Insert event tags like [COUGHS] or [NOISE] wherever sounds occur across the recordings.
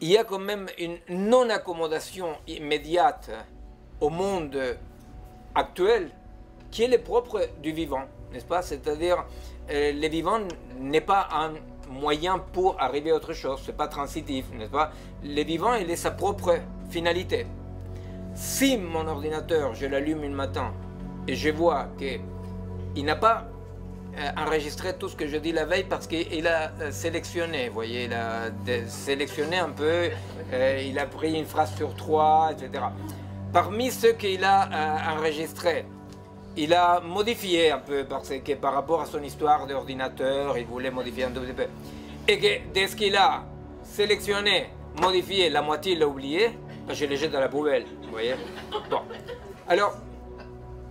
il y a quand même une non-accommodation immédiate au monde actuel qui est le propre du vivant, n'est-ce pas? C'est-à-dire, euh, le vivant n'est pas un moyen pour arriver à autre chose, c'est pas transitif, n'est-ce pas? Le vivant, il est sa propre finalité. Si mon ordinateur, je l'allume un matin et je vois qu'il n'a pas euh, enregistré tout ce que je dis la veille parce qu'il a euh, sélectionné, vous voyez, il a sélectionné un peu, euh, il a pris une phrase sur trois, etc. Parmi ceux qu'il a enregistrés, il a modifié un peu parce que par rapport à son histoire d'ordinateur, il voulait modifier un peu. Et que dès qu'il a sélectionné, modifié, la moitié il l'a oublié, je les jette dans la poubelle, vous voyez Bon. Alors,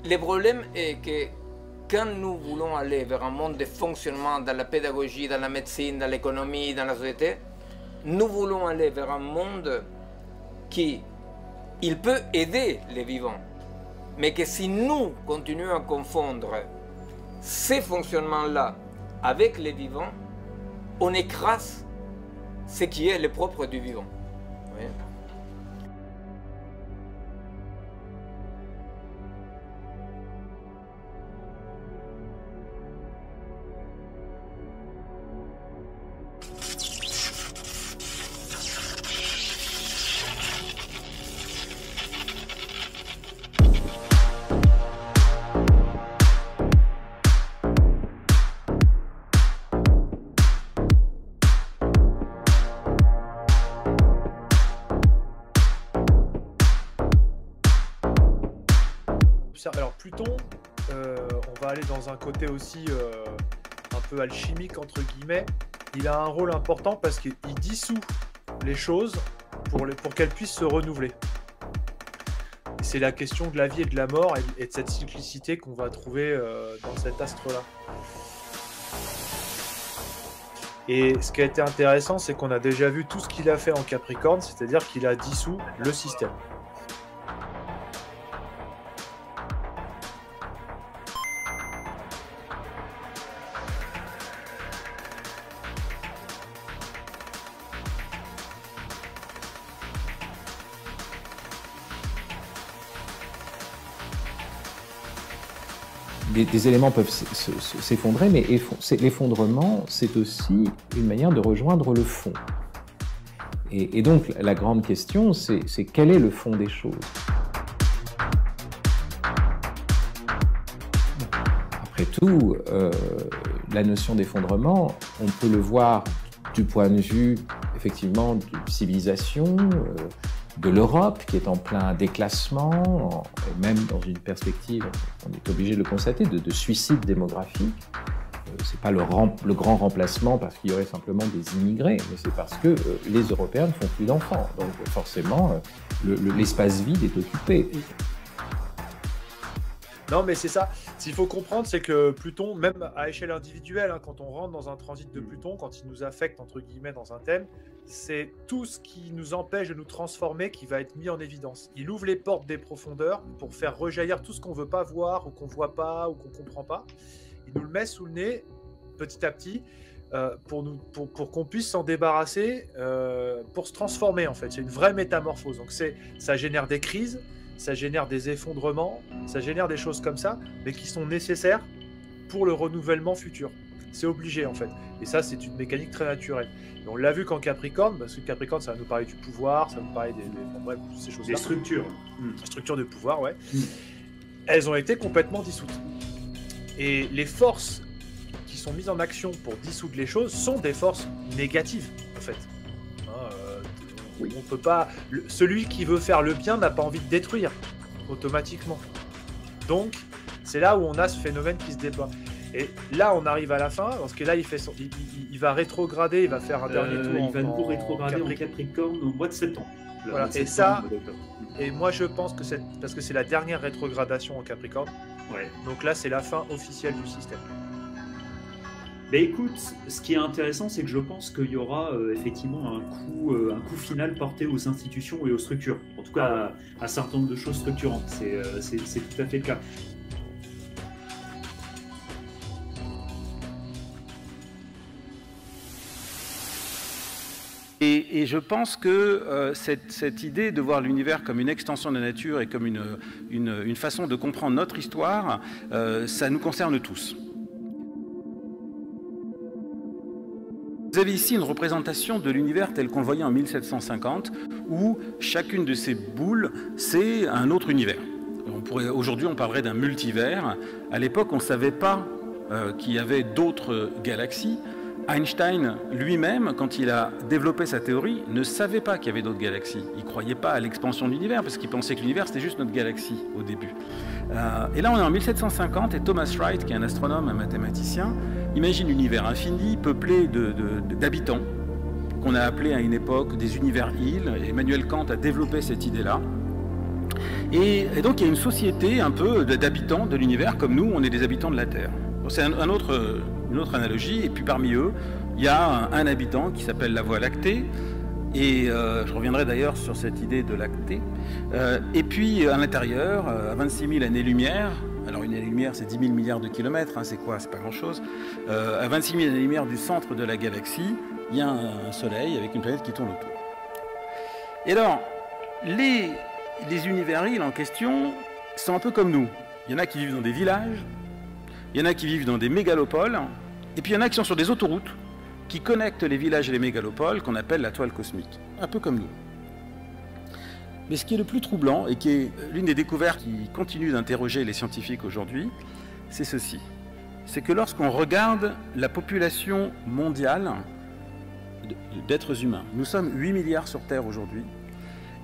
le problème est que quand nous voulons aller vers un monde de fonctionnement dans la pédagogie, dans la médecine, dans l'économie, dans la société, nous voulons aller vers un monde qui, peut aider les vivants, mais que si nous continuons à confondre ces fonctionnements-là avec les vivants, on écrase ce qui est le propre du vivant. Aussi euh, un peu alchimique, entre guillemets, il a un rôle important parce qu'il dissout les choses pour, les, pour qu'elles puissent se renouveler. C'est la question de la vie et de la mort et, de cette cyclicité qu'on va trouver euh, dans cet astre-là. Et ce qui a été intéressant, c'est qu'on a déjà vu tout ce qu'il a fait en Capricorne, c'est-à-dire qu'il a dissous le système. Des, éléments peuvent s'effondrer, mais l'effondrement, c'est aussi une manière de rejoindre le fond. Et, donc, la grande question, c'est quel est le fond des choses? Après tout, euh, la notion d'effondrement, on peut le voir du point de vue, effectivement, de civilisation, euh, de l'Europe qui est en plein déclassement, et même dans une perspective, on est obligé de le constater, de, suicide démographique. Euh, Ce n'est pas le, grand remplacement parce qu'il y aurait simplement des immigrés, mais c'est parce que euh, les Européens ne font plus d'enfants. Donc forcément, euh, l'espace vide est occupé. Non, mais c'est ça. Ce qu'il faut comprendre, c'est que Pluton, même à échelle individuelle, hein, quand on rentre dans un transit de Pluton, quand il nous affecte, entre guillemets, dans un thème, c'est tout ce qui nous empêche de nous transformer qui va être mis en évidence. Il ouvre les portes des profondeurs pour faire rejaillir tout ce qu'on veut pas voir, ou qu'on voit pas, ou qu'on comprend pas. Il nous le met sous le nez, petit à petit, euh, pour, qu'on puisse s'en débarrasser, euh, pour se transformer, en fait. C'est une vraie métamorphose. Donc, ça génère des crises, ça génère des effondrements, ça génère des choses comme ça, mais qui sont nécessaires pour le renouvellement futur. C'est obligé en fait. Et ça, c'est une mécanique très naturelle. on l'a vu qu'en Capricorne, parce que Capricorne, ça va nous parler du pouvoir, ça va nous parler des, bref, ces choses-là. Des structures. Des structures de pouvoir, ouais. Hmm. Elles ont été complètement dissoutes. Et les forces qui sont mises en action pour dissoudre les choses sont des forces négatives, en fait. On peut pas. celui qui veut faire le bien n'a pas envie de détruire automatiquement. Donc, c'est là où on a ce phénomène qui se déploie. Et là, on arrive à la fin, parce que là, il, fait il, va rétrograder, il va faire un dernier tour. Euh, il va nous rétrograder en Capricorne au mois de septembre. Voilà. et ça, et moi je pense que c'est parce que c'est la dernière rétrogradation en Capricorne. Ouais. Donc là, c'est la fin officielle du système. Ben écoute, ce qui est intéressant, c'est que je pense qu'il y aura euh, effectivement un coup, euh, un coup final porté aux institutions et aux structures. En tout cas, à, un certain nombre de choses structurantes. C'est euh, tout à fait le cas. Et, je pense que euh, cette, idée de voir l'univers comme une extension de la nature et comme une, façon de comprendre notre histoire, euh, ça nous concerne tous. Vous avez ici une représentation de l'univers tel qu'on le voyait en 1750, où chacune de ces boules, c'est un autre univers. Aujourd'hui, on parlerait d'un multivers. À l'époque, on ne savait pas euh, qu'il y avait d'autres galaxies. Einstein lui-même, quand il a développé sa théorie, ne savait pas qu'il y avait d'autres galaxies. Il ne croyait pas à l'expansion de l'univers, parce qu'il pensait que l'univers, c'était juste notre galaxie au début. Euh, et là, on est en 1750, et Thomas Wright, qui est un astronome, un mathématicien, imagine l'univers infini, peuplé d'habitants, qu'on a appelé à une époque des univers îles. Emmanuel Kant a développé cette idée-là. Et, donc, il y a une société un peu d'habitants de l'univers, comme nous, on est des habitants de la Terre. C'est un autre une autre analogie. Et puis parmi eux, il y a un, habitant qui s'appelle la Voie lactée. Et euh, je reviendrai d'ailleurs sur cette idée de lactée. Euh, et puis à l'intérieur, euh, à 26 000 années-lumière, alors une année-lumière c'est 10 000 milliards de kilomètres, hein, c'est quoi? C'est pas grand-chose. à 26 000 années-lumière du centre de la galaxie, il y a un, soleil avec une planète qui tourne autour. Et alors, les, les univers en question sont un peu comme nous. Il y en a qui vivent dans des villages, il y en a qui vivent dans des mégalopoles, et puis il y en a qui sont sur des autoroutes qui connectent les villages et les mégalopoles qu'on appelle la toile cosmique, un peu comme nous. Mais ce qui est le plus troublant, et qui est l'une des découvertes qui continue d'interroger les scientifiques aujourd'hui, c'est ceci. C'est que lorsqu'on regarde la population mondiale d'êtres humains, nous sommes 8 milliards sur Terre aujourd'hui,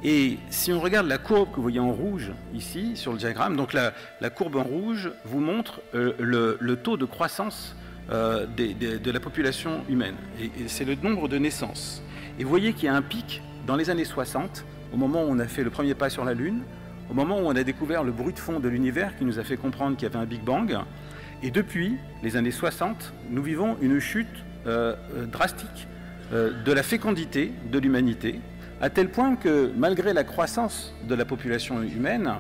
et si on regarde la courbe que vous voyez en rouge ici sur le diagramme, donc la, courbe en rouge vous montre euh, le, taux de croissance euh, de la population humaine. Et, c'est le nombre de naissances. Et vous voyez qu'il y a un pic dans les années 60, au moment où on a fait le premier pas sur la Lune, au moment où on a découvert le bruit de fond de l'univers qui nous a fait comprendre qu'il y avait un Big Bang. Et depuis les années 60, nous vivons une chute euh, drastique de la fécondité de l'humanité, à tel point que malgré la croissance de la population humaine,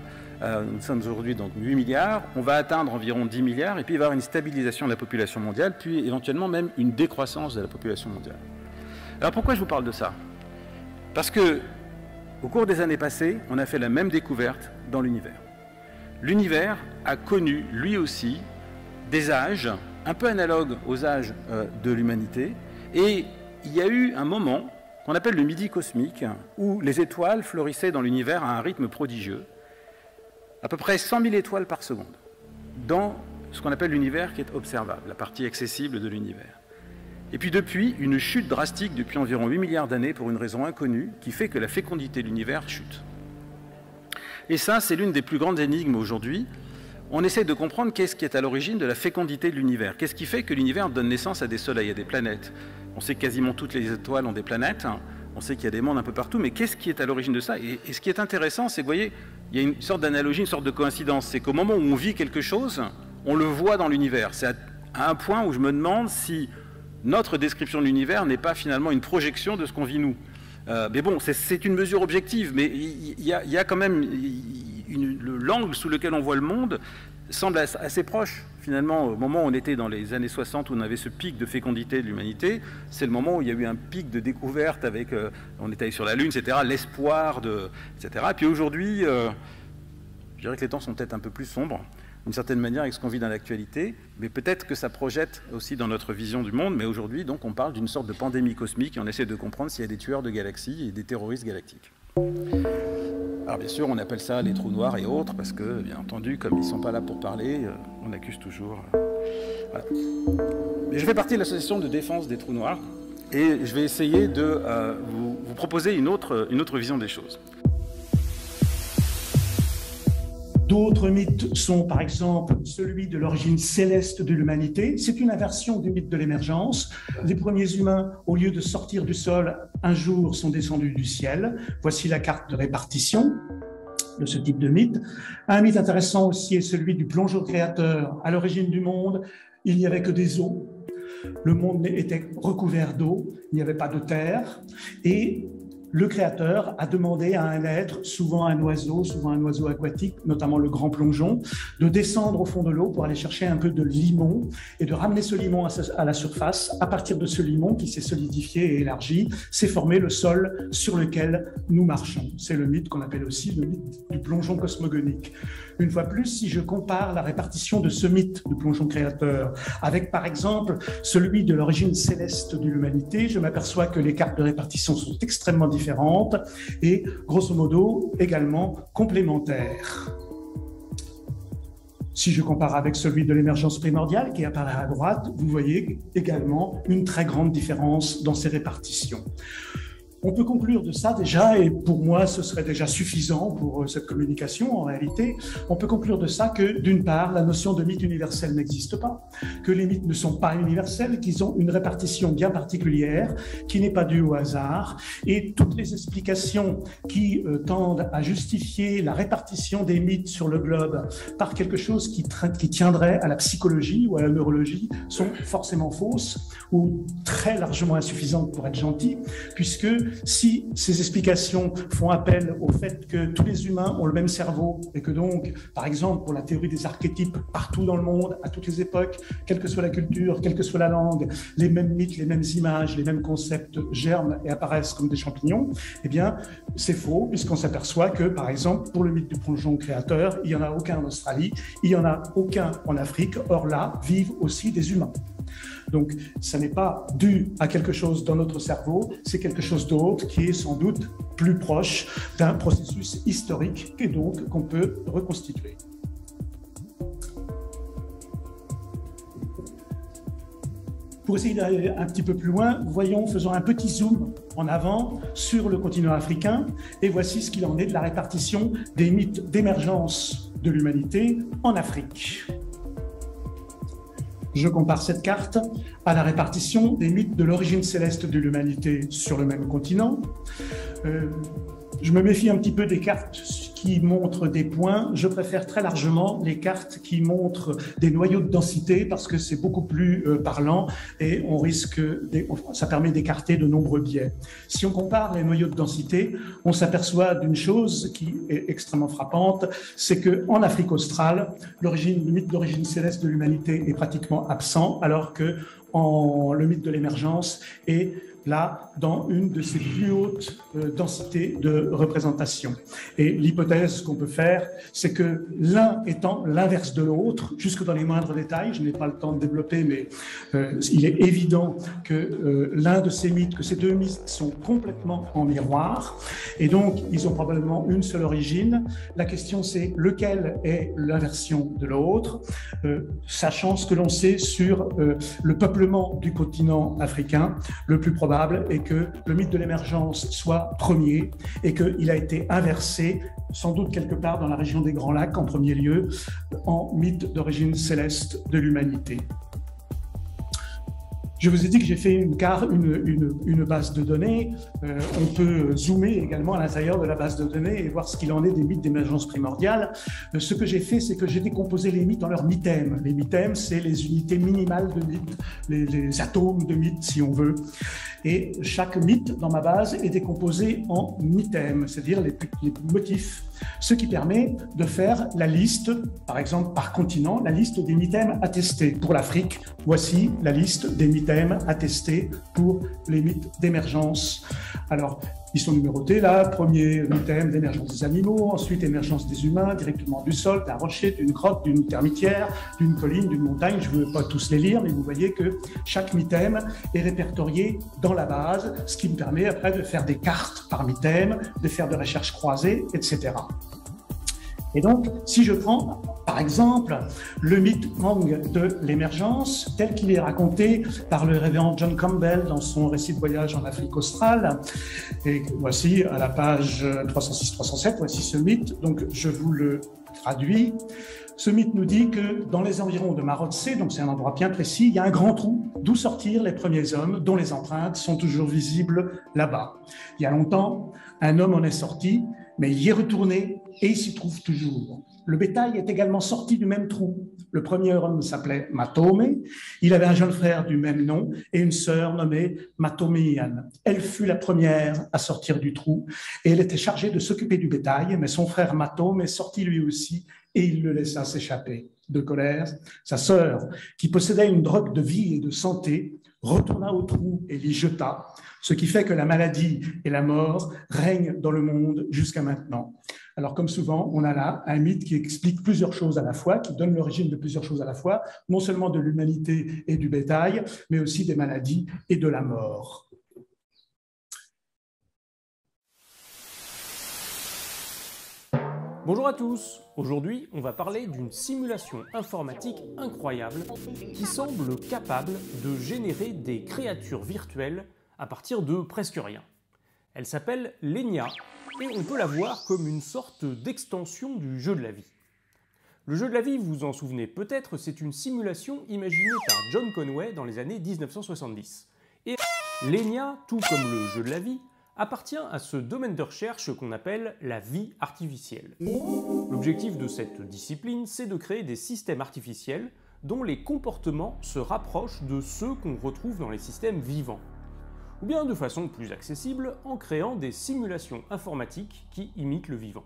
euh, nous sommes aujourd'hui donc 8 milliards, on va atteindre environ 10 milliards, et puis il va y avoir une stabilisation de la population mondiale, puis éventuellement même une décroissance de la population mondiale. Alors pourquoi je vous parle de ça? Parce que au cours des années passées, on a fait la même découverte dans l'univers. L'univers a connu lui aussi des âges un peu analogues aux âges euh, de l'humanité, et il y a eu un moment qu'on appelle le midi cosmique, où les étoiles fleurissaient dans l'univers à un rythme prodigieux, à peu près 100 000 étoiles par seconde, dans ce qu'on appelle l'univers qui est observable, la partie accessible de l'univers. Et puis depuis, une chute drastique depuis environ 8 milliards d'années pour une raison inconnue qui fait que la fécondité de l'univers chute. Et ça, c'est l'une des plus grandes énigmes aujourd'hui. On essaie de comprendre qu'est-ce qui est à l'origine de la fécondité de l'univers. Qu'est-ce qui fait que l'univers donne naissance à des soleils, à des planètes? On sait que quasiment toutes les étoiles ont des planètes. On sait qu'il y a des mondes un peu partout, mais qu'est-ce qui est à l'origine de ça? Et, ce qui est intéressant, c'est que vous voyez, il y a une sorte d'analogie, une sorte de coïncidence. C'est qu'au moment où on vit quelque chose, on le voit dans l'univers. C'est à, un point où je me demande si notre description de l'univers n'est pas finalement une projection de ce qu'on vit nous. Euh, mais bon, c'est une mesure objective, mais il y, a quand même l'angle sous lequel on voit le monde semble assez proche finalement, au moment où on était dans les années 60, où on avait ce pic de fécondité de l'humanité, c'est le moment où il y a eu un pic de découverte avec, euh, on était allé sur la Lune, etc., l'espoir etc. Et puis aujourd'hui, euh, je dirais que les temps sont peut-être un peu plus sombres, d'une certaine manière, avec ce qu'on vit dans l'actualité, mais peut-être que ça projette aussi dans notre vision du monde. Mais aujourd'hui, donc, on parle d'une sorte de pandémie cosmique et on essaie de comprendre s'il y a des tueurs de galaxies et des terroristes galactiques. Alors bien sûr, on appelle ça les trous noirs et autres, parce que, bien entendu, comme ils ne sont pas là pour parler, euh, on accuse toujours. Euh, Mais je fais partie de l'association de défense des trous noirs, et je vais essayer de euh, vous, proposer une autre vision des choses. D'autres mythes sont par exemple celui de l'origine céleste de l'humanité. C'est une inversion du mythe de l'émergence. Les premiers humains, au lieu de sortir du sol, un jour sont descendus du ciel. Voici la carte de répartition de ce type de mythe. Un mythe intéressant aussi est celui du plongeon créateur. À l'origine du monde, il n'y avait que des eaux. Le monde était recouvert d'eau, il n'y avait pas de terre. Et le créateur a demandé à un être, souvent un oiseau, souvent un oiseau aquatique, notamment le grand plongeon, de descendre au fond de l'eau pour aller chercher un peu de limon et de ramener ce limon à la surface. À partir de ce limon qui s'est solidifié et élargi, s'est formé le sol sur lequel nous marchons. C'est le mythe qu'on appelle aussi le mythe du plongeon cosmogonique. Une fois plus, si je compare la répartition de ce mythe du plongeon créateur avec, par exemple, celui de l'origine céleste de l'humanité, je m'aperçois que les cartes de répartition sont extrêmement différentes et, grosso modo, également complémentaires. Si je compare avec celui de l'émergence primordiale qui apparaît à droite, vous voyez également une très grande différence dans ces répartitions. On peut conclure de ça déjà, et pour moi ce serait déjà suffisant pour euh, cette communication en réalité, on peut conclure de ça que d'une part la notion de mythe universel n'existe pas, que les mythes ne sont pas universels, qu'ils ont une répartition bien particulière qui n'est pas due au hasard, et toutes les explications qui euh, tendent à justifier la répartition des mythes sur le globe par quelque chose qui, qui tiendrait à la psychologie ou à la neurologie sont forcément fausses ou très largement insuffisantes pour être gentilles, puisque si ces explications font appel au fait que tous les humains ont le même cerveau et que donc, par exemple, pour la théorie des archétypes, partout dans le monde, à toutes les époques, quelle que soit la culture, quelle que soit la langue, les mêmes mythes, les mêmes images, les mêmes concepts germent et apparaissent comme des champignons, eh bien, c'est faux, puisqu'on s'aperçoit que, par exemple, pour le mythe du plongeon créateur, il n'y en a aucun en Australie, il n'y en a aucun en Afrique, or là vivent aussi des humains. Donc, ça n'est pas dû à quelque chose dans notre cerveau, c'est quelque chose d'autre qui est sans doute plus proche d'un processus historique et donc qu'on peut reconstituer. Pour essayer d'aller un petit peu plus loin, voyons, faisons un petit zoom en avant sur le continent africain et voici ce qu'il en est de la répartition des mythes d'émergence de l'humanité en Afrique. Je compare cette carte à la répartition des mythes de l'origine céleste de l'humanité sur le même continent. Euh, je me méfie un petit peu des cartes qui montrent des points. Je préfère très largement les cartes qui montrent des noyaux de densité parce que c'est beaucoup plus euh, parlant et on risque, ça permet d'écarter de nombreux biais. Si on compare les noyaux de densité, on s'aperçoit d'une chose qui est extrêmement frappante, c'est que en Afrique australe, l'origine, le mythe d'origine céleste de l'humanité est pratiquement absent, alors que en, le mythe de l'émergence est là dans une de ses plus hautes euh, densités de représentation. Et l'hypothèse qu'on peut faire, c'est que l'un étant l'inverse de l'autre, jusque dans les moindres détails, je n'ai pas le temps de développer, mais euh, il est évident que euh, l'un de ces mythes, que ces deux mythes sont complètement en miroir, et donc ils ont probablement une seule origine. La question c'est lequel est l'inversion de l'autre, sachant ce que l'on sait sur le peuplement du continent africain, le plus probable et que le mythe de l'émergence soit premier et qu'il a été inversé, sans doute quelque part dans la région des Grands Lacs en premier lieu, en mythe d'origine céleste de l'humanité. Je vous ai dit que j'ai fait une, une, une, base de données. Euh, on peut zoomer également à l'intérieur de la base de données et voir ce qu'il en est des mythes d'émergence primordiale. Euh, ce que j'ai fait, c'est que j'ai décomposé les mythes en leurs mythèmes. Les mythèmes, c'est les unités minimales de mythes, les, atomes de mythes, si on veut. Et chaque mythe dans ma base est décomposé en mythèmes, c'est-à-dire les, motifs ce qui permet de faire la liste, par exemple par continent, la liste des mythèmes attestés. Pour l'Afrique, voici la liste des mythèmes attestés pour les mythes d'émergence. Alors, ils sont numérotés là. Premier mythème d'émergence des animaux, ensuite émergence des humains directement du sol, d'un rocher, d'une grotte, d'une termitière, d'une colline, d'une montagne. Je ne veux pas tous les lire, mais vous voyez que chaque mythème est répertorié dans la base, ce qui me permet après de faire des cartes par mythème, de faire des recherches croisées, etc. Et donc, si je prends, par exemple, le mythe Hang de l'émergence, tel qu'il est raconté par le révérend John Campbell dans son récit de voyage en Afrique australe, et voici à la page 306-307, voici ce mythe, donc je vous le traduis. Ce mythe nous dit que dans les environs de Marotse, donc c'est un endroit bien précis, il y a un grand trou d'où sortirent les premiers hommes, dont les empreintes sont toujours visibles là-bas. Il y a longtemps, un homme en est sorti, mais il y est retourné et il s'y trouve toujours. Le bétail est également sorti du même trou. Le premier homme s'appelait Matome. Il avait un jeune frère du même nom et une sœur nommée Matomian. Elle fut la première à sortir du trou et elle était chargée de s'occuper du bétail, mais son frère Matome est sorti lui aussi et il le laissa s'échapper. De colère, sa sœur, qui possédait une drogue de vie et de santé, retourna au trou et l'y jeta, ce qui fait que la maladie et la mort règnent dans le monde jusqu'à maintenant. Alors, comme souvent, on a là un mythe qui explique plusieurs choses à la fois, qui donne l'origine de plusieurs choses à la fois, non seulement de l'humanité et du bétail, mais aussi des maladies et de la mort. Bonjour à tous Aujourd'hui, on va parler d'une simulation informatique incroyable qui semble capable de générer des créatures virtuelles à partir de presque rien. Elle s'appelle Lenia et on peut la voir comme une sorte d'extension du jeu de la vie. Le jeu de la vie, vous en souvenez peut-être, c'est une simulation imaginée par John Conway dans les années 1970. Et Lenia, tout comme le jeu de la vie, appartient à ce domaine de recherche qu'on appelle la vie artificielle. L'objectif de cette discipline, c'est de créer des systèmes artificiels dont les comportements se rapprochent de ceux qu'on retrouve dans les systèmes vivants bien de façon plus accessible en créant des simulations informatiques qui imitent le vivant.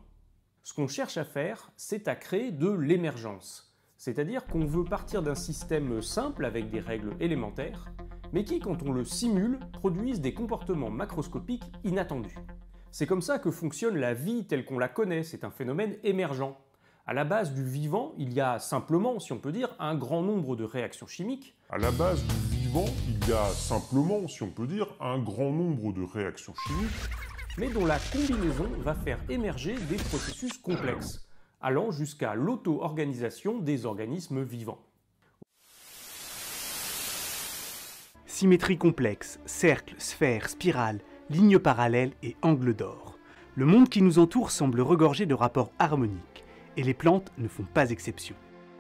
Ce qu'on cherche à faire, c'est à créer de l'émergence, c'est-à-dire qu'on veut partir d'un système simple avec des règles élémentaires, mais qui, quand on le simule, produisent des comportements macroscopiques inattendus. C'est comme ça que fonctionne la vie telle qu'on la connaît, c'est un phénomène émergent. À la base du vivant, il y a simplement, si on peut dire, un grand nombre de réactions chimiques. À la base du vivant, il y a simplement, si on peut dire, un grand nombre de réactions chimiques. Mais dont la combinaison va faire émerger des processus complexes, allant jusqu'à l'auto-organisation des organismes vivants. Symétrie complexe, cercle, sphère, spirale, ligne parallèle et angle d'or. Le monde qui nous entoure semble regorger de rapports harmoniques et les plantes ne font pas exception.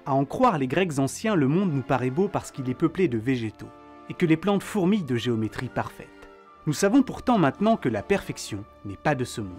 À en croire les Grecs anciens, le monde nous paraît beau parce qu'il est peuplé de végétaux, et que les plantes fourmillent de géométrie parfaite. Nous savons pourtant maintenant que la perfection n'est pas de ce monde.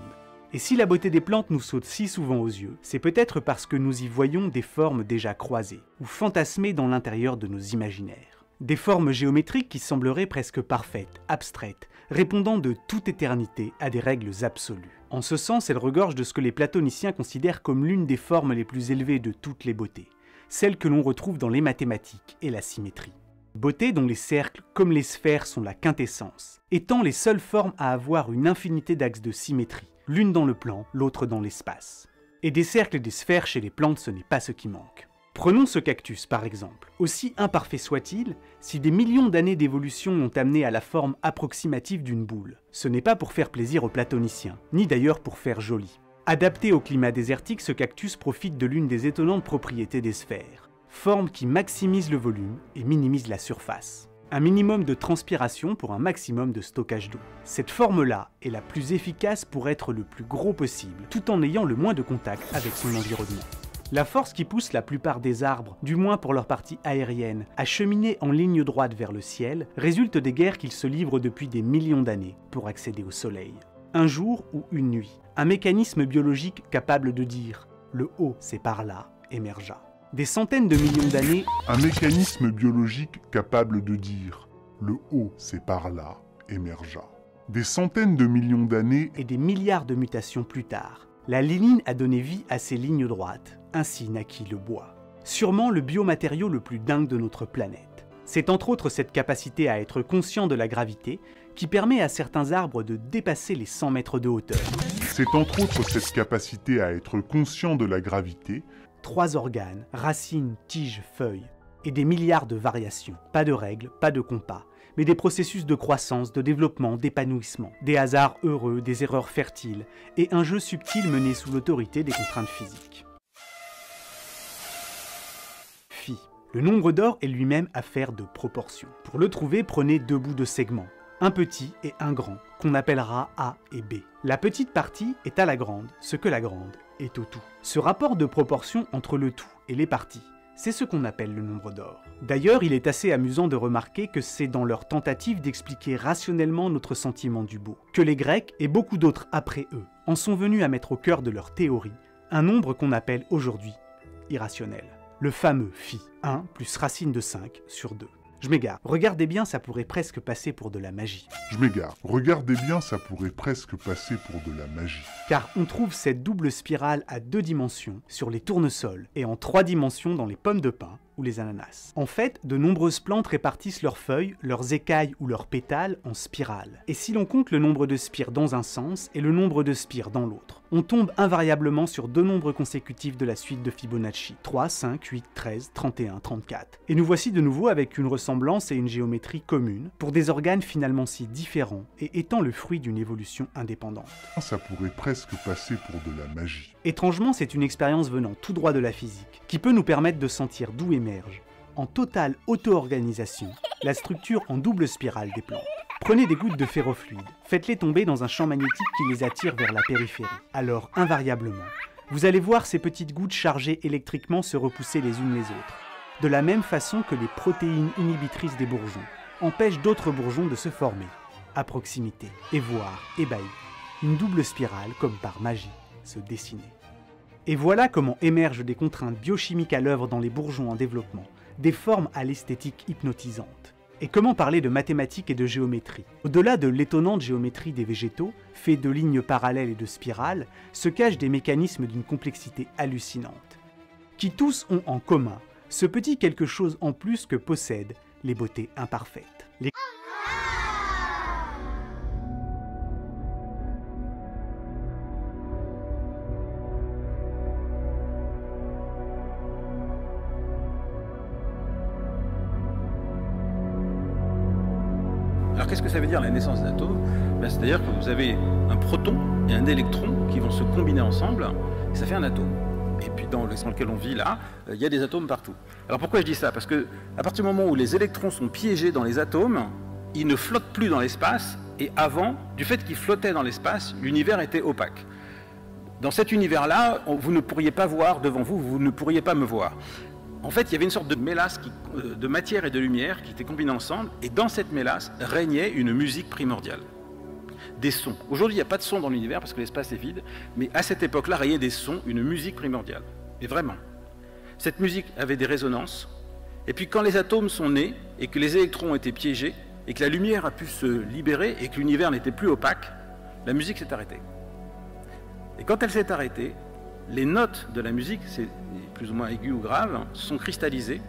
Et si la beauté des plantes nous saute si souvent aux yeux, c'est peut-être parce que nous y voyons des formes déjà croisées, ou fantasmées dans l'intérieur de nos imaginaires. Des formes géométriques qui sembleraient presque parfaites, abstraites, répondant de toute éternité à des règles absolues. En ce sens, elle regorge de ce que les platoniciens considèrent comme l'une des formes les plus élevées de toutes les beautés, celle que l'on retrouve dans les mathématiques et la symétrie. Beauté dont les cercles comme les sphères sont la quintessence, étant les seules formes à avoir une infinité d'axes de symétrie, l'une dans le plan, l'autre dans l'espace. Et des cercles et des sphères chez les plantes, ce n'est pas ce qui manque. Prenons ce cactus par exemple. Aussi imparfait soit-il, si des millions d'années d'évolution l'ont amené à la forme approximative d'une boule, ce n'est pas pour faire plaisir aux platoniciens, ni d'ailleurs pour faire joli. Adapté au climat désertique, ce cactus profite de l'une des étonnantes propriétés des sphères, forme qui maximise le volume et minimise la surface. Un minimum de transpiration pour un maximum de stockage d'eau. Cette forme-là est la plus efficace pour être le plus gros possible, tout en ayant le moins de contact avec son environnement. La force qui pousse la plupart des arbres, du moins pour leur partie aérienne, à cheminer en ligne droite vers le ciel, résulte des guerres qu'ils se livrent depuis des millions d'années pour accéder au Soleil. Un jour ou une nuit, un mécanisme biologique capable de dire le haut c'est par là émergea. Des centaines de millions d'années, un mécanisme biologique capable de dire le haut c'est par là émergea. Des centaines de millions d'années et des milliards de mutations plus tard, la lignine a donné vie à ces lignes droites, ainsi naquit le bois. Sûrement le biomatériau le plus dingue de notre planète. C'est entre autres cette capacité à être conscient de la gravité qui permet à certains arbres de dépasser les 100 mètres de hauteur. C'est entre autres cette capacité à être conscient de la gravité. Trois organes, racines, tiges, feuilles, et des milliards de variations. Pas de règles, pas de compas, mais des processus de croissance, de développement, d'épanouissement, des hasards heureux, des erreurs fertiles, et un jeu subtil mené sous l'autorité des contraintes physiques. Phi. Le nombre d'or est lui-même affaire de proportion. Pour le trouver, prenez deux bouts de segments, un petit et un grand, qu'on appellera A et B. La petite partie est à la grande, ce que la grande est au tout. Ce rapport de proportion entre le tout et les parties c'est ce qu'on appelle le nombre d'or. D'ailleurs, il est assez amusant de remarquer que c'est dans leur tentative d'expliquer rationnellement notre sentiment du beau, que les Grecs, et beaucoup d'autres après eux, en sont venus à mettre au cœur de leur théorie un nombre qu'on appelle aujourd'hui irrationnel. Le fameux phi, 1 plus racine de 5 sur 2. Je m'égare. Regardez bien, ça pourrait presque passer pour de la magie. Je m'égare. Regardez bien, ça pourrait presque passer pour de la magie. Car on trouve cette double spirale à deux dimensions sur les tournesols et en trois dimensions dans les pommes de pin ou les ananas. En fait, de nombreuses plantes répartissent leurs feuilles, leurs écailles ou leurs pétales en spirales. Et si l'on compte le nombre de spires dans un sens et le nombre de spires dans l'autre, on tombe invariablement sur deux nombres consécutifs de la suite de Fibonacci 3, 5, 8, 13, 31, 34. Et nous voici de nouveau avec une ressemblance et une géométrie commune pour des organes finalement si différents et étant le fruit d'une évolution indépendante. Ça pourrait presque passer pour de la magie. Étrangement, c'est une expérience venant tout droit de la physique, qui peut nous permettre de sentir d'où émerge, en totale auto-organisation, la structure en double spirale des plantes. Prenez des gouttes de ferrofluide, faites-les tomber dans un champ magnétique qui les attire vers la périphérie. Alors, invariablement, vous allez voir ces petites gouttes chargées électriquement se repousser les unes les autres, de la même façon que les protéines inhibitrices des bourgeons empêchent d'autres bourgeons de se former, à proximité, et voir, ébahi, une double spirale, comme par magie, se dessiner. Et voilà comment émergent des contraintes biochimiques à l'œuvre dans les bourgeons en développement, des formes à l'esthétique hypnotisante. Et comment parler de mathématiques et de géométrie? Au-delà de l'étonnante géométrie des végétaux, faits de lignes parallèles et de spirales, se cachent des mécanismes d'une complexité hallucinante, qui tous ont en commun ce petit quelque chose en plus que possèdent les beautés imparfaites. Ça veut dire la naissance d'un atome Ben, C'est-à-dire que vous avez un proton et un électron qui vont se combiner ensemble, et ça fait un atome. Et puis dans l'espace dans lequel on vit là, euh, il y a des atomes partout. Alors pourquoi je dis ça? Parce que à partir du moment où les électrons sont piégés dans les atomes, ils ne flottent plus dans l'espace, et avant, du fait qu'ils flottaient dans l'espace, l'univers était opaque. Dans cet univers-là, vous ne pourriez pas voir devant vous, vous ne pourriez pas me voir. En fait, il y avait une sorte de mélasse euh, de matière et de lumière qui étaient combinés ensemble, et dans cette mélasse régnait une musique primordiale. Des sons. Aujourd'hui, il n'y a pas de son dans l'univers parce que l'espace est vide, mais à cette époque-là, régnait des sons, une musique primordiale. Et vraiment. Cette musique avait des résonances, et puis quand les atomes sont nés, et que les électrons ont été piégés, et que la lumière a pu se libérer, et que l'univers n'était plus opaque, la musique s'est arrêtée. Et quand elle s'est arrêtée, les notes de la musique, c'est plus ou moins aigu ou grave, sont cristallisées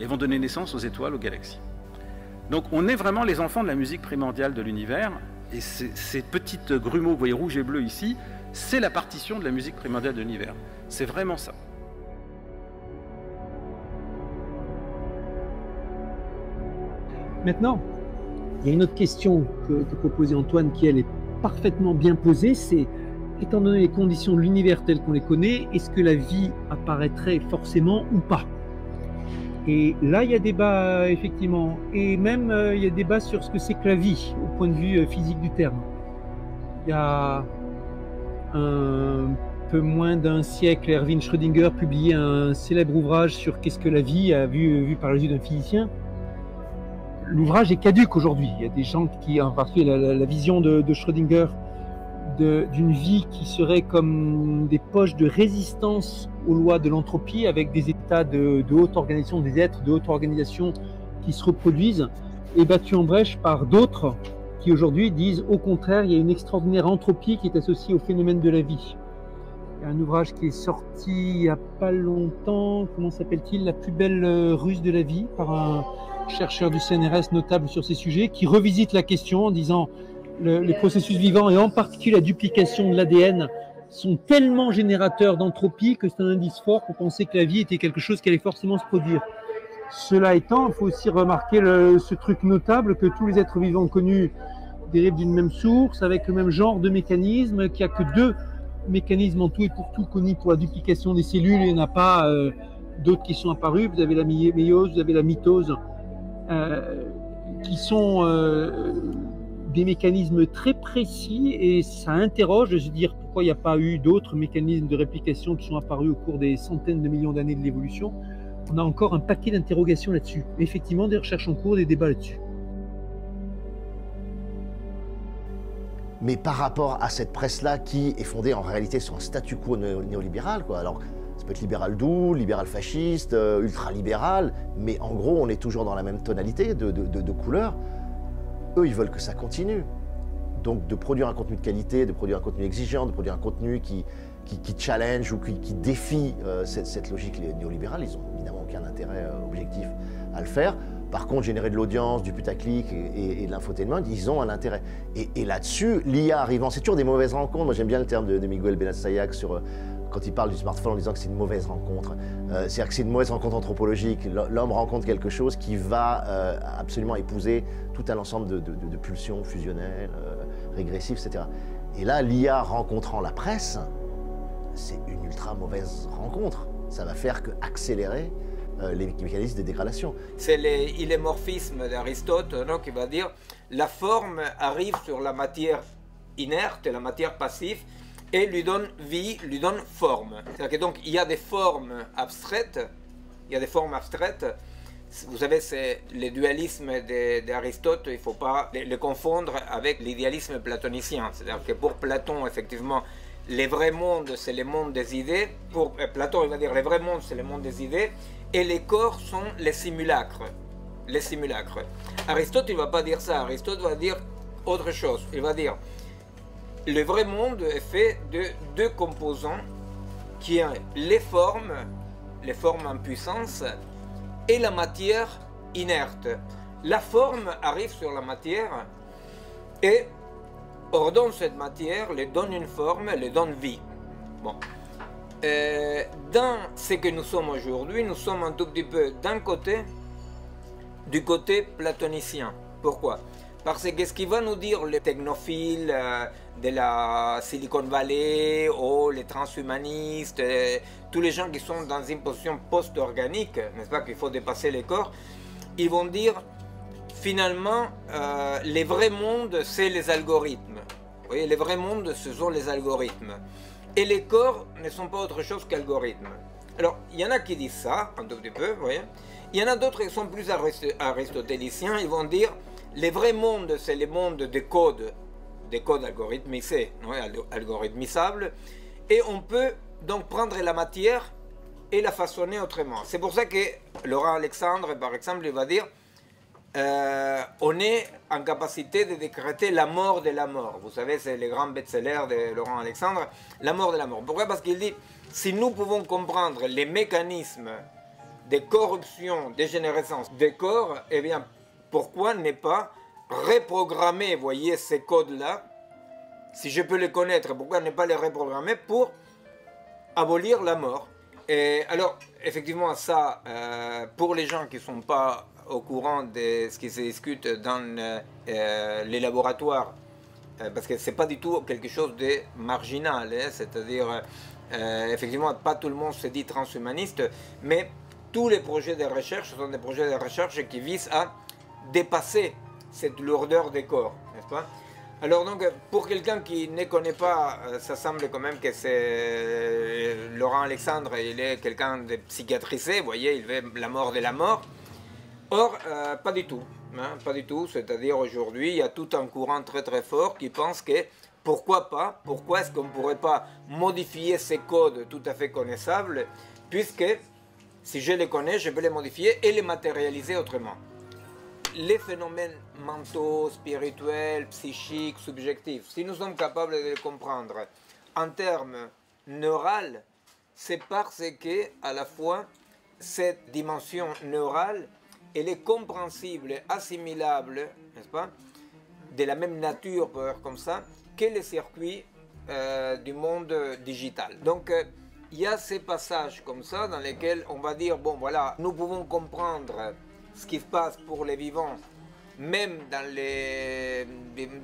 et vont donner naissance aux étoiles, aux galaxies. Donc on est vraiment les enfants de la musique primordiale de l'univers, et ces, petites grumeaux, vous voyez rouge et bleu ici, c'est la partition de la musique primordiale de l'univers. C'est vraiment ça. Maintenant, il y a une autre question que, que Antoine qui, elle, est parfaitement bien posée, c'est, étant donné les conditions de l'univers tel qu'on les connaît, est-ce que la vie apparaîtrait forcément ou pas? Et là, il y a débat, effectivement, et même euh, il y a débat sur ce que c'est que la vie, au point de vue euh, physique du terme. Il y a un peu moins d'un siècle, Erwin Schrödinger publiait un célèbre ouvrage sur qu'est-ce que la vie, vu, vu par les yeux d'un physicien l'ouvrage est caduque aujourd'hui. Il y a des gens qui ont fait la, vision de, Schrödinger d'une vie qui serait comme des poches de résistance aux lois de l'entropie avec des états de, haute organisation, des êtres de haute organisation qui se reproduisent et battus en brèche par d'autres qui aujourd'hui disent au contraire il y a une extraordinaire entropie qui est associée au phénomène de la vie. Il y a un ouvrage qui est sorti il n'y a pas longtemps, comment s'appelle-t-il? La plus belle euh, ruse de la vie par un chercheur du CNRS notable sur ces sujets, qui revisite la question en disant le- les processus vivants et en particulier la duplication de l'ADN sont tellement générateurs d'entropie que c'est un indice fort pour penser que la vie était quelque chose qui allait forcément se produire. Cela étant, il faut aussi remarquer ce truc notable que tous les êtres vivants connus dérivent d'une même source, avec le même genre de mécanisme, qu'il n'y a que deux mécanismes en tout et pour tout connus pour la duplication des cellules, il n'y en a pas euh, d'autres qui sont apparus. Vous avez la mé- méiose, vous avez la mitose, euh, qui sont euh, des mécanismes très précis et ça interroge de se dire pourquoi il n'y a pas eu d'autres mécanismes de réplication qui sont apparus au cours des centaines de millions d'années de l'évolution. On a encore un paquet d'interrogations là-dessus. Effectivement, des recherches en cours, des débats là-dessus. mais par rapport à cette presse-là qui est fondée en réalité sur un statu quo néo- néolibéral, quoi. Alors, ça peut être libéral doux, libéral fasciste, euh, ultra-libéral, mais en gros, on est toujours dans la même tonalité de, de, de- de couleurs. Eux, ils veulent que ça continue. Donc, de produire un contenu de qualité, de produire un contenu exigeant, de produire un contenu qui, qui, challenge ou qui, qui défie euh, cette, cette logique néolibérale, ils n'ont évidemment aucun intérêt euh, objectif à le faire. Par contre, générer de l'audience, du putaclic et, et- et de l'infotainment, ils ont un intérêt. Et, et là-dessus, l'IA arrivant, c'est toujours des mauvaises rencontres. Moi, j'aime bien le terme de, Miguel Benasayac sur euh, quand il parle du smartphone en disant que c'est une mauvaise rencontre. Euh, C'est-à-dire que c'est une mauvaise rencontre anthropologique. L'homme rencontre quelque chose qui va euh, absolument épouser tout un ensemble de, pulsions fusionnelles, euh, régressives, etc. Et là, l'IA rencontrant la presse, c'est une ultra mauvaise rencontre. Ça va faire que accélérer les mécanismes de dégradation. C'est l'illémorphisme d'Aristote qui va dire la forme arrive sur la matière inerte, la matière passive, et lui donne vie, lui donne forme. C'est-à-dire que donc il y a des formes abstraites, il y a des formes abstraites. Vous savez, c'est le dualisme d'Aristote, il ne faut pas le, le confondre avec l'idéalisme platonicien. C'est-à-dire que pour Platon, effectivement, les vrais mondes, c'est le monde des idées. Pour euh, Platon, il va dire les vrais mondes, c'est le monde des idées. Et les corps sont les simulacres. Les simulacres. Aristote, il ne va pas dire ça. Aristote va dire autre chose. Il va dire le vrai monde est fait de deux composants qui sont les formes, les formes en puissance, et la matière inerte. La forme arrive sur la matière et ordonne cette matière, lui donne une forme, lui donne vie. Euh, dans ce que nous sommes aujourd'hui, nous sommes un tout petit peu d'un côté, du côté platonicien. Pourquoi? Parce que ce qui va nous dire les technophiles euh, de la Silicon Valley ou les transhumanistes, euh, tous les gens qui sont dans une position post-organique, n'est-ce pas, qu'il faut dépasser les corps, ils vont dire finalement, euh, les vrais mondes, c'est les algorithmes. Vous voyez, les vrais mondes, ce sont les algorithmes. Et les corps ne sont pas autre chose qu'algorithmes. Alors, il y en a qui disent ça, un tout petit peu, vous voyez. Il y en a d'autres qui sont plus arist- aristotéliciens, ils vont dire, les vrais mondes, c'est les mondes des codes, des codes algorithmisés, non, alg- algorithmisables, et on peut donc prendre la matière et la façonner autrement. C'est pour ça que Laurent Alexandre, par exemple, il va dire, euh, on est en capacité de décréter la mort de la mort. Vous savez, c'est le grand best-seller de Laurent Alexandre, La mort de la mort. Pourquoi? Parce qu'il dit, si nous pouvons comprendre les mécanismes de corruption, dégénérescence des corps, eh bien, pourquoi ne pas reprogrammer, voyez, ces codes-là Si je peux les connaître, pourquoi ne pas les reprogrammer pour abolir la mort? Et alors, effectivement, ça, euh, pour les gens qui ne sont pas au courant de ce qui se discute dans euh, euh, les laboratoires, parce que ce n'est pas du tout quelque chose de marginal, hein, c'est-à-dire, effectivement, pas tout le monde se dit transhumaniste, mais tous les projets de recherche sont des projets de recherche qui visent à dépasser cette lourdeur des corps, n'est-ce pas? Alors donc, pour quelqu'un qui ne connaît pas, euh, ça semble quand même que c'est euh, Laurent Alexandre, il est quelqu'un de psychiatrisé, vous voyez, il veut la mort de la mort. Or, euh, pas du tout, hein, pas du tout. C'est-à-dire aujourd'hui, il y a tout un courant très très fort qui pense que pourquoi pas, pourquoi est-ce qu'on ne pourrait pas modifier ces codes tout à fait connaissables, puisque si je les connais, je peux les modifier et les matérialiser autrement les phénomènes mentaux, spirituels, psychiques, subjectifs, si nous sommes capables de les comprendre en termes neurales, c'est parce que à la fois cette dimension neurale, elle est compréhensible, assimilable, n'est-ce pas, de la même nature, pour dire comme ça, que les circuits euh, du monde digital. Donc, euh, il y a ces passages comme ça dans lesquels on va dire, bon voilà, nous pouvons comprendre ce qui se passe pour les vivants, même dans les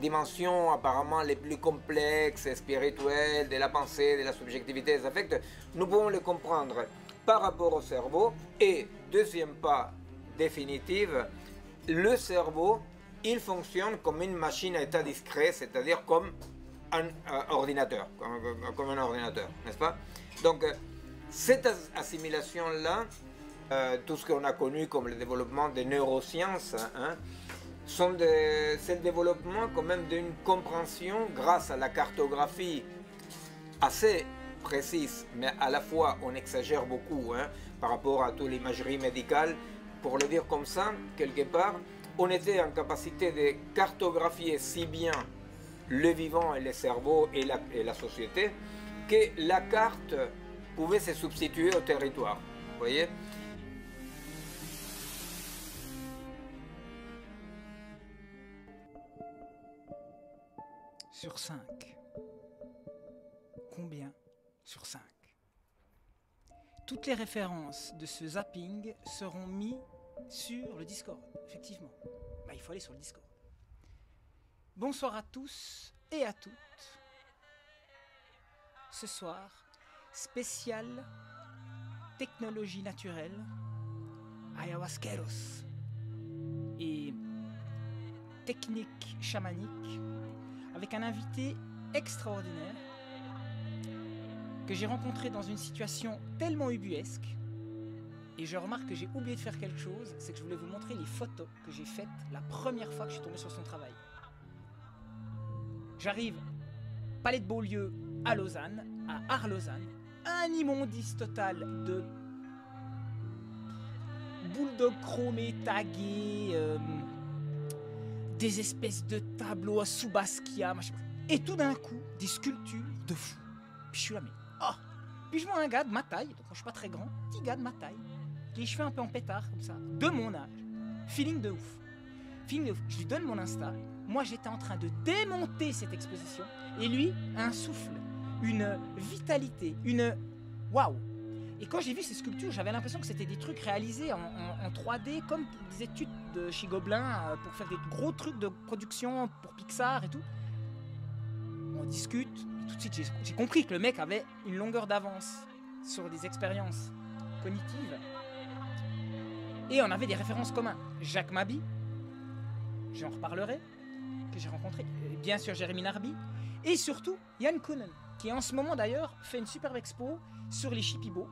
dimensions apparemment les plus complexes, spirituelles, de la pensée, de la subjectivité, des affects, nous pouvons les comprendre par rapport au cerveau. Et deuxième pas définitif, le cerveau, il fonctionne comme une machine à état discret, c'est-à-dire comme un euh, ordinateur, comme, un ordinateur, n'est-ce pas? Donc, cette assimilation-là, euh, tout ce qu'on a connu comme le développement des neurosciences, hein, c'est le développement quand même d'une compréhension grâce à la cartographie assez précise, mais à la fois on exagère beaucoup hein, par rapport à toute l'imagerie médicale. Pour le dire comme ça, quelque part, on était en capacité de cartographier si bien le vivant et le cerveau et la, et la société que la carte pouvait se substituer au territoire. Vous voyez? Sur 5. Combien sur 5 Toutes les références de ce zapping seront mises sur le Discord, effectivement. Bah, il faut aller sur le Discord. Bonsoir à tous et à toutes. Ce soir, spécial technologie naturelle, ayahuasqueros et technique chamanique avec un invité extraordinaire que j'ai rencontré dans une situation tellement ubuesque. Et je remarque que j'ai oublié de faire quelque chose, c'est que je voulais vous montrer les photos que j'ai faites la première fois que je suis tombé sur son travail. J'arrive, Palais de Beaulieu à Lausanne, à Arlausanne, un immondice total de bulldog chromé, tagué, euh, des espèces de tableaux à Soubaskia, machin. Et tout d'un coup, des sculptures de fou. Puis je suis là, mais oh Puis je vois un gars de ma taille, donc moi, je suis pas très grand, petit gars de ma taille, qui les cheveux un peu en pétard, comme ça, de mon âge. Feeling de ouf. Feeling de ouf. Je lui donne mon Insta. Moi, j'étais en train de démonter cette exposition. Et lui, un souffle, une vitalité, une. Waouh Et quand j'ai vu ces sculptures, j'avais l'impression que c'était des trucs réalisés en, en- en 3D, comme des études de chez Gobelin euh, pour faire des gros trucs de production pour Pixar et tout. On discute, tout de suite j'ai- compris que le mec avait une longueur d'avance sur des expériences cognitives. Et on avait des références communes. Jacques Mabi, j'en reparlerai, que j'ai rencontré. Bien sûr Jérémy Narby. Et surtout Yann Koonen, qui en ce moment d'ailleurs fait une superbe expo sur les chipibos,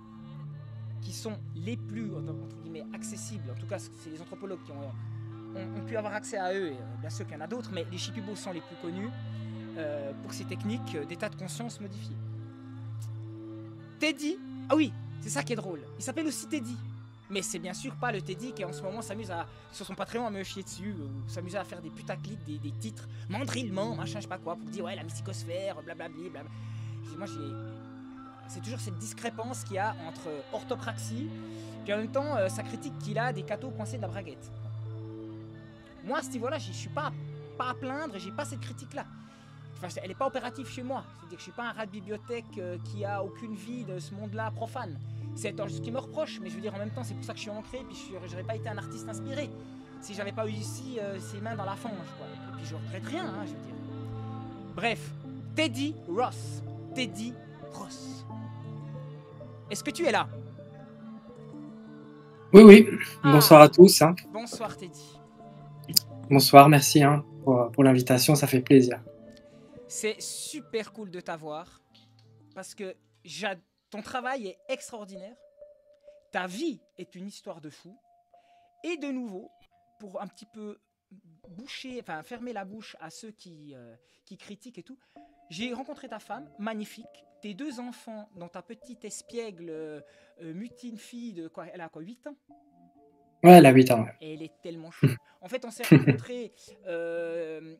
qui sont les plus entre guillemets, accessibles. En tout cas, c'est les anthropologues qui ont, pu avoir accès à eux. Et euh, bien sûr qu'il y en a d'autres, mais les chipibos sont les plus connus euh, pour ces techniques euh, d'état de conscience modifié. Teddy, ah oui, c'est ça qui est drôle. Il s'appelle aussi Teddy. Mais c'est bien sûr pas le Teddy qui en ce moment s'amuse à, sur son Patreon à me chier dessus, ou s'amuser à faire des putaclics, des, titres, mandrillement, machin, je sais pas quoi, pour dire ouais, la mysticosphère, blablabli, blabla. Moi, j'ai. C'est toujours cette discrépance qu'il y a entre orthopraxie, puis en même temps, euh, sa critique qu'il a des cathos coincés de la braguette. Moi, à ce niveau-là, je suis pas, à plaindre j'ai pas cette critique-là. Enfin, elle n'est pas opérative chez moi. C'est-à-dire que je suis pas un rat de bibliothèque euh, qui a aucune vie de ce monde-là profane. C'est ce qui me reproche, mais je veux dire en même temps, c'est pour ça que je suis ancré, puis je n'aurais pas été un artiste inspiré si j'avais pas eu ici euh, ses mains dans la fange. Et puis je regrette rien, hein, je veux dire. Bref, Teddy Ross. Teddy Ross. Est-ce que tu es là? Oui, oui. Ah. Bonsoir à tous. hein. Bonsoir Teddy. Bonsoir, merci hein, pour, pour l'invitation, ça fait plaisir. C'est super cool de t'avoir parce que ton travail est extraordinaire. Ta vie est une histoire de fou. Et de nouveau, pour un petit peu boucher, enfin fermer la bouche à ceux qui, euh, qui critiquent et tout, j'ai rencontré ta femme, magnifique. Tes deux enfants, dont ta petite espiègle euh, euh, mutine fille de quoi Elle a quoi 8 ans? Ouais, elle a 8 ans. ouais. et elle est tellement chou. [LAUGHS] En fait, on s'est rencontrés euh,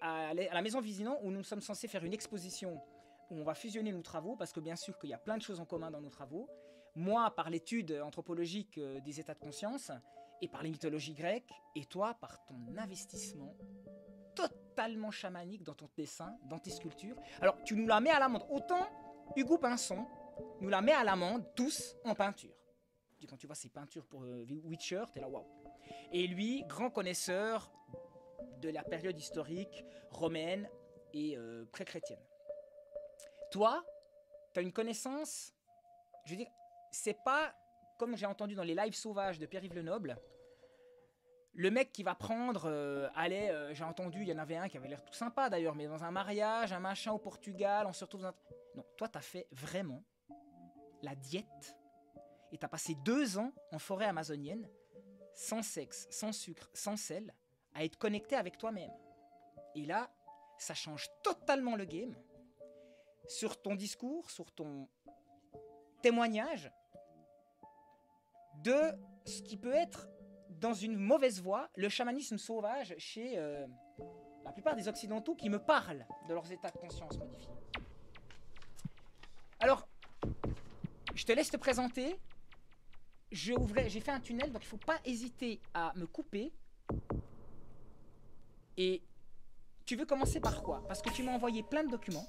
à, la- maison Visinant où nous sommes censés faire une exposition où on va fusionner nos travaux parce que bien sûr qu'il y a plein de choses en commun dans nos travaux. Moi, par l'étude anthropologique des états de conscience et par les mythologies grecques, et toi, par ton investissement totalement chamanique dans ton dessin, dans tes sculptures. Alors, tu nous la mets à l'amende. Autant Hugo Pinson nous la met à l'amende, tous, en peinture. Quand tu vois ses peintures pour euh, Witcher, t'es là, waouh. Et lui, grand connaisseur de la période historique romaine et euh, pré-chrétienne. Toi, tu as une connaissance, je veux dire, c'est pas comme j'ai entendu dans les lives sauvages de Pierre-Yves Lenoble, le mec qui va prendre, euh, allez, euh, j'ai entendu, il y en avait un qui avait l'air tout sympa d'ailleurs, mais dans un mariage, un machin au Portugal, on se retrouve dans un... Non, toi, tu as fait vraiment la diète et tu as passé deux ans en forêt amazonienne, sans sexe, sans sucre, sans sel, à être connecté avec toi-même. Et là, ça change totalement le game. Sur ton discours, sur ton témoignage de ce qui peut être dans une mauvaise voie le chamanisme sauvage chez euh, la plupart des occidentaux qui me parlent de leurs états de conscience modifiés. Alors, je te laisse te présenter. J'ai fait un tunnel, donc il faut pas hésiter à me couper. Et tu veux commencer par quoi? Parce que tu m'as envoyé plein de documents.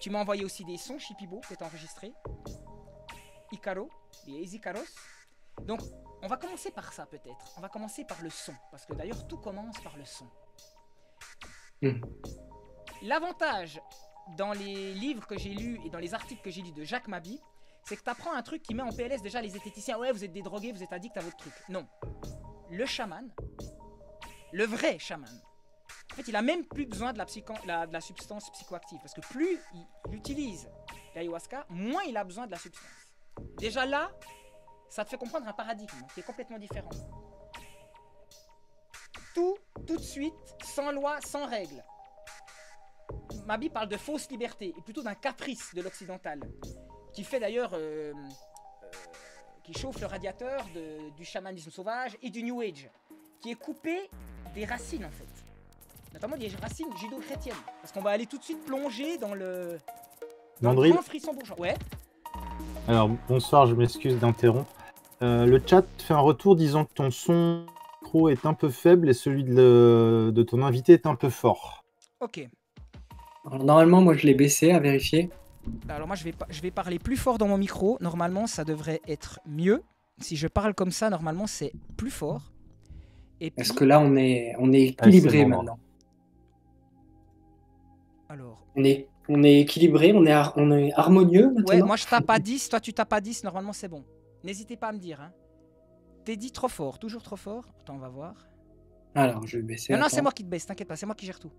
Tu m'as envoyé aussi des sons Shipibo que tu as enregistrés. Icaro, les Icaros. Donc, on va commencer par ça peut-être. On va commencer par le son. Parce que d'ailleurs, tout commence par le son. Mhm. L'avantage dans les livres que j'ai lus et dans les articles que j'ai lus de Jacques Mabi, c'est que tu apprends un truc qui met en PLS déjà les esthéticiens. Ouais, vous êtes des drogués, vous êtes addicts à votre truc. Non. Le chaman, le vrai chaman, en fait, il a même plus besoin de la, psycho- la- de la substance psychoactive. Parce que plus il, il utilise l'ayahuasca, moins il a besoin de la substance. Déjà là, ça te fait comprendre un paradigme qui est complètement différent. Tout, tout de suite, sans loi, sans règle. Mabi parle de fausse liberté, et plutôt d'un caprice de l'occidental, qui fait d'ailleurs... euh, euh, qui chauffe le radiateur de- du chamanisme sauvage et du New Age, qui est coupé des racines en fait. Notamment des racines judo-chrétiennes. Parce qu'on va aller tout de suite plonger dans le, dans le grand frisson bourgeois. Ouais. Alors, bonsoir, je m'excuse d'interrompre. Euh, le chat fait un retour disant que ton son micro est un peu faible et celui de, le- de ton invité est un peu fort. Ok. Alors, normalement, moi, je l'ai baissé à vérifier. Alors moi je vais, je vais parler plus fort dans mon micro. Normalement ça devrait être mieux. Si je parle comme ça, normalement c'est plus fort. Et puis, Est-ce que là, on est, on est équilibré bon, maintenant Alors. On est, on est équilibré, on est, har- on est harmonieux maintenant Ouais, moi je tape à 10, toi tu tapes à 10, normalement c'est bon. N'hésitez pas à me dire. Hein. T'es dit trop fort, toujours trop fort. Attends, on va voir. Alors, je vais baisser. non, non, c'est moi qui te baisse, t'inquiète pas, c'est moi qui gère tout.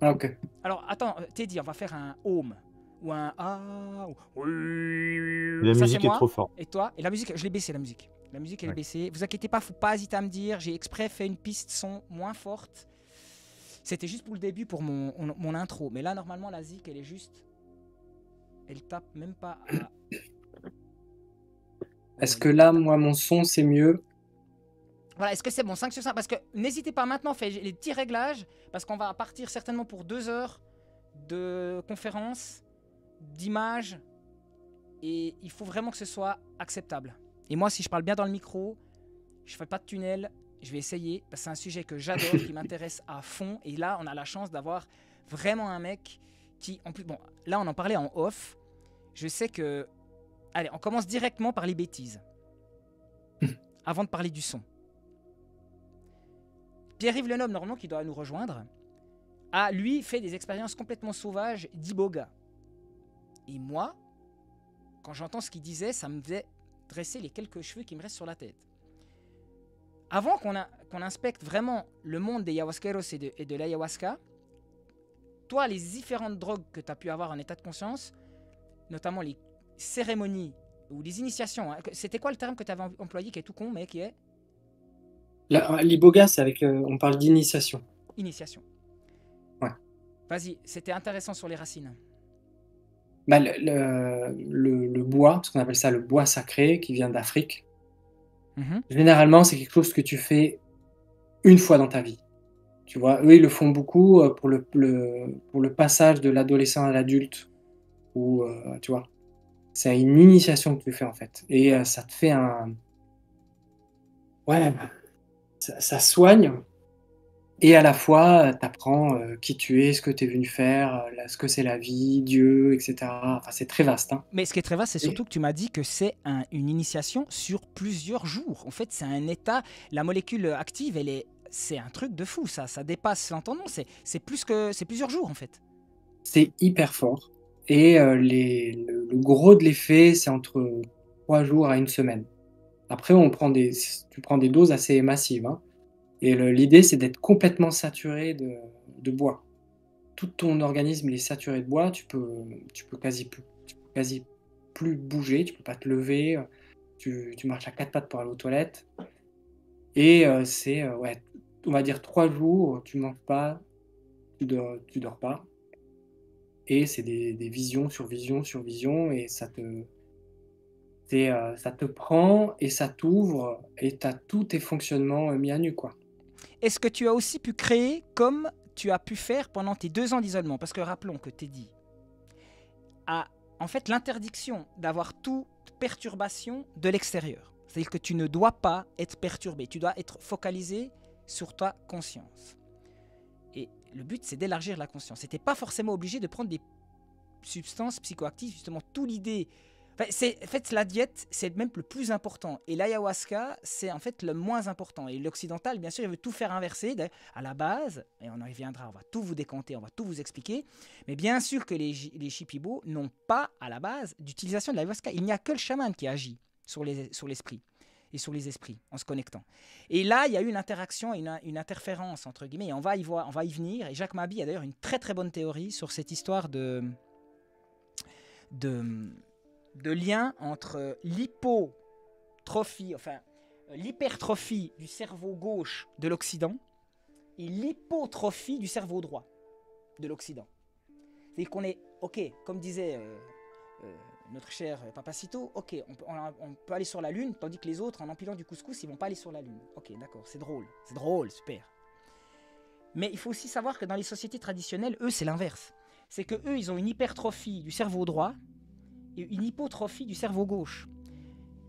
Ah, ok. Alors attends, euh, Teddy, on va faire un home. Ou un ah. ou-. La Ça, musique est moi. trop forte. Et toi? Et la musique, je l'ai baissé la musique. La musique elle est baissée. Vous inquiétez pas, faut pas hésiter à me dire. J'ai exprès fait une piste son moins forte. C'était juste pour le début, pour mon, mon intro. Mais là, normalement, la zik, elle est juste. Elle tape même pas à. [COUGHS] Est-ce que là, moi, mon son, c'est mieux Voilà, est-ce que c'est bon? 5 sur 5 Parce que n'hésitez pas maintenant, faites les petits réglages. Parce qu'on va partir certainement pour deux heures de conférence, d'images. Et il faut vraiment que ce soit acceptable. Et moi, si je parle bien dans le micro, je fais pas de tunnel. Je vais essayer. Parce que c'est un sujet que j'adore, qui m'intéresse à fond. Et là, on a la chance d'avoir vraiment un mec qui, en plus, bon, là, on en parlait en off. Je sais que. Allez, on commence directement par les bêtises. [LAUGHS] avant de parler du son. Pierre-Yves Lenoble, normalement, qui doit nous rejoindre, a, lui, fait des expériences complètement sauvages d'iboga. Et moi, quand j'entends ce qu'il disait, ça me faisait dresser les quelques cheveux qui me restent sur la tête. Avant qu'on inspecte vraiment le monde des yahuasqueros et de, et de l'ayahuasca, toi, les différentes drogues que tu as pu avoir en état de conscience, notamment les cérémonies ou les initiations, hein, c'était quoi le terme que tu avais em- employé qui est tout con, mais qui est? L'iboga, c'est avec. euh, on parle d'initiation. initiation Ouais. Vas-y, c'était intéressant sur les racines. Bah, le, le- le- le bois, ce qu'on appelle ça le bois sacré, qui vient d'Afrique, Mhm. généralement, c'est quelque chose que tu fais une fois dans ta vie. Tu vois, eux, ils le font beaucoup euh, pour le, pour le passage de l'adolescent à l'adulte. Ou, euh, tu vois, c'est une initiation que tu fais, en fait. Et euh, ça te fait un... Ouais, ça soigne. Et à la fois, tu apprends qui tu es, ce que tu es venu faire, euh, ce que c'est la vie, Dieu, etc. Enfin, c'est très vaste. hein. Mais ce qui est très vaste, c'est surtout que tu m'as dit que c'est un- une initiation sur plusieurs jours. En fait, c'est un état. La molécule active, elle est, c'est un truc de fou. Ça, ça dépasse l'entendement. C'est, c'est plus que, c'est plusieurs jours en fait. C'est hyper fort. Et euh, les, le, le gros de l'effet, c'est entre trois jours à une semaine. Après, on prend des, tu prends des doses assez massives. hein. Et l'idée, c'est d'être complètement saturé de, bois. Tout ton organisme est saturé de bois. Tu peux, tu peux quasi plus, tu quasi plus bouger. Tu peux pas te lever. Tu, tu marches à quatre pattes pour aller aux toilettes. Et euh, c'est, euh, ouais, on va dire trois jours, tu manges pas, tu dors, tu dors pas. Et c'est des, des visions sur visions sur visions, et ça te, euh, ça te prend et ça t'ouvre, et tu as tous tes fonctionnements euh, mis à nu, quoi. Est-ce que tu as aussi pu créer comme tu as pu faire pendant tes deux ans d'isolement? Parce que rappelons que Teddy a en fait l'interdiction d'avoir toute perturbation de l'extérieur. C'est-à-dire que tu ne dois pas être perturbé, tu dois être focalisé sur ta conscience. Et le but, c'est d'élargir la conscience. C'était pas forcément obligé de prendre des substances psychoactives, justement, toute l'idée. Enfin, c'est, en fait, la diète, c'est même le plus important. Et l'ayahuasca, c'est en fait le moins important. Et l'occidental, bien sûr, il veut tout faire inverser à la base, et on y reviendra, on va tout vous décanter, on va tout vous expliquer. Mais bien sûr que les, les shipibos n'ont pas, à la base, d'utilisation de l'ayahuasca. Il n'y a que le chaman qui agit sur, les, sur l'esprit et sur les esprits en se connectant. Et là, il y a eu une interaction, une, une interférence entre guillemets. Et on va y voir, on va y venir. Et Jacques Mabi a d'ailleurs une très très bonne théorie sur cette histoire de de, de lien entre l'hypotrophie, enfin euh, l'hypertrophie du cerveau gauche de l'Occident et l'hypotrophie du cerveau droit de l'Occident. C'est-à-dire qu'on est, ok, comme disait euh, euh, notre cher Papacito, ok, on peut, aller sur la Lune, tandis que les autres, en empilant du couscous, ils vont pas aller sur la Lune. Ok, d'accord, c'est drôle, c'est drôle, super. Mais il faut aussi savoir que dans les sociétés traditionnelles, eux, c'est l'inverse. C'est que eux, ils ont une hypertrophie du cerveau droit une hypotrophie du cerveau gauche.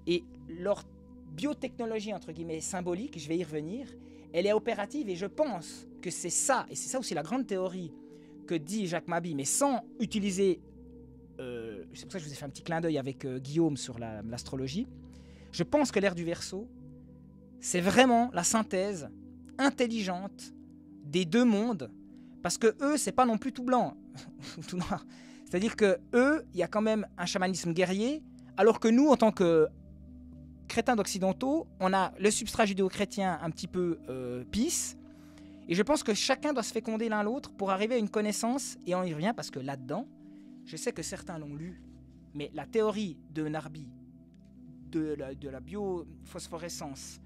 Et leur biotechnologie, entre guillemets, symbolique, je vais y revenir, elle est opérative et je pense que c'est ça, et c'est ça aussi la grande théorie que dit Jacques Mabi, mais sans utiliser, euh, c'est pour ça que je vous ai fait un petit clin d'œil avec euh, Guillaume sur la- l'astrologie, je pense que l'ère du Verseau, c'est vraiment la synthèse intelligente des deux mondes, parce que eux, c'est pas non plus tout blanc, ou [LAUGHS] tout noir. C'est-à-dire que eux, il y a quand même un chamanisme guerrier, alors que nous, en tant que chrétiens d'occidentaux, on a le substrat judéo-chrétien un petit peu euh, pisse, et je pense que chacun doit se féconder l'un l'autre pour arriver à une connaissance, et on y revient parce que là-dedans, je sais que certains l'ont lu, mais la théorie de Narby, de la, biophosphorescence,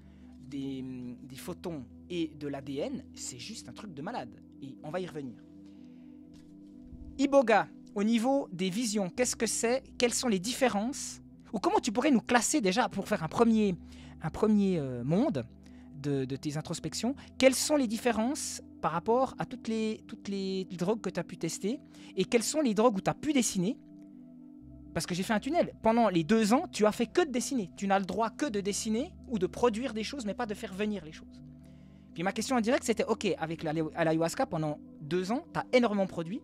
des photons et de l'ADN, c'est juste un truc de malade. Et on va y revenir. Iboga, au niveau des visions, qu'est-ce que c'est Quelles sont les différences Ou comment tu pourrais nous classer déjà pour faire un premier, un premier euh, monde de, tes introspections Quelles sont les différences par rapport à toutes les, toutes les drogues que tu as pu tester Et quelles sont les drogues où tu as pu dessiner? Parce que j'ai fait un tunnel. Pendant les deux ans, tu as fait que de dessiner. Tu n'as le droit que de dessiner ou de produire des choses, mais pas de faire venir les choses. Puis ma question en direct, c'était OK, avec l'ayahuasca, pendant deux ans, tu as énormément produit.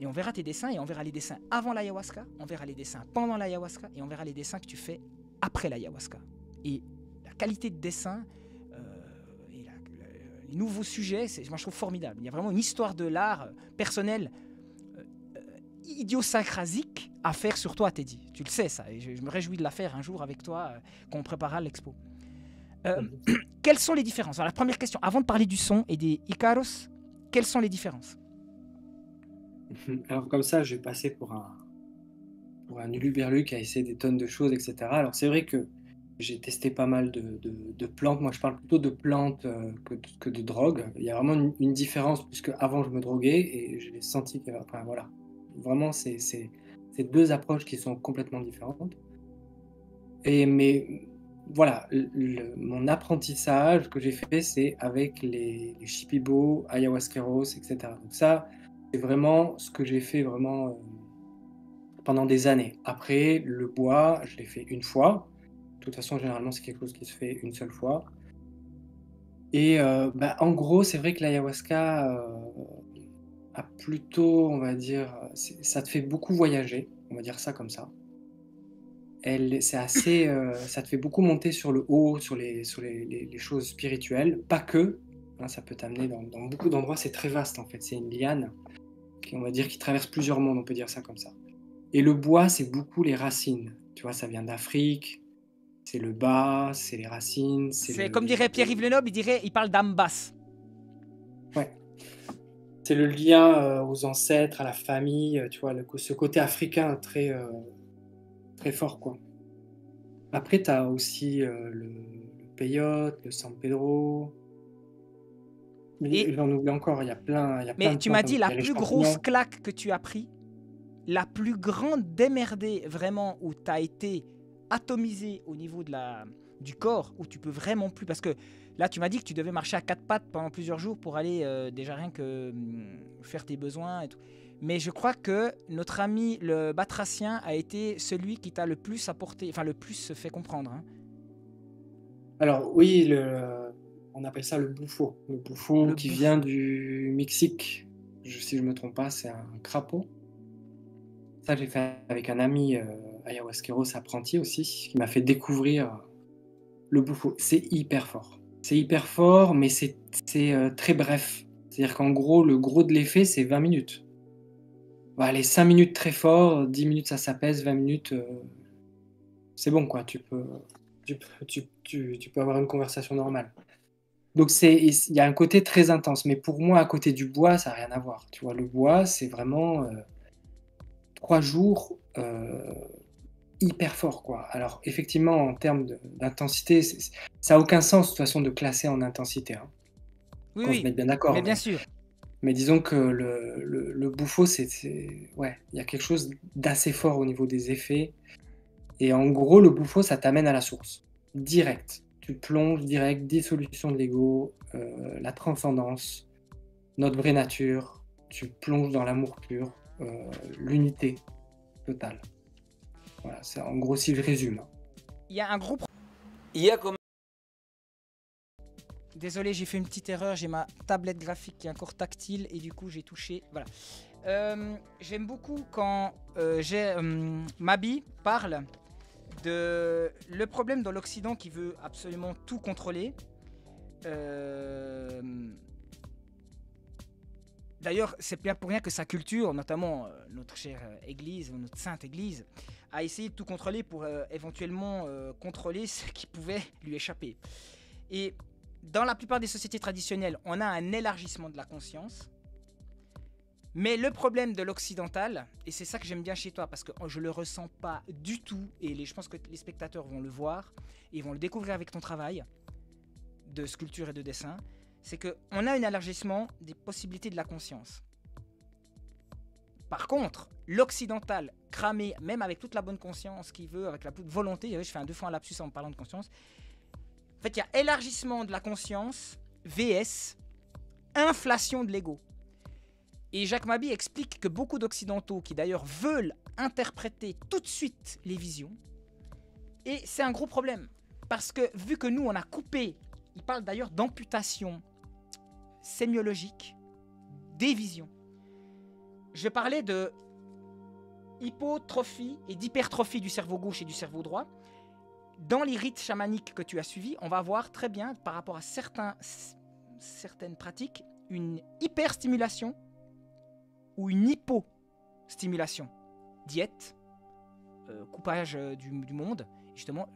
Et on verra tes dessins, et on verra les dessins avant l'ayahuasca, on verra les dessins pendant l'ayahuasca, et on verra les dessins que tu fais après l'ayahuasca. Et la qualité de dessin, euh, et les nouveaux sujets, c'est- moi je trouve formidable. Il y a vraiment une histoire de l'art euh, personnel idiosyncrasique à faire sur toi, Teddy. Tu le sais, ça. Et je, me réjouis de la faire un jour avec toi euh, quand on préparera l'expo. Euh, [CLEARS THROAT] quelles sont les différences? Alors, La première question, avant de parler du son et des Icaros, quelles sont les différences? [LAUGHS] Alors comme ça, je vais passer pour un, pour un uluberlu qui a essayé des tonnes de choses, etc. Alors c'est vrai que j'ai testé pas mal de, plantes. Moi, je parle plutôt de plantes euh, que, de- que de drogue. Il y a vraiment une, différence puisque avant je me droguais et j'ai senti que, enfin voilà, vraiment c'est deux approches qui sont complètement différentes. Et mais voilà, mon apprentissage que j'ai fait, c'est avec les, les shipibo, ayahuasqueros, etc. Donc ça, c'est vraiment ce que j'ai fait vraiment euh, pendant des années. Après, le bois, je l'ai fait une fois. De toute façon, généralement, c'est quelque chose qui se fait une seule fois. Et euh, bah, en gros, c'est vrai que l'ayahuasca euh, a plutôt, on va dire, ça te fait beaucoup voyager, on va dire ça comme ça. Elle, c'est assez, euh, ça te fait beaucoup monter sur le haut, sur les, sur les, choses spirituelles, pas que. hein, ça peut t'amener dans, beaucoup d'endroits. C'est très vaste en fait. C'est une liane on va dire, qui traverse plusieurs mondes. On peut dire ça comme ça. Et le bois, c'est beaucoup les racines. Tu vois, ça vient d'Afrique. C'est le bas, c'est les racines. C'est le- comme dirait Pierre-Yves Lenoble, il dirait, il parle d'âme basse. C'est le lien euh, aux ancêtres, à la famille, euh, tu vois, le- ce côté africain très, euh, très fort, quoi. Après, tu as aussi euh, le, le peyote, le San Pedro. J'en oublie encore, il y a plein, y a Mais tu m'as dit la plus grosse claque que tu as pris, la plus grande démerdée vraiment où tu as été atomisé au niveau de la, du corps, où tu peux vraiment plus. Parce que là, tu m'as dit que tu devais marcher à quatre pattes pendant plusieurs jours pour aller euh, déjà rien que hum, faire tes besoins et tout. Mais je crois que notre ami le batracien a été celui qui t'a le plus apporté, enfin le plus fait comprendre. hein. Alors oui, le, on appelle ça le bouffon. Le bouffon Le qui vient du Mexique. Je, si je me trompe pas, c'est un crapaud. Ça, j'ai fait avec un ami euh, ayahuasqueros apprenti aussi, qui m'a fait découvrir le bouffon. C'est hyper fort. C'est hyper fort, mais c'est euh, très bref. C'est-à-dire qu'en gros, le gros de l'effet, c'est 20 minutes. Voilà, les 5 minutes très fort, 10 minutes ça s'apaise, 20 minutes, euh, c'est bon quoi. Tu peux, tu, peux- tu, tu- tu peux avoir une conversation normale. Donc c'est, il y a un côté très intense. Mais pour moi, à côté du bois, ça n'a rien à voir. Tu vois, le bois, c'est vraiment euh, trois jours euh, hyper fort quoi. Alors effectivement, en termes d'intensité, ça n'a aucun sens de toute façon de classer en intensité. hein. Oui, se bien d'accord. Mais bien sûr. Mais disons que le, le, c'est, ouais, il y a quelque chose d'assez fort au niveau des effets. Et en gros, le bouffon, ça t'amène à la source, direct. Tu plonges direct, dissolution de l'ego, euh, la transcendance, notre vraie nature. Tu plonges dans l'amour pur, euh, l'unité totale. Voilà, c'est en gros si je résume. Il y a un gros Il y a comme Désolé, j'ai fait une petite erreur. J'ai ma tablette graphique qui est encore tactile et du coup j'ai touché. Voilà. Euh, J'aime beaucoup quand euh, j'ai euh, Mabi parle de le problème dans l'Occident qui veut absolument tout contrôler. Euh, D'ailleurs, c'est bien pour rien que sa culture, notamment euh, notre chère euh, Église, notre sainte Église, a essayé de tout contrôler pour éventuellement contrôler ce qui pouvait lui échapper. Et dans la plupart des sociétés traditionnelles, on a un élargissement de la conscience. Mais le problème de l'occidental, et c'est ça que j'aime bien chez toi, parce que oh, je le ressens pas du tout, et je pense que les spectateurs vont le voir, et vont le découvrir avec ton travail de sculpture et de dessin, c'est que on a un élargissement des possibilités de la conscience. Par contre, l'occidental, cramé, même avec toute la bonne conscience qu'il veut, avec la volonté, je fais un deux fois un lapsus en parlant de conscience, en fait, il y a élargissement de la conscience, VS, inflation de l'ego. Et Jacques Mabi explique que beaucoup d'Occidentaux, qui d'ailleurs veulent interpréter tout de suite les visions, et c'est un gros problème. Parce que vu que nous, on a coupé, il parle d'ailleurs d'amputation sémiologique des visions. Je parlais de hypotrophie et d'hypertrophie du cerveau gauche et du cerveau droit dans les rites chamaniques que tu as suivis, on va voir très bien par rapport à certaines pratiques une hyperstimulation ou une hypostimulation. Diète, euh, coupage euh, du, monde. Justement,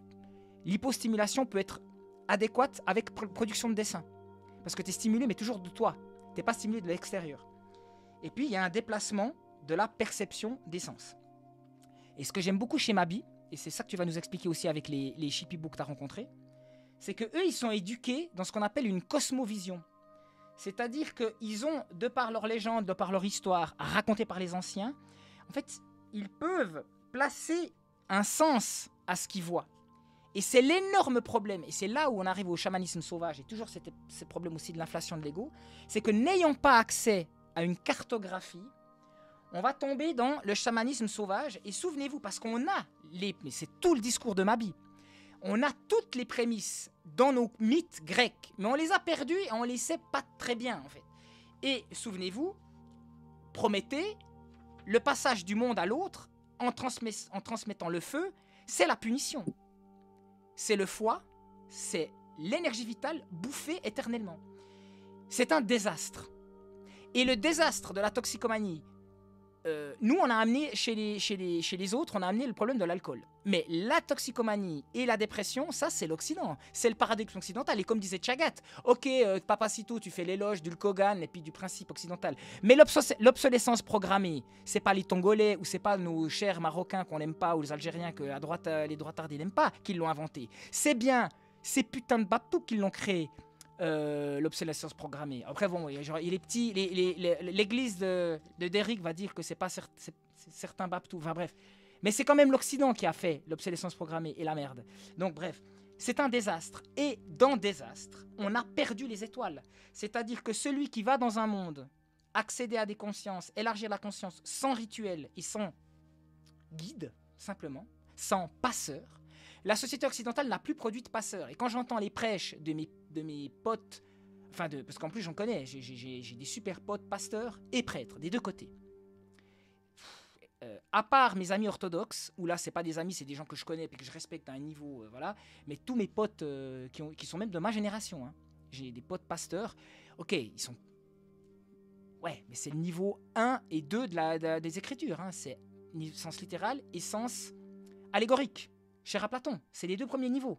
l'hypostimulation peut être adéquate avec pr- production de dessin. Parce que tu es stimulé, mais toujours de toi. Tu pas stimulé de l'extérieur. Et puis, il y a un déplacement de la perception des sens. Et ce que j'aime beaucoup chez Mabi, et c'est ça que tu vas nous expliquer aussi avec les, les que tu as rencontrés, c'est que eux ils sont éduqués dans ce qu'on appelle une cosmovision. C'est-à-dire qu'ils ont, de par leur légende, de par leur histoire, racontée par les anciens, en fait, ils peuvent placer un sens à ce qu'ils voient. Et c'est l'énorme problème, et c'est là où on arrive au chamanisme sauvage, et toujours ce problème aussi de l'inflation de l'ego, c'est que n'ayant pas accès à une cartographie, on va tomber dans le chamanisme sauvage. Et souvenez-vous, parce qu'on a les, mais c'est tout le discours de Mabi, on a toutes les prémices dans nos mythes grecs, mais on les a perdus et on les sait pas très bien en fait. Et souvenez-vous, Prométhée, le passage du monde à l'autre en, transmet- en transmettant le feu, c'est la punition. C'est le foie, c'est l'énergie vitale bouffée éternellement. C'est un désastre. Et le désastre de la toxicomanie, euh, nous, on a amené chez les, chez, les, chez les autres, on a amené le problème de l'alcool. Mais la toxicomanie et la dépression, ça, c'est l'Occident. C'est le paradoxe occidental. Et comme disait Chagat, ok, euh, Papacito, tu fais l'éloge du Kogan et puis du principe occidental. Mais l'obso- l'obsolescence programmée, c'est pas les Tongolais ou c'est pas nos chers Marocains qu'on n'aime pas ou les Algériens que à droite, euh, les droitards n'aiment pas qui l'ont inventé. C'est bien ces putains de Baptous qui l'ont créé. Euh, l'obsolescence programmée. Après, bon, genre- il est petit. L'église de, de Derrick va dire que c'est pas certains Baptous. Enfin, bref. Mais c'est quand même l'Occident qui a fait l'obsolescence programmée et la merde. Donc, bref. C'est un désastre. Et dans désastre, on a perdu les étoiles. C'est-à-dire que celui qui va dans un monde accéder à des consciences, élargir la conscience sans rituel et sans guide, simplement, sans passeur, la société occidentale n'a plus produit de passeurs. Et quand j'entends les prêches de mes, de mes potes, enfin, de, parce qu'en plus j'en connais, j'ai- des super potes pasteurs et prêtres, des deux côtés. Euh, à part mes amis orthodoxes, où là c'est pas des amis, c'est des gens que je connais et que je respecte à un niveau, euh, voilà. Mais tous mes potes euh, qui, ont- qui sont même de ma génération, hein. j'ai des potes pasteurs, ok, ils sont Ouais, mais c'est le niveau 1 et 2 de la, de- des écritures. hein. C'est sens littéral et sens allégorique. Cher à Platon, c'est les deux premiers niveaux.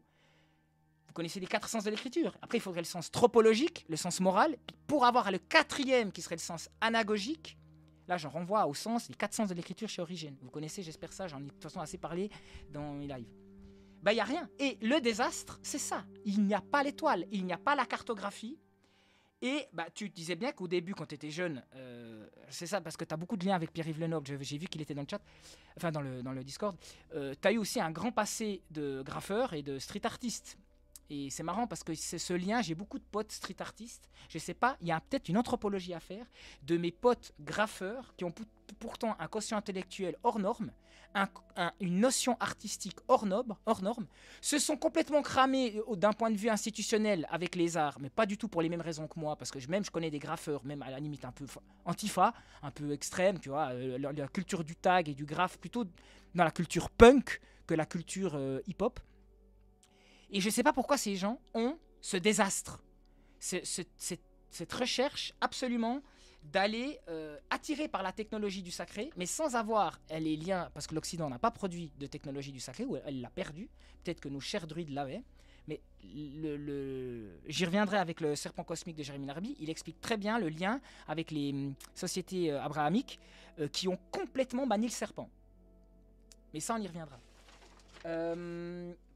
Vous connaissez les quatre sens de l'écriture. Après, il faudrait le sens tropologique, le sens moral. Pour avoir le quatrième, qui serait le sens anagogique, là, j'en renvoie au sens, les quatre sens de l'écriture chez Origène. Vous connaissez, j'espère ça, j'en ai de toute façon assez parlé dans mes lives. Bah, il n'y a rien. Et le désastre, c'est ça. Il n'y a pas l'étoile, il n'y a pas la cartographie, et bah, tu disais bien qu'au début, quand tu étais jeune, euh, c'est ça, parce que tu as beaucoup de liens avec Pierre-Yves Lenoble, j'ai- vu qu'il était dans le chat, enfin dans le, dans le Discord, tu as eu aussi un grand passé de graffeur et de street artiste. Et c'est marrant parce que c'est ce lien, j'ai beaucoup de potes street artistes, je sais pas, il y a peut-être une anthropologie à faire de mes potes graffeurs qui ont pou- pourtant un quotient intellectuel hors norme, un- un- une notion artistique hors norme, hors norme, se sont complètement cramés euh, d'un point de vue institutionnel avec les arts, mais pas du tout pour les mêmes raisons que moi, parce que même je connais des graffeurs, même à la limite un peu fa- antifa, un peu extrême, tu vois, euh, la, la culture du tag et du graphe, plutôt dans la culture punk que la culture euh, hip-hop. Et je sais pas pourquoi ces gens ont ce désastre, ce- ce- cette, recherche absolument d'aller euh, attirer par la technologie du sacré, mais sans avoir euh, les liens, parce que l'Occident n'a pas produit de technologie du sacré, ou elle l'a perdu, peut-être que nos chers druides l'avaient, mais j'y reviendrai avec le serpent cosmique de Jérémy Larby, il explique très bien le lien avec les hum, sociétés euh, abrahamiques euh, qui ont complètement banni le serpent. Mais ça, on y reviendra.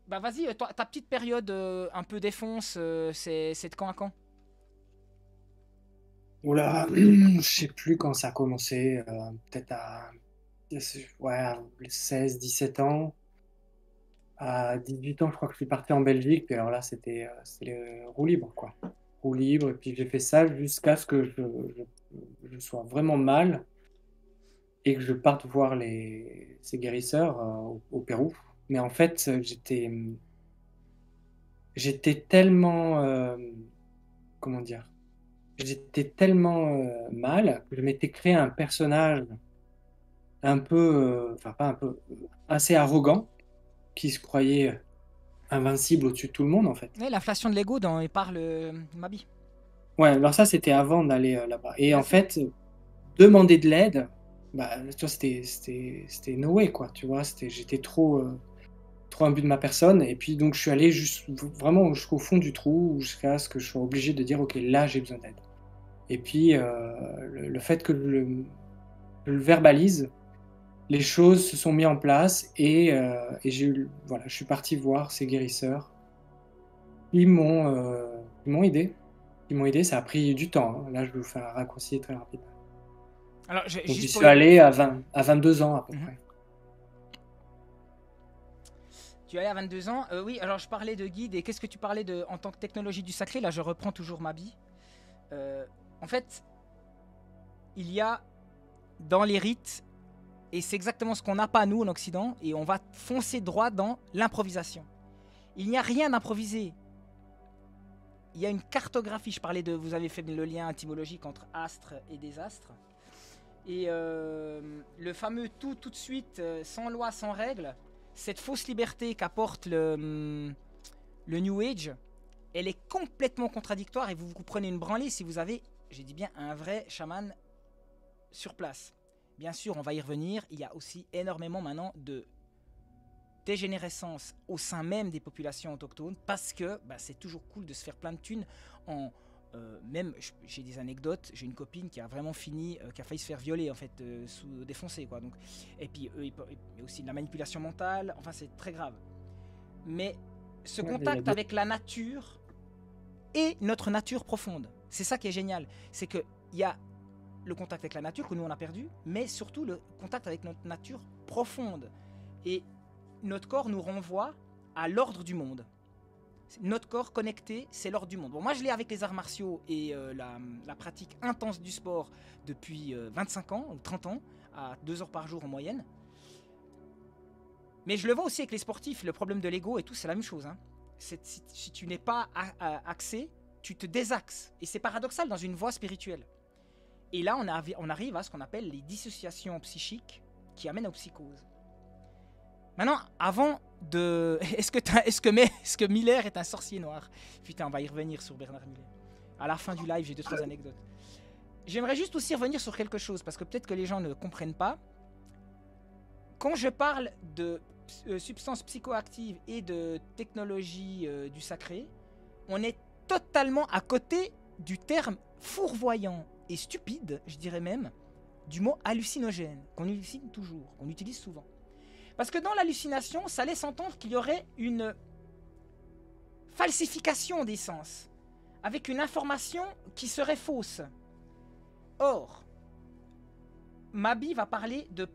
Bah vas-y, euh, ta petite période euh, un peu défonce, euh, c'est de quand à quand? Oula, [CLEARS THROAT] je sais plus quand ça a commencé, peut-être à ouais, à 16, 17 ans. À 18 ans, je crois que je suis parti en Belgique, puis alors là, c'était roue libre, quoi. Roue libre, et puis j'ai fait ça jusqu'à ce que je, sois vraiment mal et que je parte voir les, ces guérisseurs au Pérou. Mais en fait, euh, j'étais j'étais tellement, euh, comment dire, j'étais tellement euh, mal que je m'étais créé un personnage un peu, euh, enfin pas un peu, assez arrogant, qui se croyait invincible au-dessus de tout le monde en fait. Ouais, L'inflation de l'ego dont il parle euh, Mabi. Ouais, alors ça c'était avant d'aller euh, là-bas. Et en fait, demander de l'aide, bah, c'était, c'était, c'était no way, quoi, tu vois, c'était, j'étais trop, euh, trop imbu de ma personne. Et puis donc je suis allé juste, vraiment jusqu'au fond du trou, jusqu'à ce que je sois obligé de dire, ok, là j'ai besoin d'aide. Et puis euh, le, le fait que je le, je le verbalise, les choses se sont mises en place et, euh, et j'ai eu, voilà, je suis parti voir ces guérisseurs. Ils m'ont, euh, ils m'ont aidé. Ils m'ont aidé, ça a pris du temps. hein. Là, je vais vous faire un raccourci très rapide. Alors, j'ai- Donc, j'y suis allé à, 20, à 22 ans à peu Mhm. près. Tu allé à 22 ans. Euh, oui, alors je parlais de guide et qu'est-ce que tu parlais de en tant que technologie du sacré? Là, je reprends toujours Mabi. Euh, en fait, il y a dans les rites, et c'est exactement ce qu'on n'a pas nous en Occident, et on va foncer droit dans l'improvisation. Il n'y a rien d'improvisé. Il y a une cartographie. Je parlais de. Vous avez fait le lien étymologique entre astre et désastre. Et euh, le fameux tout tout de suite, sans loi, sans règle, cette fausse liberté qu'apporte le, hum, le New Age, elle est complètement contradictoire et vous vous prenez une branlée si vous avez, j'ai dit bien, un vrai chaman sur place. Bien sûr, on va y revenir, il y a aussi énormément maintenant de dégénérescence au sein même des populations autochtones parce que bah, c'est toujours cool de se faire plein de thunes en euh, même j'ai des anecdotes j'ai une copine qui a vraiment fini euh, qui a failli se faire violer en fait euh, sous défoncer quoi donc et puis eux, il y a aussi de la manipulation mentale enfin c'est très grave mais ce Ouais, il contact avec la nature et notre nature profonde. C'est ça qui est génial. C'est qu'il y a le contact avec la nature que nous on a perdu, mais surtout le contact avec notre nature profonde. Et notre corps nous renvoie à l'ordre du monde. Notre corps connecté, c'est l'ordre du monde. Bon, moi je l'ai avec les arts martiaux et euh, la, pratique intense du sport depuis euh, 25 ans ou 30 ans, à 2 heures par jour en moyenne. Mais je le vois aussi avec les sportifs, le problème de l'ego et tout, c'est la même chose. hein. Si, tu n'es pas axé, tu te désaxes. Et c'est paradoxal dans une voie spirituelle. Et là, on, on arrive à ce qu'on appelle les dissociations psychiques qui amènent aux psychoses. Maintenant, avant de... [LAUGHS] Est-ce que, que Miller est un sorcier noir? Putain, on va y revenir sur Bernard Miller. À la fin du live, j'ai deux, trois anecdotes. J'aimerais juste aussi revenir sur quelque chose, parce que peut-être que les gens ne comprennent pas. Quand je parle de euh, substances psychoactives et de technologie euh, du sacré, on est totalement à côté du terme fourvoyant et stupide, je dirais même, du mot hallucinogène, qu'on utilise toujours, qu'on utilise souvent. Parce que dans l'hallucination, ça laisse entendre qu'il y aurait une falsification des sens, avec une information qui serait fausse. Or, Mabi va parler de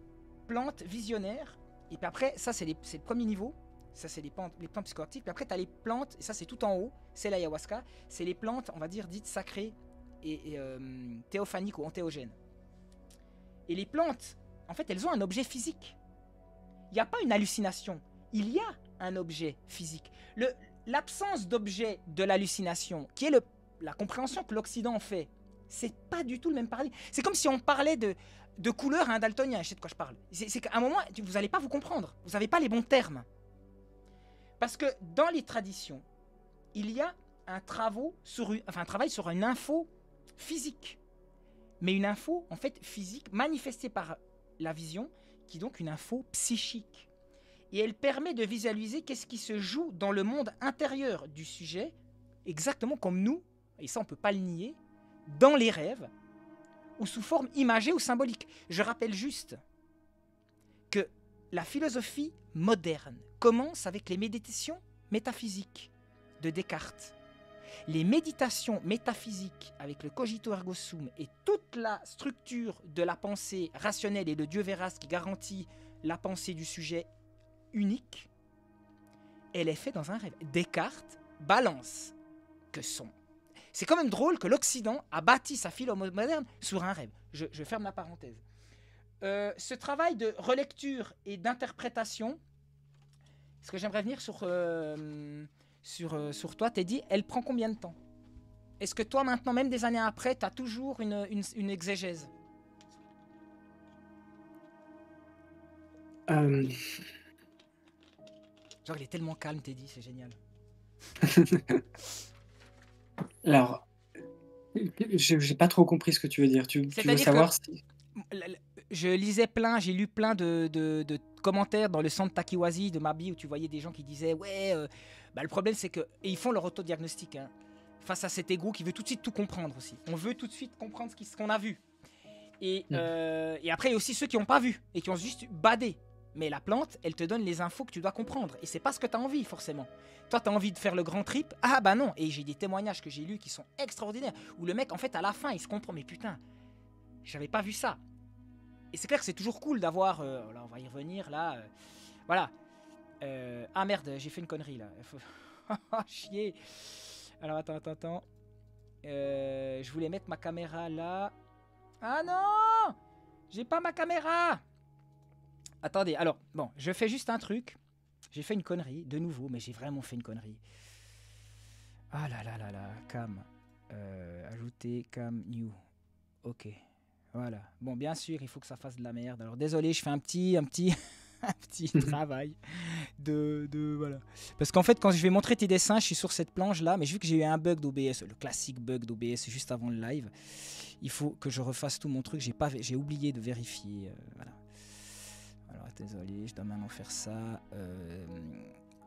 plantes visionnaires, et puis après, ça c'est le premier niveau, ça c'est les plantes, les plantes psychoactives, puis après tu as les plantes, et ça c'est tout en haut, c'est l'ayahuasca, c'est les plantes, on va dire, dites sacrées et, et, euh, théophaniques ou antéogènes. Et les plantes, en fait, elles ont un objet physique. Il n'y a pas une hallucination, il y a un objet physique. L'absence d'objet de l'hallucination, qui est la compréhension que l'Occident en fait, c'est pas du tout le même paradigme. C'est comme si on parlait de, de couleur à un daltonien, je sais de quoi je parle. C'est qu'à un moment, vous n'allez pas vous comprendre, vous n'avez pas les bons termes. Parce que dans les traditions, il y a un, un travail sur une info physique. Mais une info, en fait, physique, manifestée par la vision, qui est donc une info psychique. Et elle permet de visualiser qu'est-ce qui se joue dans le monde intérieur du sujet, exactement comme nous, et ça on ne peut pas le nier, dans les rêves, ou sous forme imagée ou symbolique. Je rappelle juste que la philosophie moderne commence avec les méditations métaphysiques de Descartes. Les méditations métaphysiques avec le cogito ergo sum et toute la structure de la pensée rationnelle et le Dieu véras qui garantit la pensée du sujet unique, elle est faite dans un rêve. Descartes balance que son. C'est quand même drôle que l'Occident a bâti sa philo moderne sur un rêve. Je, ferme la parenthèse. Euh, ce travail de relecture et d'interprétation, est-ce que j'aimerais venir sur, euh, sur, euh, sur toi, Teddy, elle prend combien de temps? Est-ce que toi, maintenant, même des années après, tu as toujours une, une, une exégèse? Euh, Genre, il est tellement calme, Teddy, c'est génial. [LAUGHS] Alors, je j'ai pas trop compris ce que tu veux dire. Tu, tu veux savoir que- si. Je lisais plein, j'ai lu plein de, de- de commentaires dans le centre Takiwazi de Mabi où tu voyais des gens qui disaient Ouais, euh, bah, le problème c'est que. Et ils font leur autodiagnostic hein, face à cet ego qui veut tout de suite tout comprendre aussi. On veut tout de suite comprendre ce qu'on a vu. Et, Mm. euh, et après, il y a aussi ceux qui n'ont pas vu et qui ont juste badé. Mais la plante, elle te donne les infos que tu dois comprendre. Et c'est pas ce que tu as envie, forcément. Toi, tu as envie de faire le grand trip. Ah, bah non. Et j'ai des témoignages que j'ai lus qui sont extraordinaires. Où le mec, en fait, à la fin, il se comprend. Mais putain, j'avais pas vu ça. Et c'est clair que c'est toujours cool d'avoir. euh, là, on va y revenir, là. euh, voilà. Euh, ah merde, j'ai fait une connerie, là. [LAUGHS] Ah, Chier. Alors, attends, attends, attends. Je voulais mettre ma caméra là. Ah non J'ai pas ma caméra Attendez, alors, bon, je fais juste un truc. J'ai fait une connerie, de nouveau, mais j'ai vraiment fait une connerie. Ah là là là là, cam. Ajouter cam new. Ok. Voilà. Bon, bien sûr, il faut que ça fasse de la merde. Alors désolé, je fais un petit, un petit, [LAUGHS] un petit [LAUGHS] travail de, de voilà. Parce qu'en fait, quand je vais montrer tes dessins, je suis sur cette planche là, mais vu que j'ai eu un bug d'OBS, le classique bug d'OBS juste avant le live, il faut que je refasse tout mon truc. J'ai pas, j'ai oublié de vérifier. euh, voilà. Alors désolé, je dois maintenant faire ça. euh,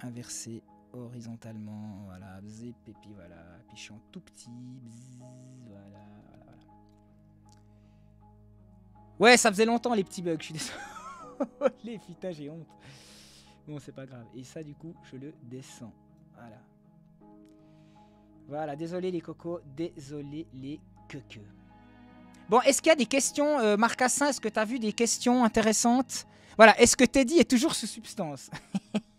inverser horizontalement, voilà, zip, et puis voilà, puis je suis en tout petit, voilà. Ouais, ça faisait longtemps les petits bugs, je suis désolé. [LAUGHS] putain, j'ai honte. Bon, c'est pas grave. Et ça, du coup, je le descends. Voilà. Voilà, désolé les cocos, désolé les quequeux. Bon, est-ce qu'il y a des questions, euh, Marcassin Est-ce que tu as vu des questions intéressantes? Voilà, est-ce que Teddy est toujours sous substance? [LAUGHS]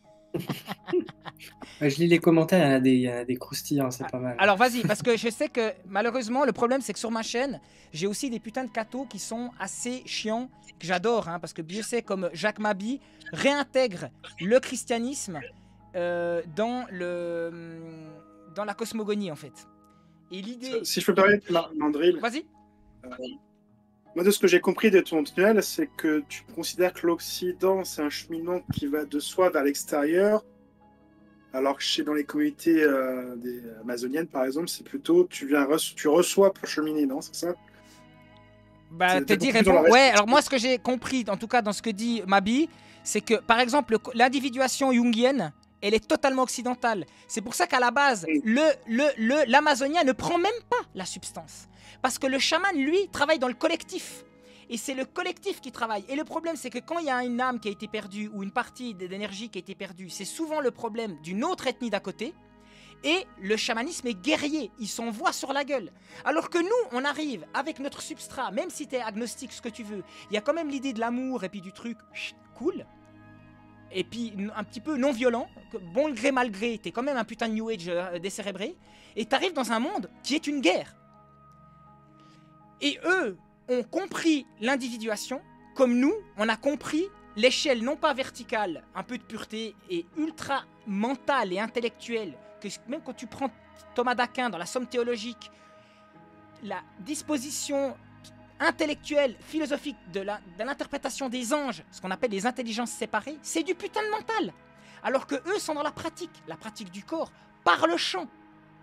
je lis les commentaires, il y en a des, il y en a des croustillants, c'est pas mal. Alors vas-y, parce que je sais que malheureusement, le problème c'est que sur ma chaîne, j'ai aussi des putains de cathos qui sont assez chiants, que j'adore, hein, parce que je sais comme Jacques Mabi réintègre le christianisme euh, dans, le, dans la cosmogonie en fait. Et l'idée... Si je peux parler, Mandril. Vas-y. Euh, moi, de ce que j'ai compris de ton tunnel, c'est que tu considères que l'Occident, c'est un cheminement qui va de soi vers l'extérieur, alors que chez dans les communautés euh, des amazoniennes, par exemple, c'est plutôt tu viens reço- tu reçois pour cheminer, non C'est ça? Bah, te dire, répond- ouais, alors moi, ce que j'ai compris, en tout cas dans ce que dit Mabi, c'est que, par exemple, le l'individuation jungienne, elle est totalement occidentale. C'est pour ça qu'à la base, le, le, le, l'amazonien ne prend même pas la substance. Parce que le chaman, lui, travaille dans le collectif. Et c'est le collectif qui travaille. Et le problème, c'est que quand il y a une âme qui a été perdue ou une partie d'énergie qui a été perdue, c'est souvent le problème d'une autre ethnie d'à côté. Et le chamanisme est guerrier, il s'envoie sur la gueule. Alors que nous, on arrive avec notre substrat, même si tu es agnostique, ce que tu veux, il y a quand même l'idée de l'amour et puis du truc cool. Et puis un petit peu non violent, bon gré mal gré, t'es quand même un putain de New Age euh, décérébré, et t'arrives dans un monde qui est une guerre. Et eux ont compris l'individuation, comme nous, on a compris l'échelle non pas verticale, un peu de pureté, et ultra mentale et intellectuelle, que même quand tu prends Thomas d'Aquin dans la Somme théologique, la disposition intellectuelle, philosophique de l'interprétation des anges, ce qu'on appelle les intelligences séparées, c'est du putain de mental. Alors que eux sont dans la pratique, la pratique du corps, par le chant,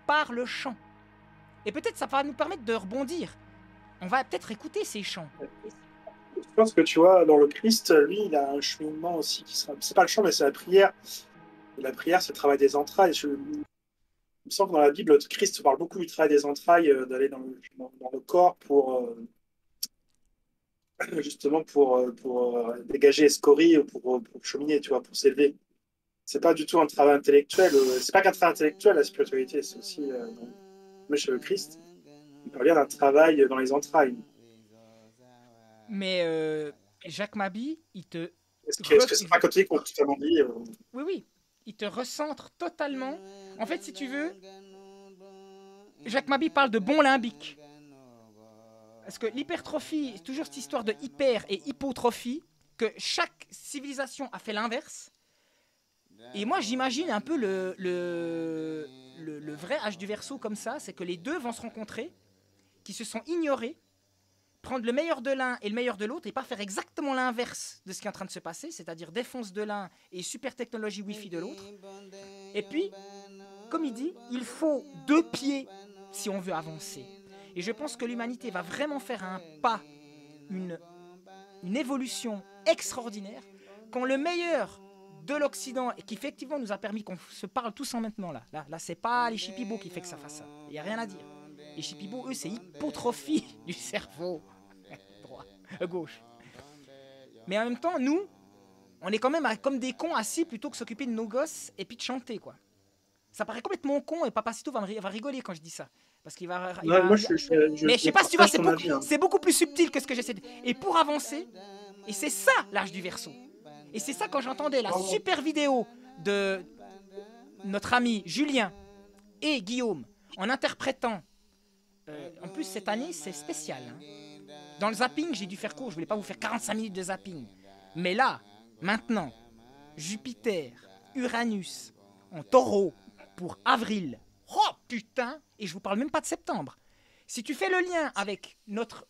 par le chant. Et peut-être ça va nous permettre de rebondir. On va peut-être écouter ces chants. Je pense que tu vois, dans le Christ, lui, il a un cheminement aussi qui sera. C'est pas le chant, mais c'est la prière. La prière, c'est le travail des entrailles. Je... Il me semble que dans la Bible, Christ parle beaucoup du travail des entrailles, euh, d'aller dans le, corps pour. euh, [COUGHS] justement pour, euh, dégager les scories ou pour, cheminer, tu vois, pour s'élever. C'est pas du tout un travail intellectuel. C'est pas qu'un travail intellectuel, la spiritualité, c'est aussi. euh, le Christ, il parle bien d'un travail dans les entrailles. Mais euh, Jacques Mabi, il te. Est-ce que c'est pas catholique qu'on totalement dit euh, Oui, oui. Il te recentre totalement. En fait, si tu veux, Jacques Mabi parle de bon limbique. Parce que l'hypertrophie, c'est toujours cette histoire de hyper et hypotrophie, que chaque civilisation a fait l'inverse. Et moi, j'imagine un peu le, le, le, le vrai âge du verso comme ça, c'est que les deux vont se rencontrer, qui se sont ignorés, prendre le meilleur de l'un et le meilleur de l'autre et pas faire exactement l'inverse de ce qui est en train de se passer, c'est-à-dire défonce de l'un et super technologie Wi-Fi de l'autre. Et puis, comme il dit, il faut deux pieds si on veut avancer. Et je pense que l'humanité va vraiment faire un pas, une, évolution extraordinaire quand le meilleur de l'Occident et qui effectivement nous a permis qu'on se parle tous en maintenant là. Là, là c'est pas les chipibos qui fait que ça fasse ça. Il y a rien à dire. Les chipibos, eux, c'est hypotrophie [LAUGHS] du cerveau. [LAUGHS] Droit, euh, gauche. Mais en même temps, nous, on est quand même comme des cons assis plutôt que s'occuper de nos gosses et puis de chanter, quoi. Ça paraît complètement con et Papacito va, va rigoler quand je dis ça. Parce qu'il va. il Ouais, va- moi, je- je- je- mais je sais pas si tu vois, c'est beaucoup, hein. c'est beaucoup plus subtil que ce que j'essaie de. Et pour avancer, et c'est ça l'âge du verso. Et c'est ça quand j'entendais la super vidéo de notre ami Julien et Guillaume en interprétant. Euh, en plus, cette année, c'est spécial. hein. Dans le zapping, j'ai dû faire court. Je voulais pas vous faire 45 minutes de zapping. Mais là, maintenant, Jupiter, Uranus en taureau pour avril. Oh putain Et je vous parle même pas de septembre. Si tu fais le lien avec notre.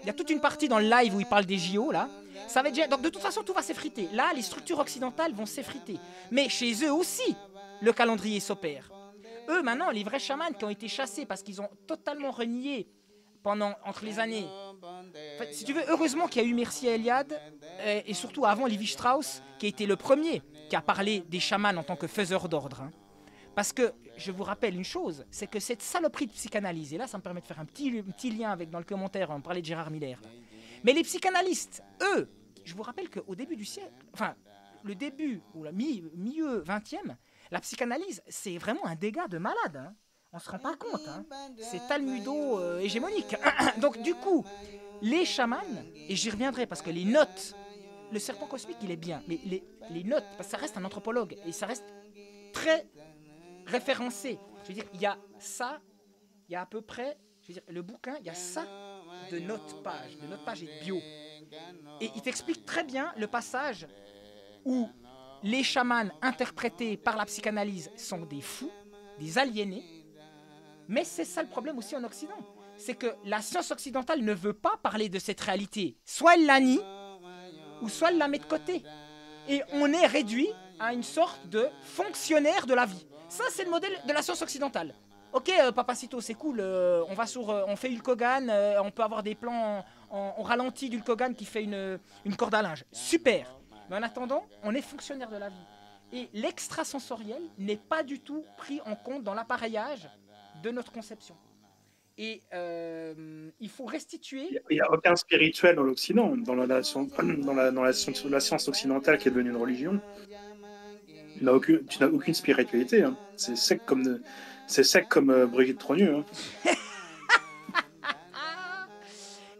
il y a toute une partie dans le live où il parle des JO là. Ça va Donc de toute façon, tout va s'effriter. Là, les structures occidentales vont s'effriter. Mais chez eux aussi, le calendrier s'opère. Eux, maintenant, les vrais chamans qui ont été chassés parce qu'ils ont totalement renié pendant entre les années. Si tu veux, heureusement qu'il y a eu Mircea Eliade euh, et surtout avant Lévi Strauss qui a été le premier qui a parlé des chamans en tant que faiseurs d'ordre. hein. Parce que je vous rappelle une chose, c'est que cette saloperie de psychanalyse, et là ça me permet de faire un petit, lien avec dans le commentaire, on parlait de Gérard Miller. Mais les psychanalystes, eux, je vous rappelle qu'au début du siècle, enfin le début ou le mi- milieu 20e, La psychanalyse, c'est vraiment un dégât de malade. Hein. On se rend pas compte. hein. C'est talmudo-hégémonique. [CLEARS THROAT] Donc, du coup, les chamans, et j'y reviendrai parce que les notes, le serpent cosmique, il est bien, mais les, notes, ça reste un anthropologue, et ça reste très référencé. Je veux dire, il y a ça, il y a à peu près, je veux dire, le bouquin, il y a ça de notes pages, de notes pages et de bio. Et il t'explique très bien le passage où les chamans interprétés par la psychanalyse sont des fous, des aliénés. Mais c'est ça le problème aussi en Occident. C'est que la science occidentale ne veut pas parler de cette réalité. Soit elle la nie, ou soit elle la met de côté. Et on est réduit à une sorte de fonctionnaire de la vie. Ça, c'est le modèle de la science occidentale. Ok, euh, Papacito, c'est cool. euh, on va sur, euh, on fait Hulk Hogan, euh, on peut avoir des plans en, en- en ralenti d'Hulk Hogan qui fait une corde à linge. Super. Mais en attendant, on est fonctionnaire de la vie. Et l'extrasensoriel n'est pas du tout pris en compte dans l'appareillage de notre conception. Et euh, il faut restituer. Il n'y a aucun spirituel dans l'Occident, dans la, nation- dans, la, dans la science, la science occidentale qui est devenue une religion. Tu n'as aucune, spiritualité. hein. C'est sec comme, c'est sec comme euh, Brigitte Trogneux. hein. [LAUGHS]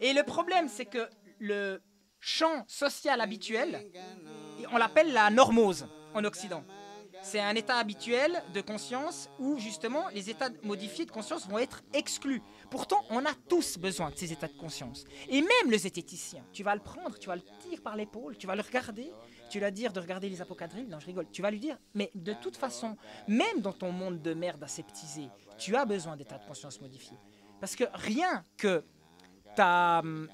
Et le problème, c'est que le champ social habituel, on l'appelle la normose en Occident. C'est un état habituel de conscience où justement les états modifiés de conscience vont être exclus. Pourtant, on a tous besoin de ces états de conscience. Et même le zététicien, tu vas le prendre, tu vas le tirer par l'épaule, tu vas le regarder, tu vas dire de regarder les apocadrilles, non je rigole, tu vas lui dire, mais de toute façon, même dans ton monde de merde aseptisé, tu as besoin d'états de conscience modifiés. Parce que rien que ta, hum,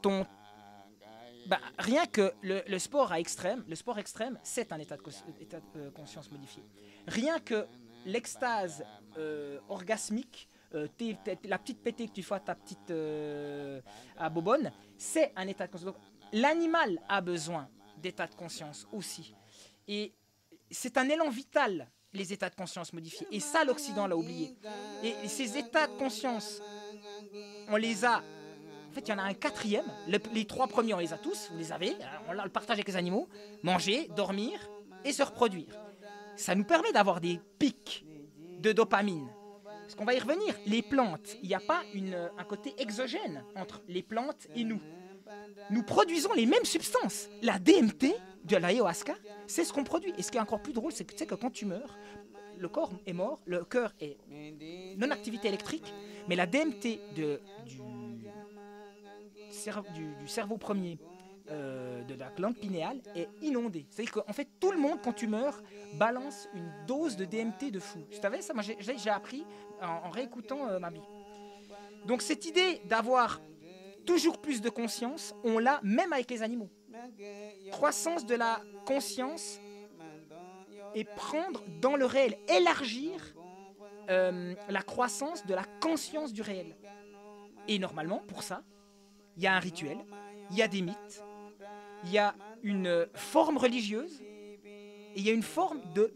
ton, bah, rien que le, sport à extrême, le sport extrême, c'est un état de, euh, conscience modifié. Rien que l'extase euh, orgasmique, euh, la petite pétée que tu fais à ta petite à Bobonne, c'est un état de conscience. L'animal a besoin d'état de conscience aussi. Et c'est un élan vital, les états de conscience modifiés. Et ça, l'Occident l'a oublié. Et ces états de conscience, on les a en fait, il y en a un quatrième. Le- les trois premiers, on les a tous. Vous les avez. hein, On le partage avec les animaux. Manger, dormir et se reproduire. Ça nous permet d'avoir des pics de dopamine. Parce qu'on va y revenir. Les plantes, il n'y a pas un côté exogène entre les plantes et nous. Nous produisons les mêmes substances. La DMT de l'ayahuasca, c'est ce qu'on produit. Et ce qui est encore plus drôle, c'est que tu sais que quand tu meurs, le corps est mort, le cœur est non-activité électrique, mais la DMT de, du, du, cerveau premier euh, de la glande pinéale est inondée. C'est-à-dire qu'en fait, tout le monde, quand tu meurs, balance une dose de DMT de fou. Tu savais ça? Moi, j'ai- appris en, en réécoutant euh, ma vie. Donc, cette idée d'avoir toujours plus de conscience, on l'a même avec les animaux. Croissance de la conscience et prendre dans le réel, élargir euh, la croissance de la conscience du réel. Et normalement, pour ça, il y a un rituel, il y a des mythes, il y a une forme religieuse et il y a une forme de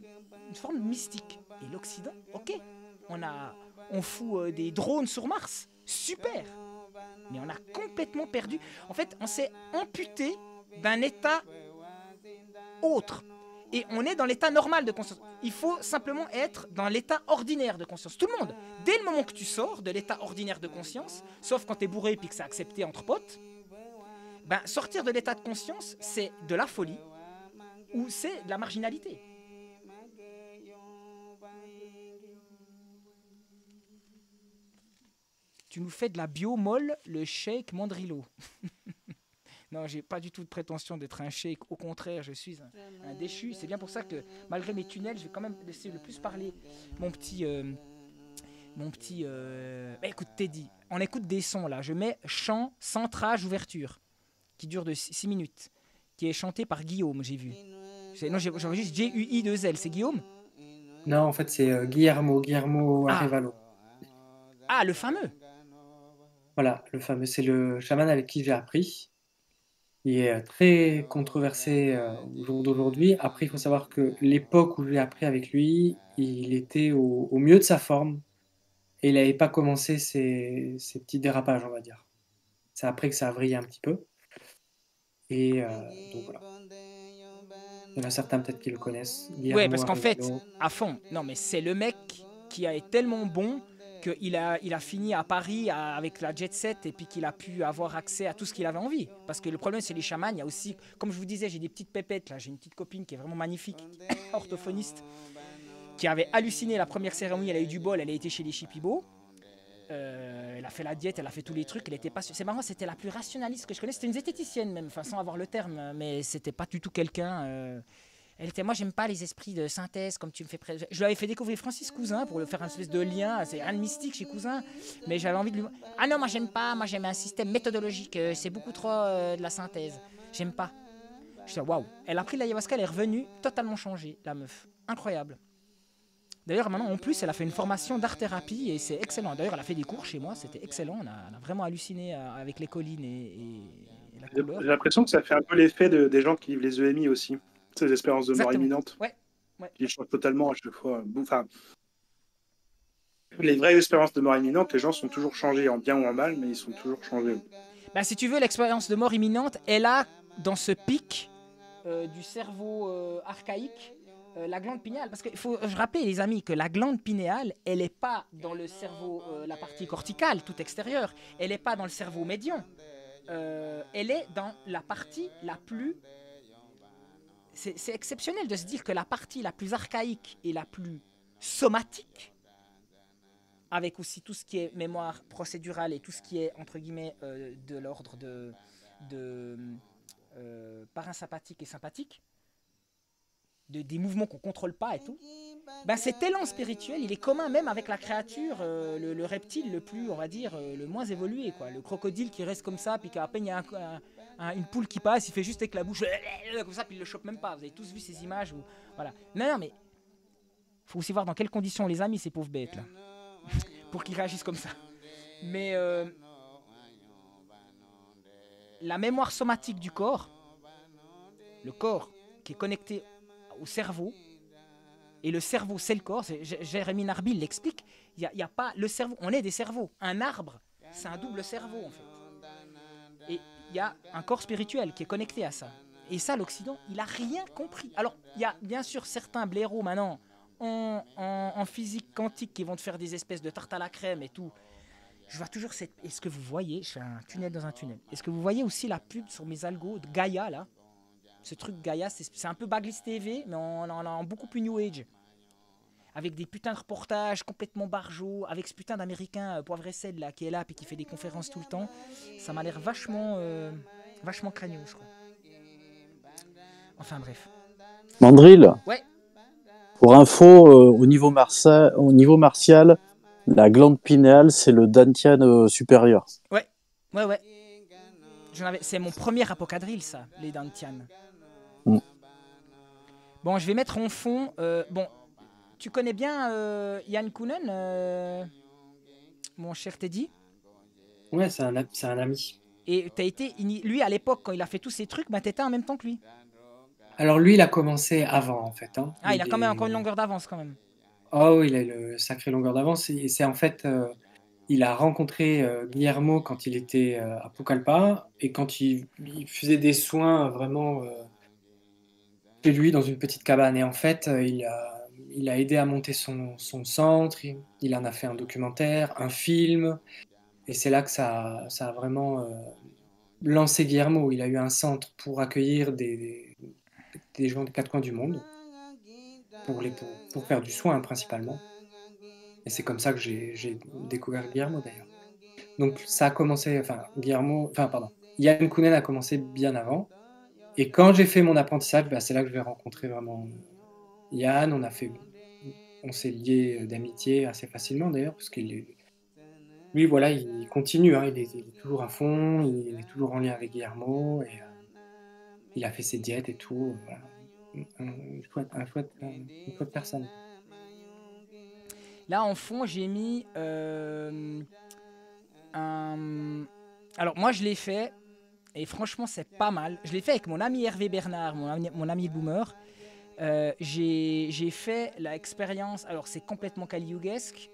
une forme mystique. Et l'Occident, ok, on a on fout euh, des drones sur Mars, super. Mais on a complètement perdu. En fait, on s'est amputé d'un état autre. Et on est dans l'état normal de conscience. Il faut simplement être dans l'état ordinaire de conscience. Tout le monde. Dès le moment que tu sors de l'état ordinaire de conscience, sauf quand tu es bourré et que c'est accepté entre potes, ben, sortir de l'état de conscience, c'est de la folie ou c'est de la marginalité. Tu nous fais de la bio molle, le shake Mandrilo. [LAUGHS] non, j'ai pas du tout de prétention d'être un shake. Au contraire, je suis un, un déchu. C'est bien pour ça que, malgré mes tunnels, je vais quand même laisser le plus parler mon petit. euh, mon petit. euh, bah, écoute, Teddy, on écoute des sons là. Je mets chant, centrage, ouverture, qui dure de 6 minutes, qui est chanté par Guillaume, j'ai vu. Non, j'ai j'aurais juste G-U-I-2-L. C'est Guillaume? Non, en fait, c'est euh, Guillermo, Guillermo Ah. Arevalo. Ah, le fameux Voilà, le fameux, c'est le chaman avec qui j'ai appris. Il est euh, très controversé euh, au jour d'aujourd'hui. Après, il faut savoir que l'époque où j'ai appris avec lui, il était au, au mieux de sa forme et il n'avait pas commencé ses, ses petits dérapages, on va dire. C'est après que ça a vrillé un petit peu. Et euh, donc voilà. Il y en a certains peut-être qui le connaissent. Ouais, Guillermo parce qu'en fait, à fond. Non, mais c'est le mec qui a été tellement bon il a fini à Paris avec la jet set et puis qu'il a pu avoir accès à tout ce qu'il avait envie. Parce que le problème, c'est les chamans. Il y a aussi, comme je vous disais, j'ai des petites pépettes là. J'ai une petite copine qui est vraiment magnifique, [LAUGHS] orthophoniste, qui avait halluciné la première cérémonie. Elle a eu du bol. Elle a été chez les Chipibo. Euh, elle a fait la diète, elle a fait tous les trucs. Elle était pas. C'est marrant, c'était la plus rationaliste que je connais. C'était une zététicienne même, sans avoir le terme, mais c'était pas du tout quelqu'un. euh, Elle était, moi j'aime pas les esprits de synthèse comme tu me fais. Je lui avais fait découvrir Francis Cousin pour le faire un espèce de lien. C'est de mystique chez Cousin, mais j'avais envie de lui. Ah non, moi j'aime pas. Moi j'aime un système méthodologique. euh, C'est beaucoup trop euh, de la synthèse. J'aime pas. Je suis waouh. Elle a pris l'ayahuasca, elle est revenue totalement changée, la meuf. Incroyable. D'ailleurs, maintenant, en plus, elle a fait une formation d'art-thérapie et c'est excellent. D'ailleurs, elle a fait des cours chez moi, c'était excellent. On a, on a vraiment halluciné euh, avec les collines et, et- et la J'ai l'impression que ça fait un peu l'effet de- des gens qui vivent les EMI aussi. Ces espérances de mort imminente. Ouais, ouais. Qui changent totalement à chaque fois. Enfin, les vraies espérances de mort imminente, les gens sont toujours changés en bien ou en mal, mais ils sont toujours changés. Bah, si tu veux, l'expérience de mort imminente, elle a dans ce pic euh, du cerveau euh, archaïque euh, la glande pinéale. Parce qu'il faut je rappelle, les amis, que la glande pinéale, elle n'est pas dans le cerveau, la partie corticale, tout extérieure. Elle n'est pas dans le cerveau médian. Elle est dans la partie la plus. C'est exceptionnel de se dire que la partie la plus archaïque et la plus somatique avec aussi tout ce qui est mémoire procédurale et tout ce qui est, entre guillemets, euh, de l'ordre de, de euh, parasympathique et sympathique, de, des mouvements qu'on contrôle pas et tout, ben cet élan spirituel, il est commun même avec la créature, euh, le, le reptile le plus, on va dire, euh, le moins évolué. Le crocodile qui reste comme ça, puis qu'à peine il y a un- un- une poule qui passe, il fait juste avec la bouche, [LAUGHS] comme ça, puis il le chope même pas. Vous avez tous vu ces images où, voilà. Non, non, mais faut aussi voir dans quelles conditions les amis ces pauvres bêtes là [LAUGHS] pour qu'ils réagissent comme ça. Mais euh, la mémoire somatique du corps, le corps qui est connecté au cerveau, et le cerveau c'est le corps, Jérémy Narbil l'explique, il n'y a, y a pas le cerveau, on est des cerveaux. Un arbre, c'est un double cerveau en fait. Il y a un corps spirituel qui est connecté à ça. Et ça, l'Occident, il a rien compris. Alors, il y a bien sûr certains blaireaux maintenant en, physique quantique qui vont te faire des espèces de tartes à la crème et tout. Je vois toujours cette. Est-ce que vous voyez Je fais un tunnel dans un tunnel. Est-ce que vous voyez aussi la pub sur mes algos de Gaia là? Ce truc Gaia, c'est un peu Baglis TV, mais en, en- en beaucoup plus New Age. Avec des putains de reportages complètement barjots, avec ce putain d'américain euh, poivre et sel là qui est là puis qui fait des conférences tout le temps. Ça m'a l'air vachement, euh, vachement je crois. Enfin bref. Mandrill, Ouais. pour info, euh, au, niveau marsa- au niveau martial, la glande pinéale, c'est le dantian euh, supérieur. Ouais, ouais, ouais. C'est mon premier apocadrille, ça, les Dantian. Mm. Bon, je vais mettre en fond. euh, bon, tu connais bien euh, Yann Kounen, euh, mon cher Teddy? Ouais, c'est un, c'est un ami. Et t'as été. Lui, à l'époque, quand il a fait tous ces trucs, bah, t'étais en même temps que lui. Alors lui, il a commencé avant, en fait. hein. Ah, il, a quand même est- encore une longueur d'avance, quand même. Oh, il a une sacrée longueur d'avance. Et c'est en fait, euh, il a rencontré euh, Guillermo quand il était euh, à Pucallpa et quand il, il faisait des soins vraiment chez lui dans une petite cabane. Et en fait, il a, il a aidé à monter son, centre. Il, en a fait un documentaire, un film. Et c'est là que ça, ça a vraiment euh, lancé Guillermo. Il a eu un centre pour accueillir des, des, gens des quatre coins du monde pour, les, pour, faire du soin principalement. Et c'est comme ça que j'ai j'ai découvert Guillermo d'ailleurs. Donc ça a commencé, enfin Guillermo, enfin pardon, Yann Kounen a commencé bien avant. Et quand j'ai fait mon apprentissage, bah, c'est là que je vais rencontrer vraiment Yann. On a fait, on s'est liés d'amitié assez facilement d'ailleurs, parce qu'il lui voilà, il continue, hein, il, est, toujours à fond, il est toujours en lien avec Guillermo et euh, il a fait ses diètes et tout. Voilà. Un, chouette, un chouette- un- une chouette personne. Là, en fond, j'ai mis euh, un. Alors, moi, je l'ai fait, et franchement, c'est pas mal. Je l'ai fait avec mon ami Hervé Bernard, mon mon ami boomer. Euh, j'ai fait l'expérience. Alors, c'est complètement caliuguesque.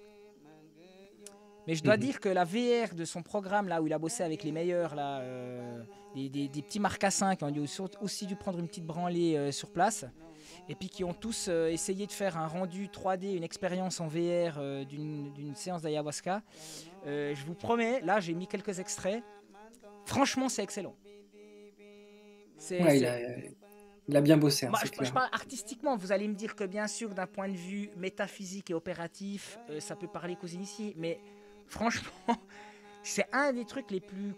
Mais je dois Mhm. dire que la VR de son programme, là où il a bossé avec les meilleurs, là, euh, des, des- des petits marcassins qui ont dû aussi, dû prendre une petite branlée euh, sur place, et puis qui ont tous euh, essayé de faire un rendu 3D, une expérience en VR d'une séance d'ayahuasca. Je vous promets, là j'ai mis quelques extraits. Franchement, c'est excellent. Ouais, il, a, il a bien bossé, hein, je, parle artistiquement. Vous allez me dire que bien sûr, d'un point de vue métaphysique et opératif, euh, ça peut parler qu'aux initiés. Mais franchement, [LAUGHS] c'est un des trucs les plus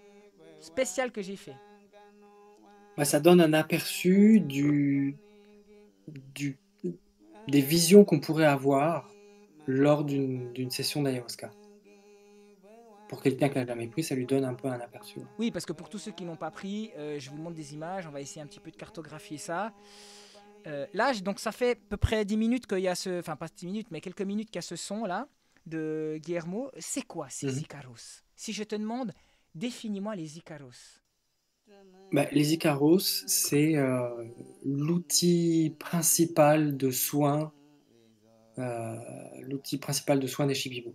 spéciaux que j'ai fait. Bah, ça donne un aperçu du, du, des visions qu'on pourrait avoir lors d'une session d'ayahuasca. Pour quelqu'un qui n'a jamais pris, ça lui donne un peu un aperçu. Oui, parce que pour tous ceux qui n'ont pas pris, euh, je vous montre des images. On va essayer un petit peu de cartographier ça. Euh, là, donc ça fait à peu près 10 minutes qu'il y a ce... Enfin, pas 10 minutes, mais quelques minutes qu'il y a ce son-là de Guillermo. C'est quoi ces Mhm. Icaros? Si je te demande, définis-moi les Icaros. Bah, les Icaros, c'est euh, l'outil principal de soins, l'outil principal de soins des Shipibo.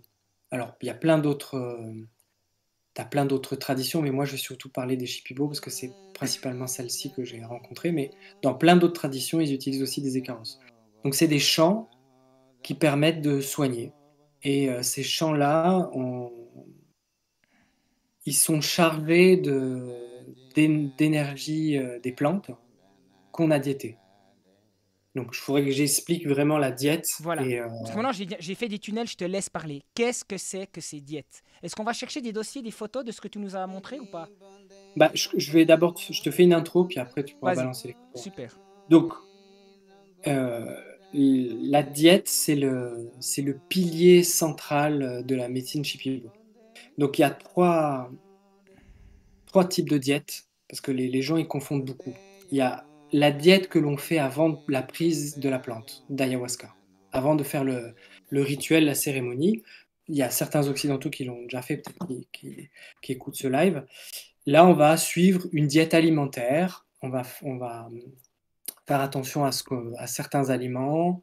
Alors, il y a plein d'autres, euh, plein d'autres traditions, mais moi je vais surtout parler des Shipibo parce que c'est principalement celle-ci que j'ai rencontrée. Mais dans plein d'autres traditions, ils utilisent aussi des Icaros. Donc, c'est des chants qui permettent de soigner. Et euh, ces chants-là, ils sont chargés d'énergie euh, des plantes qu'on a diétées. Donc, il faudrait que j'explique vraiment la diète. Voilà. Et, euh, Parce que maintenant, j'ai fait des tunnels, je te laisse parler. Qu'est-ce que c'est que ces diètes? Est-ce qu'on va chercher des dossiers, des photos de ce que tu nous as montré ou pas? Bah, je, je vais d'abord, je te fais une intro, puis après tu pourras balancer les photos. Super. Donc, euh, la diète, c'est le, le pilier central de la médecine Shipibo. Donc, il y a trois, trois types de diètes, parce que les, les gens, ils confondent beaucoup. Il y a la diète que l'on fait avant la prise de la plante, d'ayahuasca, avant de faire le, rituel, la cérémonie. Il y a certains occidentaux qui l'ont déjà fait, peut-être qui, écoutent ce live. Là, on va suivre une diète alimentaire. On va, va faire attention à, à certains aliments.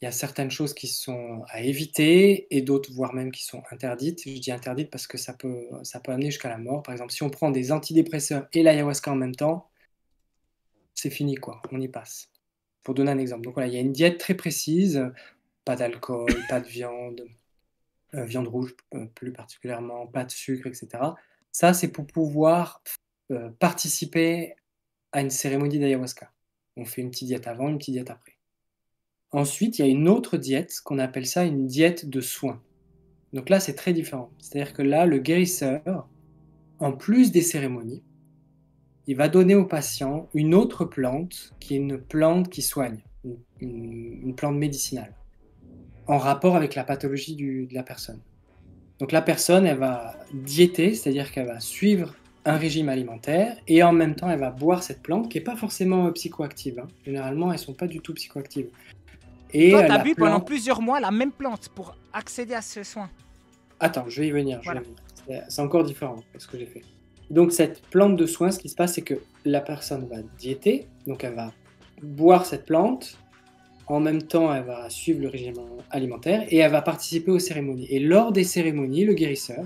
Il y a certaines choses qui sont à éviter et d'autres, voire même qui sont interdites. Je dis interdites parce que ça peut, ça peut amener jusqu'à la mort. Par exemple, si on prend des antidépresseurs et l'ayahuasca en même temps, c'est fini, quoi. On y passe. Pour donner un exemple. Donc voilà, il y a une diète très précise. Pas d'alcool, pas de viande, euh, viande rouge euh, plus particulièrement, pas de sucre, etc. Ça, c'est pour pouvoir euh, participer à une cérémonie d'ayahuasca. On fait une petite diète avant, une petite diète après. Ensuite, il y a une autre diète qu'on appelle ça une diète de soins. Donc là, c'est très différent. C'est-à-dire que là, le guérisseur, en plus des cérémonies, il va donner au patient une autre plante qui est une plante qui soigne, une, plante médicinale, en rapport avec la pathologie du- de la personne. Donc la personne, elle va diéter, c'est-à-dire qu'elle va suivre un régime alimentaire et en même temps, elle va boire cette plante qui n'est pas forcément psychoactive. hein. Généralement, elles ne sont pas du tout psychoactives. Et Toi, euh, tu as bu pendant plusieurs mois la même plante pour accéder à ce soin. Attends, je vais y venir. Voilà. venir. C'est- encore différent ce que j'ai fait. Donc cette plante de soin, ce qui se passe, c'est que la personne va diéter, donc elle va boire cette plante, en même temps elle va suivre le régime alimentaire et elle va participer aux cérémonies. Et lors des cérémonies, le guérisseur,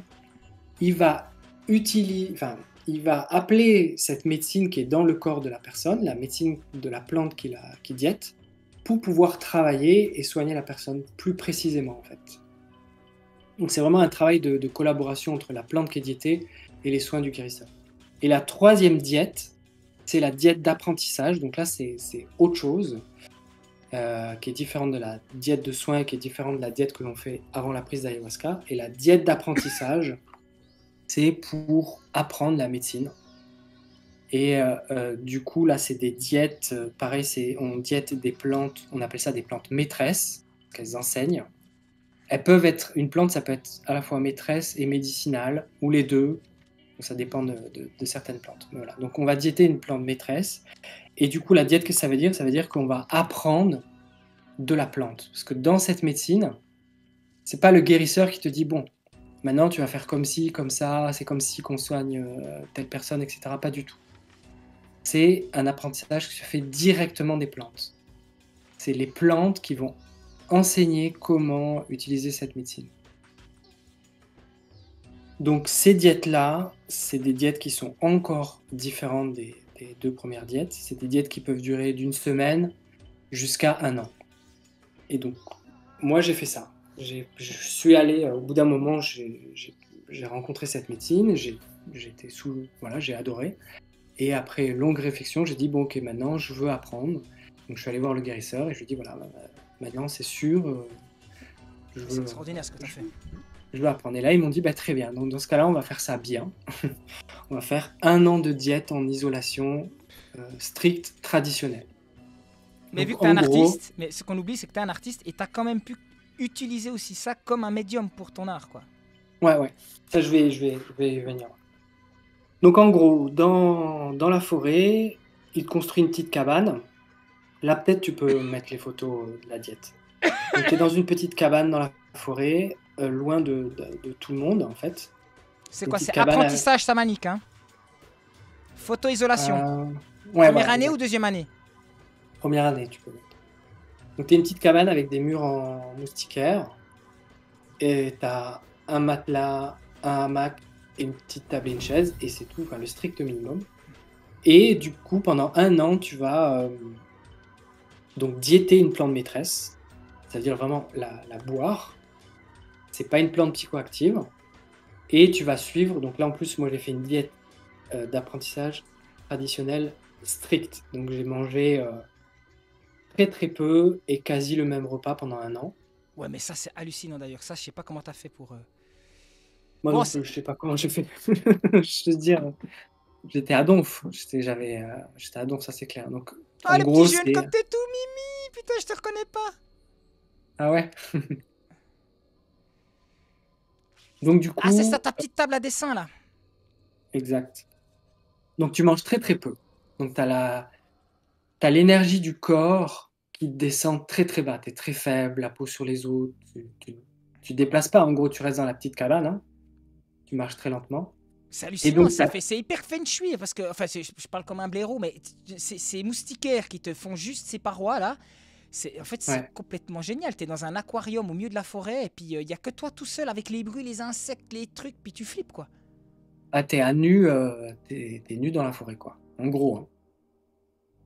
il va utiliser, enfin, il va appeler cette médecine qui est dans le corps de la personne, la médecine de la plante qu'il a, qui diète, pour pouvoir travailler et soigner la personne plus précisément en fait. Donc c'est vraiment un travail de, de collaboration entre la plante qui est diétée et les soins du guérisseur. Et la troisième diète, c'est la diète d'apprentissage. Donc là, c'est autre chose, euh, qui est différente de la diète de soins, qui est différente de la diète que l'on fait avant la prise d'ayahuasca. Et la diète d'apprentissage, [COUGHS] c'est pour apprendre la médecine. Et euh, euh, du coup, là, c'est des diètes, pareil, on diète des plantes, on appelle ça des plantes maîtresses, qu'elles enseignent. Elles peuvent être, une plante, ça peut être à la fois maîtresse et médicinale, ou les deux. Ça dépend de, certaines plantes. Donc on va diéter une plante maîtresse. Et du coup, la diète, que ça veut dire? Ça veut dire qu'on va apprendre de la plante. Parce que dans cette médecine, c'est pas le guérisseur qui te dit, bon, maintenant tu vas faire comme ci, comme ça, c'est comme si qu'on soigne euh, telle personne, etc. Pas du tout. C'est un apprentissage qui se fait directement des plantes. C'est les plantes qui vont enseigner comment utiliser cette médecine. Donc ces diètes-là, c'est des diètes qui sont encore différentes des, des deux premières diètes. C'est des diètes qui peuvent durer d'une semaine jusqu'à un an. Et donc, moi j'ai fait ça. J'ai- Je suis allé, euh, au bout d'un moment, j'ai rencontré cette médecine, j'ai- j'étais sous, voilà, j'ai adoré. Et après longue réflexion, j'ai dit, bon ok, maintenant je veux apprendre. Donc je suis allé voir le guérisseur et je lui ai dit, voilà, bah, maintenant c'est sûr, euh, je veux, extraordinaire ce que tu as fait. Je veux apprendre. Et là, ils m'ont dit, bah, très bien. Donc, dans ce cas-là, on va faire ça bien. [LAUGHS] on va faire un an de diète en isolation euh, stricte, traditionnelle. Mais Donc, vu que tu es un gros- artiste, mais ce qu'on oublie, c'est que tu es un artiste et tu as quand même pu utiliser aussi ça comme un médium pour ton art, quoi. Ouais, ouais. Ça, je vais, je vais, je vais y venir. Donc, en gros, dans, dans la forêt, il te construit une petite cabane. Là, peut-être, tu peux mettre les photos de la diète. Donc, tu es dans une petite cabane dans la forêt, euh, loin de, de- de tout le monde, en fait. C'est quoi C'est apprentissage samanique, hein Photo-isolation. Euh, ouais, Première voilà, année exact. ou deuxième année? Première année, tu peux mettre. Donc, tu une petite cabane avec des murs en moustiquaire. Et tu as un matelas, un hamac et une petite table et une chaise. Et c'est tout, enfin, le strict minimum. Et du coup, pendant un an, tu vas euh, donc diéter une plante maîtresse. C'est-à-dire vraiment la, la boire. C'est pas une plante psychoactive. Et tu vas suivre. Donc là, en plus, moi, j'ai fait une diète euh, d'apprentissage traditionnel strict. Donc j'ai mangé euh, très très peu et quasi le même repas pendant un an. Ouais, mais ça, c'est hallucinant d'ailleurs. Ça, je sais pas comment tu as fait pour. euh, Moi Bon, je sais pas comment j'ai fait. [LAUGHS] je te dire, j'étais à Donf. J'étais, j'avais, euh, j'étais à Donf, ça c'est clair. Donc Ah, en le gros, petit jeune, comme t'es tout mimi Putain, je te reconnais pas Ah ouais? [LAUGHS] Donc du coup. Ah, c'est ça, ta petite table à dessin, là Exact. Donc tu manges très très peu. Donc tu as la... t'as l'énergie du corps qui descend très très bas. Tu es très faible, la peau sur les os. Tu, tu, tu déplaces pas, en gros, tu restes dans la petite cabane. hein. Tu marches très lentement. C'est hallucinant, donc, ça fait, c'est hyper feng shui, parce que, enfin, c'est- je, parle comme un blaireau, mais c'est ces moustiquaires qui te font juste ces parois là. C'est, en fait, c'est Ouais. complètement génial. T'es dans un aquarium au milieu de la forêt, et puis il y a que toi tout seul avec les bruits, les insectes, les trucs, puis tu flippes quoi. Ah, t'es à nu, euh, t'es, t'es nu dans la forêt, quoi. En gros. hein.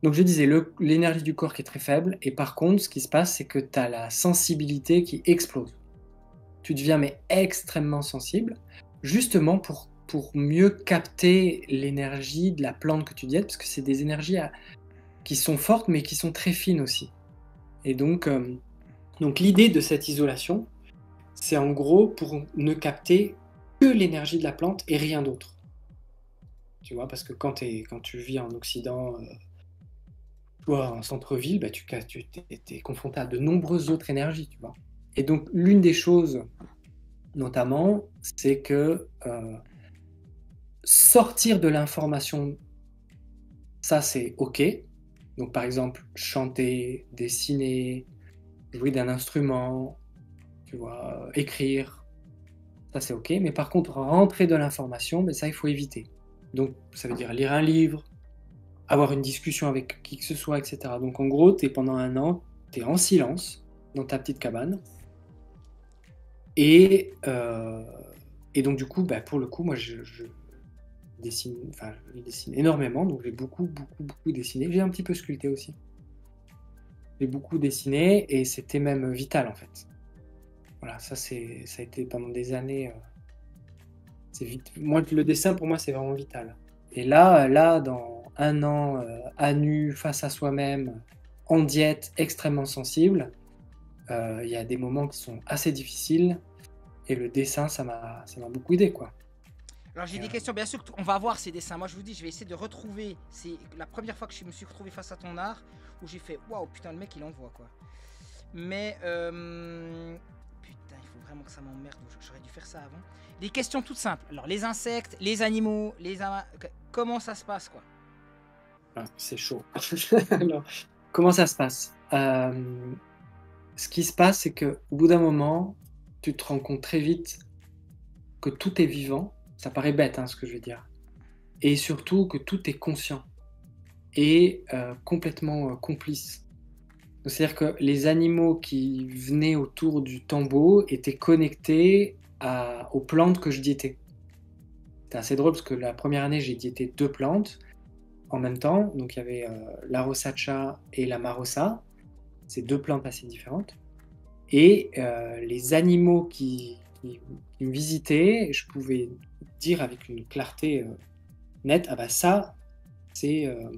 Donc je disais, le- l'énergie du corps qui est très faible, et par contre, ce qui se passe, c'est que t'as la sensibilité qui explose. Tu deviens mais extrêmement sensible, justement pour, pour mieux capter l'énergie de la plante que tu diètes, parce que c'est des énergies à- qui sont fortes, mais qui sont très fines aussi. Et donc, euh, donc l'idée de cette isolation, c'est en gros pour ne capter que l'énergie de la plante et rien d'autre. Tu vois, parce que quand, tu vis en Occident, euh, en centre-ville, bah, tu es, confronté à de nombreuses autres énergies. Et donc, l'une des choses, notamment, c'est que euh, sortir de l'information, ça, c'est OK. Donc, par exemple, chanter, dessiner, jouer d'un instrument, tu vois, euh, écrire, ça c'est ok, mais par contre, rentrer de l'information, mais ça il faut éviter. Donc, ça veut dire lire un livre, avoir une discussion avec qui que ce soit, etc. Donc, en gros, tu es pendant un an, tu es en silence dans ta petite cabane. Et, euh, et donc, du coup, bah, pour le coup, moi je dessine, enfin, énormément, donc j'ai beaucoup, beaucoup, beaucoup dessiné. J'ai un petit peu sculpté aussi. J'ai beaucoup dessiné et c'était même vital en fait. Voilà, ça c'est, ça a été pendant des années. euh, c'est vite. Moi, le dessin pour moi c'est vraiment vital. Et là, là, dans un an euh, à nu, face à soi-même, en diète, extrêmement sensible, euh, il y a des moments qui sont assez difficiles. Et le dessin, ça m'a, ça m'a beaucoup aidé quoi. Alors j'ai des questions, bien sûr, on va voir ces dessins. Moi je vous dis, je vais essayer de retrouver. C'est la première fois que je me suis retrouvé face à ton art où j'ai fait waouh, putain, le mec il envoie quoi. Mais euh, putain, il faut vraiment que ça m'emmerde. J'aurais dû faire ça avant. Des questions toutes simples. Alors les insectes, les animaux, les comment ça se passe quoi? Ah, c'est chaud. [LAUGHS] Alors, comment ça se passe? Euh, Ce qui se passe, c'est que au bout d'un moment, tu te rends compte très vite que tout est vivant. Ça paraît bête, hein, ce que je veux dire. Et surtout que tout est conscient et euh, complètement euh, complice. C'est-à-dire que les animaux qui venaient autour du tombeau étaient connectés aux plantes que je diétais. c'était assez drôle parce que la première année, j'ai diété deux plantes en même temps. Donc il y avait euh, la rosacha et la marosa. C'est deux plantes assez différentes. Et les animaux qui me visitaient, je pouvais dire avec une clarté euh, nette, ah bah ça, c'est euh,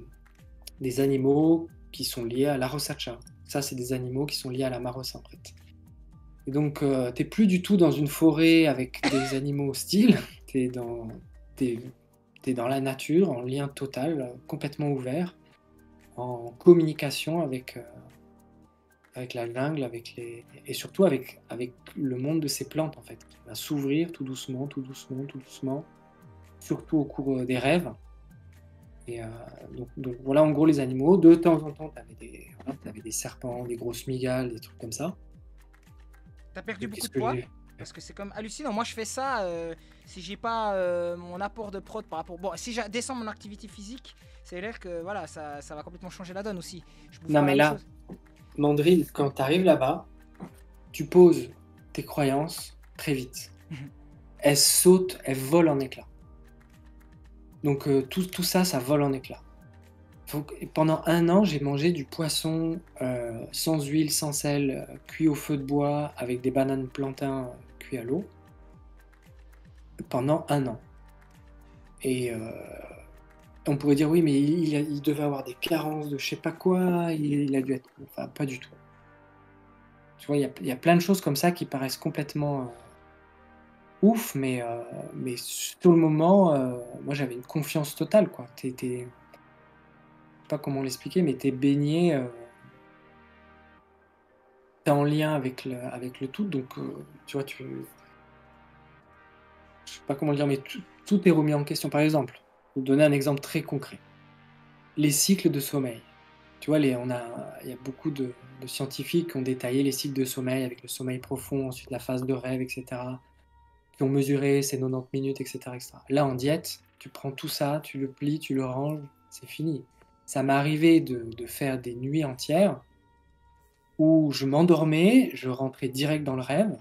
des animaux qui sont liés à la rosacha. Ça, c'est des animaux qui sont liés à la marosa en fait. Et donc, euh, t'es plus du tout dans une forêt avec des animaux hostiles, t'es dans, t'es, t'es dans la nature, en lien total, complètement ouvert, en communication avec, euh, avec la jungle, avec les... et surtout avec, avec le monde de ces plantes en fait, qui va s'ouvrir tout doucement, tout doucement, tout doucement, surtout au cours euh, des rêves. Et euh, donc, donc voilà en gros les animaux. De temps en temps, t'avais des, voilà, des serpents, des grosses migales, des trucs comme ça. T'as perdu beaucoup de poids Parce que c'est comme hallucinant. Moi, je fais ça euh, si j'ai pas euh, mon apport de prod par rapport. Bon, si je descends mon activité physique, c'est l'air que voilà, ça, ça va complètement changer la donne aussi. Je Non, mais là, chose. Mandrine, quand tu arrives là-bas, tu poses tes croyances très vite. Elles sautent, elles volent en éclats. Donc euh, tout, tout ça, ça vole en éclats. Faut pendant un an, j'ai mangé du poisson euh, sans huile, sans sel, euh, cuit au feu de bois, avec des bananes plantains cuits à l'eau. Pendant un an. Et euh, on pourrait dire oui, mais il, devait avoir des carences de je sais pas quoi, il, a dû être. Enfin, pas du tout. Tu vois, il y a, plein de choses comme ça qui paraissent complètement euh, ouf, mais, euh, mais sur le moment, euh, moi j'avais une confiance totale, quoi. T'es, t'es- je sais pas comment l'expliquer, mais t'es baigné. t'es en lien avec le, avec le tout, donc tu vois, tu. Je sais pas comment le dire, mais tout, est remis en question. Par exemple, vous donner un exemple très concret. Les cycles de sommeil. Tu vois, les, on a, il y a beaucoup de, scientifiques qui ont détaillé les cycles de sommeil avec le sommeil profond, ensuite la phase de rêve, etc. Qui ont mesuré ces 90 minutes, etc.. Là, en diète, tu prends tout ça, tu le plies, tu le ranges, c'est fini. Ça m'est arrivé de, faire des nuits entières où je m'endormais, je rentrais direct dans le rêve.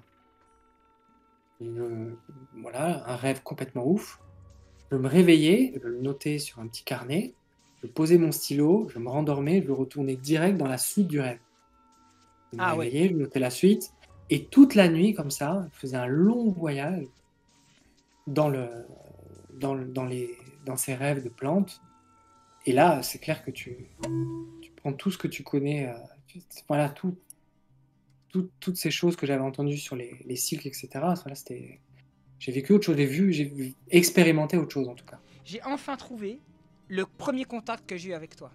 Voilà, un rêve complètement ouf. Je me réveillais, je le notais sur un petit carnet, je posais mon stylo, je me rendormais, je retournais direct dans la suite du rêve. Je me Ah ouais. réveillais, je notais la suite, et toute la nuit, comme ça, je faisais un long voyage dans, le, dans, le- dans, les, dans ces rêves de plantes. Et là, c'est clair que tu, tu prends tout ce que tu connais, euh, voilà, tout, tout- toutes ces choses que j'avais entendues sur les, les cycles, etc. Voilà, c'était, j'ai vécu autre chose, j'ai vu, j'ai expérimenté autre chose en tout cas. J'ai enfin trouvé le premier contact que j'ai eu avec toi.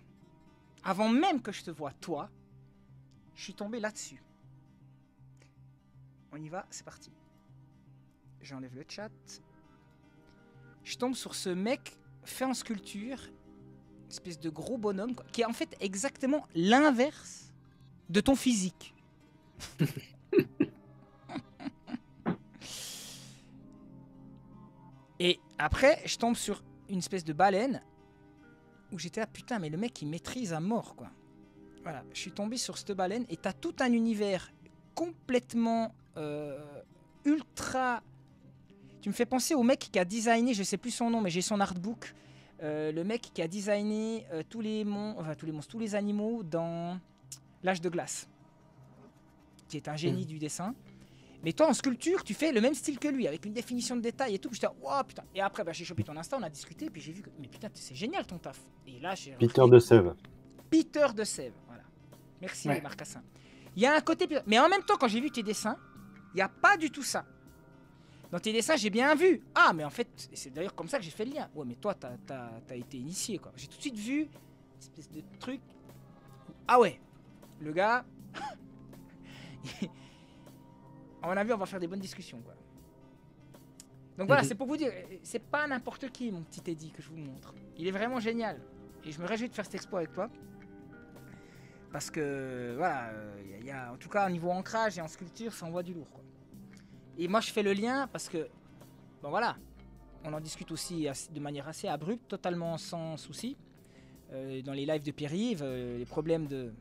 Avant même que je te vois, toi, je suis tombé là-dessus. On y va, c'est parti. J'enlève le chat. Je tombe sur ce mec fait en sculpture, une espèce de gros bonhomme, quoi, qui est en fait exactement l'inverse de ton physique. [LAUGHS] Et après, je tombe sur une espèce de baleine où j'étais là, putain, mais le mec il maîtrise à mort quoi. Voilà, je suis tombé sur cette baleine et t'as tout un univers complètement euh, ultra. Tu me fais penser au mec qui a designé, je sais plus son nom, mais j'ai son artbook. Euh, le mec qui a designé euh, tous les mon... enfin, tous les monstres, tous les animaux dans l'âge de glace, qui est un génie du dessin. Mais toi, en sculpture, tu fais le même style que lui, avec une définition de détail et tout. J'étais, wow, putain. Et après, bah, j'ai chopé ton Insta, on a discuté, puis j'ai vu que, mais putain, c'est génial ton taf. Et là, j'ai. Peter de Sèvres. Peter de Sèvres, voilà. Merci, Ouais. Marcassin. Il y a un côté. Mais en même temps, quand j'ai vu tes dessins, il n'y a pas du tout ça. Dans tes dessins, j'ai bien vu. Ah, mais en fait, c'est d'ailleurs comme ça que j'ai fait le lien. Ouais, mais toi, t'as as, été initié, quoi. J'ai tout de suite vu une espèce de truc. Ah ouais, le gars. [LAUGHS] à mon avis, on va faire des bonnes discussions, quoi. Donc voilà, Mhm. c'est pour vous dire, c'est pas n'importe qui, mon petit Eddie, que je vous montre. Il est vraiment génial. Et je me réjouis de faire cette expo avec toi. Parce que, voilà, euh, il y, a, en tout cas, au niveau ancrage et en sculpture, ça envoie du lourd, quoi. Et moi, je fais le lien parce que, bon voilà, on en discute aussi de manière assez abrupte, totalement sans souci. Euh, dans les lives de Pierre-Yves, euh, les problèmes de,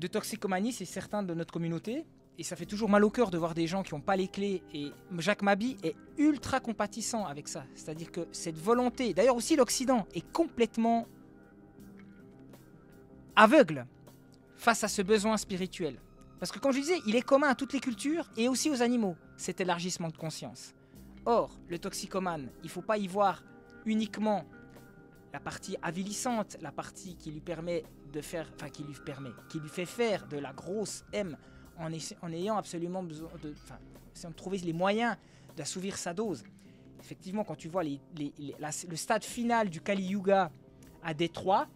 de toxicomanie, c'est certain de notre communauté. et ça fait toujours mal au cœur de voir des gens qui n'ont pas les clés. Et Jacques Mabi est ultra compatissant avec ça. C'est-à-dire que cette volonté, d'ailleurs aussi l'Occident, est complètement aveugle face à ce besoin spirituel. Parce que comme je disais, il est commun à toutes les cultures et aussi aux animaux, cet élargissement de conscience. Or, le toxicomane, il ne faut pas y voir uniquement la partie avilissante, la partie qui lui permet de faire, enfin qui lui permet, qui lui fait faire de la grosse M en, ayant absolument besoin de, enfin, de trouver les moyens d'assouvir sa dose. Effectivement, quand tu vois le stade final du Kali Yuga à Détroit,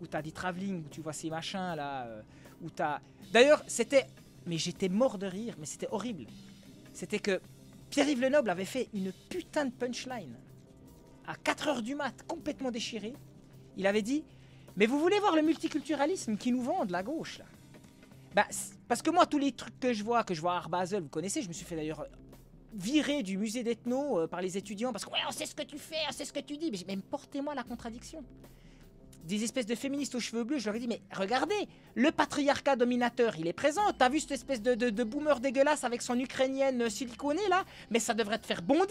où tu as des travelling, où tu vois ces machins là, euh, où tu as... D'ailleurs, c'était... Mais j'étais mort de rire, mais c'était horrible. C'était que Pierre-Yves Lenoble avait fait une putain de punchline à 4h du mat, complètement déchiré. Il avait dit Mais vous voulez voir le multiculturalisme qui nous vendent la gauche là bah, Parce que moi, tous les trucs que je vois, que je vois à Basel, vous connaissez, je me suis fait d'ailleurs virer du musée d'ethno euh, par les étudiants parce que ouais, on sait ce que tu fais, on sait ce que tu dis. Mais, mais portez-moi la contradiction. Des espèces de féministes aux cheveux bleus, je leur ai dit Mais regardez, le patriarcat dominateur, il est présent. T'as vu cette espèce de, de, de boomer dégueulasse avec son ukrainienne siliconée là? Mais ça devrait te faire bondir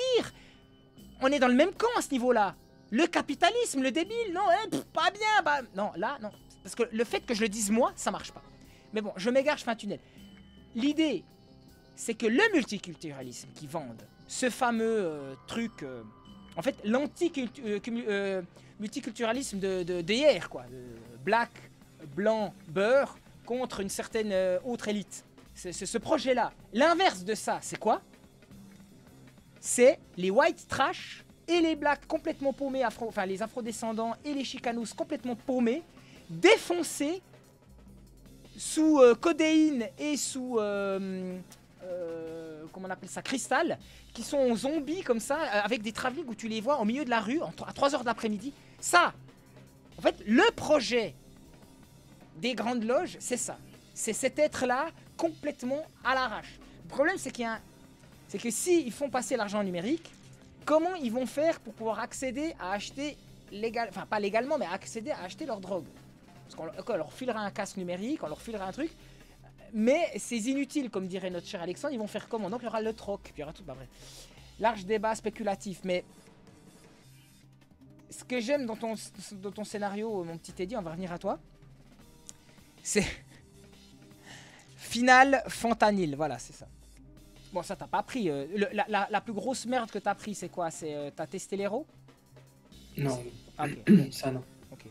on est dans le même camp à ce niveau-là. Le capitalisme, le débile, non, hein, pas bien, bah, non, là, non. Parce que le fait que je le dise moi, ça marche pas. Mais bon, je m'égare, je fais un tunnel. L'idée, c'est que le multiculturalisme qui vendent, ce fameux euh, truc, euh, en fait, l'anti-multiculturalisme de, de, d'hier, quoi, black, blanc, beurre, contre une certaine euh, autre élite. C'est ce projet-là. L'inverse de ça, c'est quoi? C'est les white trash et les blacks complètement paumés, enfin les afrodescendants et les chicanos complètement paumés, défoncés sous euh, codéine et sous euh, euh, comment on appelle ça cristal, qui sont zombies comme ça, euh, avec des travelling où tu les vois au milieu de la rue à 3 heures d'après-midi. Ça, en fait, le projet des grandes loges, c'est ça. C'est cet être-là complètement à l'arrache. Le problème, c'est qu'il y a un, c'est que s'ils font passer l'argent numérique, comment ils vont faire pour pouvoir accéder à acheter légal, enfin pas légalement, mais accéder à acheter leur drogue? Parce qu'on leur, filera un casque numérique, on leur filera un truc, mais c'est inutile, comme dirait notre cher Alexandre, ils vont faire comment? Donc il y aura le troc, puis il y aura tout, bah bref. Large débat spéculatif, mais ce que j'aime dans ton, dans ton scénario, mon petit Teddy, on va revenir à toi, c'est [LAUGHS] Final Fantanil, voilà, c'est ça. Bon, ça, t'as pas pris. euh, le- la, la- la plus grosse merde que t'as pris, c'est quoi? C'est euh, T'as testé l'héros Non. Ah, ok. [CLEARS THROAT] Ça, non. Ok.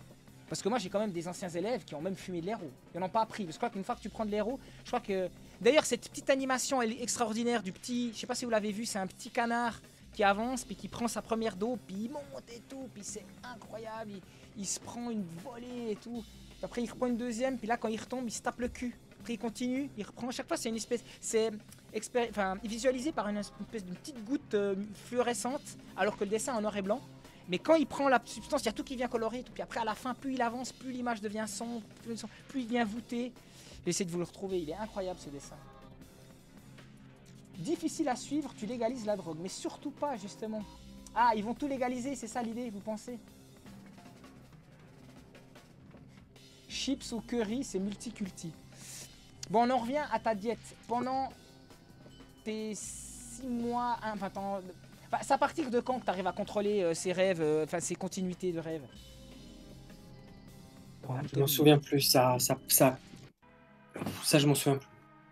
Parce que moi, j'ai quand même des anciens élèves qui ont même fumé de l'héros. Ils n'en ont pas appris. Parce que je crois qu'une fois que tu prends de l'héros, je crois que. D'ailleurs, cette petite animation elle est extraordinaire du petit. Je sais pas si vous l'avez vu, c'est un petit canard qui avance, puis qui prend sa première dos, puis il monte et tout, puis c'est incroyable. Il, il se prend une volée et tout. Puis après, il reprend une deuxième, puis là, quand il retombe, il se tape le cul. Après, il continue, il reprend. Chaque fois, c'est une espèce. C'est visualisé par une espèce petite goutte euh, fluorescente, alors que le dessin est en noir et blanc. Mais quand il prend la substance, il y a tout qui vient colorer. tout. Puis après, à la fin, plus il avance, plus l'image devient sombre, plus, il- vient voûté. J'essaie de vous le retrouver. Il est incroyable ce dessin. Difficile à suivre, tu légalises la drogue. Mais surtout pas, justement. Ah, ils vont tout légaliser, c'est ça l'idée, vous pensez? Chips au curry, c'est multiculti. Bon, on en revient à ta diète. Pendant tes 6 mois, hein, enfin, enfin, c'est à partir de quand que tu arrives à contrôler euh, ces rêves, euh, enfin ces continuités de rêves? Je m'en souviens plus. Ça, ça, ça, ça je m'en souviens plus.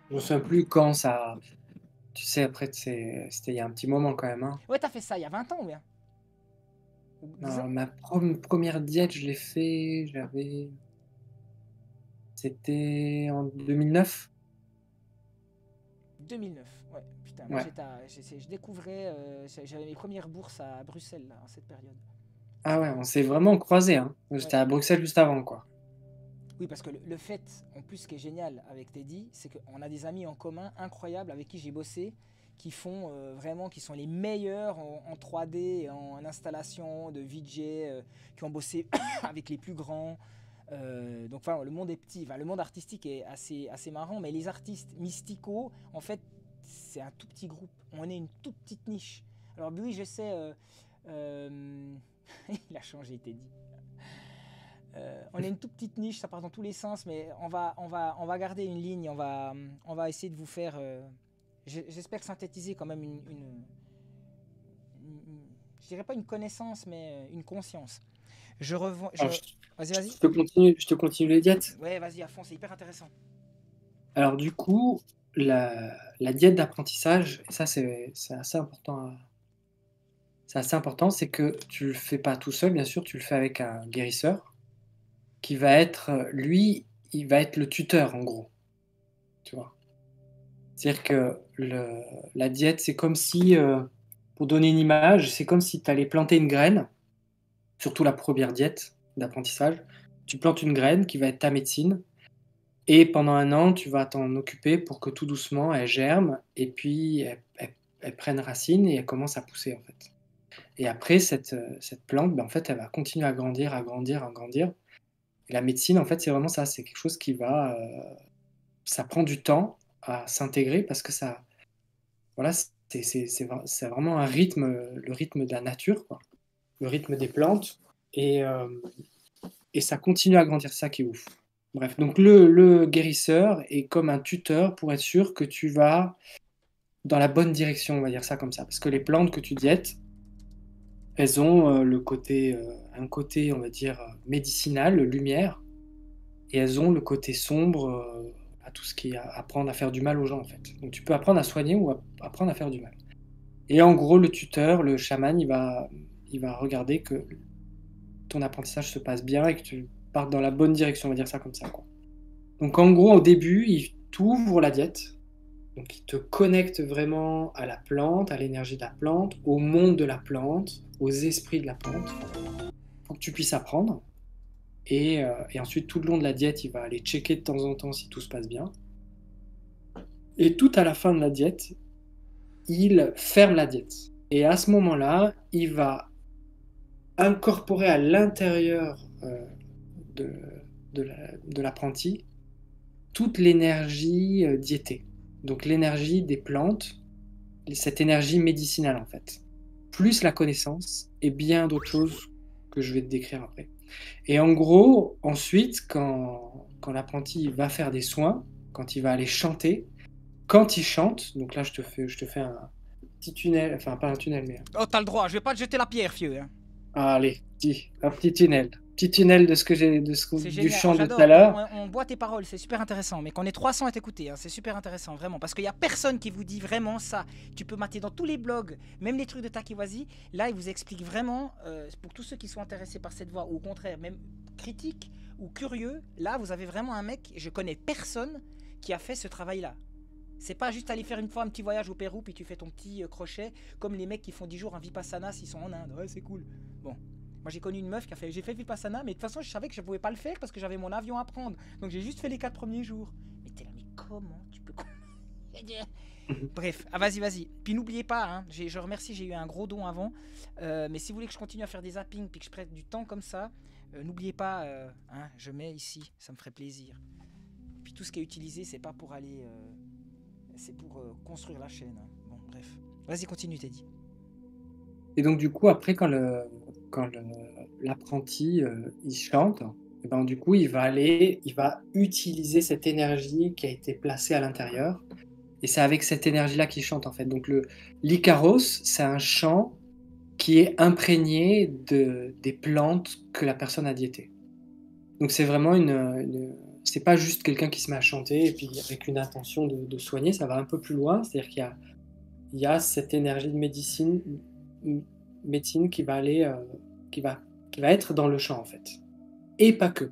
Je m'en souviens plus quand ça. Tu sais, après, c'était il y a un petit moment quand même. Hein. Ouais, t'as fait ça il y a 20 ans ou bien? Ou 10 Non, ans? ma première diète, je l'ai fait, j'avais. C'était en 2009. 2009, ouais, putain, moi Ouais. à- je découvrais, euh, j'avais mes premières bourses à Bruxelles là, en cette période. Ah ouais, on s'est vraiment croisés. Hein. J'étais à Bruxelles juste avant, quoi. Oui, parce que le, le fait, en plus, ce qui est génial avec Teddy, c'est qu'on a des amis en commun incroyables avec qui j'ai bossé, qui font euh, vraiment, qui sont les meilleurs en, en 3D, et en installation de VJ, euh, qui ont bossé [COUGHS] avec les plus grands. Euh, donc, enfin, le monde est petit. Enfin, le monde artistique est assez, assez marrant, mais les artistes mysticaux, en fait, c'est un tout petit groupe. On est une toute petite niche. Alors, oui, je sais. euh, euh, [LAUGHS] il a changé, Teddy. Euh, on est une toute petite niche, ça part dans tous les sens, mais on va, on va, on va garder une ligne, on va, on va essayer de vous faire, euh, j'espère synthétiser quand même une, une- une- je dirais pas une connaissance, mais une conscience. Je revois, je- je- vas-y, vas-y. Je te continue, je te continue les diètes. Ouais, vas-y, à fond, c'est hyper intéressant. Alors du coup, la, diète d'apprentissage, ça c'est assez important, c'est assez important, c'est que tu le fais pas tout seul, bien sûr, tu le fais avec un guérisseur qui va être, lui, il va être le tuteur en gros, tu vois? C'est-à-dire que la diète, c'est comme si, euh, pour donner une image, c'est comme si tu allais planter une graine, surtout la première diète d'apprentissage, tu plantes une graine qui va être ta médecine, et pendant un an, tu vas t'en occuper pour que tout doucement, elle germe et puis elle, elle- prenne racine et elle commence à pousser en fait. Et après, cette, euh, cette plante, ben, en fait, elle va continuer à grandir, à grandir, à grandir. La médecine, en fait, c'est vraiment ça. C'est quelque chose qui va... euh, ça prend du temps à s'intégrer parce que ça... Voilà, c'est c'est- c'est vra- c'est vraiment un rythme, euh, le rythme de la nature. Le rythme des plantes. Et, et ça continue à grandir, ça qui est ouf. Bref, donc le, guérisseur est comme un tuteur pour être sûr que tu vas dans la bonne direction, on va dire ça comme ça. Parce que les plantes que tu diètes, elles ont euh, le côté, euh, un côté, on va dire, euh, médicinal, lumière, et elles ont le côté sombre à tout ce qui est apprendre à faire du mal aux gens, en fait. Donc tu peux apprendre à soigner ou apprendre à faire du mal. Et en gros, le tuteur, le chaman, il va, il va regarder que ton apprentissage se passe bien et que dans la bonne direction, on va dire ça comme ça. Donc en gros, au début, il t'ouvre la diète. Donc il te connecte vraiment à la plante, à l'énergie de la plante, au monde de la plante, aux esprits de la plante, pour que tu puisses apprendre. Et, euh, et ensuite, tout le long de la diète, il va aller checker de temps en temps si tout se passe bien. Et tout à la fin de la diète, il ferme la diète. Et à ce moment-là, il va incorporer à l'intérieur euh, de, de la- de l'apprenti toute l'énergie euh, diétée. Donc l'énergie des plantes, cette énergie médicinale en fait. Plus la connaissance et bien d'autres choses que je vais te décrire après. Et en gros, ensuite, quand, quand l'apprenti va faire des soins, quand il va aller chanter, quand il chante, donc là je te fais, je te fais un petit tunnel, enfin pas un tunnel, mais Oh, t'as le droit, je vais pas te jeter la pierre, fieu. Hein. Allez, petit, un petit tunnel. Petit tunnel de ce que j'ai, de ce du chant de tout à l'heure. On, on boit tes paroles, c'est super intéressant. Mais qu'on est 300 à t'écouter, hein, c'est super intéressant, vraiment. Parce qu'il y a personne qui vous dit vraiment ça. Tu peux mater dans tous les blogs, même les trucs de Takiwazi. Là, il vous explique vraiment, euh, pour tous ceux qui sont intéressés par cette voie, ou au contraire, même critiques ou curieux, là, vous avez vraiment un mec, je connais personne qui a fait ce travail-là. C'est pas juste aller faire une fois un petit voyage au Pérou, puis tu fais ton petit euh, crochet, comme les mecs qui font 10 jours en Vipassana s'ils sont en Inde. Ouais, c'est cool. Bon. Moi j'ai connu une meuf qui a fait. J'ai fait Vipassana, mais de toute façon je savais que je pouvais pas le faire parce que j'avais mon avion à prendre. Donc j'ai juste fait les 4 premiers jours. Mais t'es là, mais comment tu peux. [LAUGHS] Bref, ah, vas-y, vas-y. Puis n'oubliez pas, hein, je remercie, j'ai eu un gros don avant. Euh, mais si vous voulez que je continue à faire des zappings puis que je prenne du temps comme ça, euh, n'oubliez pas, euh, hein, je mets ici, ça me ferait plaisir. Puis tout ce qui est utilisé, c'est pas pour aller. c'est pour construire la chaîne. hein. Bon, bref. Vas-y, continue, Teddy. Et donc du coup, après, quand le l'apprenti euh, il chante, et ben, du coup, il va aller, il va utiliser cette énergie qui a été placée à l'intérieur. Et c'est avec cette énergie-là qu'il chante en fait. Donc le l'Icaros, c'est un chant qui est imprégné de, des plantes que la personne a diétées. Donc c'est vraiment une, c'est pas juste quelqu'un qui se met à chanter et puis avec une intention de, soigner, ça va un peu plus loin. C'est-à-dire qu'il y a, y a cette énergie de médecine, médecine qui va aller, euh, qui va, être dans le chant en fait, et pas que.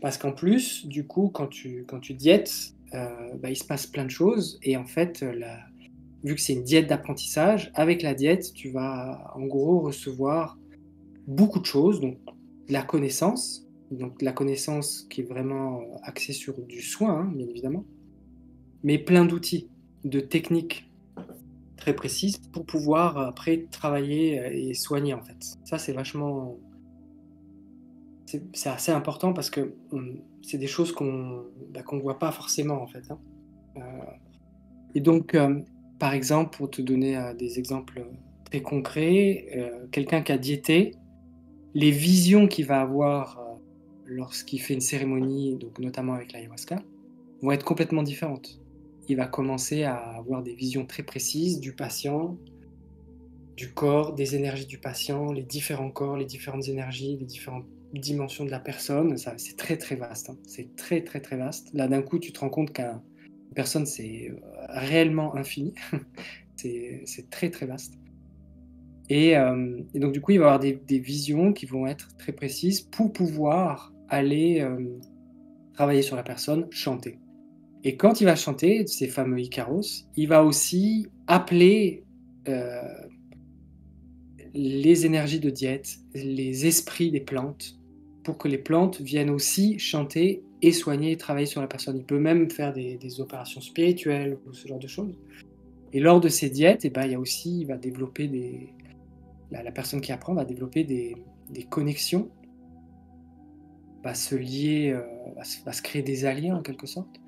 Parce qu'en plus, du coup, quand tu, quand tu diètes, euh, bah, il se passe plein de choses. Et en fait, euh, la, vu que c'est une diète d'apprentissage, avec la diète, tu vas en gros recevoir beaucoup de choses, donc la connaissance, donc la connaissance qui est vraiment euh, axée sur du soin, hein, bien évidemment, mais plein d'outils, de techniques très pour pouvoir après travailler euh, et soigner en fait. Ça c'est vachement, c'est assez important parce que c'est des choses qu'on bah, qu'on voit pas forcément en fait. hein. Euh, et donc, euh, par exemple, pour te donner des exemples très concrets, quelqu'un qui a diété, les visions qu'il va avoir lorsqu'il fait une cérémonie, donc notamment avec l'ayahuasca, vont être complètement différentes. Il va commencer à avoir des visions très précises du patient, du corps, des énergies du patient, les différents corps, les différentes énergies, les différentes dimensions de la personne. Ça, c'est très très vaste. hein. C'est très très très vaste. Là, d'un coup, tu te rends compte qu'une personne, c'est euh, réellement infini. [LAUGHS] c'est très très vaste. Et, euh, et donc, du coup, il va avoir des, des visions qui vont être très précises pour pouvoir aller euh, travailler sur la personne, chanter. Et quand il va chanter, ces fameux Icaros, il va aussi appeler euh, les énergies de diète, les esprits des plantes, pour que les plantes viennent aussi chanter et soigner et travailler sur la personne. Il peut même faire des, opérations spirituelles ou ce genre de choses. Et lors de ces diètes, eh ben, il y a aussi, il va développer des, la, la personne qui apprend va développer des, des connexions, va se lier, euh, va, se, va se créer des alliés en quelque sorte,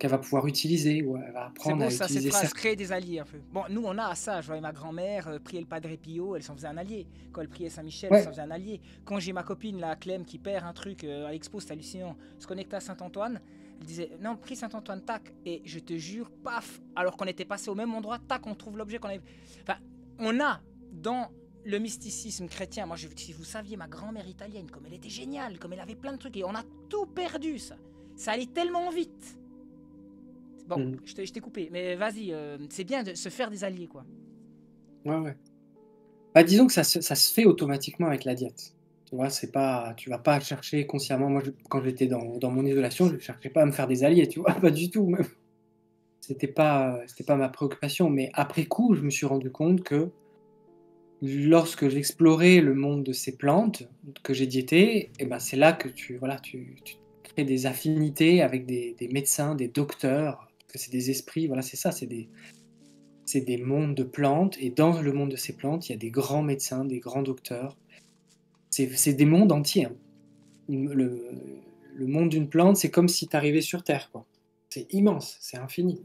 qu'elle va pouvoir utiliser, ou elle va C'est apprendre à ça, utiliser certains- créer des alliés un peu. Bon, nous on a ça, je voyais ma grand-mère euh, prier le Padre Pio, elle s'en faisait un allié. Quand elle priait Saint-Michel, Ouais. elle s'en faisait un allié. Quand j'ai ma copine, la Clem, qui perd un truc euh, à l'expo, c'est hallucinant, se connectait à Saint-Antoine, elle disait non, prie Saint-Antoine, tac, et je te jure, paf, alors qu'on était passé au même endroit, tac, on trouve l'objet qu'on avait. Enfin, on a dans le mysticisme chrétien, moi je, si vous saviez ma grand-mère italienne, comme elle était géniale, comme elle avait plein de trucs, et on a tout perdu ça. Ça allait tellement vite. Bon, Mhm. je t'ai coupé, mais vas-y, euh, c'est bien de se faire des alliés, quoi. Ouais, ouais. Bah, disons que ça se, ça se fait automatiquement avec la diète. Tu vois, c'est pas, tu vas pas chercher consciemment. Moi, je- quand j'étais dans, dans mon isolation, je ne cherchais pas à me faire des alliés, tu vois, [LAUGHS] pas du tout. Même. C'était pas, c'était pas ma préoccupation. Mais après coup, je me suis rendu compte que lorsque j'explorais le monde de ces plantes que j'ai diété, et ben c'est là que tu, voilà, tu, tu crées des affinités avec des, des médecins, des docteurs, que c'est des esprits. Voilà, c'est ça, c'est des, c'est des mondes de plantes, et dans le monde de ces plantes, il y a des grands médecins, des grands docteurs. C'est des mondes entiers. hein. Le, le monde d'une plante, c'est comme si tu arrivais sur Terre. quoi. C'est immense, c'est infini.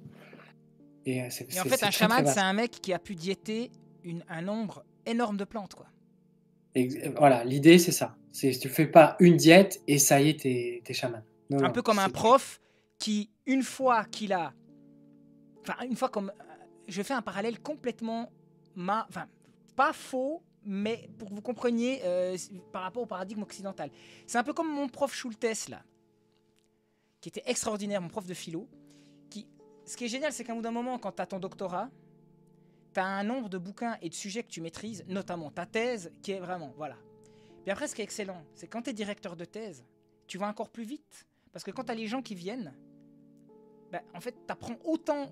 Et, euh, Et en fait, un très, chaman, c'est un mec qui a pu diéter une- un nombre énorme de plantes, quoi. Ex- Voilà, l'idée, c'est ça. C'est tu fais pas une diète et ça y est, t'es es chaman. Non, un non, peu comme un prof qui, une fois qu'il a. Enfin, une fois comme. Je fais un parallèle complètement. Ma... Enfin, pas faux, mais pour que vous compreniez euh, par rapport au paradigme occidental. C'est un peu comme mon prof Schultes, là, qui était extraordinaire, mon prof de philo. Qui... Ce qui est génial, c'est qu'à bout d'un moment, quand tu as ton doctorat, tu as un nombre de bouquins et de sujets que tu maîtrises, notamment ta thèse, qui est vraiment. Voilà. Puis après, ce qui est excellent, c'est quand tu es directeur de thèse, tu vas encore plus vite. Parce que quand tu as les gens qui viennent, ben, en fait, tu apprends autant.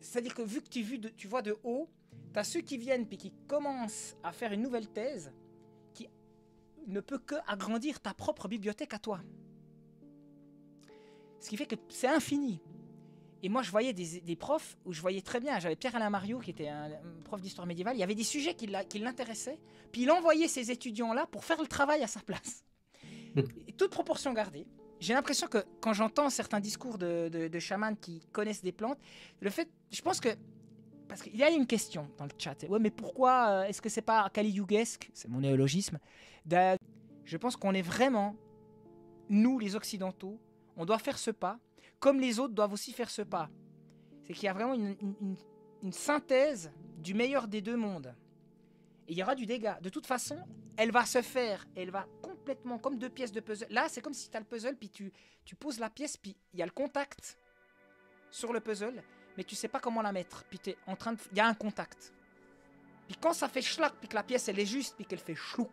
C'est-à-dire que vu que tu, de- tu vois de haut, tu as ceux qui viennent puis qui commencent à faire une nouvelle thèse qui ne peut que agrandir ta propre bibliothèque à toi. Ce qui fait que c'est infini. Et moi, je voyais des, des profs où je voyais très bien. J'avais Pierre-Alain Mario, qui était un, prof d'histoire médiévale. Il y avait des sujets qui l'intéressaient. Puis il envoyait ces étudiants-là pour faire le travail à sa place. Et toute proportion gardée. J'ai l'impression que quand j'entends certains discours de, de, chamans qui connaissent des plantes, le fait, je pense que parce qu'il y a une question dans le chat. Ouais, mais pourquoi euh, est-ce que c'est pas Kali-Yugesque C'est mon néologisme. Je pense qu'on est vraiment, nous les Occidentaux, on doit faire ce pas, comme les autres doivent aussi faire ce pas. C'est qu'il y a vraiment une synthèse du meilleur des deux mondes. Et il y aura du dégât. De toute façon, elle va se faire, elle va complètement comme deux pièces de puzzle. Là, c'est comme si tu as le puzzle, puis tu, tu poses la pièce, puis il y a le contact sur le puzzle, mais tu sais pas comment la mettre. Puis tu en train de. Il y a un contact. Puis quand ça fait schlac, puis que la pièce elle est juste, puis qu'elle fait chlouk,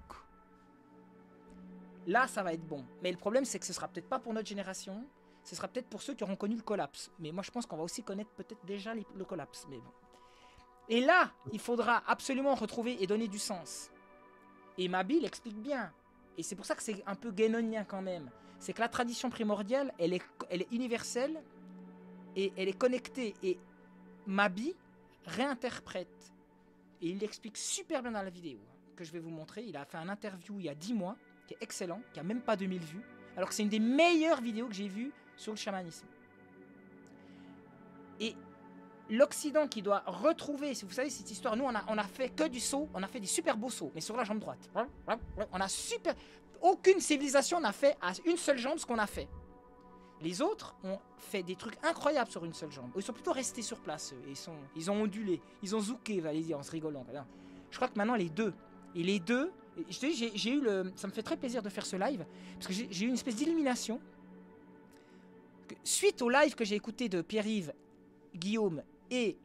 là ça va être bon. Mais le problème c'est que ce sera peut-être pas pour notre génération, ce sera peut-être pour ceux qui auront connu le collapse. Mais moi je pense qu'on va aussi connaître peut-être déjà le collapse. Mais bon. Et là, il faudra absolument retrouver et donner du sens. Et Mabi l'explique bien. Et c'est pour ça que c'est un peu guénonien quand même. C'est que la tradition primordiale, elle est, elle est universelle et elle est connectée. Et Mabi réinterprète. Et il l'explique super bien dans la vidéo hein, que je vais vous montrer. Il a fait un interview il y a 10 mois, qui est excellent, qui a même pas 2000 vues. Alors que c'est une des meilleures vidéos que j'ai vues sur le chamanisme. L'Occident qui doit retrouver, si vous savez cette histoire, nous on a, on a fait que du saut, on a fait des super beaux sauts, mais sur la jambe droite. On a super. aucune civilisation n'a fait à une seule jambe ce qu'on a fait. Les autres ont fait des trucs incroyables sur une seule jambe. Ils sont plutôt restés sur place. eux. Ils, sont, ils ont ondulé. Ils ont zouké, va dire, en se rigolant. Je crois que maintenant, les deux. Et les deux, je te dis, j'ai- eu le. Ça me fait très plaisir de faire ce live. Parce que j'ai eu une espèce d'illumination. Suite au live que j'ai écouté de Pierre-Yves, Guillaume et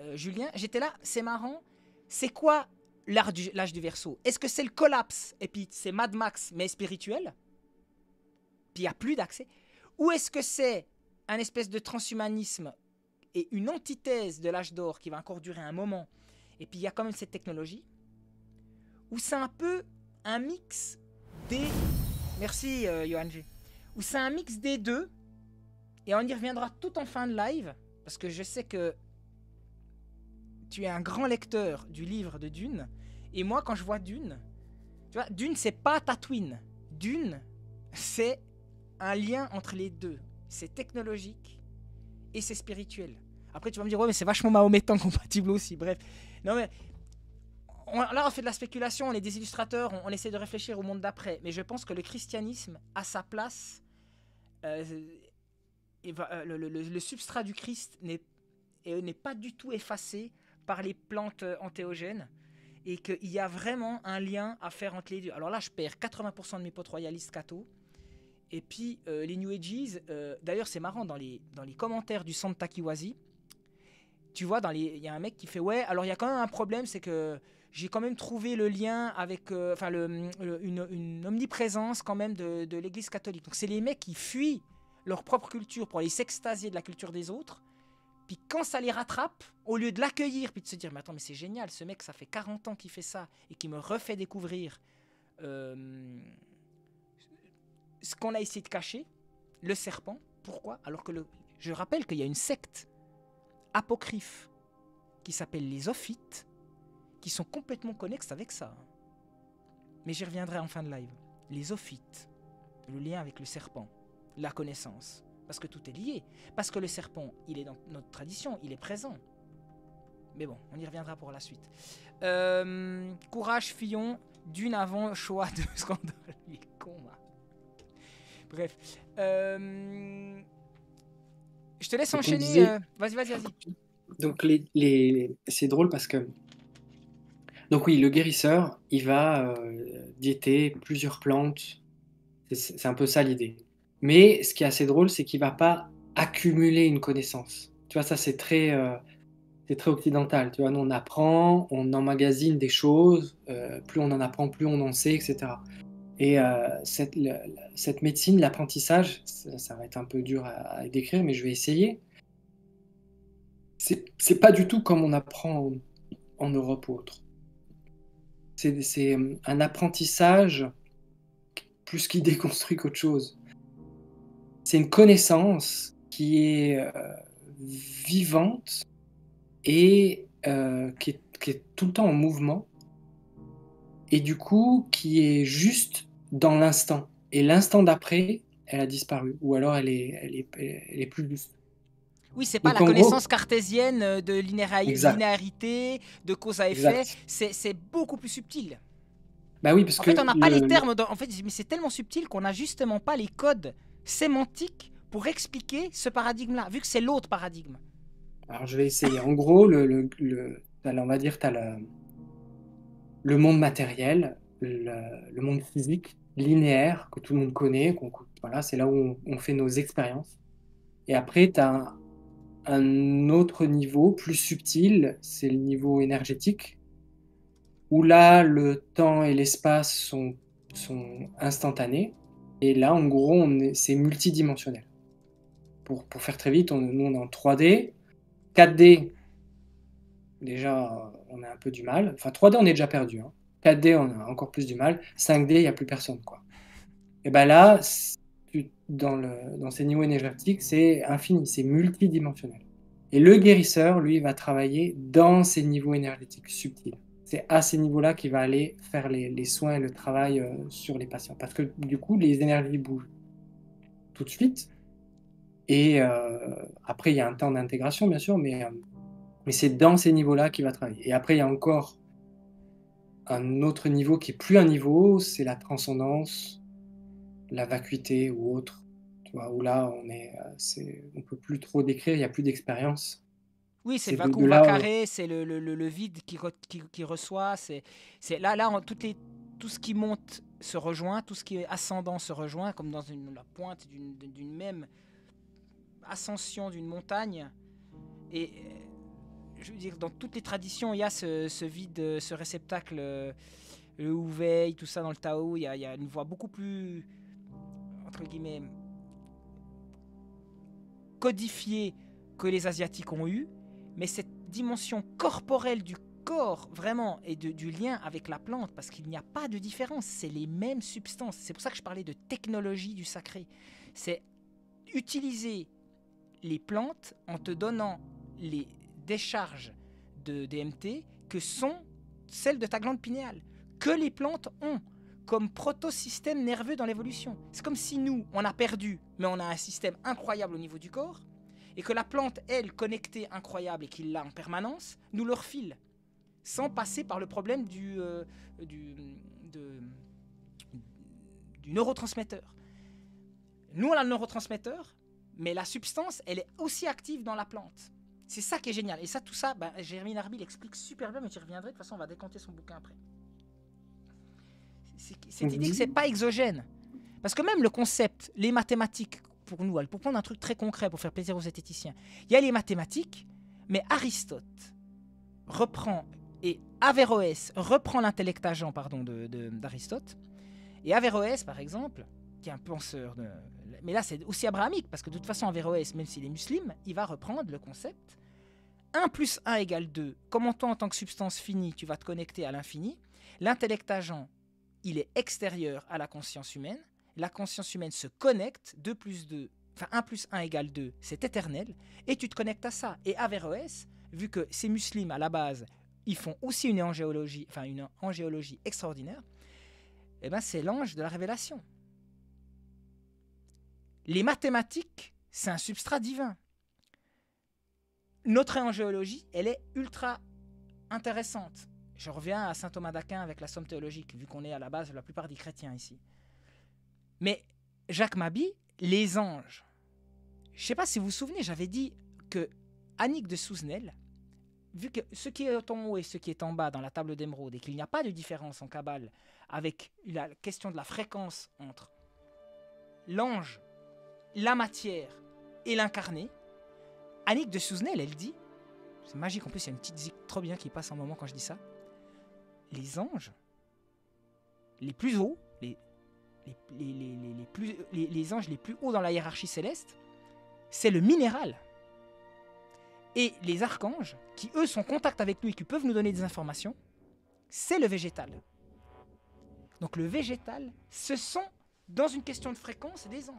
euh, Julien, j'étais là, c'est marrant. C'est quoi l'âge du verso? Est-ce que c'est le collapse? Et puis c'est Mad Max mais spirituel. Puis il n'y a plus d'accès. Ou est-ce que c'est un espèce de transhumanisme et une antithèse de l'âge d'or qui va encore durer un moment? Et puis il y a quand même cette technologie. Ou c'est un peu un mix des... Merci euh, G. Ou c'est un mix des deux. Et on y reviendra tout en fin de live parce que je sais que tu es un grand lecteur du livre de Dune. Et moi, quand je vois Dune, tu vois, Dune, c'est pas Tatooine. Dune, c'est un lien entre les deux. C'est technologique et c'est spirituel. Après, tu vas me dire, ouais, mais c'est vachement mahométan compatible aussi. Bref. Non, mais. là, on fait de la spéculation, on est des illustrateurs, on, essaie de réfléchir au monde d'après. Mais je pense que le christianisme a sa place. euh, le, le- substrat du Christ n'est pas du tout effacé par les plantes euh, antéogènes et qu'il y a vraiment un lien à faire entre les deux. Alors là, je perds 80% de mes potes royalistes catho. Et puis euh, les New Ages, euh, d'ailleurs c'est marrant, dans les, commentaires du Santa Kiwazi, tu vois, il y a un mec qui fait Ouais, alors il y a quand même un problème, c'est que j'ai quand même trouvé le lien avec euh, enfin une omniprésence quand même de, de l'Église catholique. Donc c'est les mecs qui fuient leur propre culture pour aller s'extasier de la culture des autres. Puis quand ça les rattrape, au lieu de l'accueillir, puis de se dire, mais attends, mais c'est génial, ce mec, ça fait 40 ans qu'il fait ça, et qui me refait découvrir euh, ce qu'on a essayé de cacher, le serpent. Pourquoi? Alors que je rappelle qu'il y a une secte apocryphe qui s'appelle les Ophites, qui sont complètement connexes avec ça. Mais j'y reviendrai en fin de live. Les Ophites, le lien avec le serpent, la connaissance. Parce que tout est lié. Parce que le serpent, il est dans notre tradition, il est présent. Mais bon, on y reviendra pour la suite. Euh, courage, Fillon, d'une avant choix de [LAUGHS] scandale. Il est con, là. Bref. Euh, je te laisse enchaîner. disait- euh, Vas-y, vas-y, vas-y. Donc les, les- c'est drôle parce que donc oui, le guérisseur, il va diéter plusieurs plantes. C'est un peu ça l'idée. Mais ce qui est assez drôle, c'est qu'il va pas accumuler une connaissance. Tu vois, ça c'est très euh, c'est très occidental. Tu vois, nous on apprend, on emmagasine des choses. euh, plus on en apprend, plus on en sait, etc. Et euh, cette, médecine, l'apprentissage, ça, va être un peu dur à, décrire, mais je vais essayer c'est pas du tout comme on apprend en, en Europe ou autre. C'est un apprentissage plus qui [LAUGHS] déconstruit qu'autre chose. C'est une connaissance qui est euh, vivante et euh, qui, est, qui est tout le temps en mouvement et du coup qui est juste dans l'instant. Et l'instant d'après, elle a disparu ou alors elle est, elle est, elle est plus juste. Oui, c'est pas Donc, la gros- connaissance cartésienne euh, de linéarité, de cause à effet. C'est beaucoup plus subtil. Bah oui, parce en que fait, on n'a pas le- les termes. dans- En fait, mais c'est tellement subtil qu'on n'a justement pas les codes sémantiques pour expliquer ce paradigme-là, vu que c'est l'autre paradigme. Alors je vais essayer. En gros, on va dire, tu as le, monde matériel, le, monde physique, linéaire, que tout le monde connaît. voilà, c'est là où on, fait nos expériences. Et après, tu as un, autre niveau plus subtil, c'est le niveau énergétique, où là, le temps et l'espace sont instantanés. Et là, en gros, c'est multidimensionnel. Pour, faire très vite, on, nous, on est en 3D. 4D, déjà, on a un peu du mal. Enfin, 3D, on est déjà perdu. hein. 4D, on a encore plus du mal. 5D, il n'y a plus personne. Quoi. Et ben là, dans, dans ces niveaux énergétiques, c'est infini, c'est multidimensionnel. Et le guérisseur, lui, va travailler dans ces niveaux énergétiques subtils. C'est à ces niveaux-là qu'il va aller faire les, soins et le travail euh, sur les patients. Parce que du coup, les énergies bougent tout de suite. Et euh, après, il y a un temps d'intégration, bien sûr, mais, euh, mais c'est dans ces niveaux-là qu'il va travailler. Et après, il y a encore un autre niveau qui est plus un niveau, c'est la transcendance, la vacuité ou autre. Tu vois, où là, on est, c'est, on peut plus trop décrire, il n'y a plus d'expérience. Oui, c'est le vacuum carré, c'est le, le, le- le vide qui, re- qui, qui reçoit. C'est, c'est là, là, en- toutes les, tout ce qui monte se rejoint, tout ce qui est ascendant se rejoint, comme dans une, la pointe d'une, d'une même ascension d'une montagne. Et euh, je veux dire, dans toutes les traditions, il y a ce, ce vide, euh, ce réceptacle, euh, le Houveil, tout ça dans le Tao. Il y a, il y a une voie beaucoup plus, entre guillemets, codifiée que les Asiatiques ont eu, mais cette dimension corporelle du corps, vraiment, et du lien avec la plante, parce qu'il n'y a pas de différence, c'est les mêmes substances. C'est pour ça que je parlais de technologie du sacré. C'est utiliser les plantes en te donnant les décharges de DMT que sont celles de ta glande pinéale, que les plantes ont comme proto-système nerveux dans l'évolution. C'est comme si nous, on a perdu, mais on a un système incroyable au niveau du corps, et que la plante, elle, connectée, incroyable, et qu'il l'a en permanence, nous le refile, sans passer par le problème du, euh, du, de- du neurotransmetteur. Nous, on a le neurotransmetteur, mais la substance, elle est aussi active dans la plante. C'est ça qui est génial. Et ça, tout ça, ben, Jérémy Narby l'explique super bien, mais tu y reviendrai. De toute façon, on va décanter son bouquin après. Cette idée que c'est pas exogène. Parce que même le concept, les mathématiques, pour nous, pour prendre un truc très concret, pour faire plaisir aux esthéticiens, il y a les mathématiques, mais Aristote reprend, et Averroès reprend l'intellect agent pardon, de- de- d'Aristote. Et Averroès, par exemple, qui est un penseur de... Mais là, c'est aussi abrahamique, parce que de toute façon, Averroès, même s'il est musulman, il va reprendre le concept 1 plus 1 égale 2. Comment toi, en tant que substance finie, tu vas te connecter à l'infini L'intellect agent, il est extérieur à la conscience humaine. La conscience humaine se connecte, 2 plus 2, enfin 1 plus 1 égale 2, c'est éternel, et tu te connectes à ça. Et Averroès, vu que ces musulmans, à la base, ils font aussi une angéologie, enfin une angéologie extraordinaire, eh ben c'est l'ange de la révélation. Les mathématiques, c'est un substrat divin. Notre angéologie, elle est ultra intéressante. Je reviens à saint Thomas d'Aquin avec la somme théologique, vu qu'on est à la base de la plupart des chrétiens ici. Mais Jacques Mabi, les anges. Je ne sais pas si vous vous souvenez, j'avais dit que Annick de Souzenel, vu que ce qui est en haut et ce qui est en bas dans la table d'émeraude, et qu'il n'y a pas de différence en Kabbale avec la question de la fréquence entre l'ange, la matière et l'incarné, Annick de Souzenel, elle dit, c'est magique en plus, il y a une petite trop bien qui passe en moment quand je dis ça, les anges, les plus hauts, les, les, les- les- plus, les anges les plus hauts dans la hiérarchie céleste, c'est le minéral. Et les archanges, qui eux sont en contact avec nous et qui peuvent nous donner des informations, c'est le végétal. Donc le végétal, ce sont, dans une question de fréquence, des anges.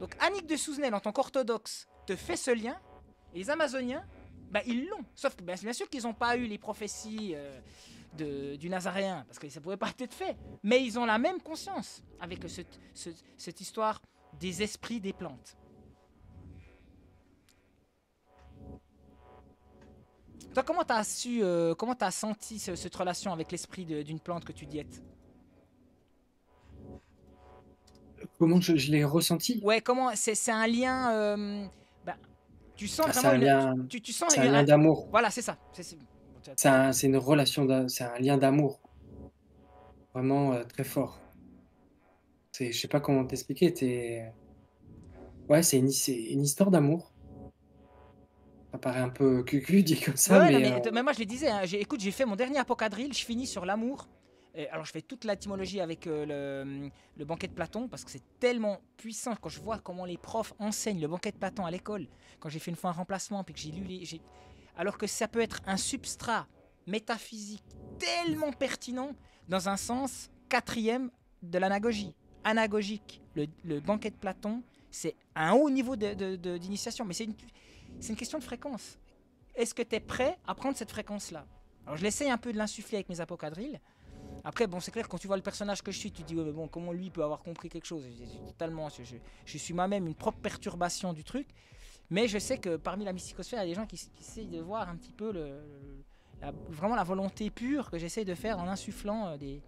Donc Annick de Souzenel, en tant qu'orthodoxe, te fait ce lien, et les Amazoniens, bah, ils l'ont. Sauf que bah, bien sûr qu'ils n'ont pas eu les prophéties euh, de- du Nazaréen, parce que ça ne pouvait pas [LAUGHS] être fait. Mais ils ont la même conscience avec cette, ce- cette histoire des esprits des plantes. Toi, comment t'as su, euh, comment t'as senti ce- cette relation avec l'esprit d'une plante que tu diètes? Comment je, je l'ai ressenti? Ouais, comment c'est un lien. euh, bah, tu sens Ah, vraiment un une- lien- tu, tu sens un lien d'amour. Voilà, c'est ça. C'est un- une relation, c'est un lien d'amour. Vraiment euh, très fort. Je sais pas comment t'expliquer. Ouais, c'est une, histoire d'amour. Ça paraît un peu cucu dit comme ça, Ouais, mais, non, mais, euh, mais moi je le disais, hein, j'ai- écoute, j'ai fait mon dernier apocadrille, je finis sur l'amour. Alors je fais toute l'étymologie avec euh, le, le banquet de Platon parce que c'est tellement puissant quand je vois comment les profs enseignent le banquet de Platon à l'école. Quand j'ai fait une fois un remplacement puis que j'ai lu les, alors que ça peut être un substrat métaphysique tellement pertinent dans un sens quatrième de l'anagogie. Anagogique, le, banquet de Platon, c'est un haut niveau d'initiation, mais c'est une, question de fréquence. Est-ce que tu es prêt à prendre cette fréquence-là? Alors je l'essaye un peu de l'insuffler avec mes apocadrilles. Après, bon, c'est clair, quand tu vois le personnage que je suis, tu te dis, bon, comment lui peut avoir compris quelque chose? Totalement, je suis moi-même une propre perturbation du truc. Mais je sais que parmi la mysticosphère, il y a des gens qui, qui essayent de voir un petit peu la- vraiment la volonté pure que j'essaie de faire en insufflant euh, des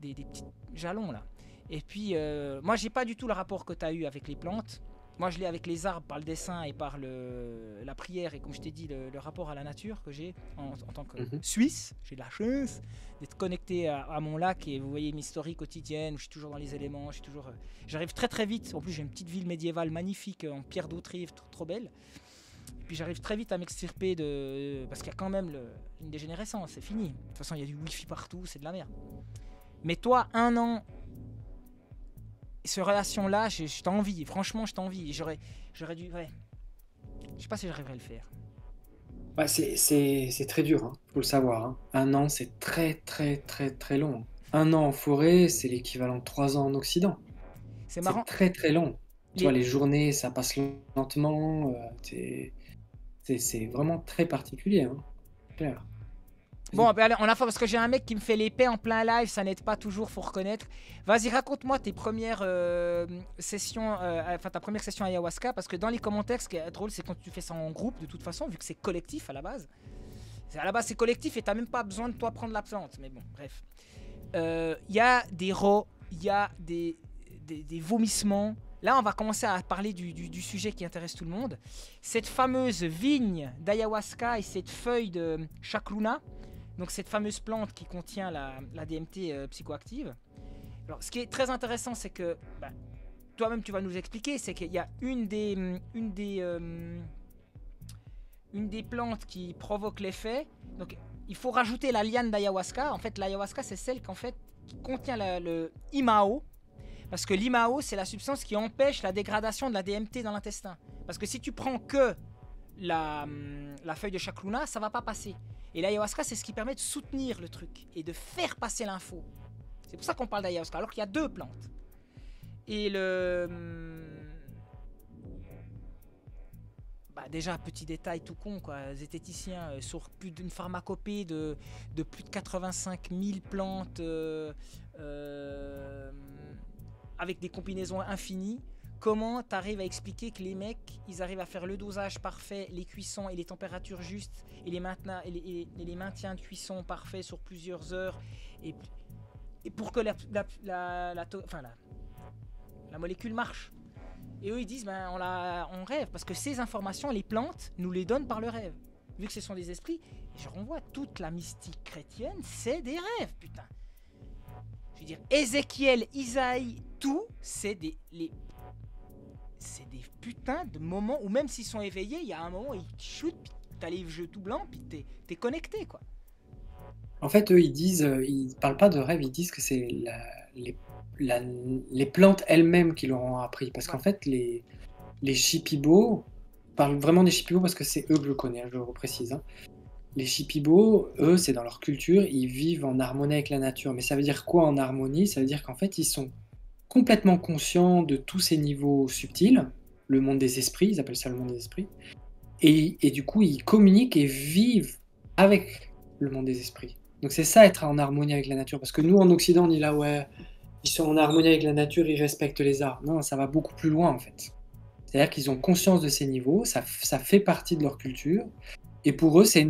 petits jalons là. Et puis, euh, moi, j'ai pas du tout le rapport que tu as eu avec les plantes. Moi, je l'ai avec les arbres par le dessin et par le, la prière et comme je t'ai dit, le, le rapport à la nature que j'ai en, en tant que Mhm. Suisse. J'ai de la chance d'être connecté à, à mon lac et vous voyez mes stories quotidiennes où je suis toujours dans les éléments. Je suis toujours, euh, j'arrive très très vite. En plus, j'ai une petite ville médiévale magnifique euh, en pierre d'Autrive, trop, trop belle. Et puis j'arrive très vite à m'extirper de. Parce qu'il y a quand même le- une dégénérescence, c'est fini. De toute façon, il y a du wifi partout, c'est de la merde. Mais toi, un an, ce relation-là, je, t'envie. Franchement, je t'envie. J'aurais, j'aurais dû. Ouais. Je sais pas si j'arriverais à le faire. Ouais, c'est- très dur, hein, faut le savoir. hein. Un an, c'est très très très très long. Un an en forêt, c'est l'équivalent de trois ans en Occident. C'est marrant. très très long. Tu vois, les journées, ça passe lentement. euh, t'es- c'est vraiment très particulier. Hein. Clair. Bon, ben on a fait parce que j'ai un mec qui me fait l'épée en plein live, ça n'aide pas toujours, faut reconnaître. Vas-y, raconte-moi tes premières euh, sessions, euh, enfin ta première session ayahuasca, parce que dans les commentaires, ce qui est drôle, c'est quand tu fais ça en groupe, de toute façon, vu que c'est collectif à la base. À la base, c'est collectif et t'as même pas besoin de toi prendre la plante, mais bon, bref. Il y a des rots, il y a des, des, des vomissements. Là, on va commencer à parler du, du- du sujet qui intéresse tout le monde. Cette fameuse vigne d'ayahuasca et cette feuille de chacluna, donc cette fameuse plante qui contient la, DMT euh, psychoactive. Alors, ce qui est très intéressant, c'est que bah, toi-même tu vas nous expliquer, c'est qu'il y a une des, hum, une des, euh, une des plantes qui provoque l'effet. Donc, il faut rajouter la liane d'ayahuasca. En fait, l'ayahuasca, c'est celle qu'en fait qui contient le imao. Parce que l'imao, c'est la substance qui empêche la dégradation de la DMT dans l'intestin. Parce que si tu prends que la, hum, la feuille de chacluna, ça va pas passer. Et l'ayahuasca, c'est ce qui permet de soutenir le truc et de faire passer l'info. C'est pour ça qu'on parle d'ayahuasca, alors qu'il y a deux plantes. Et le. hum, Bah déjà, petit détail tout con, quoi. Zététicien, euh, sur plus d'une pharmacopée de, de plus de 85 000 plantes euh, euh, avec des combinaisons infinies. Comment tu arrives à expliquer que les mecs, ils arrivent à faire le dosage parfait, les cuissons et les températures justes, et les, maintiens, de cuisson parfaits sur plusieurs heures, et, pour que la, molécule marche? Et eux, ils disent, ben, on, rêve, parce que ces informations, les plantes, nous les donnent par le rêve. Vu que ce sont des esprits, je renvoie toute la mystique chrétienne, c'est des rêves, putain. Je veux dire, Ézéchiel, Isaïe, tout, c'est des, c'est des putains de moments où même s'ils sont éveillés, il y a un moment où ils te shootent, puis t'as les yeux tout blancs, puis t'es, t'es connecté, quoi. En fait, eux, ils disent, euh, ils parlent pas de rêve, ils disent que c'est les, la- les plantes elles-mêmes qui leur ont appris. Parce qu'en fait, les, les shipibos, je parle vraiment des shipibos parce que c'est eux que je connais, hein, je le reprécise. hein. Les shipibos, eux, c'est dans leur culture, ils vivent en harmonie avec la nature. Mais ça veut dire quoi en harmonie? Ça veut dire qu'en fait, ils sont complètement conscients de tous ces niveaux subtils, le monde des esprits, ils appellent ça le monde des esprits. Et, du coup, ils communiquent et vivent avec le monde des esprits. Donc c'est ça être en harmonie avec la nature. Parce que nous, en Occident, on dit là, ouais, ils sont en harmonie avec la nature, ils respectent les arts. Non, ça va beaucoup plus loin en fait. C'est-à-dire qu'ils ont conscience de ces niveaux, ça, fait partie de leur culture. Et pour eux, c'est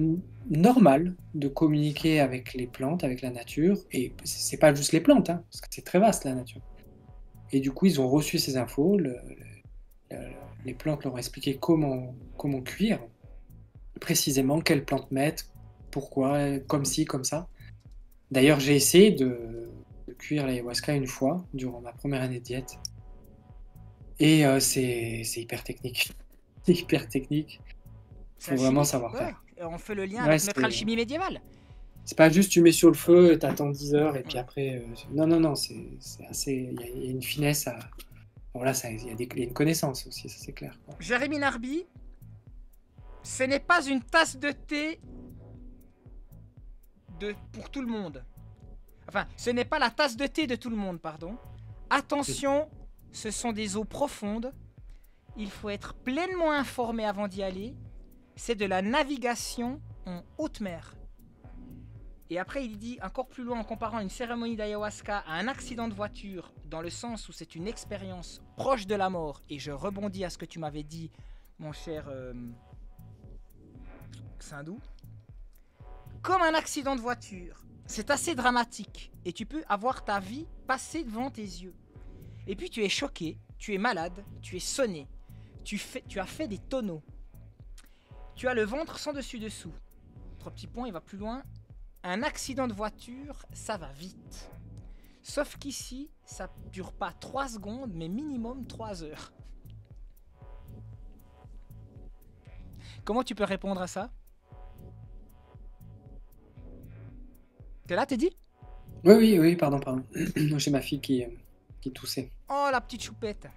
normal de communiquer avec les plantes, avec la nature. Et c'est pas juste les plantes, hein, parce que c'est très vaste la nature. Et du coup, ils ont reçu ces infos. le- le- le- les plantes leur ont expliqué comment, comment cuire, précisément quelles plantes mettre, pourquoi, comme ci, comme ça. D'ailleurs, j'ai essayé de, de cuire l'ayahuasca une fois durant ma première année de diète. Et euh, c'est hyper technique. [LAUGHS] C'est hyper technique. C'est Faut vraiment savoir faire. On fait le lien Ouais, avec notre alchimie médiévale. C'est pas juste tu mets sur le feu, et t'attends 10 heures et puis après. euh, non, non, non, c'est assez. Il y, a- une finesse à. Voilà, ça- il y, a une connaissance aussi, ça c'est clair. Jérémy Narby, ce n'est pas une tasse de thé de, pour tout le monde. Enfin, ce n'est pas la tasse de thé de tout le monde, pardon. Attention, ce sont des eaux profondes. Il faut être pleinement informé avant d'y aller. C'est de la navigation en haute mer. Et après, il dit encore plus loin en comparant une cérémonie d'ayahuasca à un accident de voiture, dans le sens où c'est une expérience proche de la mort. Et je rebondis à ce que tu m'avais dit, mon cher euh, comme un accident de voiture. C'est assez dramatique et tu peux avoir ta vie passer devant tes yeux. Et puis tu es choqué, tu es malade, tu es sonné, tu as fait des tonneaux. Tu as le ventre sans dessus-dessous. Trois petits points, il va plus loin. Un accident de voiture, ça va vite. Sauf qu'ici, ça dure pas 3 secondes, mais minimum 3 heures. Comment tu peux répondre à ça? T'es là, t'es dit Oui, oui, oui, pardon, pardon. [CLEARS THROAT] J'ai ma fille qui, euh, qui toussait. Oh, la petite choupette.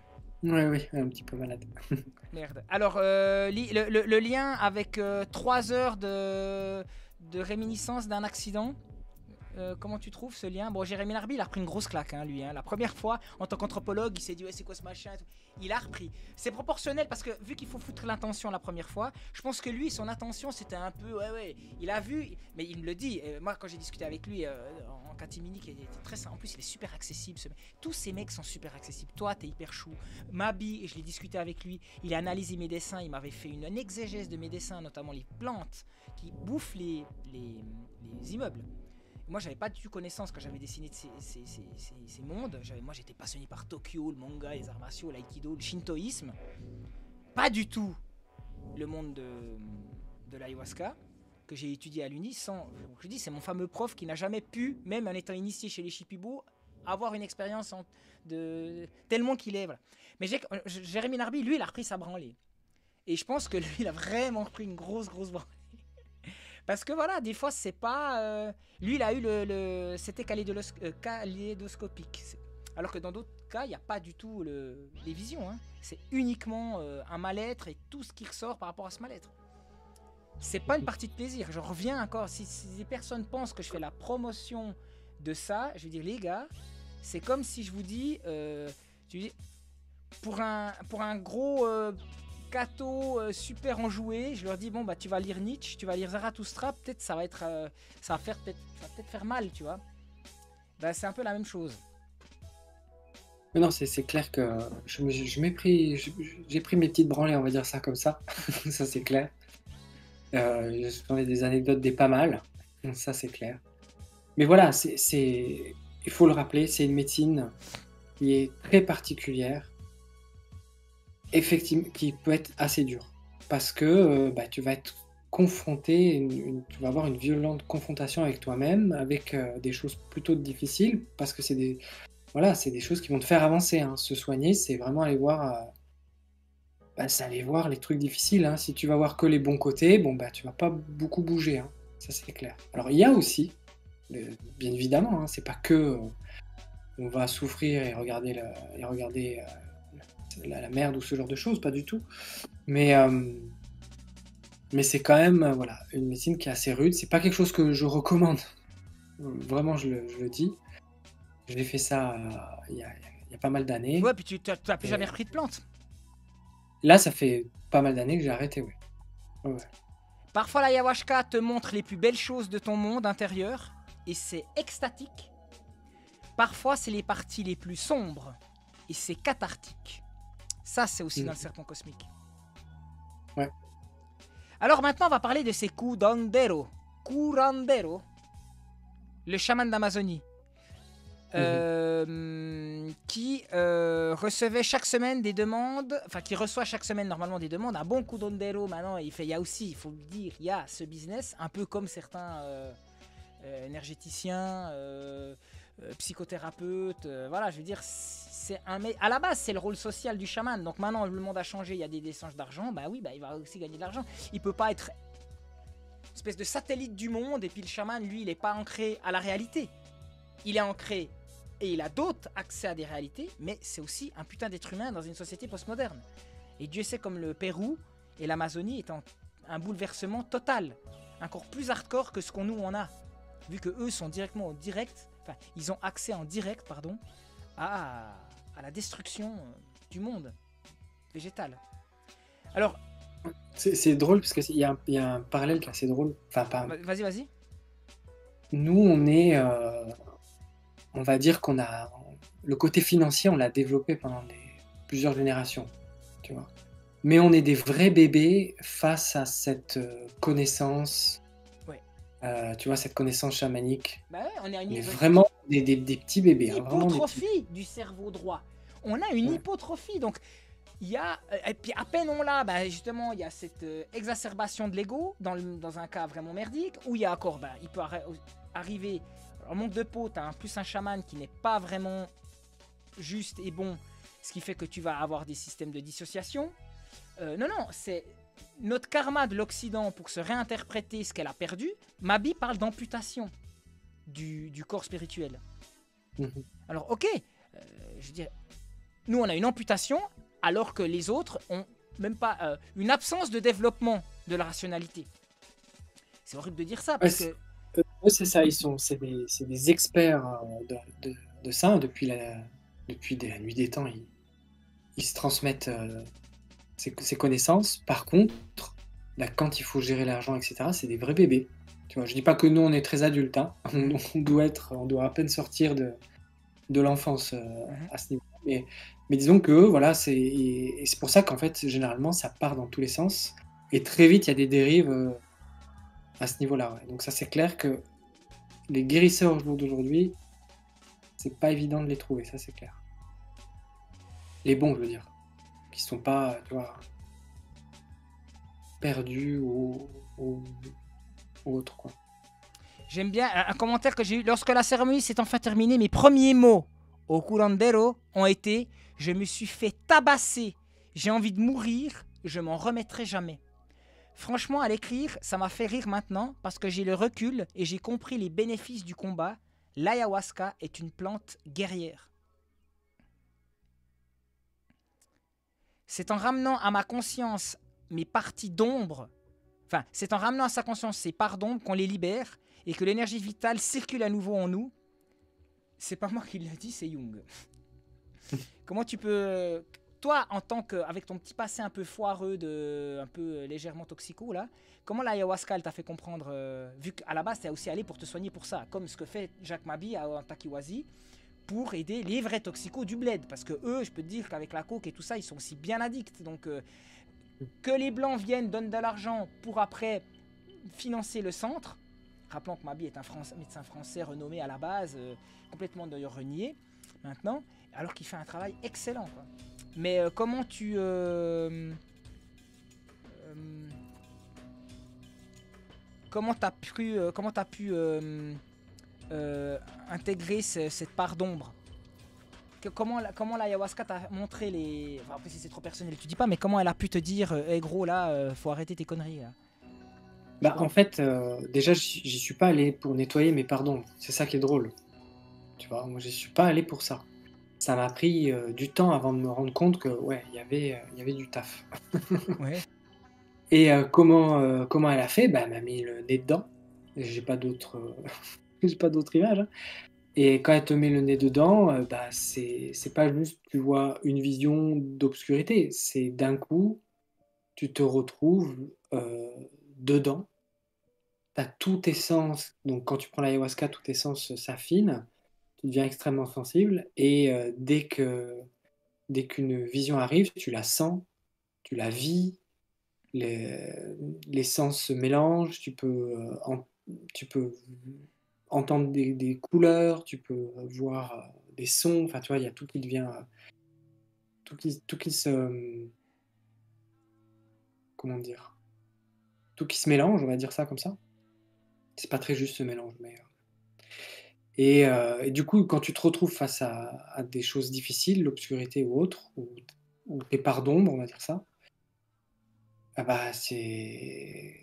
Oui, oui, un petit peu malade. [LAUGHS] Merde. Alors, euh, le, le- le lien avec 3 heures de, de réminiscence d'un accident, euh, comment tu trouves ce lien? Bon, Jérémy Larby, il a repris une grosse claque, hein, lui. hein. La première fois, en tant qu'anthropologue, il s'est dit, ouais, c'est quoi ce machin. Il a repris. C'est proportionnel parce que, vu qu'il faut foutre l'intention la première fois, je pense que lui, son intention, c'était un peu, ouais, ouais. Il a vu, mais il me le dit. euh, moi, quand j'ai discuté avec lui euh, en catimini, qui était très simple. En plus, il est super accessible. ce mec. Tous ces mecs sont super accessibles. Toi, t'es hyper chou. Mabi, je l'ai discuté avec lui. Il a analysé mes dessins. Il m'avait fait une, une exégèse de mes dessins, notamment les plantes qui bouffent les, les, les immeubles. Moi, j'avais pas du tout connaissance quand j'avais dessiné ces, mondes. Moi, j'étais passionné par Tokyo, le manga, les arts martiaux, l'aïkido, le shintoïsme. Pas du tout le monde de, l'ayahuasca que j'ai étudié à l'Uni. Je dis, c'est mon fameux prof qui n'a jamais pu, même en étant initié chez les Shipibo, avoir une expérience en- de tellement qu'il est. Voilà. Mais euh, Jérémy Narby, lui, il a repris sa branlée. Et je pense que lui, il a vraiment repris une grosse, grosse branlée. Parce que voilà, des fois, c'est pas. euh, Lui, il a eu le. le- C'était euh, kaléidoscopique. C'est- Alors que dans d'autres cas, il n'y a pas du tout le- les visions. hein. C'est uniquement euh, un mal-être et tout ce qui ressort par rapport à ce mal-être. C'est pas une partie de plaisir. Je reviens encore. Si, si des personnes pensent que je fais la promotion de ça, je veux dire, les gars, c'est comme si je vous dis. euh, dis pour un, pour un gros cateau euh, super enjoué, je leur dis bon bah tu vas lire Nietzsche, tu vas lire Zarathustra, peut-être ça va être euh, ça va faire peut-être peut-être faire mal, tu vois. Bah c'est un peu la même chose. Mais non, c'est clair que je, je m'ai pris, je- j'ai pris mes petites branlées, on va dire ça comme ça. [LAUGHS] ça, c'est clair. Euh, J'en ai des anecdotes des pas mal. Ça, c'est clair. Mais voilà, c'est- il faut le rappeler, c'est une médecine qui est très particulière, effectivement, qui peut être assez dure. Parce que euh, bah, tu vas être confronté, tu vas avoir une violente confrontation avec toi-même, avec euh, des choses plutôt difficiles, parce que c'est des, voilà, des choses qui vont te faire avancer. hein. Se soigner, c'est vraiment aller voir, euh, bah, aller voir les trucs difficiles. hein. Si tu vas voir que les bons côtés, bon bah tu vas pas beaucoup bouger. hein. Ça c'est clair. Alors il y a aussi, bien évidemment, hein, c'est pas que on va souffrir et regarder et regarder la, la merde ou ce genre de choses, pas du tout. Mais euh, mais c'est quand même euh, voilà une médecine qui est assez rude. C'est pas quelque chose que je recommande. Vraiment, je le, je le dis. J'ai fait ça euh, il y, a, il y a pas mal d'années. Ouais, puis tu t'as plus jamais repris de plantes. Là, ça fait pas mal d'années que j'ai arrêté, oui. Ouais. Parfois l'ayahuasca te montre les plus belles choses de ton monde intérieur et c'est extatique. Parfois c'est les parties les plus sombres et c'est cathartique. Ça c'est aussi dans le serpent cosmique. Ouais. Alors maintenant on va parler de ces curandero. Curandero, le chaman d'Amazonie. euh, qui euh, recevait chaque semaine des demandes, enfin qui reçoit chaque semaine normalement des demandes. Un bon curandero maintenant, il fait, il y a aussi, il faut le dire, il y a ce business, un peu comme certains euh, énergéticiens, euh, psychothérapeutes. euh, voilà, je veux dire, c'est un mec. À la base, c'est le rôle social du chaman. Donc maintenant, le monde a changé. Il y a des échanges d'argent. Bah oui, bah il va aussi gagner de l'argent. Il peut pas être espèce de satellite du monde et puis le chaman, lui, il n'est pas ancré à la réalité. Il est ancré et il a d'autres accès à des réalités, mais c'est aussi un putain d'être humain dans une société postmoderne. Et Dieu sait comme le Pérou et l'Amazonie est en un bouleversement total, encore plus hardcore que ce qu'on nous on a, vu que eux sont directement au direct, enfin ils ont accès en direct, pardon, à, à la destruction euh, du monde végétal. Alors, C'est drôle parce qu'il y, a un- il y a un parallèle qui est assez drôle. Enfin, pas, va- vas-y, vas-y. nous, on est. euh, on va dire qu'on a. Le côté financier, on l'a développé pendant des- plusieurs générations. Tu vois. Mais on est des vrais bébés face à cette euh, connaissance. Euh, tu vois, cette connaissance chamanique. Bah ouais, on est une vraiment des, des- des petits bébés. hein, petits- hypotrophie du cerveau droit. On a une hypotrophie. Donc, il y a. euh, Et puis, à peine on l'a, bah, justement, il y a cette euh, exacerbation de l'ego dans, le- dans un cas vraiment merdique. Où il y a encore. bah, il peut arri- arriver. En manque de peau, tu as plus un chaman qui n'est pas vraiment juste et bon. Ce qui fait que tu vas avoir des systèmes de dissociation. Euh, non, non, c'est notre karma de l'Occident pour se réinterpréter ce qu'elle a perdu. Mabi parle d'amputation du, du corps spirituel. Mhm. Alors, ok, euh, je veux dire, nous, on a une amputation, alors que les autres ont même pas euh, une absence de développement de la rationalité. C'est horrible de dire ça, parce que euh, eux, c'est ça, ils sont, c'est des, experts euh, de, de, de ça depuis la, depuis la nuit des temps. Ils, ils se transmettent ces, ces connaissances. Par contre, là, quand il faut gérer l'argent, etc., c'est des vrais bébés. Tu vois, je dis pas que nous, on est très adultes. hein. [LAUGHS] On, on doit être, on doit à peine sortir de, de l'enfance euh, à ce niveau. Mais, mais disons que voilà, c'est et, et c'est pour ça qu'en fait, généralement, ça part dans tous les sens. Et très vite, il y a des dérives. euh, à ce niveau-là. ouais. Donc ça c'est clair que les guérisseurs au jour d'aujourd'hui, c'est pas évident de les trouver, ça c'est clair. Les bons, je veux dire, sont pas, perdus ou, ou, j'aime bien un, un commentaire que j'ai eu. Lorsque la cérémonie s'est enfin terminée, mes premiers mots au curandero ont été Je me suis fait tabasser, j'ai envie de mourir, je m'en remettrai jamais. Franchement, à l'écrire, ça m'a fait rire maintenant parce que j'ai le recul et j'ai compris les bénéfices du combat. L'ayahuasca est une plante guerrière. C'est en ramenant à ma conscience mes parties d'ombre, enfin, c'est en ramenant à sa conscience ces parts d'ombre qu'on les libère et que l'énergie vitale circule à nouveau en nous. C'est pas moi qui l'ai dit, c'est Jung. [LAUGHS] Comment tu peux, toi, en tant que, avec ton petit passé un peu foireux, de, un peu légèrement toxico là, comment l'ayahuasca elle t'a fait comprendre, euh, vu qu'à la base t'es aussi allé pour te soigner pour ça, comme ce que fait Jacques Mabi à Antakiwazi pour aider les vrais toxicos du bled, parce que eux, je peux te dire qu'avec la coke et tout ça, ils sont aussi bien addicts, donc euh, que les blancs viennent, donnent de l'argent pour après financer le centre. Rappelons que Mabi est un médecin français renommé à la base, euh, complètement d'ailleurs renié maintenant, alors qu'il fait un travail excellent. quoi. Mais euh, comment tu... comment t'as pu, comment t'as pu intégrer ce- cette part d'ombre Que- Comment, la- comment l'ayahuasca t'a montré les... Enfin, après si c'est trop personnel, tu dis pas, mais comment elle a pu te dire, euh, hey gros là, euh, faut arrêter tes conneries là? Bah, en fait, euh, déjà, j'y suis pas allé pour nettoyer mes pardons. C'est ça qui est drôle. Tu vois, moi, j'y suis pas allé pour ça. Ça m'a pris euh, du temps avant de me rendre compte que, ouais, il y avait, euh, il y avait du taf. [LAUGHS] Ouais. Et euh, comment, euh, comment elle a fait? Bah, Elle m'a mis le nez dedans. J'ai pas d'autre, euh, [LAUGHS] j'ai pas d'autre image. hein. Et quand elle te met le nez dedans, euh, bah, c'est pas juste tu vois une vision d'obscurité. C'est d'un coup, tu te retrouves euh, dedans. Tu as tous tes sens. Donc quand tu prends l'ayahuasca, tous tes sens s'affinent. Tu deviens extrêmement sensible. Et euh, dès que dès qu'une vision arrive, tu la sens, tu la vis, les, les sens se mélangent, tu peux, euh, en- tu peux entendre des, couleurs, tu peux voir euh, des sons, enfin tu vois, il y a tout qui devient... euh, Tout qui, tout qui se... Comment dire Tout qui se mélange, on va dire ça comme ça. C'est pas très juste ce mélange, mais... euh, Et, euh, du coup, quand tu te retrouves face à, des choses difficiles, l'obscurité ou autre, ou, ou tes parts d'ombre, on va dire ça, ah bah c'est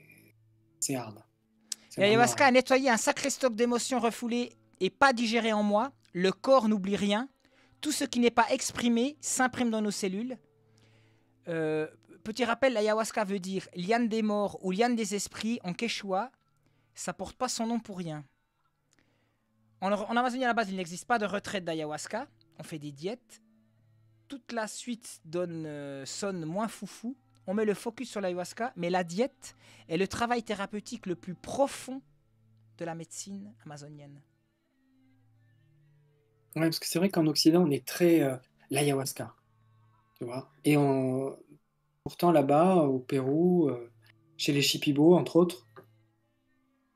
c'est hard. L'ayahuasca a nettoyé un sacré stock d'émotions refoulées et pas digérées en moi. Le corps n'oublie rien. Tout ce qui n'est pas exprimé s'imprime dans nos cellules. Euh, petit rappel, l'ayahuasca veut dire liane des morts ou liane des esprits en quechua. Ça porte pas son nom pour rien. En, en Amazonie, à la base, il n'existe pas de retraite d'ayahuasca. On fait des diètes. Toute la suite donne, euh, sonne moins foufou. On met le focus sur l'ayahuasca, mais la diète est le travail thérapeutique le plus profond de la médecine amazonienne. Ouais, parce que c'est vrai qu'en Occident, on est très euh, l'ayahuasca, tu vois. Et pourtant là-bas, au Pérou, euh, chez les Shipibo, entre autres,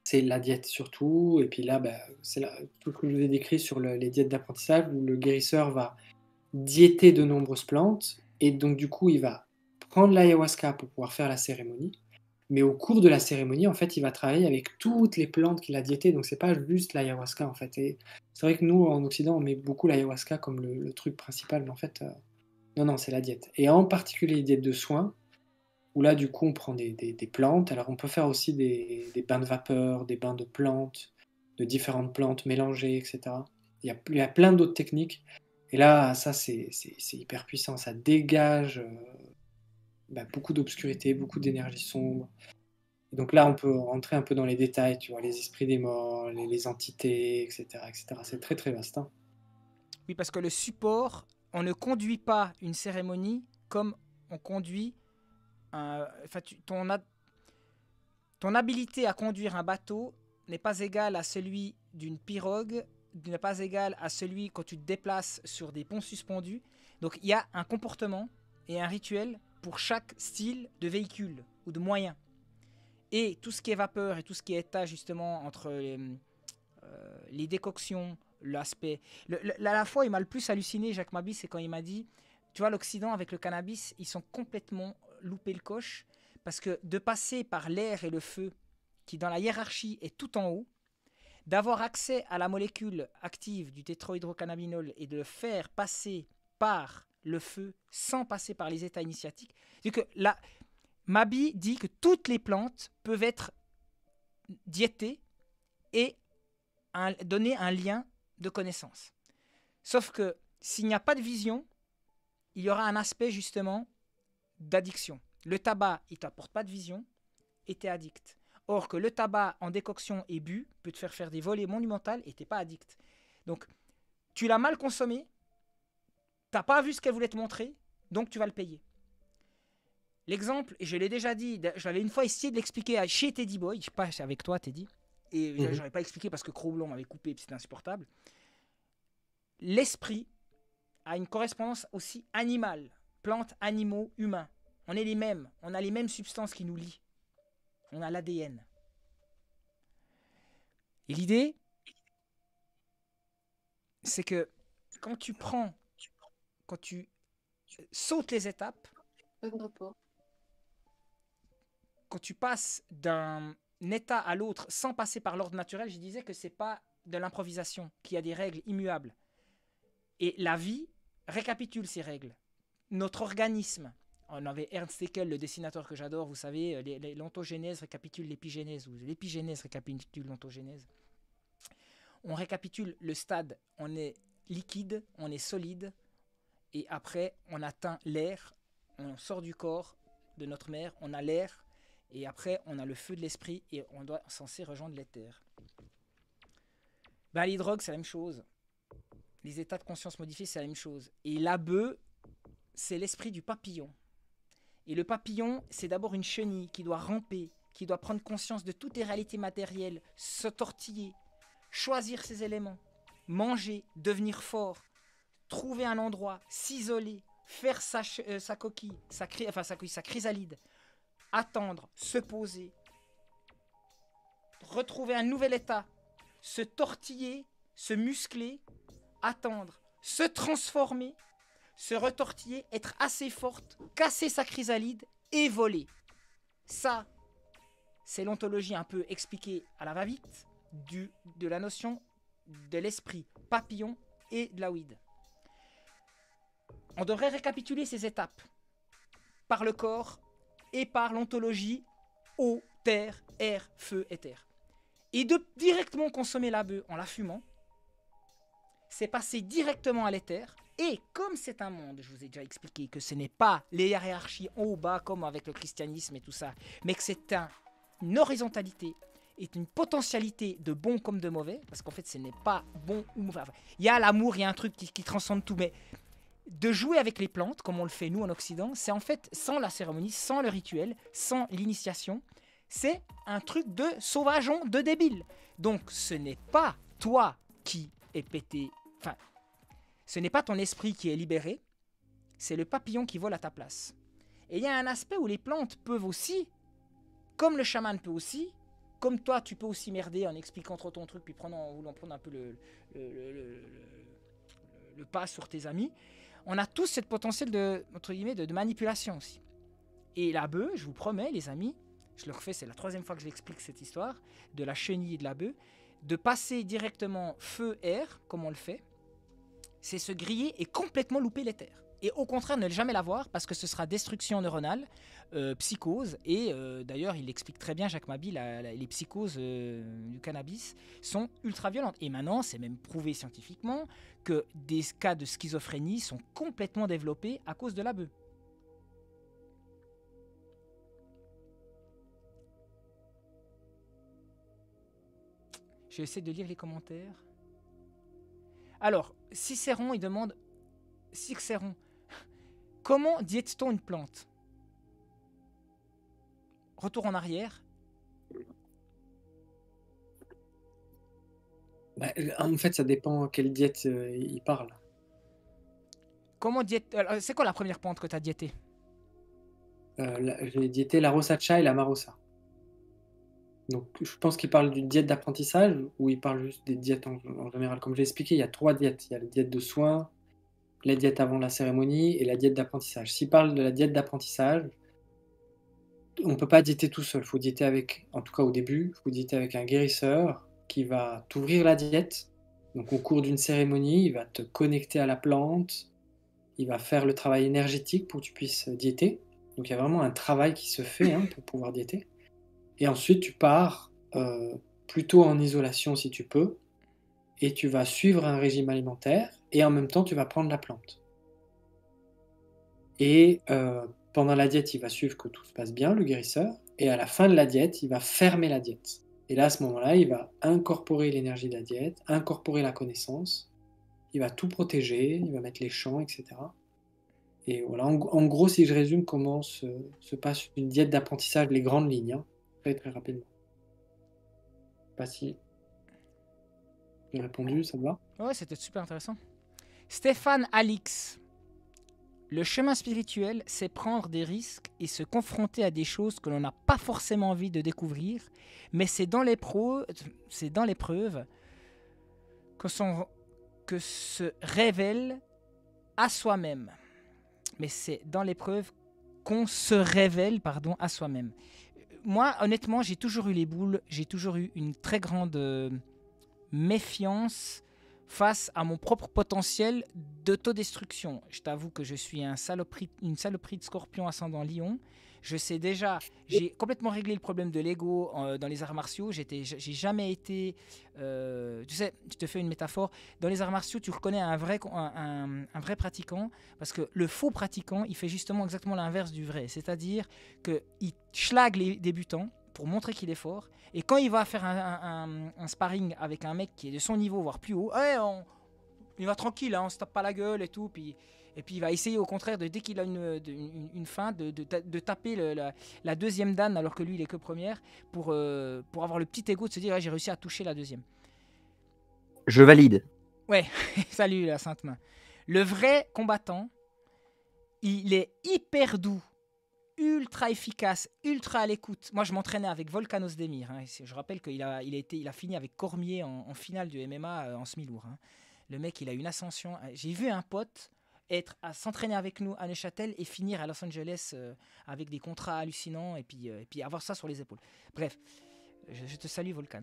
c'est la diète surtout. Et puis là, bah, c'est tout ce que je vous ai décrit sur le- les diètes d'apprentissage où le guérisseur va diéter de nombreuses plantes. Et donc, du coup, il va prendre l'ayahuasca pour pouvoir faire la cérémonie. Mais au cours de la cérémonie, en fait, il va travailler avec toutes les plantes qu'il a diétées. Donc, c'est pas juste l'ayahuasca, en fait. C'est vrai que nous, en Occident, on met beaucoup l'ayahuasca comme le, truc principal. Mais en fait, euh, non, non, c'est la diète. Et en particulier les diètes de soins, où là, du coup, on prend des, plantes. Alors, on peut faire aussi des, bains de vapeur, des bains de plantes, de différentes plantes mélangées, etc. Il y a, plein d'autres techniques. Et là, ça, c'est hyper puissant. Ça dégage euh, bah, beaucoup d'obscurité, beaucoup d'énergie sombre. Donc là, on peut rentrer un peu dans les détails, tu vois, les esprits des morts, les, entités, etc. etc. C'est très, très vaste. hein. Oui, parce que le support, on ne conduit pas une cérémonie comme on conduit. Enfin, ton, ha- ton habilité à conduire un bateau n'est pas égale à celui d'une pirogue, n'est pas égale à celui quand tu te déplaces sur des ponts suspendus. Donc il y a un comportement et un rituel pour chaque style de véhicule ou de moyen. Et tout ce qui est vapeur et tout ce qui est état justement entre euh, euh, les décoctions, l'aspect. la, la fois, il m'a le plus halluciné, Jacques Mabis, c'est quand il m'a dit Tu vois, l'Occident, avec le cannabis, ils sont complètement loupés le coche. Parce que de passer par l'air et le feu, qui dans la hiérarchie est tout en haut, d'avoir accès à la molécule active du tétrahydrocannabinol et de le faire passer par le feu sans passer par les états initiatiques. C'est que la Mabi dit que toutes les plantes peuvent être diétées et donner un lien de connaissance. Sauf que s'il n'y a pas de vision, il y aura un aspect justement d'addiction. Le tabac, il t'apporte pas de vision et t'es addict. Or que le tabac en décoction et bu peut te faire faire des volées monumentales et t'es pas addict. Donc, tu l'as mal consommé, t'as pas vu ce qu'elle voulait te montrer, donc tu vas le payer. L'exemple, et je l'ai déjà dit, je l'avais une fois essayé de l'expliquer à- chez Teddy Boy, je sais pas, c'est avec toi Teddy, et Mhm. j'aurais pas expliqué parce que Cro-Blanc m'avait coupé et c'était insupportable. L'esprit a une correspondance aussi animale, plantes, animaux, humains. On est les mêmes, on a les mêmes substances qui nous lient. On a l'ADN. Et l'idée, c'est que quand tu prends, quand tu sautes les étapes, quand tu passes d'un état à l'autre sans passer par l'ordre naturel, je disais que c'est pas de l'improvisation, qu'il y a des règles immuables. Et la vie récapitule ces règles. Notre organisme, on avait Ernst Haeckel, le dessinateur que j'adore, vous savez, euh, l'ontogénèse récapitule l'épigénèse, ou l'épigénèse récapitule l'ontogénèse. On récapitule le stade, on est liquide, on est solide, et après on atteint l'air, on sort du corps de notre mère, on a l'air, et après on a le feu de l'esprit, et on doit censé rejoindre l'éther. Ben, les drogues, c'est la même chose. Les états de conscience modifiés, c'est la même chose. Et la bœuf, c'est l'esprit du papillon. Et le papillon, c'est d'abord une chenille qui doit ramper, qui doit prendre conscience de toutes les réalités matérielles, se tortiller, choisir ses éléments, manger, devenir fort, trouver un endroit, s'isoler, faire sa, euh, coquille, sa, enfin, sa, chrysalide, attendre, se poser, retrouver un nouvel état, se tortiller, se muscler, attendre, se transformer, se retortiller, être assez forte, casser sa chrysalide et voler. Ça, c'est l'ontologie un peu expliquée à la va-vite de la notion de l'esprit papillon et de la weed. On devrait récapituler ces étapes par le corps et par l'ontologie eau, terre, air, feu, éther. Et de directement consommer la bœuf en la fumant, c'est passer directement à l'éther. Et comme c'est un monde, je vous ai déjà expliqué que ce n'est pas les hiérarchies en haut bas comme avec le christianisme et tout ça, mais que c'est un- une horizontalité et une potentialité de bon comme de mauvais, parce qu'en fait ce n'est pas bon ou mauvais. Il y a l'amour, il y a un truc qui, qui transcende tout, mais de jouer avec les plantes, comme on le fait nous en Occident, c'est en fait sans la cérémonie, sans le rituel, sans l'initiation, c'est un truc de sauvageon, de débile. Donc ce n'est pas toi qui est pété, enfin, ce n'est pas ton esprit qui est libéré, c'est le papillon qui vole à ta place. Et il y a un aspect où les plantes peuvent aussi, comme le chaman peut aussi, comme toi, tu peux aussi merder en expliquant trop ton truc, puis prendre, en voulant prendre un peu le- le pas sur tes amis. On a tous cette potentiel de, entre guillemets, de, manipulation aussi. Et la bœuf, je vous promets, les amis, je le refais, c'est la troisième fois que j'explique cette histoire, de la chenille et de la bœuf, de passer directement feu-air, comme on le fait, c'est se griller et complètement louper les terres. Et au contraire, ne jamais la voir parce que ce sera destruction neuronale, euh, psychose. Et euh, d'ailleurs, il explique très bien, Jacques Mabi, les psychoses euh, du cannabis sont ultra violentes. Et maintenant, c'est même prouvé scientifiquement que des cas de schizophrénie sont complètement développés à cause de la bœuf. J'essaie de lire les commentaires. Alors, Cicéron, il demande Cicéron, comment diète-t-on une plante? Retour en arrière. Bah, euh, en fait, ça dépend quelle diète euh, il parle. Comment diète alors, C'est quoi la première plante que tu as diétée? Euh, la- J'ai diété la Rosacha et la Marosa. Donc, je pense qu'il parle d'une diète d'apprentissage ou il parle juste des diètes en, en général. Comme j'ai expliqué, il y a trois diètes. Il y a la diète de soins, la diète avant la cérémonie et la diète d'apprentissage. S'il parle de la diète d'apprentissage, on ne peut pas diéter tout seul. Il faut diéter avec, en tout cas au début, il faut diéter avec un guérisseur qui va t'ouvrir la diète. Donc, au cours d'une cérémonie, il va te connecter à la plante, il va faire le travail énergétique pour que tu puisses diéter. Donc il y a vraiment un travail qui se fait hein, pour pouvoir diéter. Et ensuite tu pars euh, plutôt en isolation si tu peux, et tu vas suivre un régime alimentaire, et en même temps tu vas prendre la plante. Et euh, pendant la diète, il va suivre que tout se passe bien, le guérisseur, et à la fin de la diète, il va fermer la diète. Et là, à ce moment-là, il va incorporer l'énergie de la diète, incorporer la connaissance, il va tout protéger, il va mettre les champs, etc. Et voilà, en, gros, si je résume comment se, se passe une diète d'apprentissage, les grandes lignes, hein, très très rapidement. Pas si j'ai répondu, ça te va? Ouais, c'était super intéressant. Stéphane Alix. Le chemin spirituel, c'est prendre des risques et se confronter à des choses que l'on n'a pas forcément envie de découvrir, mais c'est dans l'épreuve, que, que se révèle à soi-même. Mais c'est dans l'épreuve qu'on se révèle, pardon, à soi-même. Moi, honnêtement, j'ai toujours eu les boules, j'ai toujours eu une très grande euh, méfiance face à mon propre potentiel d'autodestruction. Je t'avoue que je suis un saloperie, une saloperie de scorpion ascendant lion. Je sais déjà, j'ai complètement réglé le problème de l'ego euh, dans les arts martiaux. J'ai jamais été, euh, tu sais, je te fais une métaphore. Dans les arts martiaux, tu reconnais un vrai, un, vrai pratiquant parce que le faux pratiquant, il fait justement exactement l'inverse du vrai. C'est-à-dire qu'il schlag les débutants pour montrer qu'il est fort. Et quand il va faire un, un- un- un sparring avec un mec qui est de son niveau, voire plus haut, on- il va tranquille, hein, on se tape pas la gueule et tout. Puis, et puis il va essayer au contraire, de, dès qu'il a une, de- une, une fin, de, de ta- de taper le- la, la deuxième dan alors que lui il est que première, pour, euh, pour avoir le petit ego de se dire j'ai réussi à toucher la deuxième. Je valide. Ouais, [LAUGHS] salut la sainte main. Le vrai combattant, il est hyper doux, ultra efficace, ultra à l'écoute. Moi, je m'entraînais avec Volkanos Demir. hein, Je rappelle qu'il a, il a, été, il a fini avec Cormier en, finale du MMA euh, en semi-lourd. hein. Le mec, il a une ascension. Euh, J'ai vu un pote être à s'entraîner avec nous à Neuchâtel et finir à Los Angeles euh, avec des contrats hallucinants et puis, euh, et puis avoir ça sur les épaules. Bref, je, te salue Volcan.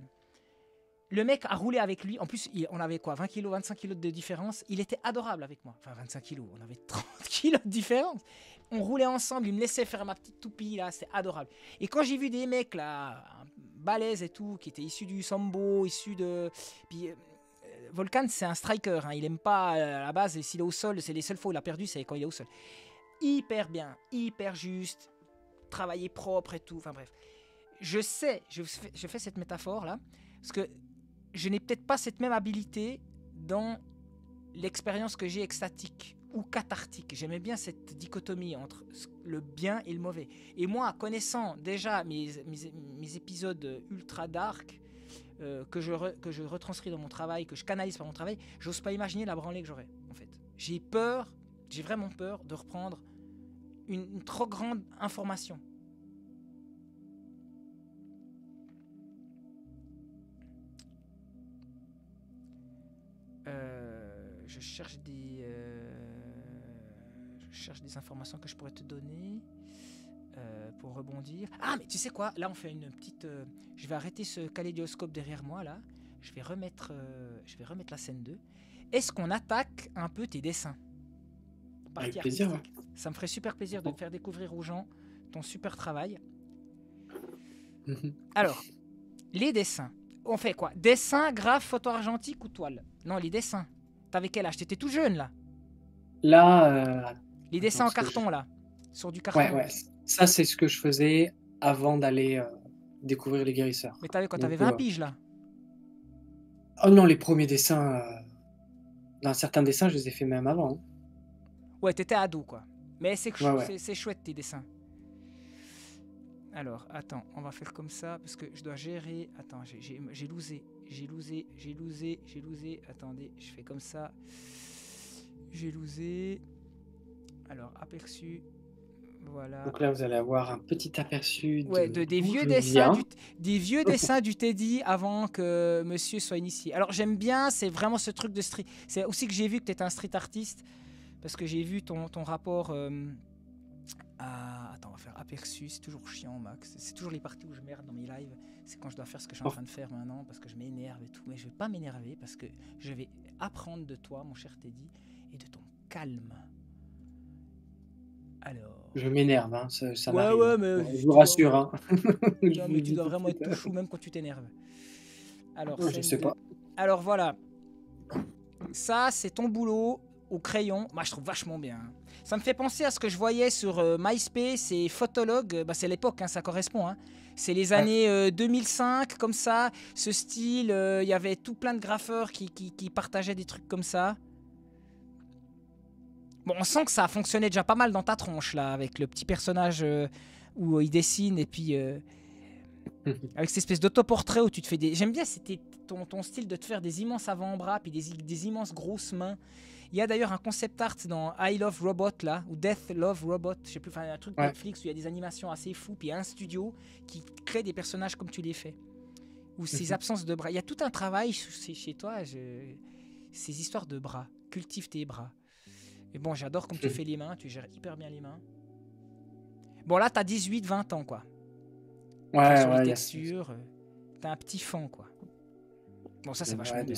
Le mec a roulé avec lui. En plus, on avait quoi 20 kilos, 25 kilos de différence. Il était adorable avec moi. Enfin, 25 kilos. On avait [LAUGHS] 30 kilos de différence. On roulait ensemble. Il me laissait faire ma petite toupie là. C'était adorable. Et quand j'ai vu des mecs là, balèzes et tout, qui étaient issus du sambo, issus de. Puis. euh, Volcan, c'est un striker. hein. Il aime pas euh, à la base. S'il est au sol, c'est les seules fois où il a perdu, c'est quand il est au sol. Hyper bien, hyper juste, travailler propre et tout. Enfin bref. Je sais, je fais, je fais cette métaphore là, parce que je n'ai peut-être pas cette même habilité dans l'expérience que j'ai extatique ou cathartique. J'aimais bien cette dichotomie entre le bien et le mauvais. Et moi, connaissant déjà mes, mes, épisodes ultra dark, euh, que, je retranscris dans mon travail, que je canalise par mon travail, j'ose pas imaginer la branlée que j'aurais, en fait. J'ai peur, j'ai vraiment peur de reprendre une, trop grande information. Euh, je cherche des... Euh, je cherche des informations que je pourrais te donner. euh, pour rebondir. Ah, mais tu sais quoi? Là, on fait une petite. euh, je vais arrêter ce kaléidoscope derrière moi, là. Je vais remettre, euh, je vais remettre la scène 2. Est-ce qu'on attaque un peu tes dessins? Avec plaisir. Ça me ferait super plaisir de te faire découvrir aux gens ton super travail. Mhm. Alors, les dessins. On fait quoi? Dessin, graphe, photo argentique ou toile? Non, les dessins. T'avais quel âge? T'étais tout jeune là Là, euh, Les dessins en carton là Sur du carton ouais, ouais. Ça, c'est ce que je faisais avant d'aller euh, découvrir les guérisseurs. Mais t'avais Donc, T'avais 20 euh, piges là? Oh non, les premiers dessins. euh, Dans certains dessins, je les ai fait même avant. hein. Ouais, t'étais ado quoi. Mais c'est ouais. c'est chouette tes dessins. Alors, attends, on va faire comme ça parce que je dois gérer. Attends, j'ai- j'ai j'ai loosé, j'ai loosé, j'ai loosé. Attendez, je fais comme ça. J'ai loosé. Alors, aperçu. Voilà. Donc là, vous allez avoir un petit aperçu de, Ouais, de, des vieux dessins, du, des vieux [LAUGHS] dessins du Teddy avant que Monsieur soit initié. Alors j'aime bien, c'est vraiment ce truc de street. C'est aussi que j'ai vu que tu étais un street artiste parce que j'ai vu ton, ton rapport. euh, à... Attends, on va faire aperçu. C'est toujours chiant, Max. C'est toujours les parties où je merde dans mes lives. C'est quand je dois faire ce que je suis en Oh. train de faire maintenant parce que je m'énerve et tout. Mais je vais pas m'énerver parce que je vais apprendre de toi, mon cher Teddy, et de ton calme. Alors. Je m'énerve, hein, ça, ça Ouais, m'arrive. ouais, mais je vous dois- rassure. Hein. [LAUGHS] Non, mais tu dois [LAUGHS] vraiment être tout chou même quand tu t'énerves. Alors, Ouais, je sais pas. Alors voilà. Ça, c'est ton boulot au crayon. Moi, je trouve vachement bien. Ça me fait penser à ce que je voyais sur euh, MySpace et Photolog. Bah, c'est l'époque, hein, ça correspond. hein. C'est les années euh, 2005, comme ça. Ce style, euh, il y avait tout plein de graffeurs qui, qui- qui partageaient des trucs comme ça. Bon, on sent que ça a fonctionné déjà pas mal dans ta tronche, là, avec le petit personnage euh, où il dessine et puis. [LAUGHS] euh, avec cette espèce d'autoportrait où tu te fais des. J'aime bien c'était ton, ton style de te faire des immenses avant-bras puis des, des immenses grosses mains. Il y a d'ailleurs un concept art dans I Love Robot là, ou Death Love Robot, je sais plus, enfin un truc Ouais. Netflix où il y a des animations assez fous, puis il y a un studio qui crée des personnages comme tu les fais. Ou ces Mhm. absences de bras. Il y a tout un travail chez chez toi, je- ces histoires de bras. Cultive tes bras. Et bon, j'adore comme tu fais les mains, tu gères hyper bien les mains. Bon, là, t'as 18-20 ans, quoi. Ouais, sur les ouais, a- textures, euh, t'as un petit fond, quoi. Bon, ça, c'est Ouais, vachement bien.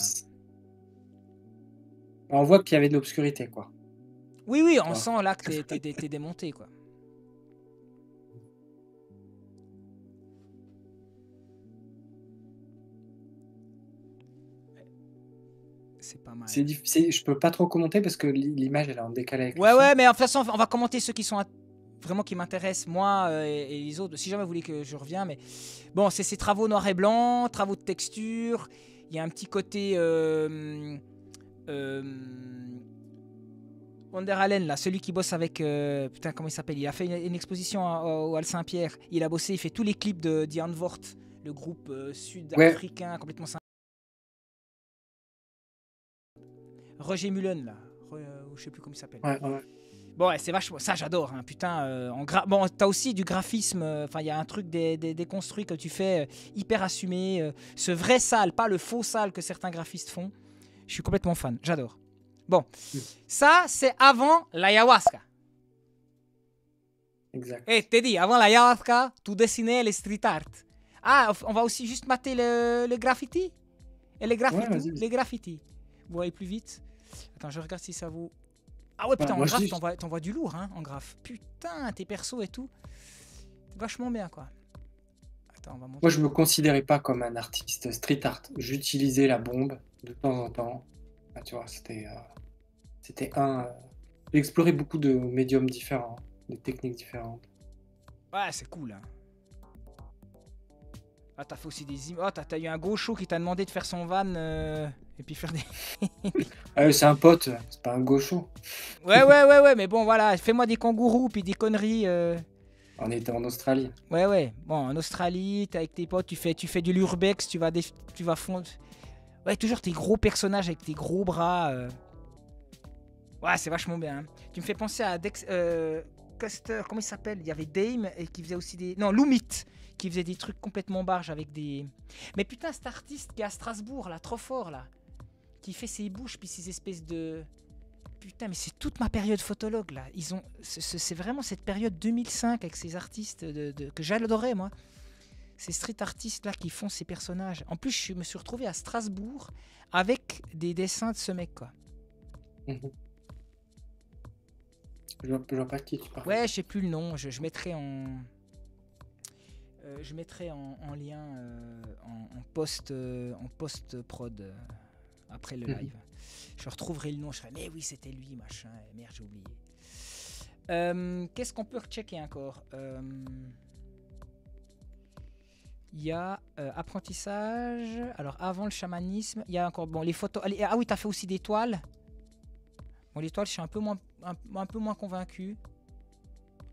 On voit qu'il y avait de l'obscurité, quoi. Oui, oui, on sent là que t'es [LAUGHS] démonté, quoi. C'est pas mal. C'est difficile, je peux pas trop commenter parce que l'i- l'image elle est en décalé avec Ouais, ouais, mais en toute façon, on va commenter ceux qui sont vraiment qui m'intéressent, moi euh, et, et les autres. Si jamais vous voulez que je reviens, mais bon, c'est ces travaux noir et blanc, travaux de texture. Il y a un petit côté. Euh, euh, Wonder Allen, là, celui qui bosse avec. euh, putain, comment il s'appelle? Il a fait une, une exposition au Hall Saint-Pierre. Il a bossé, il fait tous les clips de Diane Vort, le groupe euh, sud-africain complètement Roger Mullen, là. Re- euh, je sais plus comment il s'appelle. Ouais, ouais. Bon, ouais, c'est vachement. Ça, j'adore. hein, putain, euh, en gra... bon, t'as aussi du graphisme. euh, Enfin, il y a un truc des, des- déconstruit que tu fais euh, hyper assumé. ce vrai sale, pas le faux sale que certains graphistes font. Je suis complètement fan. J'adore. Bon, ça, c'est avant l'ayahuasca. Exact. Eh, t'es dit, avant l'ayahuasca, tu dessinais les street art. Ah, on va aussi juste mater le, le graffiti? Et les graffitis Ouais. Les graffitis. Vous voyez plus vite Attends, je regarde si ça vaut. Ah ouais, putain, en graphe, t'envoies t'envoies du lourd, hein, en graphe. Putain, tes persos et tout. Vachement bien, quoi. Attends, on va monter. Moi je me considérais pas comme un artiste street art. J'utilisais la bombe de temps en temps. Ah, tu vois, c'était euh, c'était un. euh, J'ai exploré beaucoup de médiums différents, de techniques différentes. Ouais, c'est cool. Hein. Ah, t'as fait aussi des images. Oh, t'as t'as eu un gaucho qui t'a demandé de faire son van euh, et puis faire des. [LAUGHS] Ah, c'est un pote, c'est pas un gaucho. ouais, ouais, ouais, ouais, mais bon, voilà, fais-moi des kangourous puis des conneries. euh. On était en Australie. Ouais, ouais. Bon, en Australie, t'es avec tes potes, tu fais, tu fais du lurbex, tu vas, tu vas fondre. Ouais, toujours tes gros personnages avec tes gros bras. euh. Ouais, c'est vachement bien. hein. Tu me fais penser à Dex. euh, Custer, comment il s'appelle? Il y avait Dame et qui faisait aussi des. Non, Lumit, qui faisait des trucs complètement barges avec des. Mais putain, cet artiste qui est à Strasbourg, là, trop fort, là. Qui fait ses bouches, puis ces espèces de. Putain, mais c'est toute ma période photologue là. Ils ont, c'est- vraiment cette période 2005 avec ces artistes de, de- que j'adorais moi. Ces street artistes là qui font ces personnages. En plus, je me suis retrouvé à Strasbourg avec des dessins de ce mec quoi. Je vois, pas qui tu parles. Ouais, je sais plus le nom. Je, je mettrai en. euh, je mettrai en, en lien euh, en, en post euh, en post prod après le Mhm. live. Je retrouverai le nom. Je ferai mais oui c'était lui machin. Merde j'ai oublié. Euh, Qu'est-ce qu'on peut rechecker encore? Euh, Il y a euh, apprentissage. Alors avant le chamanisme, il y a encore bon les photos. allez, ah oui, t'as fait aussi des toiles. Bon les toiles, je suis un peu moins un, un peu moins convaincu.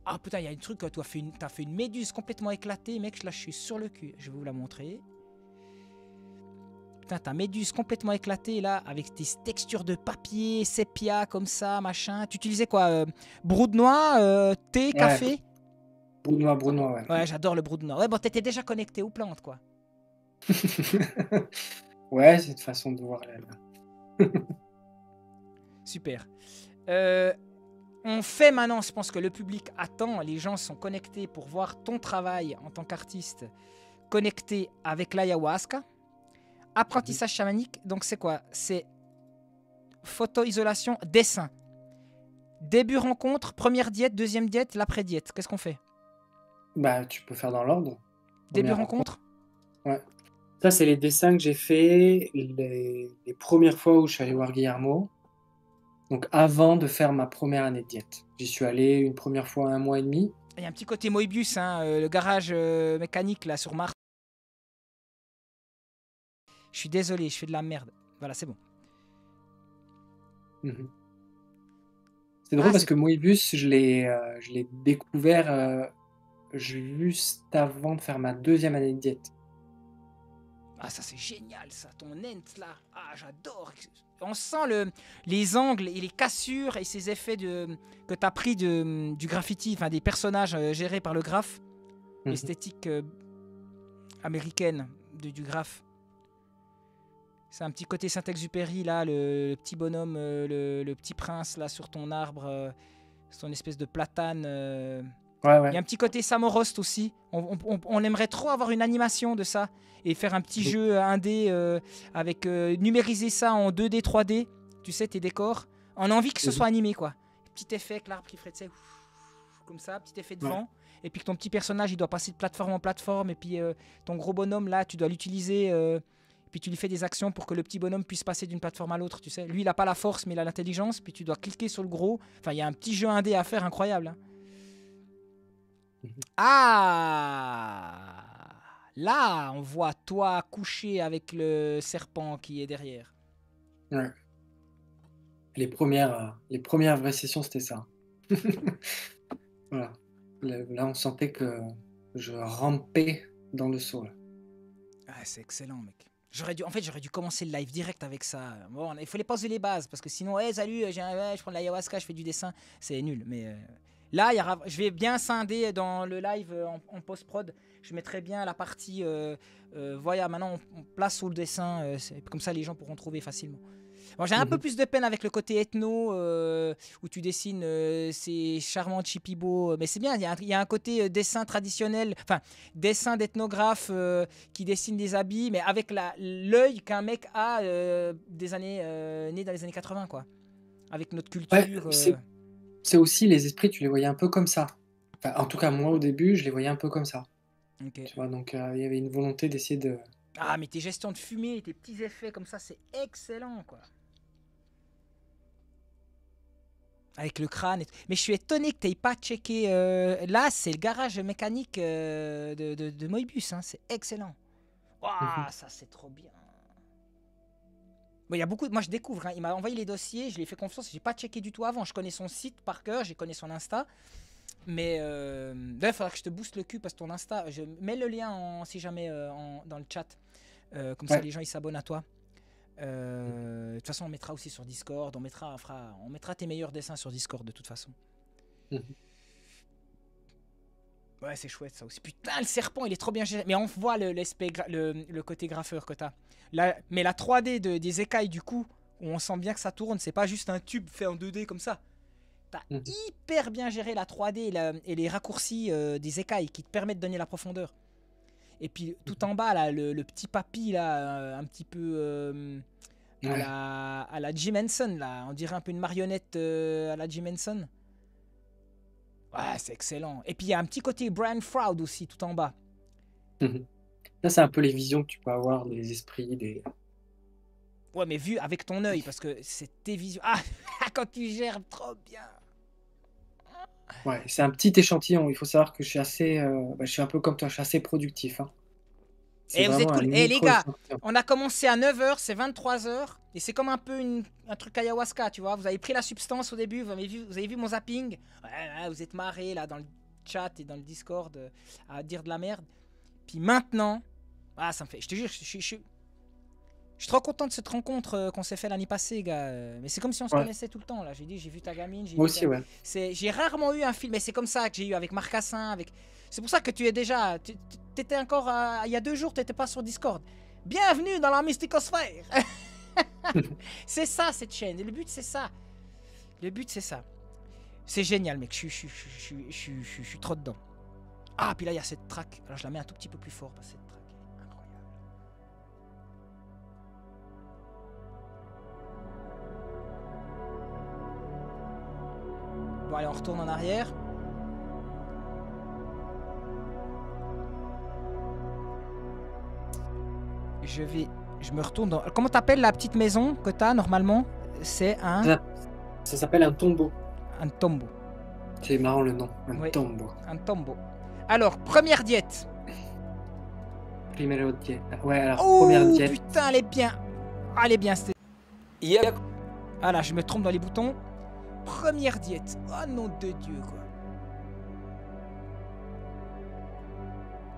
Ah putain, il y a un truc, tu as fait une, t'as fait une méduse complètement éclatée, mec, là je suis sur le cul. Je vais vous la montrer. Putain, ta méduse complètement éclatée là, avec des textures de papier, sépia comme ça, machin. Tu utilisais quoi euh, Brou de noix, euh, thé, Ouais. café? Brunois, Brunois, ouais. Ouais, j'adore le brou de noix. Ouais, bon, t'étais déjà connecté aux plantes, quoi. [LAUGHS] Ouais, c'est une façon de voir là. [LAUGHS] Super. Euh, on fait maintenant, je pense que le public attend, les gens sont connectés pour voir ton travail en tant qu'artiste connecté avec l'ayahuasca. Apprentissage chamanique, donc c'est quoi? C'est photo-isolation, dessin. Début rencontre, première diète, deuxième diète, l'après-diète. Qu'est-ce qu'on fait? Bah, tu peux faire dans l'ordre. Début rencontre? Ouais. Ça, c'est les dessins que j'ai fait les, les premières fois où je suis allé voir Guillermo. Donc, avant de faire ma première année de diète. J'y suis allé une première fois un mois et demi. Il y a un petit côté Moebius, hein, euh, le garage euh, mécanique là sur Mars. Je suis désolé, je fais de la merde. Voilà, c'est bon. Mhm. C'est drôle Ah, parce c'est- que Moebius, je l'ai euh, je l'ai découvert euh, juste avant de faire ma deuxième année de diète. Ah, ça c'est génial, ça, ton ent là. Ah, j'adore. On sent le, les angles et les cassures et ces effets de, que tu as pris de, du graffiti, enfin des personnages euh, gérés par le graphe. Mhm. L'esthétique euh, américaine de, du graphe. C'est un petit côté Saint-Exupéry là, le, le petit bonhomme, euh, le, le petit prince là sur ton arbre, euh, son espèce de platane. euh. Ouais, ouais. Il y a un petit côté Samorost aussi. On, on- on- on aimerait trop avoir une animation de ça et faire un petit Oui. jeu 1D euh, avec euh, numériser ça en 2D, 3D. Tu sais, tes décors. On a envie que ce soit animé quoi. Petit effet avec l'arbre qui ferait tu sais, comme ça, petit effet de Ouais. vent. Et puis que ton petit personnage il doit passer de plateforme en plateforme. Et puis euh, ton gros bonhomme là, tu dois l'utiliser. Puis tu lui fais des actions pour que le petit bonhomme puisse passer d'une plateforme à l'autre, tu sais. Lui, il a pas la force, mais il a l'intelligence. Puis tu dois cliquer sur le gros. Enfin, il y a un petit jeu 1D à faire incroyable. hein. Ah Là, on voit toi couché avec le serpent qui est derrière. Ouais. Les premières, euh, les premières vraies sessions, c'était ça. [LAUGHS] voilà. Là, on sentait que je rampais dans le saut. Ah, c'est excellent, mec. J'aurais dû, en fait, j'aurais dû commencer le live direct avec ça. Bon, il fallait poser les bases parce que sinon, hey, salut, un- ouais, je prends de l'ayahuasca, je fais du dessin, c'est nul. Mais euh, là, je vais bien scinder dans le live euh, en, post-prod. Je mettrai bien la partie. Euh, euh, voilà, maintenant, on, on place sous le dessin. comme ça, les gens pourront trouver facilement. Bon, j'ai un peu Mhm. plus de peine avec le côté ethno euh, où tu dessines euh, ces charmants chipibo, mais c'est bien. Il y, a un- il y a un côté euh, dessin traditionnel, enfin dessin d'ethnographe euh, qui dessine des habits, mais avec l'œil qu'un mec a euh, des années euh, né dans les années 80, quoi. Avec notre culture. Ouais, euh, c'est aussi les esprits, tu les voyais un peu comme ça. Enfin, en tout cas, moi, au début, je les voyais un peu comme ça. Tu vois, donc euh, il y avait une volonté d'essayer de. Ah, mais tes gestions de fumée, tes petits effets comme ça, c'est excellent, quoi. Avec le crâne. Et. Mais je suis étonné que tu pas checké. euh, Là, c'est le garage mécanique euh, de, de, de Moebius. hein, C'est excellent. Waouh, ça, c'est trop bien. Bon, il y a beaucoup. Moi, je découvre. hein, Il m'a envoyé les dossiers. Je lui ai fait confiance. J'ai pas checké du tout avant. Je connais son site par cœur. Je connais son Insta. Mais euh, d'ailleurs, il faudra que je te booste le cul parce que ton Insta. Je mets le lien en- si jamais euh, en- dans le chat. Euh, comme ça, Ouais. les gens ils s'abonnent à toi. Euh, De toute façon, on mettra aussi sur Discord. On mettra, on fera- on mettra tes meilleurs dessins sur Discord de toute façon. Mhm. Ouais, c'est chouette ça aussi. Putain, le serpent, il est trop bien géré. Mais on voit le, le, le côté graffeur que t'as. La, mais la 3D de, des écailles du coup, où on sent bien que ça tourne. C'est pas juste un tube fait en 2D comme ça. T'as Mhm. hyper bien géré la 3D et, la- et les raccourcis euh, des écailles qui te permettent de donner la profondeur. Et puis tout en bas, là, le, le petit papy, là, euh, un petit peu euh, à, Ouais. la, à la Jim Henson, là. On dirait un peu une marionnette euh, à la Jim Henson. Ouais, c'est excellent. Et puis il y a un petit côté Brian Froud aussi, tout en bas. Mhm. Ça, c'est un peu les visions que tu peux avoir des esprits, des. Ouais, mais vu avec ton œil, parce que c'est tes visions. Ah, [LAUGHS] quand tu gères trop bien. Ouais, c'est un petit échantillon. Il faut savoir que je suis assez. euh, bah, je suis un peu comme toi, je suis assez productif. hein. Et vous êtes cool. un Eh les gars, on a commencé à 9h, c'est 23h. Et c'est comme un peu une- un truc ayahuasca, tu vois. Vous avez pris la substance au début, vous avez vu, vous avez vu mon zapping. Ouais, vous êtes marré là dans le chat et dans le Discord euh, à dire de la merde. Puis maintenant, ah, ça me fait. Je te jure, je, je- je- je suis trop content de cette rencontre euh, qu'on s'est fait l'année passée, gars. Euh, Mais c'est comme si on se Ouais. connaissait tout le temps là. J'ai dit, j'ai vu ta gamine. Moi vu aussi, ta- ouais. J'ai rarement eu un film, mais c'est comme ça que j'ai eu avec Marc Cassin, avec. C'est pour ça que tu es déjà. tu- tu- T'étais encore à- il y a deux jours, t'étais pas sur Discord. Bienvenue dans la mysticosphère. [LAUGHS] [LAUGHS] c'est ça cette chaîne. Le but c'est ça. Le but c'est ça. C'est génial, mec. Je suis trop dedans. Ah, puis là il y a cette track. Alors je la mets un tout petit peu plus fort parce que Bon allez, on retourne en arrière. Je vais, je me retourne dans. Comment t'appelles la petite maison que t'as normalement? C'est un. Ça, ça s'appelle un tombeau. Un tombeau. C'est marrant le nom. Un Oui. tombeau. Un tombeau. Alors, première diète. Primero diète. Ouais, alors, Oh première diète. putain, elle est bien. Ah, elle est bien. c'était- Ah là, je me trompe dans les boutons. Première diète. Oh nom de Dieu, quoi.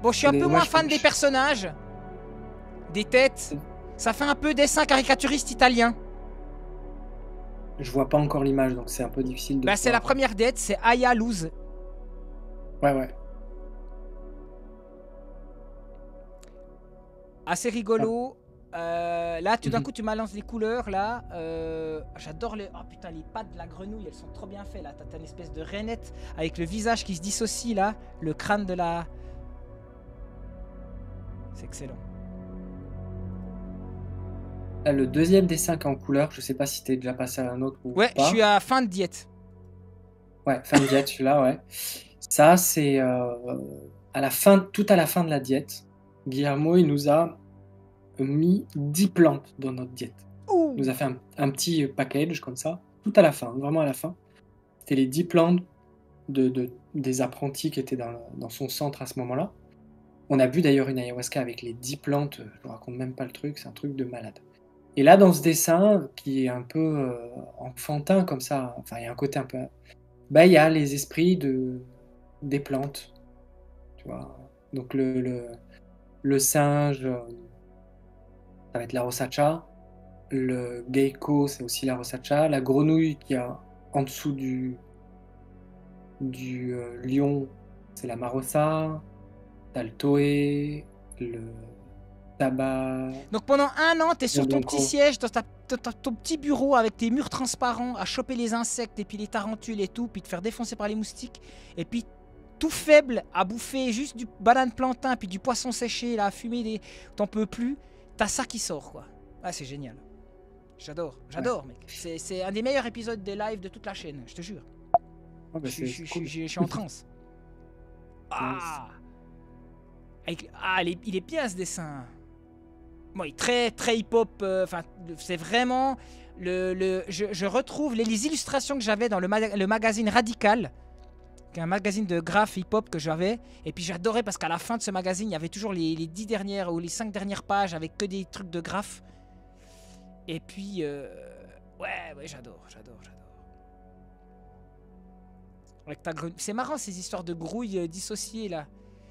Bon, je suis un Mais peu moi, moins fan des personnages, des têtes. Ça fait un peu dessin caricaturiste italien. Je vois pas encore l'image, donc c'est un peu difficile de. Bah, c'est la première diète, c'est Aya Luz. Ouais, ouais. Assez rigolo. Euh, là, tout d'un Mhm. coup, tu balances les couleurs. Là, Euh, j'adore les. Oh putain, les pattes de la grenouille, elles sont trop bien faites. Là, t'as t'as une espèce de rainette avec le visage qui se dissocie. Là, le crâne de la. C'est excellent. Là, le deuxième dessin qui est en couleur, je sais pas si t'es déjà passé à un autre ou Ouais, pas. je suis à fin de diète. Ouais, fin de diète, celui-là, ouais. Ça, c'est euh, à la fin, tout à la fin de la diète. Guillermo, il nous a mis 10 plantes dans notre diète. Il nous a fait un, un petit package comme ça, tout à la fin, vraiment à la fin. C'était les 10 plantes de, de- des apprentis qui étaient dans, dans son centre à ce moment-là. On a bu d'ailleurs une ayahuasca avec les 10 plantes, je vous raconte même pas le truc, c'est un truc de malade. Et là, dans ce dessin, qui est un peu euh, enfantin comme ça, enfin, il y a un côté un peu. Bah, il y a les esprits de, des plantes. Tu vois. Donc, le, le, le singe, euh, ça va être la rosacha. Le gecko, c'est aussi la rosacha. La grenouille qui a en dessous du, du euh, lion, c'est la marosa. T'as le toé, le tabac. Donc pendant un an, t'es sur ton petit siège, dans ta- dans ta- ton petit bureau avec tes murs transparents, à choper les insectes et puis les tarentules et tout, puis te faire défoncer par les moustiques, et puis tout faible à bouffer juste du banane plantain puis du poisson séché là, à fumer des, t'en peux plus. T'as ça qui sort quoi. Ah c'est génial. J'adore, j'adore mec. C'est c'est un des meilleurs épisodes des lives de toute la chaîne, je te jure. Ah, bah, je, suis- c'est je suis- cool. je suis- je suis en transe. [LAUGHS] Ah, Avec- ah, il est, il est bien ce dessin. Bon, il est très très hip-hop. euh, Enfin, c'est vraiment le. le- je, retrouve les, les illustrations que j'avais dans le, ma- le magazine Radical, un magazine de graph hip-hop que j'avais. Et puis j'adorais parce qu'à la fin de ce magazine, il y avait toujours les, les 10 dernières ou les 5 dernières pages avec que des trucs de graph. Et puis, euh, ouais, ouais, j'adore, j'adore, j'adore. Avec ta grenouille. C'est marrant ces histoires de grouilles euh, dissociées là.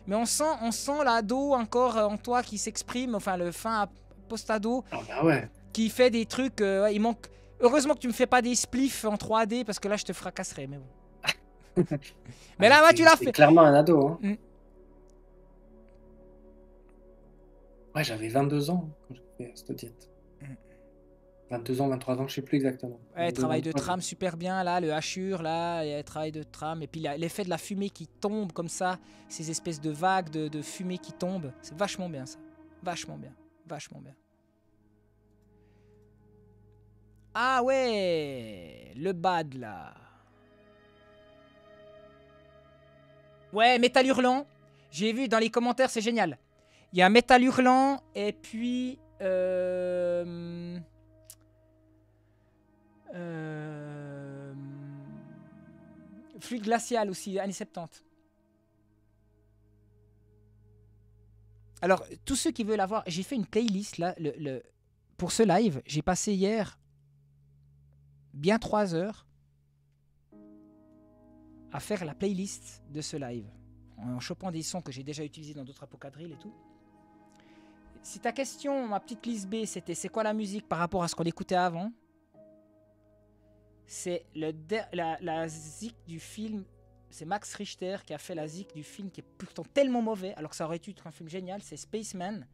Mais on sent, on sent l'ado encore euh, en toi qui s'exprime, enfin le fin post-ado. bah ouais. Qui fait des trucs. euh, il manque. Heureusement que tu me fais pas des spliffs en 3D parce que là je te fracasserais, mais bon. Mais là, tu l'as C'est fait. clairement un ado. Hein. Mm. Ouais, j'avais 22 ans quand j'ai fait cette diète. 22 ans, 23 ans, je sais plus exactement. Ouais, 22, travail de 23. trame super bien là, le hachure là, le travail de trame et puis l'effet de la fumée qui tombe comme ça, ces espèces de vagues de, de fumée qui tombent, c'est vachement bien ça, vachement bien, vachement bien. Ah ouais, le bad là. Ouais, métal hurlant. J'ai vu dans les commentaires, c'est génial. Il y a métal hurlant et puis euh, euh, Fluide glacial aussi, années 70. Alors, tous ceux qui veulent avoir, j'ai fait une playlist pour ce live. J'ai passé hier bien 3 heures à faire la playlist de ce live. En chopant des sons que j'ai déjà utilisés dans d'autres apocadrilles et tout. Si ta question, ma petite liste B, c'était c'est quoi la musique par rapport à ce qu'on écoutait avant? C'est la, la zik du film. C'est Max Richter qui a fait la zik du film qui est pourtant tellement mauvais, alors que ça aurait dû être un film génial. C'est Spaceman,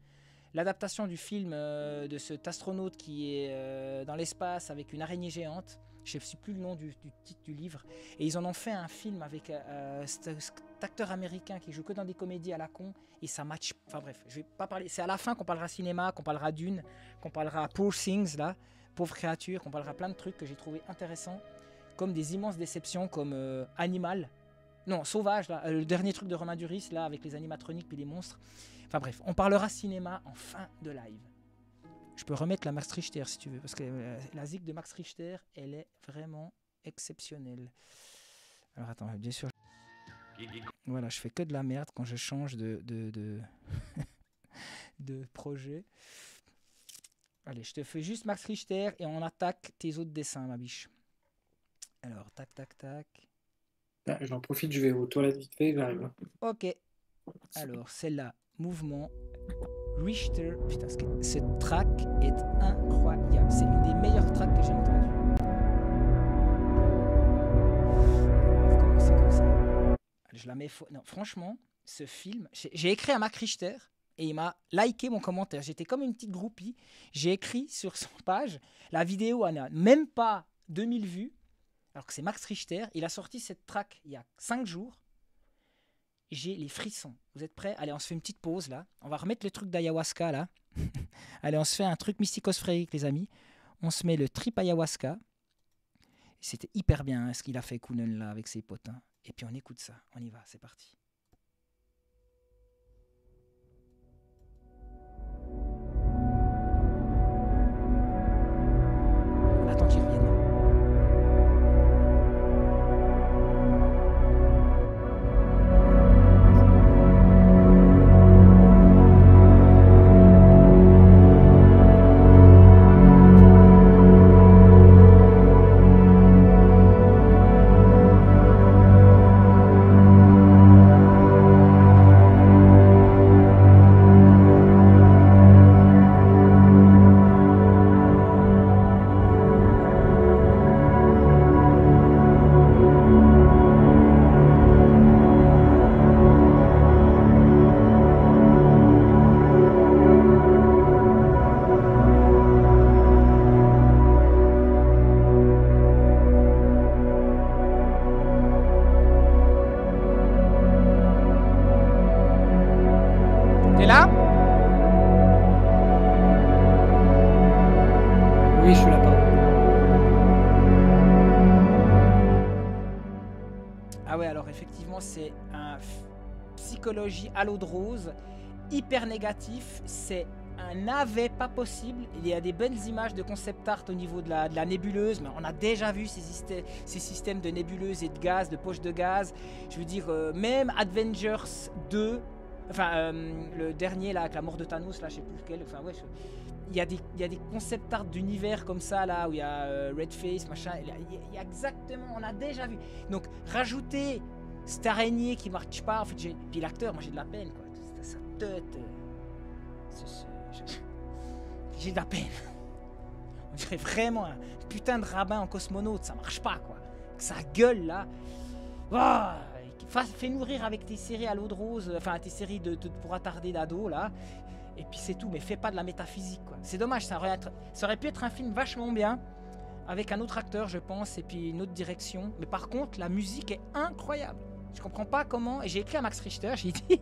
l'adaptation du film euh, de cet astronaute qui est euh, dans l'espace avec une araignée géante. Je ne sais plus le nom du, titre du livre. Et ils en ont fait un film avec euh, cet, cet acteur américain qui joue que dans des comédies à la con. Et ça match. Enfin bref, je vais pas parler. C'est à la fin qu'on parlera cinéma, qu'on parlera Dune, qu'on parlera Poor Things, là, Pauvre créature, qu'on parlera plein de trucs que j'ai trouvé intéressants. Comme des immenses déceptions comme euh, Animal. Non, Sauvage, là, euh, le dernier truc de Romain Duris, là, avec les animatroniques puis les monstres. Enfin bref, on parlera cinéma en fin de live. Je peux remettre la Max Richter si tu veux, parce que euh, la zik de Max Richter, elle est vraiment exceptionnelle. Alors attends, bien sûr. Voilà, je fais que de la merde quand je change de, de, de, [LAUGHS] de projet. Allez, je te fais juste Max Richter et on attaque tes autres dessins, ma biche. Alors, tac, tac, tac. Ah, J'en profite, je vais aux toilettes vite fait, j'arrive. Ok. Alors, celle-là, mouvement. Richter. Putain, ce, ce track est incroyable. C'est une des meilleures tracks que j'ai entendues. Je la mets. Non, franchement, ce film. J'ai j'ai écrit à Mac Richter et il m'a liké mon commentaire. J'étais comme une petite groupie. J'ai écrit [LAUGHS] sur son page. La vidéo n'a même pas 2000 vues. Alors que c'est Max Richter. Il a sorti cette track il y a 5 jours j'ai les frissons. Vous êtes prêts? Allez, on se fait une petite pause là. On va remettre le truc d'ayahuasca là. [LAUGHS] Allez, on se fait un truc mysticosphérique, les amis. On se met le trip ayahuasca. C'était hyper bien hein, ce qu'il a fait Kounen là avec ses potes. hein. Et puis on écoute ça. On y va, c'est parti. À l'eau de rose, hyper négatif. C'est un navet pas possible. Il y a des belles images de concept art au niveau de la, nébuleuse, mais on a déjà vu ces, ces systèmes de nébuleuses et de gaz, de poches de gaz. Je veux dire, euh, même Avengers 2, enfin euh, le dernier là avec la mort de Thanos, là je sais plus lequel, enfin ouais. il y, a des, concept art d'univers comme ça là où il y a euh, Red Face machin il y il y a exactement on a déjà vu donc rajouter cette araignée qui marche pas en fait puis l'acteur moi j'ai de la peine quoi sa tête euh, [LAUGHS] j'ai- de la peine [LAUGHS] on dirait vraiment un putain de rabbin en cosmonaute ça marche pas quoi sa gueule là Ah, Fa- fais nourrir avec tes séries à l'eau de rose enfin tes séries de, pour attarder d'ado là Et puis c'est tout, mais fais pas de la métaphysique. quoi. C'est dommage, ça ça aurait pu être un film vachement bien, avec un autre acteur, je pense, et puis une autre direction. Mais par contre, la musique est incroyable. Je comprends pas comment. Et j'ai écrit à Max Richter, j'ai dit, [LAUGHS]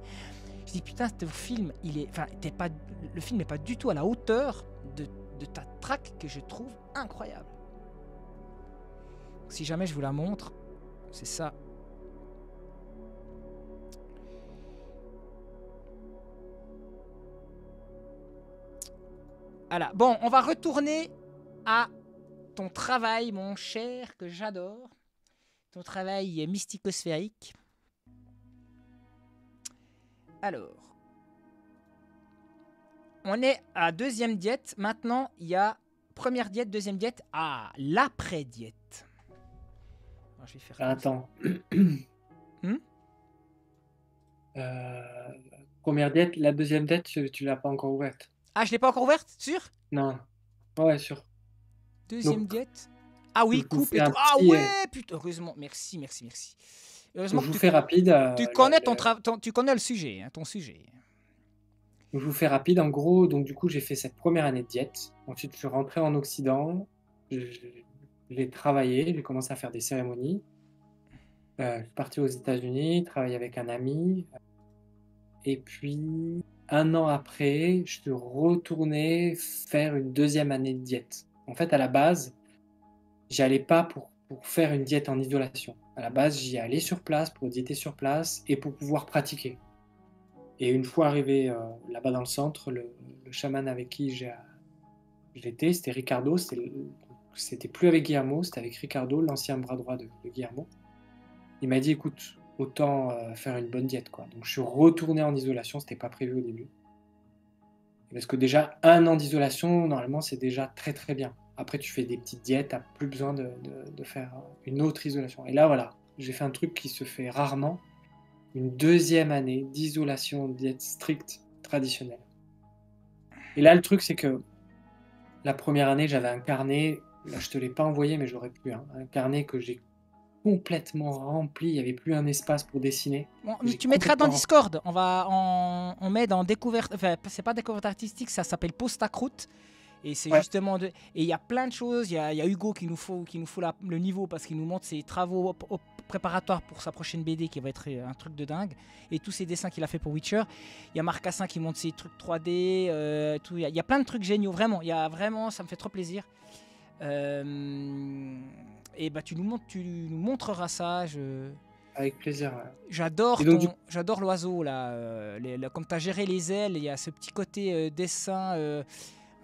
je dis putain, ce film, il est, enfin, pas, le film n'est pas du tout à la hauteur de, de ta track que je trouve incroyable. Si jamais je vous la montre, c'est ça. Voilà. Bon, on va retourner à ton travail, mon cher, que j'adore. Ton travail mysticosphérique. Alors. On est à deuxième diète. Maintenant, il y a première diète, deuxième diète. Ah, l'après-diète. Je vais faire. Attends. [COUGHS] Hmm? Euh, première dette, la deuxième dette, tu, tu l'as pas encore ouverte. Ah, je l'ai pas encore ouverte? Sûr? Non. Ouais, sûr. Deuxième Donc, diète. Ah oui, coupe et tout. Ah petit, ouais, euh, putain, heureusement. Merci, merci, merci. Heureusement je que vous tu, fais rapide. euh, tu connais ton le- tra- ton- tu connais le sujet, hein, ton sujet. Je vous fais rapide. En gros, donc du coup, j'ai fait cette première année de diète. Ensuite, je suis rentré en Occident. Je- J'ai travaillé. J'ai commencé à faire des cérémonies. Euh, je suis parti aux États-Unis, travailler avec un ami. Et puis, un an après, je suis retourné faire une deuxième année de diète. En fait, à la base, j'y allais pas pour, pour faire une diète en isolation. À la base, j'y allais sur place pour diéter sur place et pour pouvoir pratiquer. Et une fois arrivé euh, là-bas dans le centre, le, chaman avec qui j'étais, c'était Ricardo. C'était plus avec Guillermo, c'était avec Ricardo, l'ancien bras droit de, de Guillermo. Il m'a dit, écoute, autant euh, faire une bonne diète, quoi. Donc je suis retourné en isolation, c'était pas prévu au début. Parce que déjà, un an d'isolation, normalement, c'est déjà très très bien. Après, tu fais des petites diètes, t'as plus besoin de, de- de faire une autre isolation. Et là, voilà, j'ai fait un truc qui se fait rarement, une deuxième année d'isolation, diète stricte, traditionnelle. Et là, le truc, c'est que la première année, j'avais un carnet, là, je te l'ai pas envoyé, mais j'aurais pu, hein, un carnet que j'ai complètement rempli, il n'y avait plus un espace pour dessiner. Bon, tu mettras dans Discord. On va, on, on met dans découverte. Enfin, c'est pas découverte artistique, ça s'appelle Post à croûte. Et c'est Ouais. justement de. Et il y a plein de choses. Il y a, il y a Hugo qui nous faut, qui nous faut la- le niveau parce qu'il nous montre ses travaux op- op- préparatoires pour sa prochaine BD qui va être euh, un truc de dingue. Et tous ses dessins qu'il a fait pour Witcher. Il y a Marc Cassin qui montre ses trucs 3D. euh, tout. Il y, a, il y a plein de trucs géniaux, vraiment. Il y a vraiment, ça me fait trop plaisir. Euh, et bah tu nous montres, tu nous montreras ça. Je... Avec plaisir. ouais. J'adore ton- du- j'adore l'oiseau là, euh, les- là, comme tu as géré les ailes, il y a ce petit côté euh, dessin euh,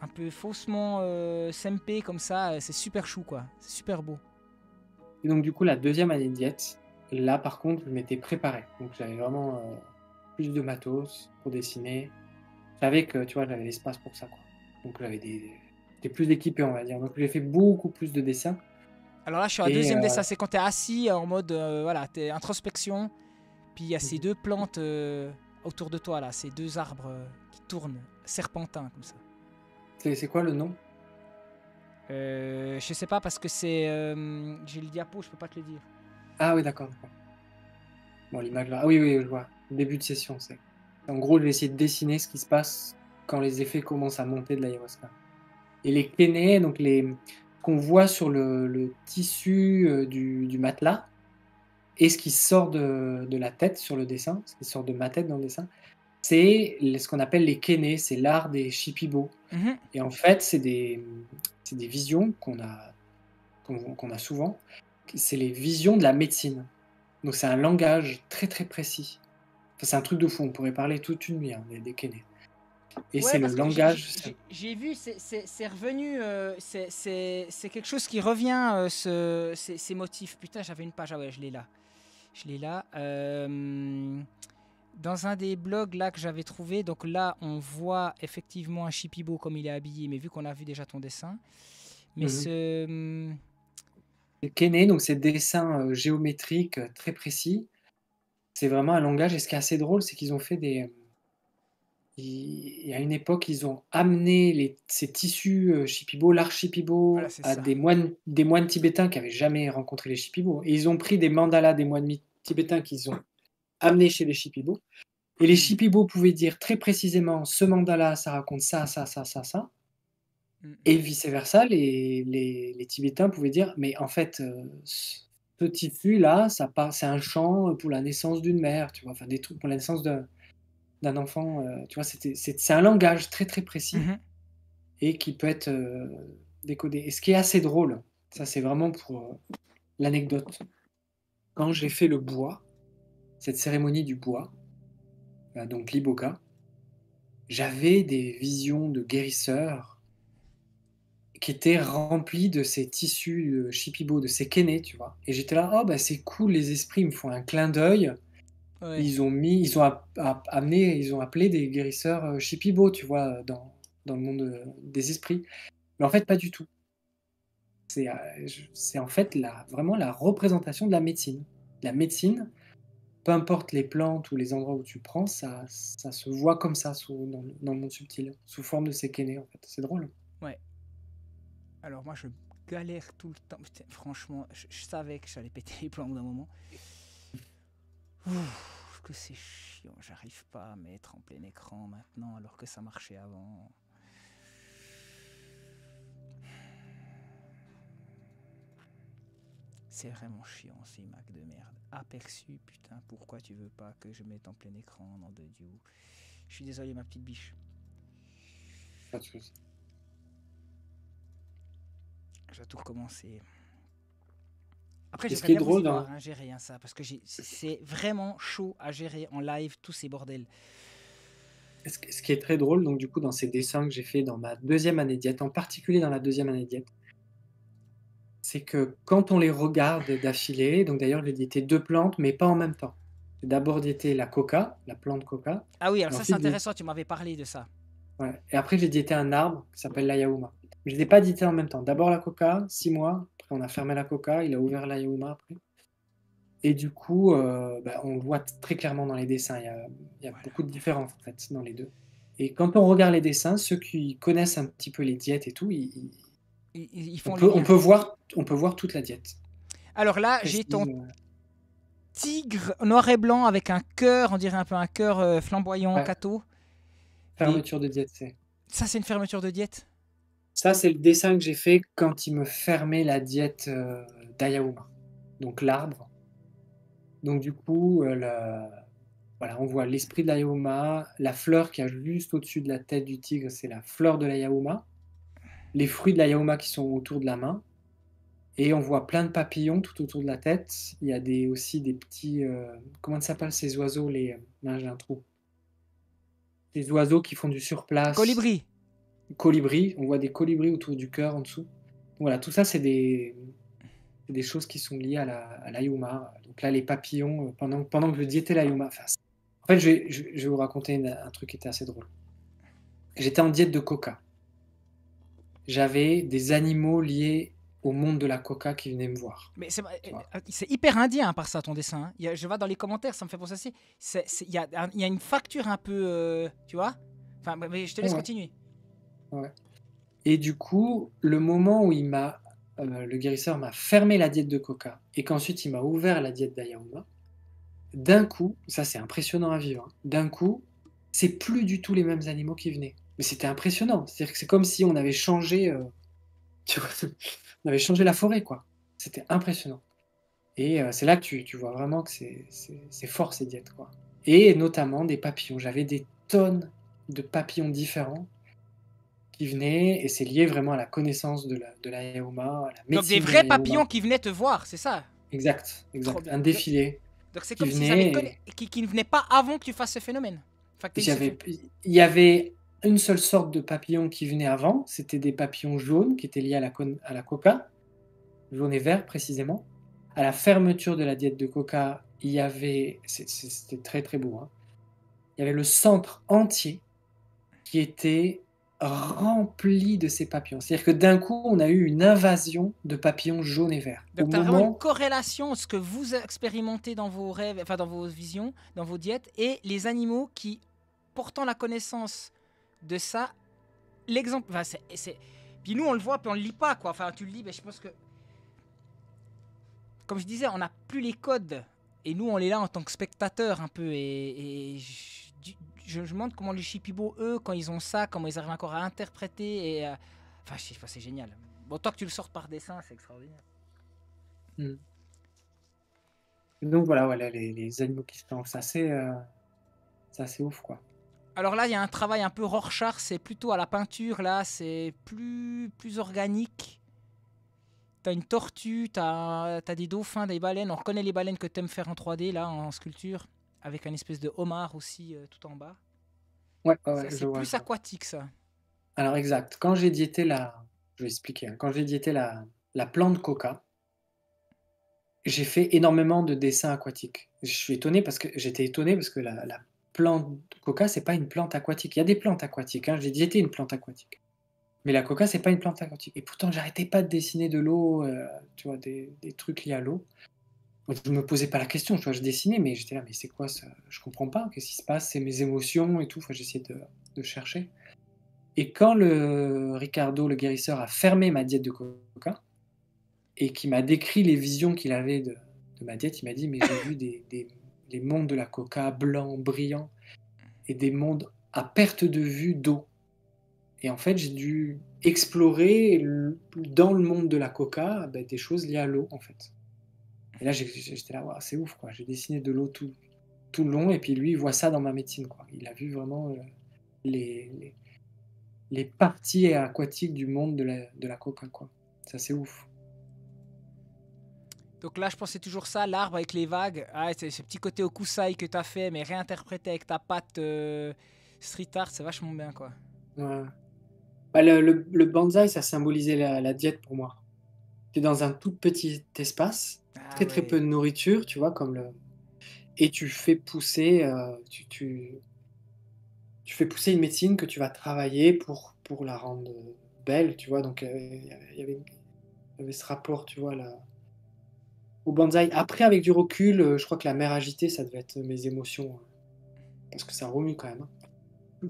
un peu faussement euh, SMP comme ça, euh, c'est super chou quoi, c'est super beau. Et donc, du coup, la deuxième année de diète, là, par contre, je m'étais préparé. Donc, j'avais vraiment euh, plus de matos pour dessiner. Je savais que, tu vois, j'avais l'espace pour ça, quoi. Donc, j'avais des... J'étais plus équipé, on va dire. Donc, j'ai fait beaucoup plus de dessins. Alors là je suis à deuxième euh, dessin, c'est quand tu es assis en mode voilà, t'es introspection, puis il y a ces deux plantes autour de toi là, ces deux arbres qui tournent, serpentins comme ça. C'est quoi le nom? Euh, je sais pas parce que c'est euh, j'ai le diapo, je peux pas te le dire. Ah oui, d'accord. Bon, l'image là. Ah oui, oui, je vois. Début de session, c'est. En gros, je vais essayer de dessiner ce qui se passe quand les effets commencent à monter de l'ayahuasca. Et les kénés, donc les qu'on voit sur le, le tissu euh, du, du matelas, et ce qui sort de, de la tête sur le dessin, ce qui sort de ma tête dans le dessin, c'est ce qu'on appelle les kénés, c'est l'art des shipibo. Mhm. Et en fait, c'est des, des visions qu'on a, qu'on a souvent. C'est les visions de la médecine. Donc c'est un langage très très précis. Enfin, c'est un truc de fou, on pourrait parler toute une nuit hein, des, des kénés. Et Ouais, c'est le langage. j'ai- vu, c'est- revenu, euh, c'est- quelque chose qui revient, euh, ce- ces, ces motifs. Putain, j'avais une page, ah ouais, je l'ai là. Je l'ai là. Euh, dans un des blogs là que j'avais trouvé, donc là, on voit effectivement un Chipibo comme il est habillé, mais vu qu'on a vu déjà ton dessin. Mais Mhm. ce. kénés, donc ces dessins euh, géométriques euh, très précis, c'est vraiment un langage. Et ce qui est assez drôle, c'est qu'ils ont fait des. euh, Il y a une époque, ils ont amené les, ces tissus Shipibo, l'art Shipibo, Voilà, à ça. des moines, des moines tibétains qui n'avaient jamais rencontré les Shipibo. Et ils ont pris des mandalas des moines tibétains qu'ils ont amenés chez les Shipibo Et les Shipibo pouvaient dire très précisément ce mandala, ça raconte ça, ça, ça, ça, ça. Et vice-versa, les, les, les Tibétains pouvaient dire mais en fait, euh, ce tissu-là, c'est un chant pour la naissance d'une mère, tu vois, enfin des trucs pour la naissance d'un d'un enfant, euh, tu vois, c'était, c'est, c'est un langage très très précis Mhm. et qui peut être euh, décodé. Et ce qui est assez drôle, ça c'est vraiment pour euh, l'anecdote. Quand j'ai fait le bois, cette cérémonie du bois, euh, donc l'iboga, j'avais des visions de guérisseurs qui étaient remplis de ces tissus euh, shipibo, de ces kénés, tu vois. Et j'étais là, oh bah c'est cool, les esprits me font un clin d'œil. Ouais. Ils ont mis, ils ont amené, ils ont appelé des guérisseurs euh, shipibo, tu vois, dans, dans le monde euh, des esprits. Mais en fait, pas du tout. C'est en fait la, vraiment la représentation de la médecine. La médecine, peu importe les plantes ou les endroits où tu prends, ça, ça se voit comme ça sous, dans, le- monde subtil, sous forme de kénés, en fait. C'est drôle. Ouais. Alors moi je galère tout le temps. Franchement, je, savais que j'allais péter les plombs d'un moment. Ouf, que c'est chiant. J'arrive pas à mettre en plein écran maintenant alors que ça marchait avant. C'est vraiment chiant ces Mac de merde. Aperçu, putain, pourquoi tu veux pas que je mette en plein écran, nom de Dieu. Je suis désolé ma petite biche. Pas de souci. Je vais tout recommencer. Après, vous drôle hein, gérer hein, ça, parce que j'ai- c'est- vraiment chaud à gérer en live tous ces bordels. Ce qui- est très drôle, donc du coup, dans ces dessins que j'ai fait dans ma deuxième année de diète, en particulier dans la deuxième année de diète, c'est que quand on les regarde d'affilée, donc d'ailleurs, j'ai diété deux plantes, mais pas en même temps. J'ai d'abord diété la coca, la plante coca. Ah oui, alors ça c'est intéressant, tu m'avais parlé de ça. Ouais. Et après, j'ai diété un arbre qui s'appelle l'ayauma. Je ne les ai pas diétés en même temps. D'abord la coca, six mois. Après, on a fermé la coca. Il a ouvert l'ayauma après. Et du coup, euh, bah, on le voit très clairement dans les dessins. Il y a, il y a beaucoup de différences en fait dans les deux. Et quand on regarde les dessins, ceux qui connaissent un petit peu les diètes et tout, ils, ils- Ils, ils- ils font on, peut, on lien. peut voir, on peut voir toute la diète. Alors là, j'ai ton euh, tigre noir et blanc avec un cœur, on dirait un peu un cœur euh, flamboyant, Ouais. cato. fermeture de diète. c'est- Ça, c'est une fermeture de diète? Ça, c'est le dessin que j'ai fait quand il me fermait la diète euh, d'Ayauma, donc l'arbre. Donc du coup, euh, le- voilà, on voit l'esprit de l'Ayauma, la fleur qui a juste au-dessus de la tête du tigre, c'est la fleur de l'Ayauma, les fruits de l'Ayauma qui sont autour de la main, et on voit plein de papillons tout autour de la tête. Il y a des, aussi des petits, euh, comment ça s'appelle ces oiseaux les, là j'ai un trou. Des oiseaux qui font du surplace. Colibri. Colibri, on voit des colibris autour du cœur en dessous. Voilà, tout ça, c'est des, choses qui sont liées à la, à. Donc là, les papillons, euh, pendant, pendant que je diétais l'Ayuma. Enfin, en fait, je vais, je, je vais vous raconter une- un truc qui était assez drôle. J'étais en diète de coca. J'avais des animaux liés au monde de la coca qui venaient me voir. Mais c'est euh, c'est hyper indien par ça ton dessin. hein. Il y a- je vois dans les commentaires, ça me fait penser aussi. c'est- c'est- Il y, a un- il y a une facture un peu, euh, tu vois Enfin, mais- je te laisse Ouais. continuer. Ouais. Et du coup, le moment où il m'a, euh, le guérisseur m'a fermé la diète de coca et qu'ensuite il m'a ouvert la diète d'Ayauma, d'un coup, ça c'est impressionnant à vivre, hein, d'un coup, c'est plus du tout les mêmes animaux qui venaient. Mais c'était impressionnant. C'est-à-dire que c'est comme si on avait changé, euh, [LAUGHS] tu vois, on avait changé la forêt, quoi. C'était impressionnant. Et euh, c'est là que tu, tu vois vraiment que c'est- fort ces diètes, quoi. Et notamment des papillons. J'avais des tonnes de papillons différents qui venaient, et c'est lié vraiment à la connaissance de la, de la Yaoma, à la Donc médecine des de vrais papillons qui venaient te voir, c'est ça? Exact, exact. Un défilé. Donc c'est comme venait avaient et- qui, qui ne venaient pas avant que tu fasses ce. Enfin, phénomène. Il y avait une seule sorte de papillon qui venait avant, c'était des papillons jaunes qui étaient liés à la, con- à la coca, jaune et vert précisément. À la fermeture de la diète de coca, il y avait, c'était très très beau, hein. il y avait le centre entier qui était rempli de ces papillons. C'est-à-dire que d'un coup, on a eu une invasion de papillons jaunes et verts. Donc as vraiment moment- une corrélation ce que vous expérimentez dans vos rêves, enfin dans vos visions, dans vos diètes, et les animaux qui, portant la connaissance de ça, l'exemple. Enfin, Puis nous on le voit, puis on le lit pas quoi. Enfin tu le lis, mais je pense que. Comme je disais, on n'a plus les codes. Et nous on est là en tant que spectateurs un peu. Et, je- me demande comment les Shipibo, eux, quand ils ont ça, comment ils arrivent encore à interpréter. Et, euh, Enfin, je c'est génial. Bon, tant que tu le sortes par dessin, c'est extraordinaire. Hmm. Donc voilà, voilà les, les animaux qui se lancent, c'est assez, euh, assez ouf quoi. Alors là, il y a un travail un peu Rorschach, c'est plutôt à la peinture, là, c'est plus, plus organique. T'as une tortue, t'as as des dauphins, des baleines. On reconnaît les baleines que t'aimes faire en 3D, là, en sculpture, avec un espèce de homard aussi euh, tout en bas. Ouais, ouais, c'est plus aquatique, ça. Alors exact, quand j'ai diété la, je vais expliquer, hein. quand j'ai diété la, la plante coca, j'ai fait énormément de dessins aquatiques. Je suis étonné parce que j'étais étonné parce que la, la plante coca, c'est pas une plante aquatique. Il y a des plantes aquatiques, hein. j'ai diété une plante aquatique. Mais la coca, c'est pas une plante aquatique. Et pourtant, j'arrêtais pas de dessiner de l'eau, euh, tu vois, des, trucs liés à l'eau. Je me posais pas la question, tu vois, je dessinais, mais j'étais là, mais c'est quoi ça? Je comprends pas, qu'est-ce qui se passe? C'est mes émotions et tout. Enfin, j'essayais de, chercher. Et quand le Ricardo, le guérisseur, a fermé ma diète de coca et qui m'a décrit les visions qu'il avait de, ma diète, il m'a dit Mais j'ai vu des- les mondes de la coca blancs, brillants, et des mondes à perte de vue d'eau. Et en fait, j'ai dû explorer dans le monde de la coca ben, des choses liées à l'eau, en fait. Et là, j'étais là, c'est ouf, quoi. J'ai dessiné de l'eau tout, tout le long, et puis lui, il voit ça dans ma médecine, quoi. Il a vu vraiment euh, les, les, les parties aquatiques du monde de la, de la coca, quoi. Ça, c'est ouf. Donc là, je pensais toujours ça, l'arbre avec les vagues. Ah, c'est ce petit côté au kusai que t'as fait, mais réinterprété avec ta patte euh, street art, c'est vachement bien, quoi. Ouais. Bah, le, le, ça symbolisait la, la diète pour moi. Tu es dans un tout petit espace, très très peu de nourriture, tu vois, comme le. Et tu fais pousser, euh, tu, tu, tu fais pousser une médecine que tu vas travailler pour, pour la rendre belle, tu vois. Donc, euh, il il y, avait, il y avait ce rapport, tu vois, là, au bonsaï. Après, avec du recul, euh, je crois que la mer agitée, ça devait être mes émotions. euh, Parce que ça remue quand même. hein.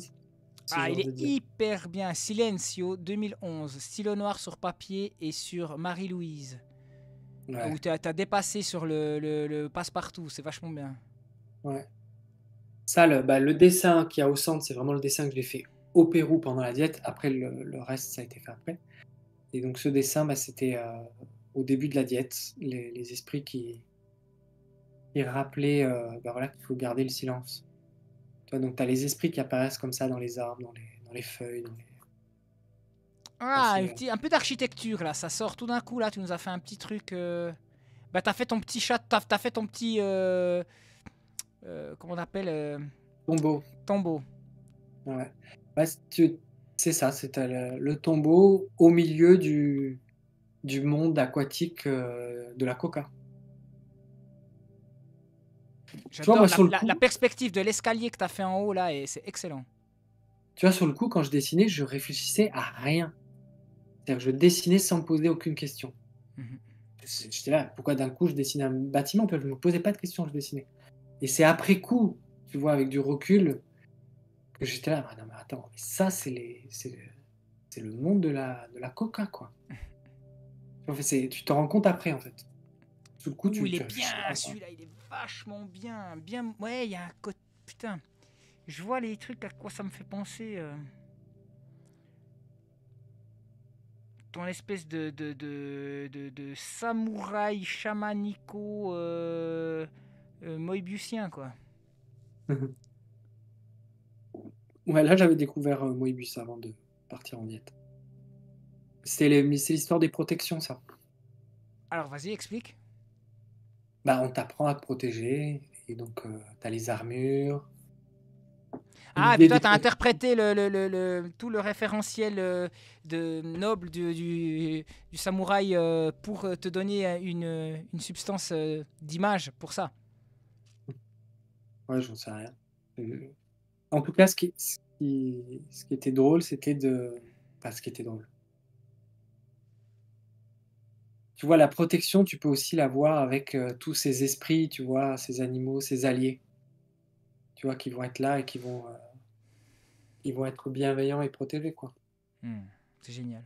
Ah, il est hyper bien. Silencio 2011, stylo noir sur papier et sur Marie-Louise. Ouais. Où tu as, dépassé sur le, le- le passe-partout, c'est vachement bien. Ouais. Ça, le, bah, le dessin qu'il y a au centre, c'est vraiment le dessin que j'ai fait au Pérou pendant la diète. Après, le, le reste, ça a été fait après. Et donc, ce dessin, bah, c'était euh, au début de la diète, les, les esprits qui, qui rappelaient euh, bah, voilà, qu'il faut garder le silence. Tu vois, donc, tu as les esprits qui apparaissent comme ça dans les arbres, dans les, dans les feuilles. Dans les... Ah, un, euh, petit- un peu d'architecture là, ça sort tout d'un coup là, tu nous as fait un petit truc. euh, Bah, t'as fait ton petit chat, t'as as fait ton petit. euh, euh, comment on appelle euh, Tombeau. Tombeau. Ouais. Bah, c'est- ça, c'est le, le tombeau au milieu du, du monde aquatique euh, de la coca. Tu vois, moi, la, sur le coup, la perspective de l'escalier que t'as fait en haut là, et c'est excellent. tu vois, sur le coup, quand je dessinais, je réfléchissais à rien. C'est-à-dire que je dessinais sans me poser aucune question. Mhm. C'est- J'étais là, pourquoi d'un coup je dessinais un bâtiment Tu Je me posais pas de questions, je dessinais. Et c'est après coup, tu vois, avec du recul, que j'étais là, Ah non mais attends, mais ça c'est les, le, monde de la, de la coca, quoi. [LAUGHS] En fait, tu te rends compte après, en fait. Sous le coup, tu Ouh, il tu est réfléchis bien, celui-là, il est vachement bien. bien... Ouais, il y a un côté. Putain, je vois les trucs à quoi ça me fait penser. euh. Ton espèce de, de, de, de, de samouraï chamanico euh, euh, quoi. [LAUGHS] Ouais, là, j'avais découvert euh, Moebius avant de partir en diète. C'est l'histoire des protections, ça. Alors, vas-y, explique. Bah, on t'apprend à te protéger, et donc euh, t'as les armures. Ah, et puis toi, t'as interprété le, le- le- le- tout le référentiel euh, de noble du, du, du samouraï euh, pour te donner une, une substance euh, d'image pour ça. Ouais, j'en sais rien. En tout cas, ce qui, ce qui, ce qui était drôle, c'était de. Enfin, ce qui était drôle. Tu vois, la protection, tu peux aussi la voir avec euh, tous ces esprits, tu vois, ces animaux, ces alliés. Tu vois, qui vont être là et qui vont, euh, ils vont être bienveillants et protégés, quoi. Hmm, c'est génial.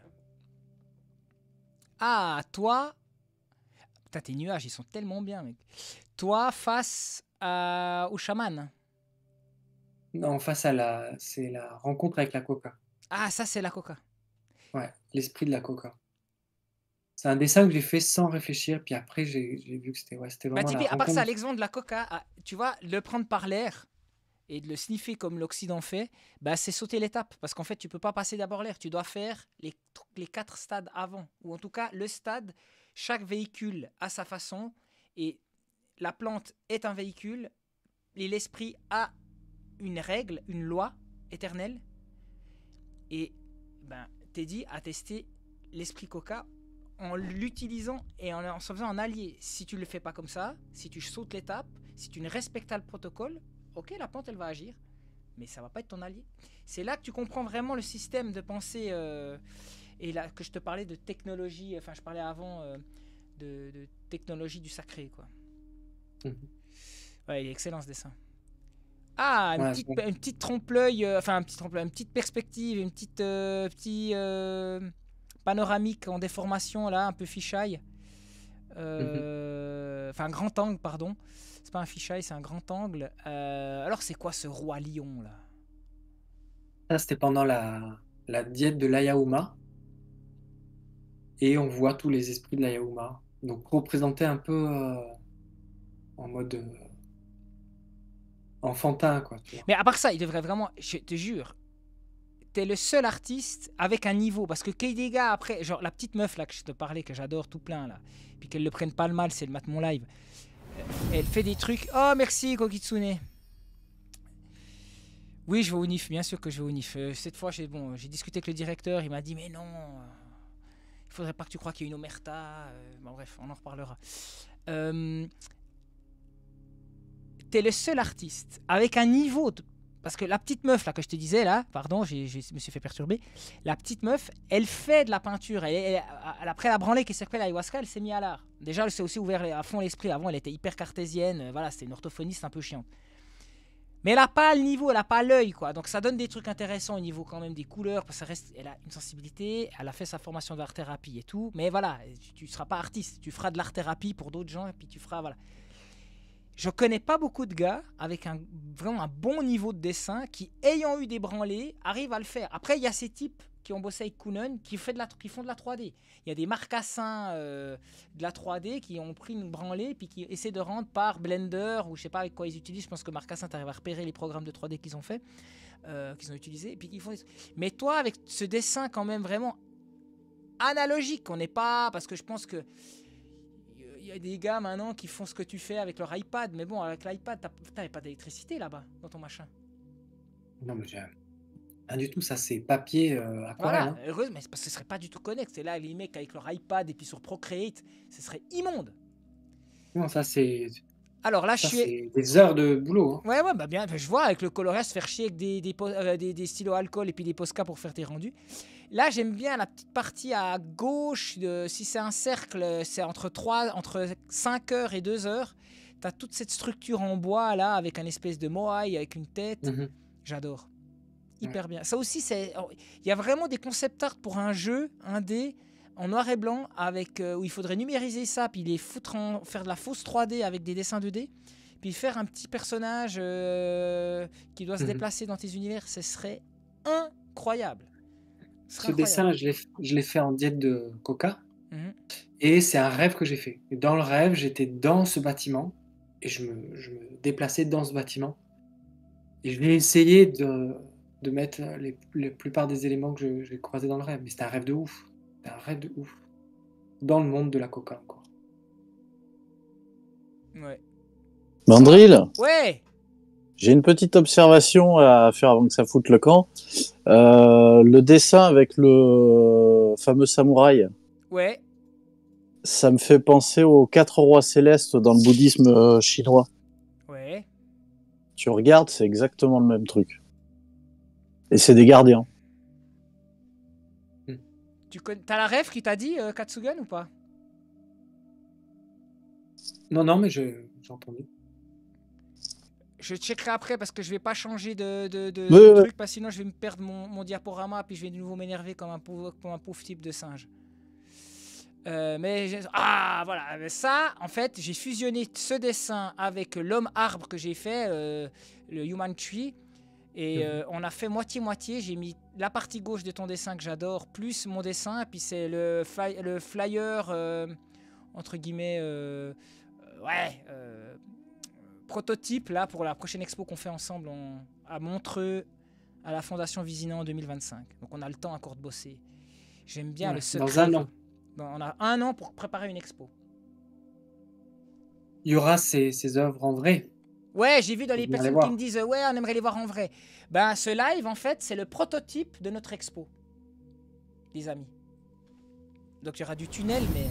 Ah, toi. Putain, tes nuages, ils sont tellement bien, mec. Toi, face à... au chaman. Non, face à la, c'est la rencontre avec la coca. Ah, ça, c'est la coca. Ouais, l'esprit de la coca. C'est un dessin que j'ai fait sans réfléchir, puis après j'ai vu que c'était ouais, c'était Bah, vraiment la typique, à part ça, l'exemple de la coca, ah, tu vois, le prendre par l'air et de le sniffer comme l'Occident fait, bah, c'est sauter l'étape. Parce qu'en fait, tu peux pas passer d'abord l'air. Tu dois faire les quatre stades avant. Ou en tout cas, le stade, chaque véhicule a sa façon. Et la plante est un véhicule. Et l'esprit a une règle, une loi éternelle. Et ben, Teddy a testé l'esprit coca en l'utilisant et en, en se faisant un allié. Si tu le fais pas comme ça, si tu sautes l'étape, si tu ne respectes pas le protocole, ok, la plante elle va agir, mais ça va pas être ton allié. C'est là que tu comprends vraiment le système de pensée euh, et là que je te parlais de technologie. Enfin, je parlais avant euh, de, de technologie du sacré, quoi. Mhm. Ouais, il est excellent ce dessin. Ah, une Ouais, petite, bon. une petite trompe-l'œil, euh, enfin un petit trompe une petite perspective, une petite euh, petit euh, panoramique en déformation là, un peu fisheye. Euh, Enfin grand angle, pardon. C'est pas un fisheye, c'est un grand angle. Euh, alors c'est quoi ce roi lion là? Ça, c'était pendant la, la diète de l'Ayaouma. Et on voit tous les esprits de l'Ayaouma. Donc représentés un peu euh, en mode enfantin, quoi. Mais à part ça, il devrait vraiment, je te jure, t'es le seul artiste avec un niveau. Parce que Keidega, après, genre la petite meuf là que je te parlais, que j'adore tout plein là, puis qu'elle le prenne pas le mal, c'est le mat mon live. Euh, Elle fait des trucs. Oh merci Kokitsune. Oui, je vais au NIF, bien sûr que je vais au NIF. Euh, cette fois, j'ai bon, discuté avec le directeur, il m'a dit mais non, euh, il faudrait pas que tu crois qu'il y a une omerta. bon bref, on en reparlera. T'es le seul artiste avec un niveau parce que la petite meuf là que je te disais là, pardon, je me suis fait perturber. La petite meuf, elle fait de la peinture. Elle, elle- après la branlée qui s'appelle ayahuasca, elle s'est mise à l'art. Déjà, elle s'est aussi ouvert à fond l'esprit. Avant, elle était hyper cartésienne. euh, Voilà, c'était une orthophoniste un peu chiante. Mais elle a pas le niveau, elle a pas l'œil, quoi. Donc ça donne des trucs intéressants au niveau quand même des couleurs, parce que ça reste, elle a une sensibilité, elle a fait sa formation d'art thérapie et tout. Mais voilà, tu, tu seras pas artiste, tu feras de l'art thérapie pour d'autres gens et puis tu feras voilà. Je connais pas beaucoup de gars avec un vraiment un bon niveau de dessin qui, ayant eu des branlées, arrivent à le faire. Après, il y a ces types qui ont bossé avec Kunen qui, font de la 3D. Il y a des marcassins euh, de la 3D qui ont pris une branlée puis qui essaient de rendre par Blender ou je sais pas avec quoi ils utilisent. Je pense que Marcassin t'arrive à repérer les programmes de 3D qu'ils ont fait, euh, qu'ils ont utilisés. Mais toi, avec ce dessin quand même vraiment analogique, on n'est pas parce que je pense que il y a des gars maintenant qui font ce que tu fais avec leur iPad, mais bon, avec l'iPad, t'avais pas d'électricité là-bas, dans ton machin. Non, mais j'ai rien du tout. Ça, c'est papier euh, aquarelle. Voilà, hein. heureuse, mais parce que ce serait pas du tout connect. C'est là, les mecs avec leur iPad et puis sur Procreate, ce serait immonde. Non, ça, c'est. Alors là, je suis. des heures de boulot. hein. Ouais, ouais, bah bien, je vois avec le coloriage se faire chier avec des, euh, des, des stylos alcool et puis des Posca pour faire tes rendus. Là, j'aime bien la petite partie à gauche. De, si c'est un cercle, c'est entre, 3, entre 5 heures et 2 heures. Tu as toute cette structure en bois là, avec un espèce de moai, avec une tête. Mhm. J'adore. Hyper bien. Ça aussi, c'est. oh, Il y a vraiment des concept art pour un jeu, un dé, en noir et blanc, avec, euh, où il faudrait numériser ça, puis les foutre en, faire de la fausse 3D avec des dessins 2D, puis faire un petit personnage euh, qui doit se Mhm. déplacer dans tes univers. Ce serait incroyable. Ce dessin, je l'ai je l'ai fait en diète de coca. Mhm. Et c'est un rêve que j'ai fait. Et dans le rêve, j'étais dans ce bâtiment et je me, je me déplaçais dans ce bâtiment. Et je vais essayer de, de mettre les, la plupart des éléments que je- j'ai croisés dans le rêve. Mais c'était un rêve de ouf. C'était un rêve de ouf. Dans le monde de la coca encore. Ouais. Mandrill, Ouais j'ai une petite observation à faire avant que ça foute le camp. Euh, le dessin avec le fameux samouraï, Ouais. ça me fait penser aux quatre rois célestes dans le bouddhisme euh, chinois. Ouais. Tu regardes, c'est exactement le même truc. Et c'est des gardiens. Tu connais... T'as la rêve qui t'a dit, euh, Katsugan, ou pas? Non, non, mais je- j'ai entendu. Je checkerai après parce que je vais pas changer de, de, truc parce que sinon je vais me perdre mon, mon diaporama puis je vais de nouveau m'énerver comme un pauvre, comme un pauvre type de singe. Euh, mais ah voilà ça en fait j'ai fusionné ce dessin avec l'homme arbre que j'ai fait euh, le human tree Et Mhm. euh, on a fait moitié-moitié. J'ai mis la partie gauche de ton dessin que j'adore, plus mon dessin. Et puis c'est le, fly- le flyer, entre guillemets, ouais, prototype là pour la prochaine expo qu'on fait ensemble en- à Montreux, à la Fondation Visinan en 2025. Donc on a le temps encore de bosser. J'aime bien Ouais, le dans secret. un que- an. dans- on a un an pour préparer une expo. Il y aura ces, ces œuvres en vrai. Ouais, j'ai vu dans les personnes qui me disent ouais, on aimerait les voir en vrai. Ben ce live en fait, c'est le prototype de notre expo. Les amis. Donc il y aura du tunnel mais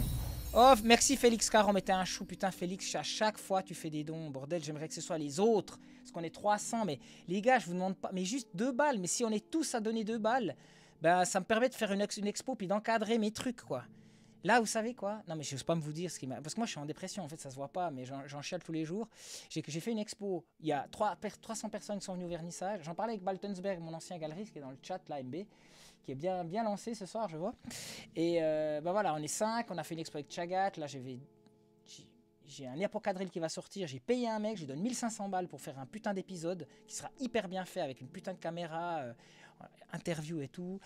Oh, merci Félix Car, on mettait un chou. Putain, Félix, à chaque fois tu fais des dons. Bordel, j'aimerais que ce soit les autres. Parce qu'on est 300. Mais les gars, je vous demande pas. Mais juste deux balles. Mais si on est tous à donner deux balles, ben ça me permet de faire une, ex- une expo puis d'encadrer mes trucs, quoi. Là, vous savez quoi? Non, mais je n'ose pas me vous dire ce qui m'a. Parce que moi, je suis en dépression, en fait, ça se voit pas, mais j'en chiale tous les jours. J'ai fait une expo. Il y a trois per- 300 personnes qui sont venues au vernissage. J'en parlais avec Baltonsberg, mon ancien galeriste, qui est dans le chat, l'AMB, qui est bien, bien lancé ce soir, je vois. Et euh, ben voilà, on est 5. On a fait une expo avec Chagat. Là, j'ai un apocadrille qui va sortir. J'ai payé un mec, je lui donne 1500 balles pour faire un putain d'épisode qui sera hyper bien fait avec une putain de caméra, euh, interview et tout.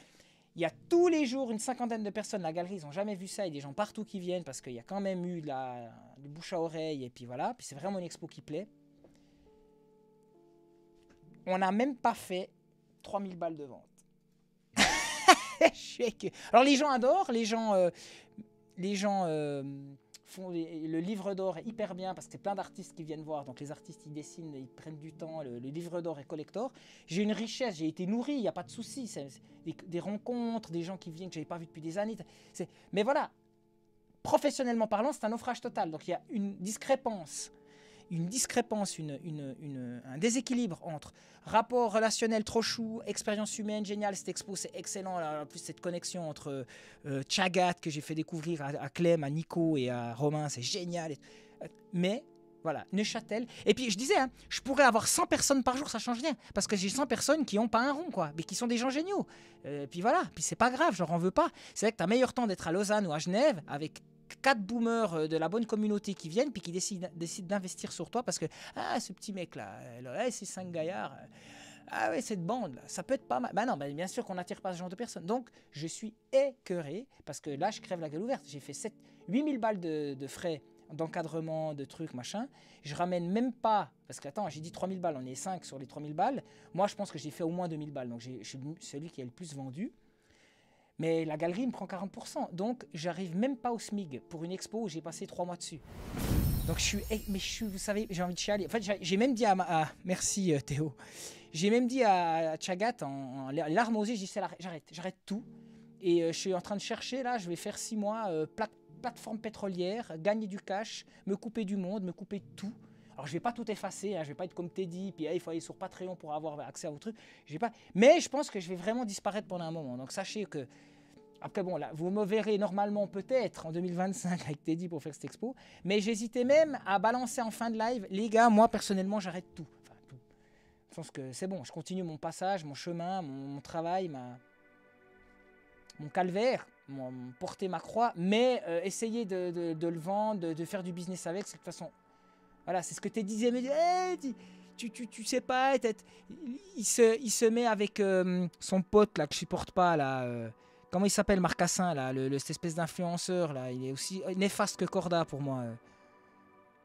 Il y a tous les jours une cinquantaine de personnes. La galerie, ils n'ont jamais vu ça. Il y a des gens partout qui viennent parce qu'il y a quand même eu de la, bouche à oreille. Et puis voilà. Puis c'est vraiment une expo qui plaît. On n'a même pas fait 3000 balles de vente. [LAUGHS] Alors les gens adorent. Les gens, euh, les gens euh, font le livre d'or hyper bien parce que c'est plein d'artistes qui viennent voir. Donc les artistes ils dessinent, ils prennent du temps. Le, livre d'or est collector. J'ai une richesse, j'ai été nourri, il n'y a pas de souci. Des, des rencontres, des gens qui viennent que j'avais pas vu depuis des années. Mais voilà, professionnellement parlant, c'est un naufrage total. Donc il y a une discrépance, une discrépance, une, un déséquilibre entre rapport relationnel trop chou, expérience humaine géniale. Cette expo, c'est excellent. En plus, cette connexion entre euh, Chagat que j'ai fait découvrir à, Clem, à Nico et à Romain, c'est génial. Mais voilà, Neuchâtel. Et puis je disais, hein, je pourrais avoir 100 personnes par jour, ça change rien. Parce que j'ai 100 personnes qui ont pas un rond, quoi. Mais qui sont des gens géniaux. Euh, puis voilà, puis c'est pas grave, je leur en veux pas. C'est vrai que tu as meilleur temps d'être à Lausanne ou à Genève avec quatre boomers euh, de la bonne communauté qui viennent puis qui décident, d'investir sur toi parce que ah ce petit mec là, c'est cinq gaillards euh, ah ouais cette bande là ça peut être pas mal. Bah non bien sûr qu'on n'attire pas ce genre de personnes. Donc je suis écœuré parce que là je crève la gueule ouverte. J'ai fait 7 8000 balles de, frais d'encadrement de trucs machin. Je ramène même pas parce que attends j'ai dit 3000 balles on est 5 sur les 3000 balles. Moi je pense que j'ai fait au moins 2000 balles. Donc je suis celui qui est le plus vendu mais la galerie me prend 40%. Donc, j'arrive même pas au SMIG pour une expo où j'ai passé trois mois dessus. Donc, je suis. Mais je suis, vous savez, j'ai envie de chialer. En fait, j'ai- même dit à. ma- merci euh, Théo. J'ai même dit à, Chagat en, larmes aux yeux, j'ai dit j'arrête, j'arrête tout. Et euh, je suis en train de chercher là, je vais faire six mois euh, pla- plateforme pétrolière, gagner du cash, me couper du monde, me couper de tout. Alors je vais pas tout effacer, hein, je vais pas être comme Teddy, puis il faut aller sur Patreon pour avoir accès à vos trucs. Je vais pas, mais je pense que je vais vraiment disparaître pendant un moment. Donc sachez que après bon là, vous me verrez normalement peut-être en 2025 avec Teddy pour faire cette expo, mais j'hésitais même à balancer en fin de live, les gars, moi personnellement j'arrête tout. Je pense que c'est bon, je continue mon passage, mon chemin, mon, travail, mon calvaire, mon, porter ma croix, mais euh, essayer de le vendre, de, de faire du business avec, c'est de toute façon. Voilà, c'est ce que tu disais, mais tu, tu, tu, sais pas, il se, il se met avec euh, son pote là que je supporte pas là. euh, comment il s'appelle Marcassin là, le, cette espèce d'influenceur là, il est aussi néfaste que Corda pour moi. euh.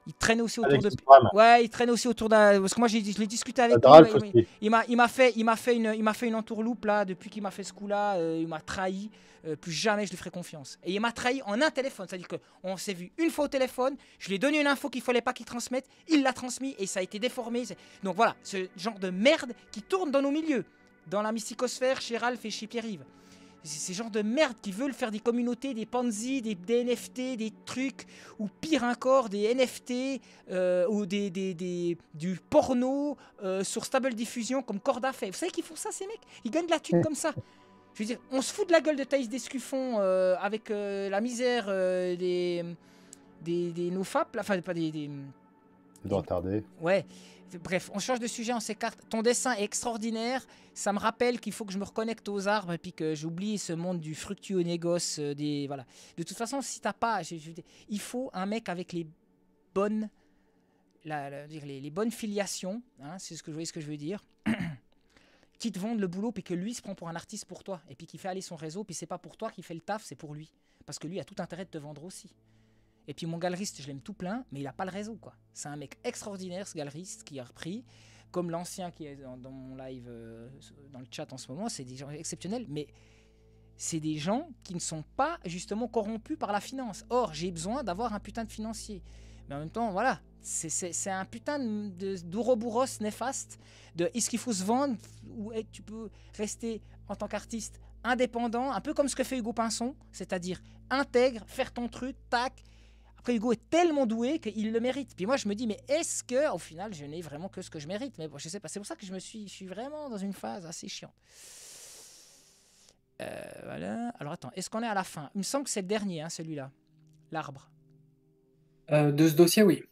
Il traîne aussi autour Alexis de. Ouais, il traîne aussi autour d'un. Parce que moi, j'ai, je l'ai discuté avec lui. Ralph il m'a-. Il m'a, il m'a fait, il m'a fait une, il m'a fait une entourloupe là depuis qu'il m'a fait ce coup-là. euh, il m'a trahi. euh, plus jamais je lui ferai confiance. Et il m'a trahi en un téléphone. C'est-à-dire que on s'est vu une fois au téléphone. Je lui ai donné une info qu'il fallait pas qu'il transmette. Il l'a transmis et ça a été déformé. Donc voilà, ce genre de merde qui tourne dans nos milieux, dans la mysticosphère, chez Ralph et chez Pierre-Yves. Ces genres de merde qui veulent faire des communautés, des panzis, des, des NFT, des trucs, ou pire encore, des NFT, euh, ou des, des- des- du porno euh, sur Stable Diffusion comme Corda fait. Vous savez qu'ils font ça, ces mecs? Ils gagnent de la thune comme ça. Je veux dire, on se fout de la gueule de Thaïs Descuffon euh, avec euh, la misère des, des, des nofap, enfin, pas des- des doit tarder. Ouais. Bref, on change de sujet, on s'écarte. Ton dessin est extraordinaire. Ça me rappelle qu'il faut que je me reconnecte aux arbres et puis que j'oublie ce monde du fructueux négoce. euh, des voilà. De toute façon, si t'as pas, il faut un mec avec les bonnes, la- les, bonnes filiations. hein, c'est ce que ce que je veux dire. [COUGHS] qui te vendent le boulot, puis que lui se prend pour un artiste pour toi, et puis qui fait aller son réseau, puis c'est pas pour toi qui fait le taf, c'est pour lui. Parce que lui a tout intérêt de te vendre aussi. Et puis mon galeriste, je l'aime tout plein, mais il a pas le réseau, quoi. C'est un mec extraordinaire, ce galeriste, qui a repris, comme l'ancien qui est dans, mon live, euh, dans le chat en ce moment, c'est des gens exceptionnels, mais c'est des gens qui ne sont pas justement corrompus par la finance. Or, j'ai besoin d'avoir un putain de financier. Mais en même temps, voilà, c'est- un putain de néfaste de est-ce qu'il faut se vendre ou est- tu peux rester en tant qu'artiste indépendant, un peu comme ce que fait Hugo Pinson, c'est-à-dire intègre, faire ton truc, tac. Après, Hugo est tellement doué qu'il le mérite. Puis moi, je me dis, mais est-ce que, au final, je n'ai vraiment que ce que je mérite? Mais bon, je sais pas. C'est pour ça que je me suis, je suis vraiment dans une phase assez chiante. Euh, voilà. Alors attends, est-ce qu'on est à la fin? Il me semble que c'est le dernier, hein, celui-là. L'arbre. Euh, de ce dossier, oui.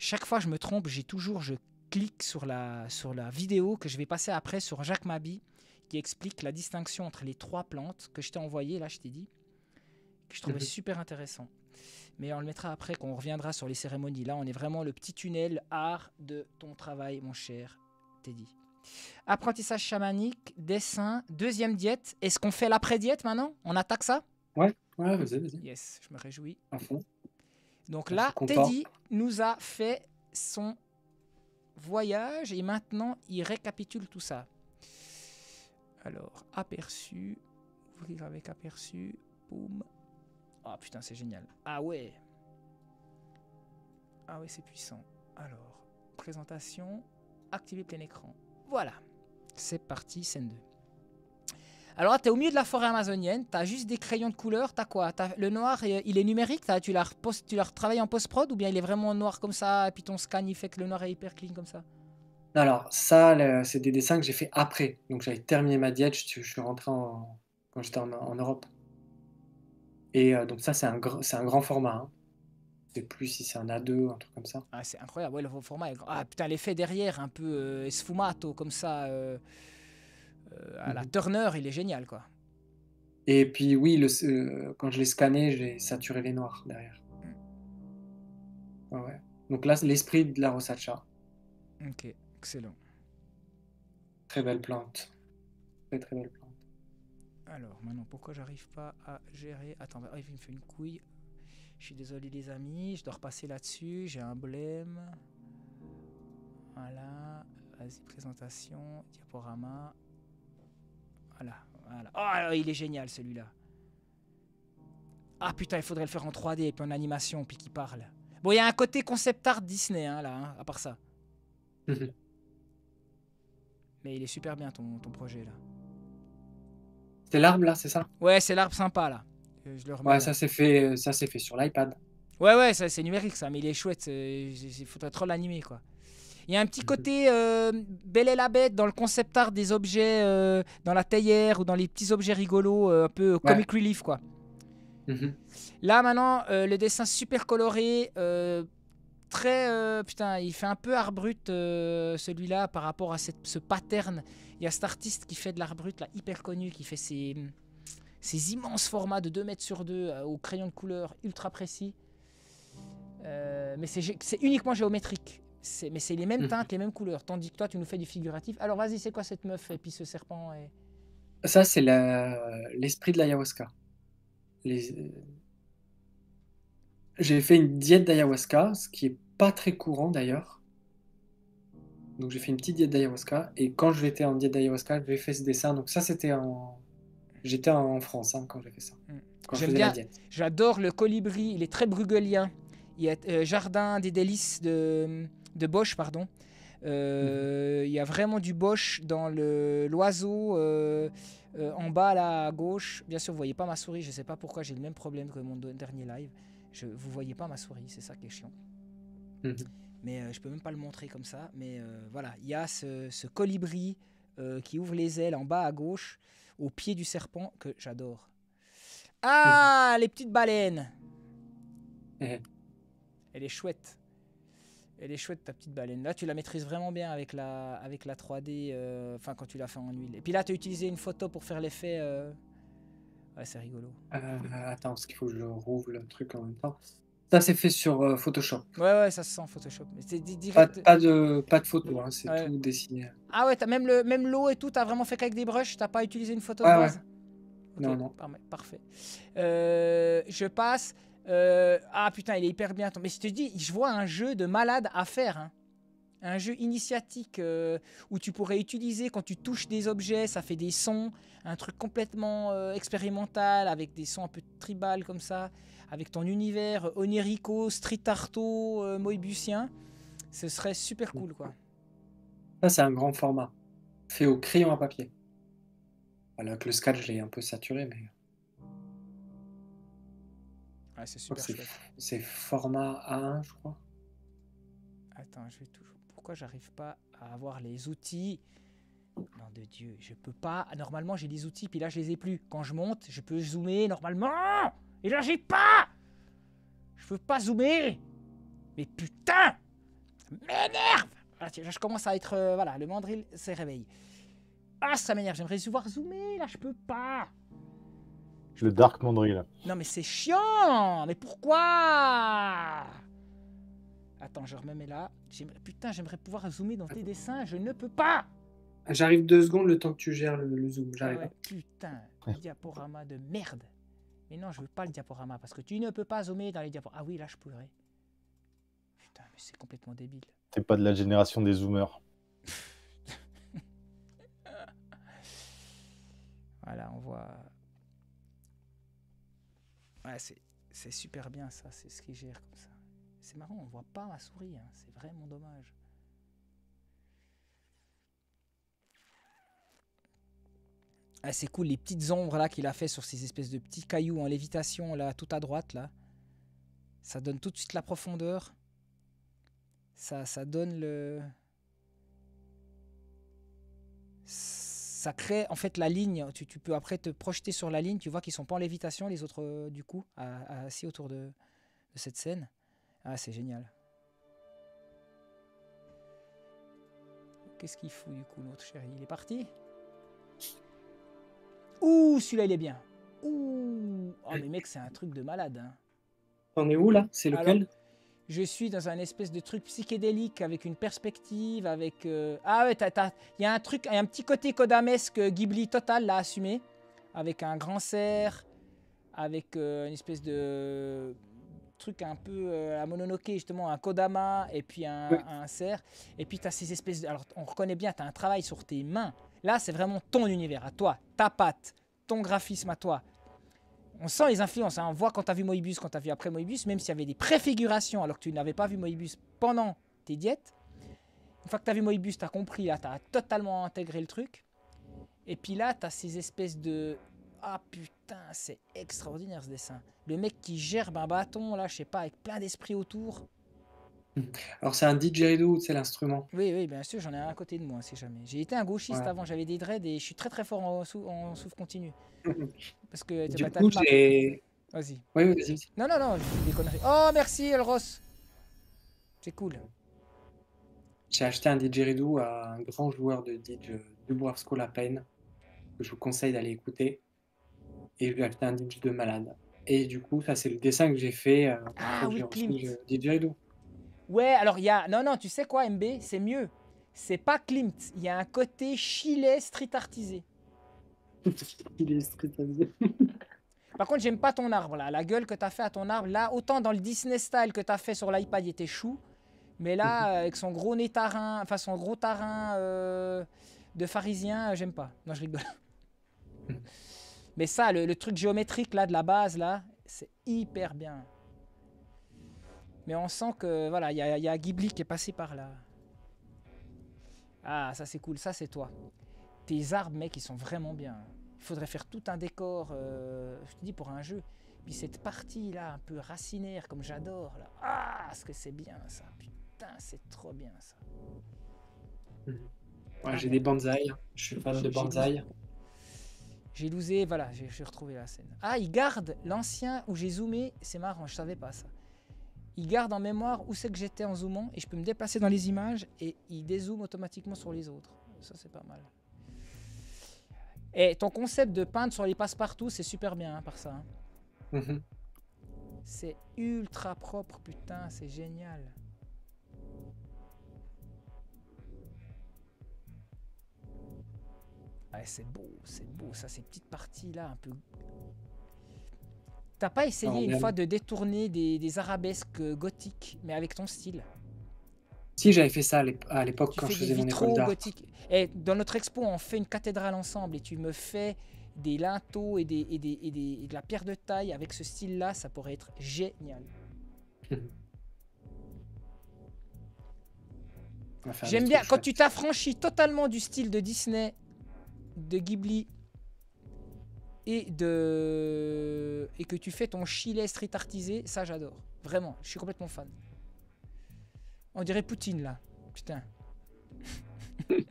Chaque fois je me trompe, j'ai toujours, je clique sur la, sur la vidéo que je vais passer après sur Jacques Mabi, qui explique la distinction entre les trois plantes que je t'ai envoyé, là je t'ai dit, que je trouvais Mhm. super intéressant. Mais on le mettra après quand on reviendra sur les cérémonies. Là, on est vraiment le petit tunnel art de ton travail, mon cher Teddy. Apprentissage chamanique, dessin, deuxième diète. Est-ce qu'on fait l'après-diète maintenant? On attaque ça? Ouais, ouais, vas-y, vas-y. Yes, je me réjouis. À fond. Donc là. Teddy nous a fait son voyage et maintenant il récapitule tout ça. Alors, aperçu, ouvrir avec aperçu, boum. Ah putain, c'est génial. Ah ouais. Ah ouais, c'est puissant. Alors, présentation, activer plein écran. Voilà. C'est parti, scène 2. Alors, tu es au milieu de la forêt amazonienne, tu as juste des crayons de couleur, tu as quoi? T'as- Le noir, euh, il est numérique T'as- Tu l'as retravaillé en post-prod ou bien il est vraiment noir comme ça et puis ton scan il fait que le noir est hyper clean comme ça? Alors, ça, c'est des dessins que j'ai fait après. Donc, j'avais terminé ma diète, je, suis rentré en- quand j'étais en Europe. Et euh, donc, ça, c'est un, c'est un grand format. Hein. Je sais plus si c'est un A2, un truc comme ça. Ah, c'est incroyable, ouais, le format est grand. Ah putain, l'effet derrière, un peu euh, sfumato comme ça, euh, euh, à la Turner, il est génial quoi. Et puis, oui, le, quand je l'ai scanné, j'ai saturé les noirs derrière. Ouais. Donc là, c'est l'esprit de la Rosacha. Ok, excellent. Très belle plante. Très, très belle plante. Alors, maintenant, pourquoi j'arrive pas à gérer? Attends, bah, il me fait une couille. Je suis désolé, les amis, je dois repasser là-dessus. J'ai un blême. Voilà. Vas-y, présentation, diaporama. Voilà, voilà. Oh, il est génial celui-là. Ah putain, il faudrait le faire en 3D et puis en animation, puis qu'il parle. Bon, il y a un côté concept art Disney, hein, là, hein, à part ça. [LAUGHS] Mais il est super bien ton, ton projet là. C'est l'arbre là, c'est ça? Ouais, c'est l'arbre sympa là. Euh, Je le remets Ouais, là. ça s'est fait, ça s'est fait sur l'iPad. Ouais, ouais, ça, c'est numérique ça, mais il est chouette. c'est- Il faudrait trop l'animer quoi. Il y a un petit côté euh, Belle et la Bête dans le concept art des objets euh, dans la théière ou dans les petits objets rigolos, euh, un peu comic relief quoi. Mhm. Là maintenant, euh, le dessin super coloré, euh, très euh, putain, il fait un peu art brut euh, celui-là par rapport à cette- ce pattern. Il y a cet artiste qui fait de l'art brut là hyper connu, qui fait ces, ces immenses formats de 2 mètres sur 2 au crayon de couleur ultra précis. Euh, mais c'est uniquement géométrique. Mais c'est les mêmes Mhm. teintes, les mêmes couleurs. Tandis que toi, tu nous fais du figuratif. Alors vas-y, c'est quoi cette meuf et puis ce serpent et... Ça, c'est l'esprit de l'ayahuasca. Les- euh, J'ai fait une diète d'ayahuasca, ce qui est pas très courant d'ailleurs. Donc j'ai fait une petite diète d'ayahuasca et quand j'étais en diète d'ayahuasca, j'ai fait ce dessin. Donc ça, c'était en... J'étais en France hein, quand j'ai fait ça. Quand je J'aime bien, j'adore le colibri, il est très brugelien. Il y a euh, Jardin des délices de, de Bosch, pardon. Euh, Il y a vraiment du Bosch dans le- l'oiseau euh, euh, en bas là à gauche. Bien sûr, vous voyez pas ma souris, je sais pas pourquoi j'ai le même problème que mon dernier live. Je, vous voyez pas ma souris, c'est ça qui est chiant. Mhm. Mais euh, je peux même pas le montrer comme ça. Mais euh, voilà, il y a ce, ce colibri euh, qui ouvre les ailes en bas à gauche, au pied du serpent, que j'adore. Ah, les petites baleines Elle est chouette. Elle est chouette ta petite baleine. Là, tu la maîtrises vraiment bien avec la, avec la 3D, euh, enfin quand tu l'as fait en huile. Et puis là, tu as utilisé une photo pour faire l'effet. euh, Ouais, c'est rigolo. Euh, attends, parce qu'il faut que je rouvre le truc en même temps. Ça, c'est fait sur euh, Photoshop. Ouais, ouais, ça se sent Photoshop. Mais Pas, de, pas de photo, hein, c'est Ouais. tout dessiné. Ah ouais, t'as même le même l'eau et tout, t'as vraiment fait qu'avec des brushes, t'as pas utilisé une photo Ouais, de ouais. base? Ok, Non, non. par- Parfait. Euh, je passe. euh, ah putain, il est hyper bien. Mais je te dis, je vois un jeu de malade à faire. hein. Un jeu initiatique euh, où tu pourrais utiliser quand tu touches des objets, ça fait des sons. Un truc complètement euh, expérimental avec des sons un peu tribal comme ça. Avec ton univers euh, onirico, street arto, moébusien. Ce serait super cool quoi. Ça, c'est un grand format. Fait au crayon à papier. Voilà, que le sketch, je l'ai un peu saturé, mais Ouais, c'est super c'est format A1, je crois. Attends, je vais toujours. Pourquoi j'arrive pas à avoir les outils Nom de Dieu, je peux pas. Normalement, j'ai des outils, puis là, je les ai plus. Quand je monte, je peux zoomer normalement. Et là, j'ai pas. Je peux pas zoomer. Mais putain, m'énerve. Ah, je commence à être. euh, voilà, le mandrill se réveille. Ah, ça m'énerve. J'aimerais pouvoir zoomer. Là, je peux pas. Le Dark Mandrill. Non, mais c'est chiant Mais pourquoi? Attends, je remets là. Putain, j'aimerais pouvoir zoomer dans tes dessins. Je ne peux pas J'arrive deux secondes le temps que tu gères le, le zoom. Ah J'arrive. ouais, Putain, diaporama de merde. Mais non, je veux pas le diaporama parce que tu ne peux pas zoomer dans les diaporamas. Ah oui, là, je pourrais. Putain, mais c'est complètement débile. T'es pas de la génération des zoomers. [LAUGHS] Voilà, on voit. Ouais, c'est c'est super bien ça, c'est ce qui gère comme ça. C'est marrant, on voit pas ma souris, hein, c'est vraiment dommage. Ah, c'est cool, les petites ombres là qu'il a fait sur ces espèces de petits cailloux en lévitation là, tout à droite là. Ça donne tout de suite la profondeur. Ça, ça donne le. Ça crée en fait la ligne. Tu, peux après te projeter sur la ligne. Tu vois qu'ils sont pas en lévitation les autres euh, du coup, assis autour de cette scène. Ah, c'est génial. Qu'est-ce qu'il fout du coup, notre chéri? Il est parti? Ouh, celui-là, il est bien. Ouh Oh, mais mec, c'est un truc de malade. hein. T'en es où là? C'est lequel? Alors, je suis dans un espèce de truc psychédélique avec une perspective, avec... euh, Ah ouais, il y a un truc, il y a un petit côté Kodamesque euh, Ghibli total là, assumé, avec un grand cerf, avec euh, une espèce de truc un peu euh, à Mononoke, justement, un Kodama, et puis un, cerf. Et puis tu as ces espèces de... Alors, on reconnaît bien, tu as un travail sur tes mains. Là, c'est vraiment ton univers, à toi, ta patte, ton graphisme à toi. On sent les influences, hein. on voit quand tu as vu Moebius, quand tu as vu après Moebius, même s'il y avait des préfigurations alors que tu n'avais pas vu Moebius pendant tes diètes. Une fois que tu as vu Moebius, tu as compris, là, tu as totalement intégré le truc. Et puis là, tu as ces espèces de... Ah putain, c'est extraordinaire ce dessin. Le mec qui gerbe un bâton, là, je sais pas, avec plein d'esprit autour. Alors, c'est un didgeridoo, c'est l'instrument. Oui, oui, bien sûr, j'en ai un à côté de moi, si jamais. J'ai été un gauchiste Ouais. avant, j'avais des dreads et je suis très très fort en, sou- en souffle continu. Parce que Du t'as- coup, t'as- j'ai. Vas-y. Oui, oui, vas-y. vas-y. Non, non, non, je des conneries. Oh, merci, Elros. C'est cool. J'ai acheté un didgeridoo à un grand joueur de didge, Dubravsko Lapine, que je vous conseille d'aller écouter. Et je lui acheté un didge de malade. Et du coup, ça, c'est le dessin que j'ai fait euh, Ah oui, Klimt. Ouais, alors il y a. Non, non, tu sais quoi, MB C'est mieux. C'est pas Klimt. Il y a un côté chilet street artisé. [LAUGHS] [LAUGHS] Par contre, j'aime pas ton arbre là. La gueule que t'as fait à ton arbre. Là, autant dans le Disney style que t'as fait sur l'iPad, il était chou. Mais là, euh, avec son gros nez tarin, enfin son gros tarin euh, de pharisien, euh, j'aime pas. Non, je rigole. [LAUGHS] Mais ça, le, le truc géométrique là de la base là, c'est hyper bien. Mais on sent que voilà, il y, a- il y a Ghibli qui est passé par là. Ah, ça c'est cool, ça c'est toi. Tes arbres, mec, ils sont vraiment bien. Il faudrait faire tout un décor, euh, je te dis, pour un jeu. Puis cette partie là, un peu racinaire, comme j'adore là. Ah, ce que c'est bien ça. Putain, c'est trop bien ça. Ouais, j'ai des bonsaïs. Je suis fan de J'ai- j'ai loosé, voilà, j'ai j'ai retrouvé la scène. Ah, il garde l'ancien où j'ai zoomé, c'est marrant, je savais pas ça. Il garde en mémoire où c'est que j'étais en zoomant et je peux me déplacer dans les images et il dézoome automatiquement sur les autres. Ça, c'est pas mal. Et ton concept de peindre sur les passe-partout, c'est super bien, hein, par ça. hein. Mhm. C'est ultra propre, putain, c'est génial. Ouais, c'est beau, c'est beau, ça, ces petites parties-là, un peu... T'as pas essayé une fois de détourner des, des arabesques gothiques, mais avec ton style? Si j'avais fait ça à l'ép- à l'époque quand je faisais mon école vitraux d'art. gothiques. Et dans notre expo, on fait une cathédrale ensemble et tu me fais des linteaux et, des, et, des, et, des- et de la pierre de taille avec ce style-là, ça pourrait être génial. J'aime bien quand tu t'affranchis totalement du style de Disney, de Ghibli et de et que tu fais ton chile street artisé, ça j'adore. Vraiment, je suis complètement fan. On dirait Poutine là. Putain. [LAUGHS]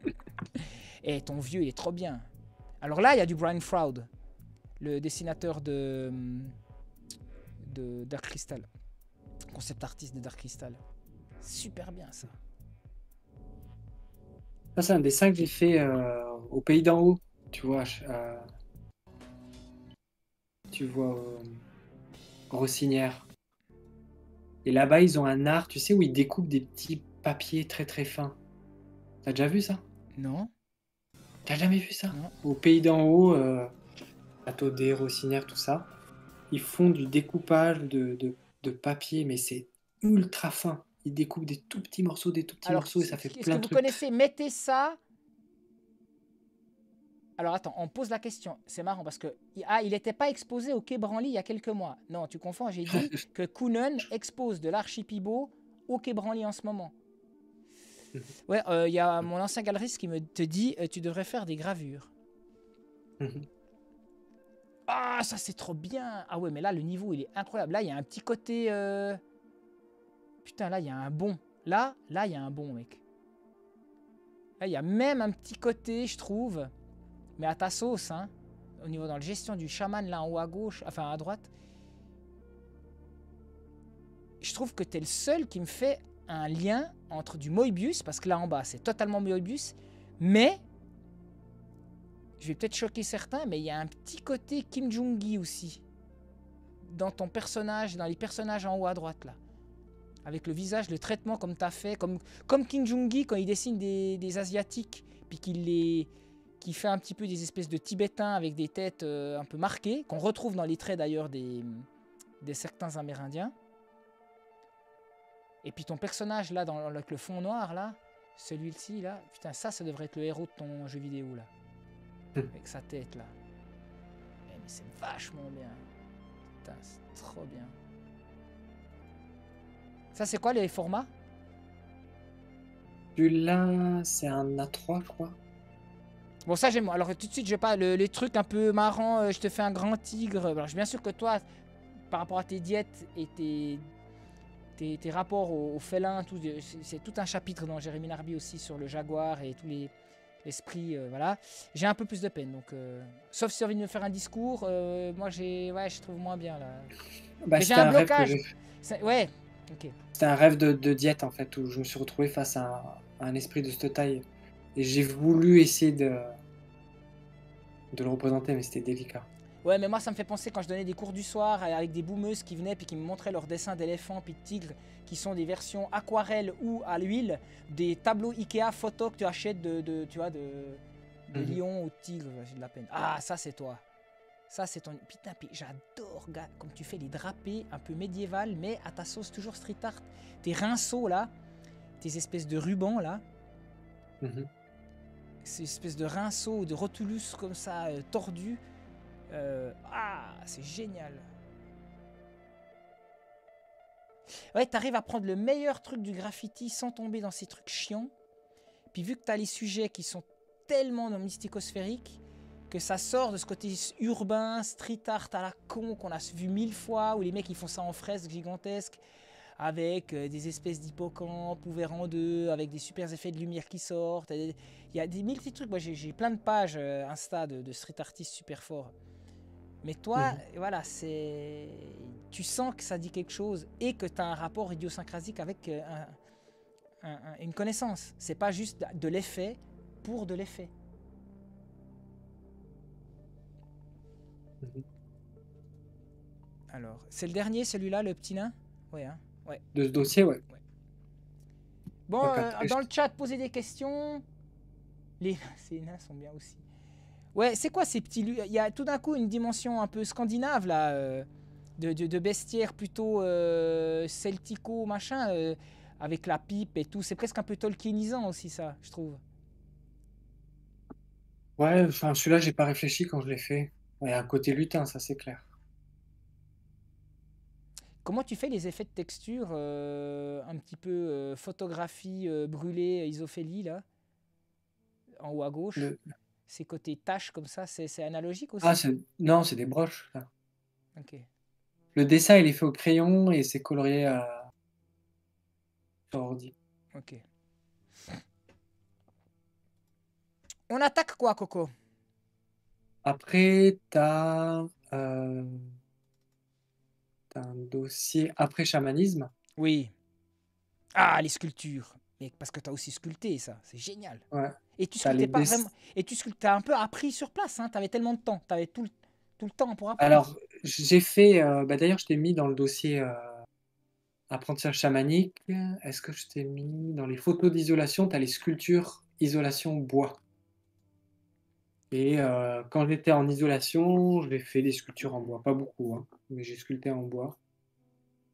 Et ton vieux, il est trop bien. Alors là, il y a du Brian Froud, le dessinateur de, de Dark Crystal. Concept artiste de Dark Crystal. Super bien ça. Ça, c'est un dessin que j'ai fait euh, au pays d'en haut, tu vois. euh, tu vois, euh, Rossinière. Et là-bas, ils ont un art, tu sais, où ils découpent des petits papiers très très fins. T'as déjà vu ça? Non. T'as jamais vu ça? Au pays d'en haut, euh, Château des Rossinière, tout ça, ils font du découpage de, de, de papier, mais c'est ultra fin. Ils découpent des tout petits morceaux, des tout petits Alors, morceaux, et ça fait est-ce plein que de vous trucs. connaissez Mettez ça. Alors attends, on pose la question. C'est marrant parce que ah, il n'était pas exposé au Quai Branly il y a quelques mois. Non, tu confonds. J'ai dit [LAUGHS] que Koonen expose de l'archipibo au Quai Branly en ce moment. Ouais, euh, il y a mon ancien galeriste qui me te dit euh, tu devrais faire des gravures. Ah, ça c'est trop bien. Ah ouais, mais là le niveau il est incroyable. Là il y a un petit côté. euh, Putain, là il y a un bon. Là, là il y a un bon mec. Là il y a même un petit côté, je trouve, mais à ta sauce, hein. Au niveau dans la gestion du chaman là en haut à gauche, enfin à droite. Je trouve que tu es le seul qui me fait un lien entre du Moebius, parce que là en bas c'est totalement Moebius, mais je vais peut-être choquer certains, mais il y a un petit côté Kim Jong-gi aussi. Dans ton personnage, dans les personnages en haut à droite là. Avec le visage, le traitement comme tu as fait, comme, comme Kim Jong-gi quand il dessine des, des Asiatiques, puis qu'il les qui fait un petit peu des espèces de Tibétains avec des têtes euh, un peu marquées, qu'on retrouve dans les traits d'ailleurs des, des certains Amérindiens. Et puis ton personnage là, dans, avec le fond noir là, celui-ci là, putain, ça, ça devrait être le héros de ton jeu vidéo là. avec sa tête là. Eh, mais c'est vachement bien. Putain, c'est trop bien. Ça, c'est quoi les formats? Celui-là, c'est un A3, je crois. Bon, ça j'aime. Alors tout de suite, je vais pas. le- les trucs un peu marrants, euh, je te fais un grand tigre. Alors, je suis bien sûr que toi, par rapport à tes diètes et tes, tes, tes rapports aux, aux félins, euh, c'est- tout un chapitre dans Jérémy Narby aussi sur le jaguar et tous les l'esprit. euh, voilà. J'ai un peu plus de peine. Donc, euh, sauf si envie de me faire un discours, moi j'ai. Ouais, je trouve moins bien là. Bah, j'ai un un rêve que blocage. Ouais, ok. C'était un rêve de, de diète en fait, où je me suis retrouvé face à un, à un esprit de cette taille. Et j'ai voulu essayer de, de le représenter, mais c'était délicat. Ouais, mais moi, ça me fait penser quand je donnais des cours du soir avec des boomeuses qui venaient puis qui me montraient leurs dessins d'éléphants puis de tigres qui sont des versions aquarelles ou à l'huile, des tableaux Ikea photos que tu achètes de, de- tu vois, de, de Mhm. lions ou de tigres. J'ai de la peine. Ah, ça, c'est toi. Ça, c'est ton. Putain, puis j'adore, gars, comme tu fais les drapés un peu médiéval, mais à ta sauce toujours street art. Tes rinceaux, là, tes espèces de rubans, là, Mhm. ces espèces de rinceaux de rotulus comme ça, euh, tordus. Euh, ah, c'est génial. Ouais, t'arrives à prendre le meilleur truc du graffiti sans tomber dans ces trucs chiants. Puis vu que t'as les sujets qui sont tellement dans mysticosphérique, que ça sort de ce côté urbain, street art à la con qu'on a vu mille fois, où les mecs ils font ça en fresque gigantesque, avec euh, des espèces d'hippocampes ouverts en deux, avec des super effets de lumière qui sortent. Il y a des mille petits trucs. Moi j'ai plein de pages euh, Insta de, de street artistes super forts. Mais toi, voilà, c'est. Tu sens que ça dit quelque chose et que tu as un rapport idiosyncrasique avec euh, un- un- un- une connaissance. C'est pas juste de l'effet pour de l'effet. Alors, c'est le dernier, celui-là, le petit nain? Ouais, hein Ouais. De ce dossier, ouais. Bon, Donc, euh, dans le chat, posez des questions. Les... [LAUGHS] Ces nains sont bien aussi. Ouais, c'est quoi ces petits... Il y a tout d'un coup une dimension un peu scandinave, là, euh, de, de, de bestiaire plutôt euh, celtico, machin, avec la pipe et tout. C'est presque un peu tolkienisant aussi, ça, je trouve. Ouais, enfin, celui-là, j'ai pas réfléchi quand je l'ai fait. Il y a un côté lutin, ça c'est clair. Comment tu fais les effets de texture euh, un petit peu euh, photographie euh, brûlée, isophélie, là En haut à gauche? Ces côtés taches comme ça, c'est analogique aussi? Ah, non, c'est des broches. là. Ok. Le dessin, il est fait au crayon et c'est colorié à... sur ordi. Ok. On attaque quoi, Coco? Après, t'as euh, t'as un dossier après chamanisme. Oui. Ah, les sculptures. Mais parce que tu as aussi sculpté ça, c'est génial. Ouais. Et tu sculptais pas vraiment. Et tu sculptais un peu appris sur place, hein. Tu avais tellement de temps. Tu avais tout le... tout le temps pour apprendre. Alors, j'ai fait. euh, bah, D'ailleurs, je t'ai mis dans le dossier euh, apprentissage chamanique. Est-ce que je t'ai mis dans les photos d'isolation? Tu as les sculptures isolation bois. Et euh, quand j'étais en isolation, j'ai fait des sculptures en bois. Pas beaucoup, hein, mais j'ai sculpté en bois.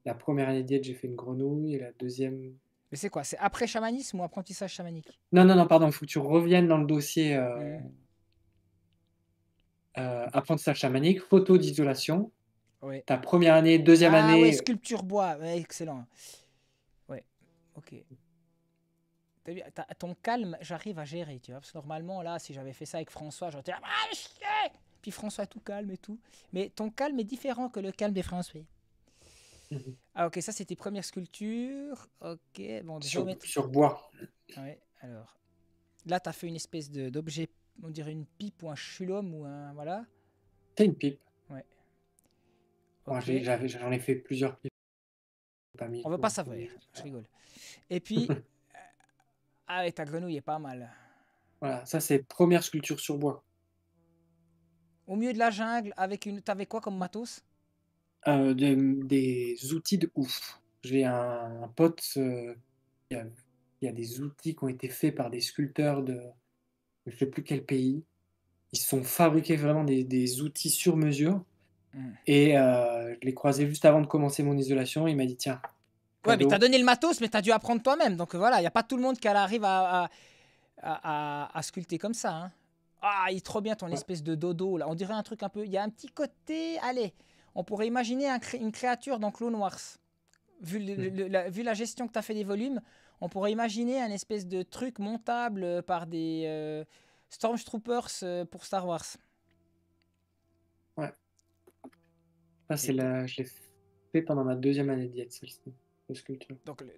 La première année diète, j'ai fait une grenouille. Et la deuxième. Mais c'est quoi? C'est après chamanisme ou apprentissage chamanique? Non, non, non, pardon, il faut que tu reviennes dans le dossier euh, euh, apprentissage chamanique, photo d'isolation. Ouais. Ta première année, deuxième ah, année. ouais, sculpture bois. Ouais, excellent. Ouais, ok. T'as t'as- ton calme, j'arrive à gérer, tu vois. Parce que normalement, là, si j'avais fait ça avec François, j'aurais été là, ah, chier Puis François tout calme et tout. Mais ton calme est différent que le calme des Français. Ah, ok, ça, c'était première sculpture. Ok, bon, Sur- géométrie. sur bois. Ouais, alors. Là, tu as fait une espèce de- d'objet, on dirait une pipe ou un chulum ou un. Voilà. C'est une pipe. Ouais. Moi, Ok. j'ai- j'avais- J'en ai fait plusieurs pipes. On veut pas savoir, je rigole. Et puis, [LAUGHS] ah ouais, ta grenouille est pas mal. Voilà, ça c'est première sculpture sur bois. Au milieu de la jungle, avec une. T'avais quoi comme matos? Euh, des, des outils de ouf. J'ai un, un pote, euh, il y a, il y a des outils qui ont été faits par des sculpteurs de je sais plus quel pays. Ils sont fabriqués vraiment des, des outils sur mesure. Hmm. Et euh, je l'ai croisé juste avant de commencer mon isolation. Il m'a dit tiens. Ouais, mais t'as donné le matos, mais t'as dû apprendre toi-même. Donc voilà, il n'y a pas tout le monde qui arrive à, à, à- à- à sculpter comme ça. hein. Ah, il est trop bien ton espèce de dodo là. On dirait un truc un peu. Il y a un petit côté. Allez, on pourrait imaginer un une créature dans Clone Wars. Vu, le- le- la, vu la gestion que tu as fait des volumes, on pourrait imaginer un espèce de truc montable euh, par des euh, Stormtroopers euh, pour Star Wars. Ouais. Ça, c'est la... Je l'ai fait pendant ma deuxième année de diète, Donc, le-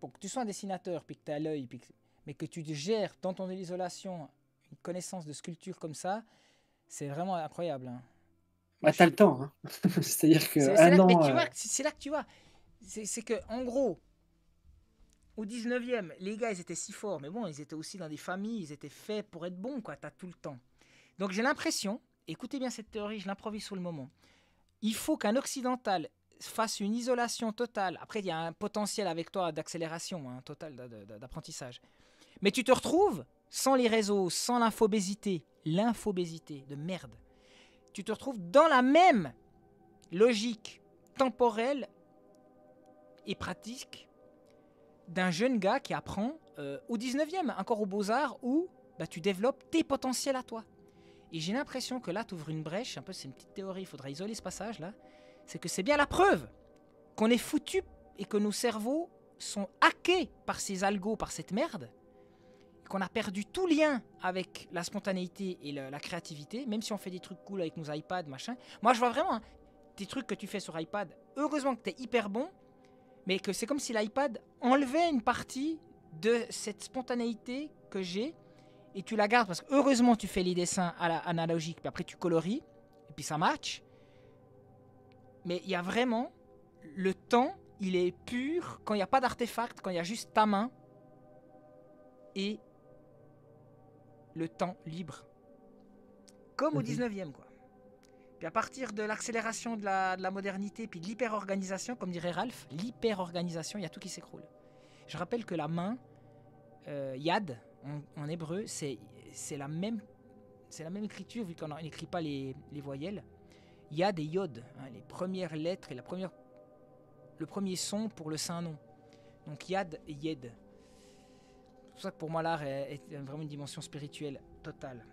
pour que tu sois un dessinateur, puis que tu as l'œil, que- mais que tu gères dans ton isolation une connaissance de sculpture comme ça, c'est vraiment incroyable. hein. Bah, t'as le temps, hein. [LAUGHS] C'est-à-dire que C'est un là, euh, vois, c'est c'est là que tu vois. C'est c'est que, en gros, au 19e, les gars, ils étaient si forts, mais bon, ils étaient aussi dans des familles, ils étaient faits pour être bons, quoi. T'as tout le temps. Donc j'ai l'impression, écoutez bien cette théorie, je l'improvise sur le moment. Il faut qu'un occidental fasse une isolation totale. Après, il y a un potentiel avec toi d'accélération hein, totale d'a- d'a- d'apprentissage. Mais tu te retrouves sans les réseaux, sans l'infobésité, l'infobésité de merde. Tu te retrouves dans la même logique temporelle et pratique d'un jeune gars qui apprend euh, au 19e, encore aux beaux-arts, où bah, tu développes tes potentiels à toi. Et j'ai l'impression que là, tu ouvres une brèche, un peu, c'est une petite théorie, il faudra isoler ce passage-là, c'est que c'est bien la preuve qu'on est foutu et que nos cerveaux sont hackés par ces algos, par cette merde, qu'on a perdu tout lien avec la spontanéité et la créativité, même si on fait des trucs cool avec nos iPads, machin. Moi, je vois vraiment hein, des trucs que tu fais sur iPad. Heureusement que tu es hyper bon, mais que c'est comme si l'iPad enlevait une partie de cette spontanéité que j'ai et tu la gardes parce que heureusement tu fais les dessins à la analogique, puis après tu coloris et puis ça match. Mais il y a vraiment le temps, il est pur quand il n'y a pas d'artefact, quand il y a juste ta main et le temps libre. Comme au Mhm. 19e quoi. Puis à partir de l'accélération de la, de la modernité, puis de l'hyper-organisation, comme dirait Ralph, l'hyper-organisation, il y a tout qui s'écroule. Je rappelle que la main, euh, yad, en, en hébreu, c'est la même c'est la même écriture vu qu'on n'écrit pas les, les voyelles. Yad et yod, hein, les premières lettres et la première, le premier son pour le saint nom. Donc yad et yed. C'est pour ça que pour moi l'art est, vraiment une dimension spirituelle totale.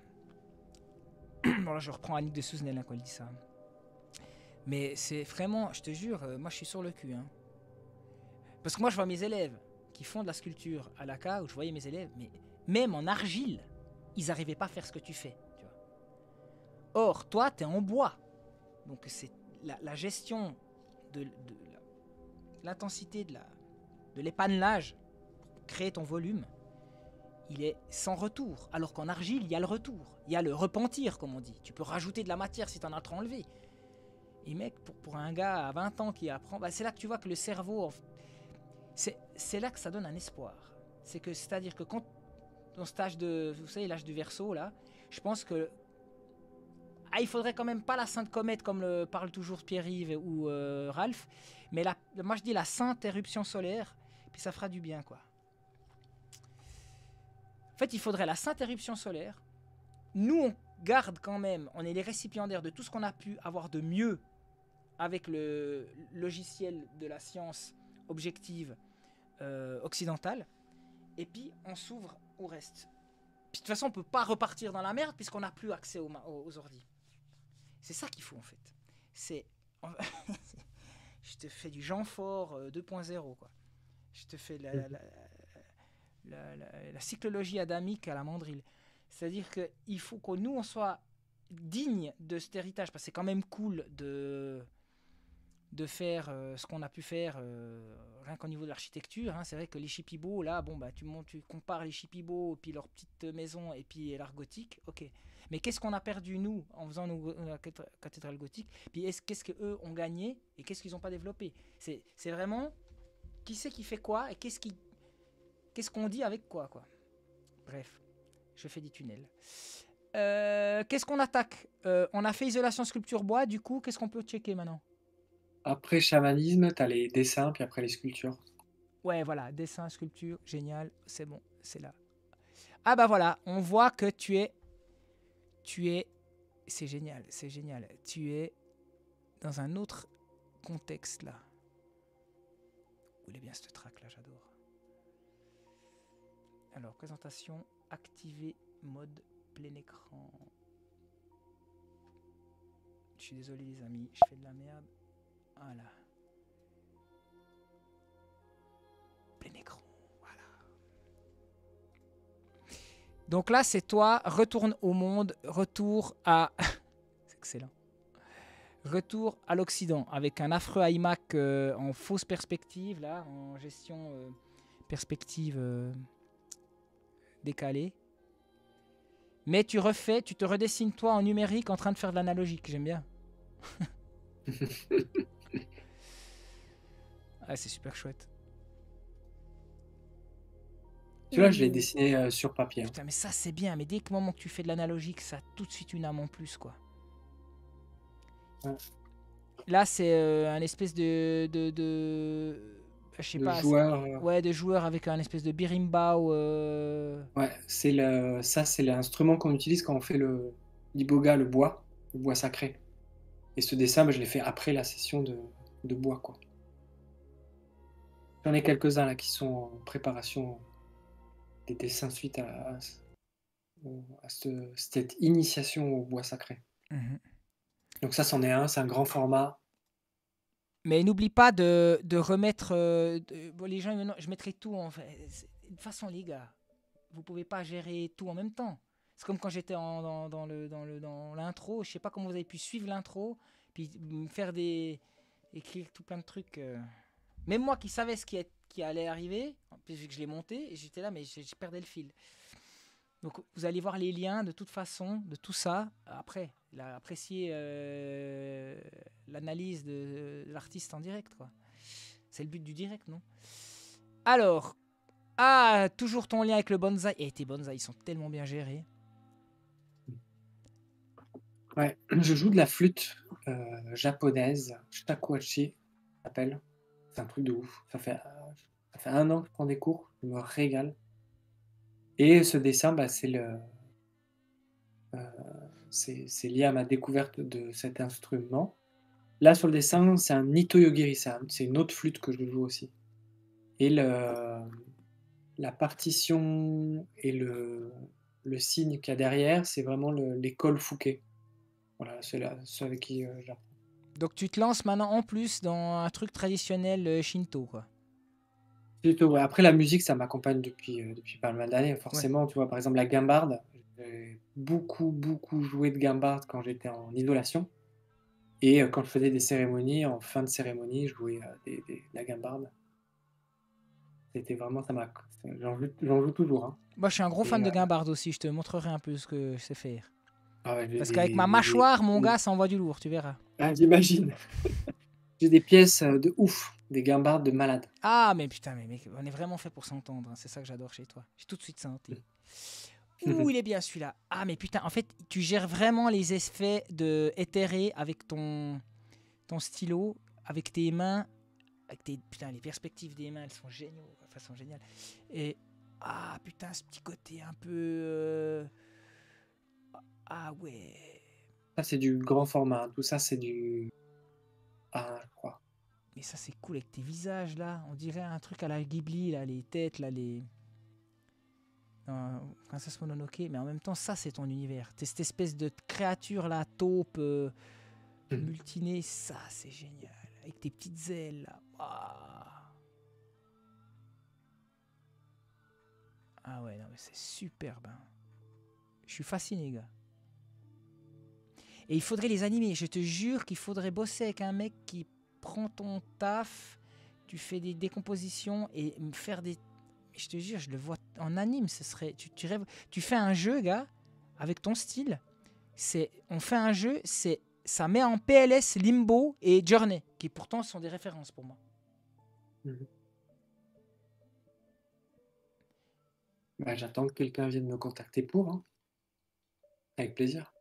[CLEARS THROAT] bon là je reprends Annick de Souzenel hein, quand elle dit ça. Mais c'est vraiment, je te jure, euh, moi je suis sur le cul. hein. Parce que moi je vois mes élèves qui font de la sculpture à la cave, où je voyais mes élèves, mais même en argile, ils n'arrivaient pas à faire ce que tu fais. Or, toi, tu es en bois. Donc c'est la, gestion de, l'intensité de la de l'épanelage pour créer ton volume, il est sans retour. Alors qu'en argile, il y a le retour. Il y a le repentir, comme on dit. Tu peux rajouter de la matière si tu en as trop enlevé. Et mec, pour, un gars à 20 ans qui apprend, bah, c'est là que tu vois que le cerveau, c'est là que ça donne un espoir. C'est que, c'est-à-dire que quand, dans ce stage de, vous savez, l'âge du verso, là, je pense que ah, il faudrait quand même pas la sainte comète comme le parle toujours Pierre-Yves ou euh, Ralph, mais moi je dis la sainte éruption solaire, puis ça fera du bien quoi. En fait, il faudrait la sainte éruption solaire. Nous, on garde quand même, on est les récipiendaires de tout ce qu'on a pu avoir de mieux avec le logiciel de la science objective euh, occidentale, et puis on s'ouvre au reste. De toute façon, on peut pas repartir dans la merde puisqu'on n'a plus accès aux, aux, aux ordi. C'est ça qu'il faut en fait. C'est. [LAUGHS] je te fais du Jean Fort euh, 2.0 quoi. Je te fais la, la, la- la- cyclologie adamique à la mandrille. C'est-à-dire qu'il faut que nous on soit digne de cet héritage parce que c'est quand même cool de de faire euh, ce qu'on a pu faire euh, rien qu'au niveau de l'architecture. hein. C'est vrai que les chipibos, là, bon, bah, tu, compares les chipibos, puis leur petite maison, et puis l'art gothique, ok. Mais qu'est-ce qu'on a perdu, nous, en faisant nos, la cathédra- cathédrale gothique? Puis est-ce- qu'est-ce qu'eux ont gagné, et qu'est-ce qu'ils n'ont pas développé? C'est vraiment qui c'est qui fait quoi, et qu'est-ce qui- qu'est-ce qu'on dit avec quoi, quoi? Bref, je fais des tunnels. Euh, qu'est-ce qu'on attaque? Euh, On a fait isolation sculpture bois, du coup, qu'est-ce qu'on peut checker maintenant? Après chamanisme, tu as les dessins, puis après les sculptures. Ouais, voilà, dessin, sculpture, génial, c'est bon, c'est là. Ah bah voilà, on voit que tu es, tu es, c'est génial, c'est génial, tu es dans un autre contexte là. Où est bien ce track là, j'adore. Alors, présentation, activer mode plein écran. Je suis désolé les amis, je fais de la merde. Voilà. Plein écran, Donc là, c'est toi, retourne au monde, retour à... [LAUGHS] c'est excellent. Retour à l'Occident, avec un affreux iMac euh, en fausse perspective, là, en gestion euh, perspective euh, décalée. Mais tu refais, tu te redessines toi en numérique en train de faire de l'analogique, j'aime bien. [LAUGHS] ah, c'est super chouette. Tu vois, je l'ai dessiné euh, sur papier. hein. Putain, mais ça c'est bien, mais dès que moment que tu fais de l'analogique, ça a tout de suite une âme en plus, quoi. Là, c'est euh, un espèce de. de, de je sais De pas. joueur, euh. Ouais, de joueur avec un espèce de birimbau. euh, Ouais, c'est le, ça, c'est l'instrument qu'on utilise quand on fait le l'iboga, le bois, le bois sacré. Et ce dessin, bah, je l'ai fait après la session de, de bois, quoi. J'en ai quelques-uns là qui sont en préparation des dessins suite à, à, au- à ce- cette initiation au bois sacré. Mhm. Donc ça, c'en est un, c'est un grand format. Mais n'oublie pas de, de remettre. euh, de- bon, les gens, je mettrai tout en fait. De toute façon, les gars, vous pouvez pas gérer tout en même temps. C'est comme quand j'étais dans, dans le dans le dans l'intro. Je sais pas comment vous avez pu suivre l'intro, puis faire des écrire tout plein de trucs. euh. Même moi qui savais ce qui, est- qui allait arriver, vu que je l'ai monté, et j'étais là, mais je, je perdais le fil. Donc vous allez voir les liens de toute façon, de tout ça, après. Là, apprécier euh, l'analyse de, l'artiste en direct. C'est le but du direct, non? Alors, ah, toujours ton lien avec le bonsaï. Et tes bonsaïs sont tellement bien gérés. Ouais, je joue de la flûte euh, japonaise, shakuhachi, s'appelle. C'est un truc de ouf. Ça fait, un an que je prends des cours, je me régale. Et ce dessin, bah, c'est le, euh, c'est lié à ma découverte de cet instrument. Là, sur le dessin, c'est un Nito Yogiri-san, c'est une autre flûte que je joue aussi. Et la partition et le, signe qu'il y a derrière, c'est vraiment le- l'école Fouquet. Voilà, c'est ceux avec qui euh, j'apprends. Donc tu te lances maintenant en plus dans un truc traditionnel euh, Shinto, quoi. Ouais. Après, la musique, ça m'accompagne depuis, euh, depuis pas mal d'années. Forcément, tu vois, par exemple, la guimbarde, j'ai beaucoup, beaucoup joué de guimbarde quand j'étais en isolation. Et euh, quand je faisais des cérémonies, en fin de cérémonie, je jouais des, des- de la guimbarde. C'était vraiment, ça m'a. J'en joue, toujours. Hein. Moi, je suis un gros Et, fan de guimbarde aussi. Je te montrerai un peu ce que je sais faire. Ah ouais, Parce qu'avec ma mâchoire, mon gars, ça envoie du lourd, tu verras. Ah, j'imagine. [LAUGHS] J'ai des pièces euh, de ouf, des guimbardes de malade. Ah, mais putain, mais on est vraiment fait pour s'entendre. hein. C'est ça que j'adore chez toi. J'ai tout de suite senti. Ouh, [LAUGHS] il est bien celui-là. Ah, mais putain, en fait, tu gères vraiment les effets de éthérés avec ton, ton stylo, avec tes mains. Avec tes, putain, les perspectives des mains, elles sont géniaux. Enfin, elles sont géniales. Et, ah, putain, ce petit côté un peu. euh, Ah, ouais. Ça, c'est du grand format. Tout ça, c'est du. Ah, je crois. Mais ça, c'est cool avec tes visages là. On dirait un truc à la Ghibli, là, les têtes, là, les. Non, Princesse Mononoke, mais en même temps, ça, c'est ton univers. T'es cette espèce de créature là, taupe, euh, multinée, ça, c'est génial. Avec tes petites ailes là. Ah ouais, non, mais c'est superbe. hein. Je suis fasciné, gars. Et il faudrait les animer. Je te jure qu'il faudrait bosser avec un mec qui prend ton taf, tu fais des décompositions et faire des. Je te jure, je le vois en anime. Ce serait. Tu, rêves. Tu fais un jeu, gars, avec ton style. C'est. On fait un jeu. C'est. Ça met en PLS Limbo et Journey, qui pourtant sont des références pour moi. Bah, J'attends que quelqu'un vienne me contacter pour. hein. Avec plaisir.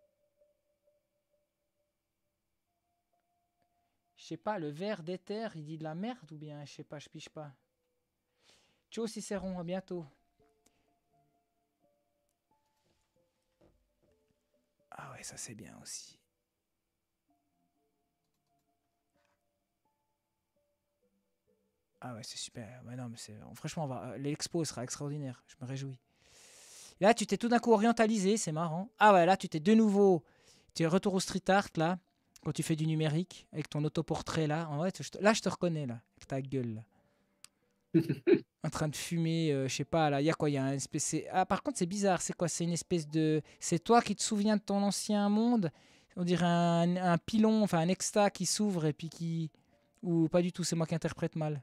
Je sais pas, le verre d'éther, il dit de la merde ou bien, je sais pas, je piche pas. Ciao Cicéron, à bientôt. Ah ouais, ça c'est bien aussi. Ah ouais, c'est super. Non, mais. Franchement, va... l'expo sera extraordinaire. Je me réjouis. Là, tu t'es tout d'un coup orientalisé, c'est marrant. Ah ouais, là, tu t'es de nouveau... Tu es retour au street art, là, quand tu fais du numérique, avec ton autoportrait, là. En vrai, je te- là, je te reconnais, là, avec ta gueule, là. [LAUGHS] en train de fumer, euh, je sais pas, là, il y a quoi Il y a une espèce... Ah, par contre, c'est bizarre, c'est quoi C'est une espèce de... C'est toi qui te souviens de ton ancien monde? On dirait un, un pilon, enfin un exta qui s'ouvre et puis qui... Ou pas du tout, c'est moi qui interprète mal.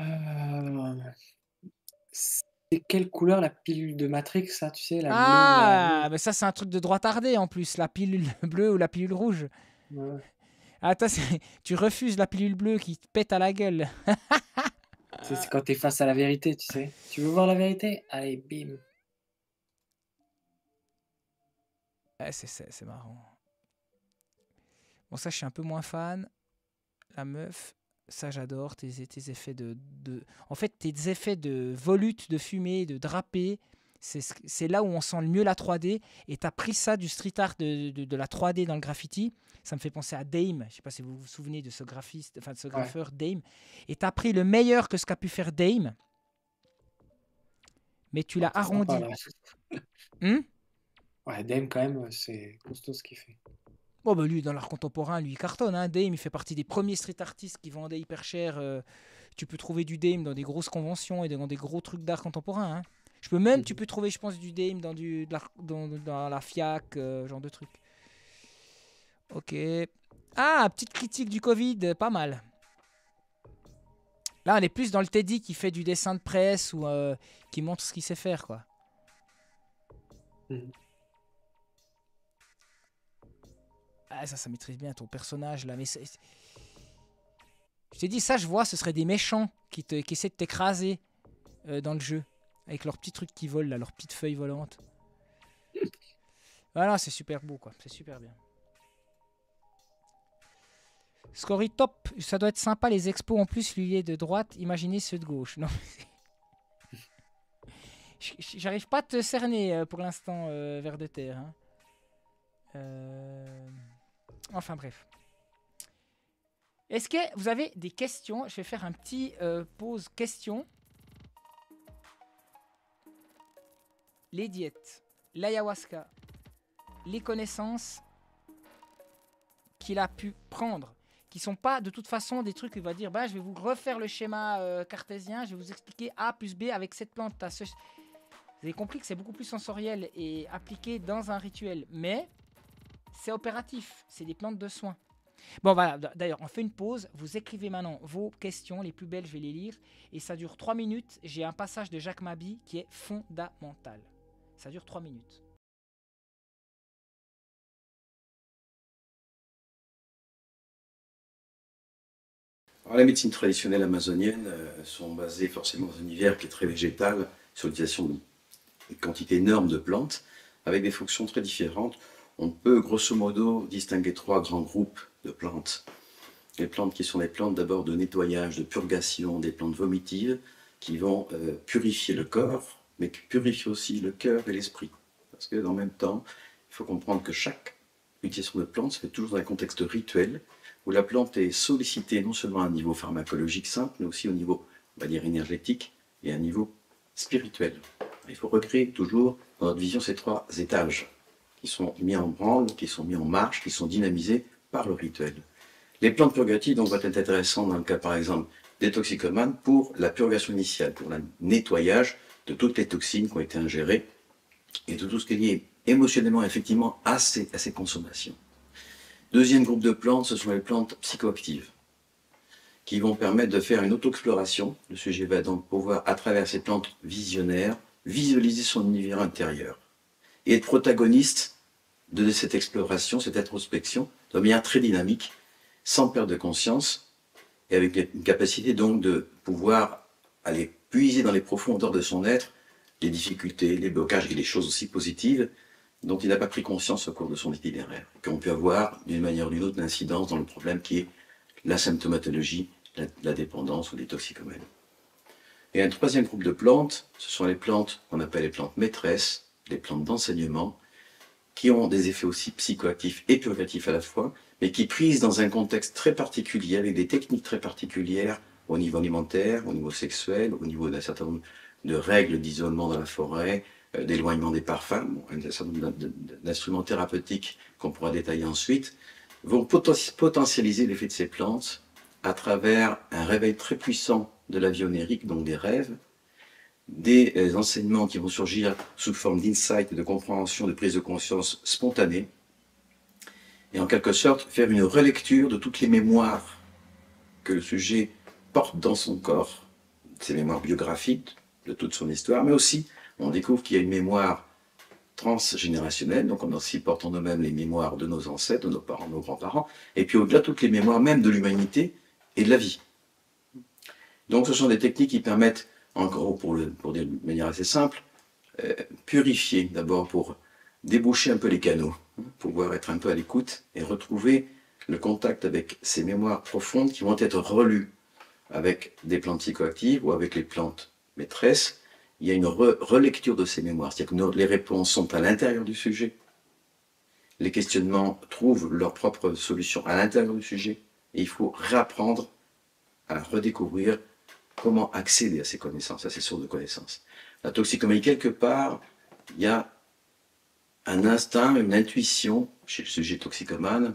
Euh, C'est quelle couleur la pilule de Matrix, ça, tu sais la bleue, Ah, la- mais ça c'est un truc de droite ardée en plus, la pilule [LAUGHS] bleue ou la pilule rouge. Ouais. Ah, toi, [LAUGHS] tu refuses la pilule bleue qui te pète à la gueule. [LAUGHS] C'est quand t'es face à la vérité, tu sais. Tu veux voir la vérité? Allez, bim. Ouais, c'est- c'est c'est marrant. Bon, ça, je suis un peu moins fan. La meuf, ça, j'adore. Tes, tes effets de, de. En fait, tes effets de volute, de fumée, de drapé, c'est ce- c'est là où on sent le mieux la 3D. Et tu as pris ça du street art, de, de- de la 3D dans le graffiti. Ça me fait penser à Dame. Je sais pas si vous vous souvenez de ce graphiste, enfin de ce Ouais. graffeur Dame. Et tu as pris le meilleur que ce qu'a pu faire Dame. Mais tu l'as arrondi. Hmm Ouais, Dame, quand même, c'est costaud ce qu'il fait. Bon, bah lui, dans l'art contemporain, lui, il cartonne. Hein. Dame, il fait partie des premiers street artistes qui vendaient hyper cher. euh, tu peux trouver du Dame dans des grosses conventions et dans des gros trucs d'art contemporain. hein. Je peux même, tu peux trouver, je pense, du Dame dans, du, l'art- dans, la FIAC, euh, genre de truc. Ok. Ah, petite critique du Covid, pas mal. Là, on est plus dans le Teddy qui fait du dessin de presse ou euh, qui montre ce qu'il sait faire, quoi. Ah, ça, ça maîtrise bien ton personnage là. Mais c'est- je t'ai dit, ça, je vois, ce serait des méchants qui, te, qui essaient de t'écraser euh, dans le jeu. Avec leurs petits trucs qui volent, là, leurs petites feuilles volantes. Voilà, c'est super beau, quoi. C'est super bien. Scory top, ça doit être sympa les expos en plus, lui de droite, imaginez ceux de gauche. Non, [LAUGHS] J'arrive pas à te cerner euh, pour l'instant, euh, vers de terre. hein. Euh, Enfin bref. Est-ce que vous avez des questions? Je vais faire un petit euh, pause question. Les diètes, l'ayahuasca, les connaissances qu'il a pu prendre, qui sont pas de toute façon des trucs qu'il va dire, bah, je vais vous refaire le schéma euh, cartésien, je vais vous expliquer A plus B avec cette plante. ce- Vous avez compris que c'est beaucoup plus sensoriel et appliqué dans un rituel, mais c'est opératif, c'est des plantes de soins. Bon voilà, d'ailleurs, on fait une pause, vous écrivez maintenant vos questions, les plus belles, je vais les lire, et ça dure 3 minutes. J'ai un passage de Jacques Mabi qui est fondamental. Ça dure 3 minutes. Les médecines traditionnelles amazoniennes euh, sont basées forcément dans un univers qui est très végétal, sur l'utilisation d'une quantité énorme de plantes, avec des fonctions très différentes. On peut grosso modo distinguer trois grands groupes de plantes. Les plantes qui sont des plantes d'abord de nettoyage, de purgation, des plantes vomitives, qui vont euh, purifier le corps, mais qui purifient aussi le cœur et l'esprit. Parce que en même temps, il faut comprendre que chaque utilisation de plantes se fait toujours dans un contexte rituel, où la plante est sollicitée non seulement à un niveau pharmacologique simple, mais aussi au niveau, on va énergétique et à un niveau spirituel. Il faut recréer toujours, dans notre vision, ces trois étages qui sont mis en branle, qui sont mis en marche, qui sont dynamisés par le rituel. Les plantes purgatives donc, vont être intéressantes dans le cas, par exemple, des toxicomanes pour la purgation initiale, pour le nettoyage de toutes les toxines qui ont été ingérées et de tout ce qui est lié émotionnellement, effectivement, à ces, à ces consommations. Deuxième groupe de plantes, ce sont les plantes psychoactives, qui vont permettre de faire une auto-exploration. Le sujet va donc pouvoir, à travers ces plantes visionnaires, visualiser son univers intérieur et être protagoniste de cette exploration, cette introspection, de manière très dynamique, sans perte de conscience, et avec une capacité donc de pouvoir aller puiser dans les profondeurs de son être les difficultés, les blocages et les choses aussi positives dont il n'a pas pris conscience au cours de son itinéraire, qu'on peut avoir d'une manière ou d'une autre l'incidence dans le problème qui est la symptomatologie, la, dépendance ou les toxicomanies. Et un troisième groupe de plantes, ce sont les plantes qu'on appelle les plantes maîtresses, les plantes d'enseignement, qui ont des effets aussi psychoactifs et purgatifs à la fois, mais qui prises dans un contexte très particulier, avec des techniques très particulières au niveau alimentaire, au niveau sexuel, au niveau d'un certain nombre de règles d'isolement dans la forêt, euh, d'éloignement des parfums, un certain nombre d'in- d'in- d'instruments thérapeutiques qu'on pourra détailler ensuite, vont poten- potentialiser l'effet de ces plantes à travers un réveil très puissant de la vie onérique, donc des rêves, des euh, enseignements qui vont surgir sous forme d'insight, de compréhension, de prise de conscience spontanée, et en quelque sorte faire une relecture de toutes les mémoires que le sujet porte dans son corps, ses mémoires biographiques de toute son histoire, mais aussi on découvre qu'il y a une mémoire transgénérationnelle, donc on aussi porte en nous-mêmes les mémoires de nos ancêtres, de nos parents, de nos grands-parents, et puis au-delà toutes les mémoires même de l'humanité et de la vie. Donc ce sont des techniques qui permettent, en gros, pour, le, pour dire de manière assez simple, euh, purifier d'abord pour déboucher un peu les canaux, hein, pouvoir être un peu à l'écoute et retrouver le contact avec ces mémoires profondes qui vont être relues avec des plantes psychoactives ou avec les plantes maîtresses. Il y a une re- relecture de ces mémoires, c'est-à-dire que nos- les réponses sont à l'intérieur du sujet, les questionnements trouvent leur propre solution à l'intérieur du sujet, et il faut réapprendre à redécouvrir comment accéder à ces connaissances, à ces sources de connaissances. La toxicomanie, quelque part, il y a un instinct, une intuition chez le sujet toxicomane,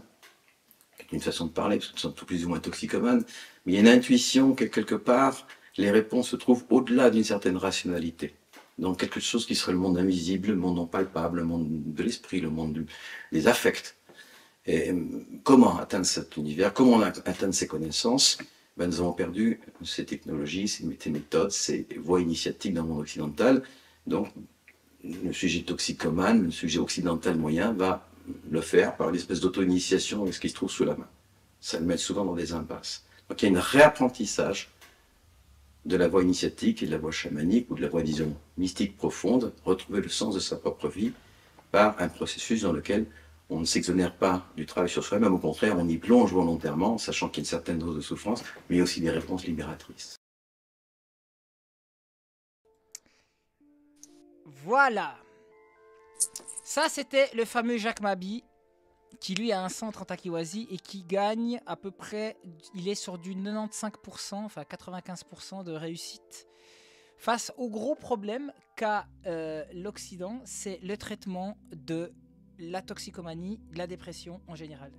c'est une façon de parler, parce que nous sommes tous plus ou moins toxicomanes, mais il y a une intuition que quelque part, les réponses se trouvent au-delà d'une certaine rationalité. dans quelque chose qui serait le monde invisible, le monde non palpable, le monde de l'esprit, le monde du- des affects. Et euh, comment atteindre cet univers? Comment atteindre ces connaissances? Ben, Nous avons perdu ces technologies, ces méthodes, ces voies initiatiques dans le monde occidental. Donc, le sujet toxicomane, le sujet occidental moyen, va le faire par l'espèce d'auto-initiation avec ce qui se trouve sous la main. Ça le met souvent dans des impasses. Donc il y a un réapprentissage de la voie initiatique et de la voie chamanique ou de la voie, disons, mystique profonde, retrouver le sens de sa propre vie par un processus dans lequel on ne s'exonère pas du travail sur soi-même, au contraire, on y plonge volontairement, sachant qu'il y a une certaine dose de souffrance, mais aussi des réponses libératrices. Voilà. Ça, c'était le fameux Jacques Mabi, qui lui a un centre en Takiwazi et qui gagne à peu près, il est sur du 95%, enfin 95% de réussite. Face au gros problème qu'a euh, l'Occident, c'est le traitement de la toxicomanie, la dépression en général.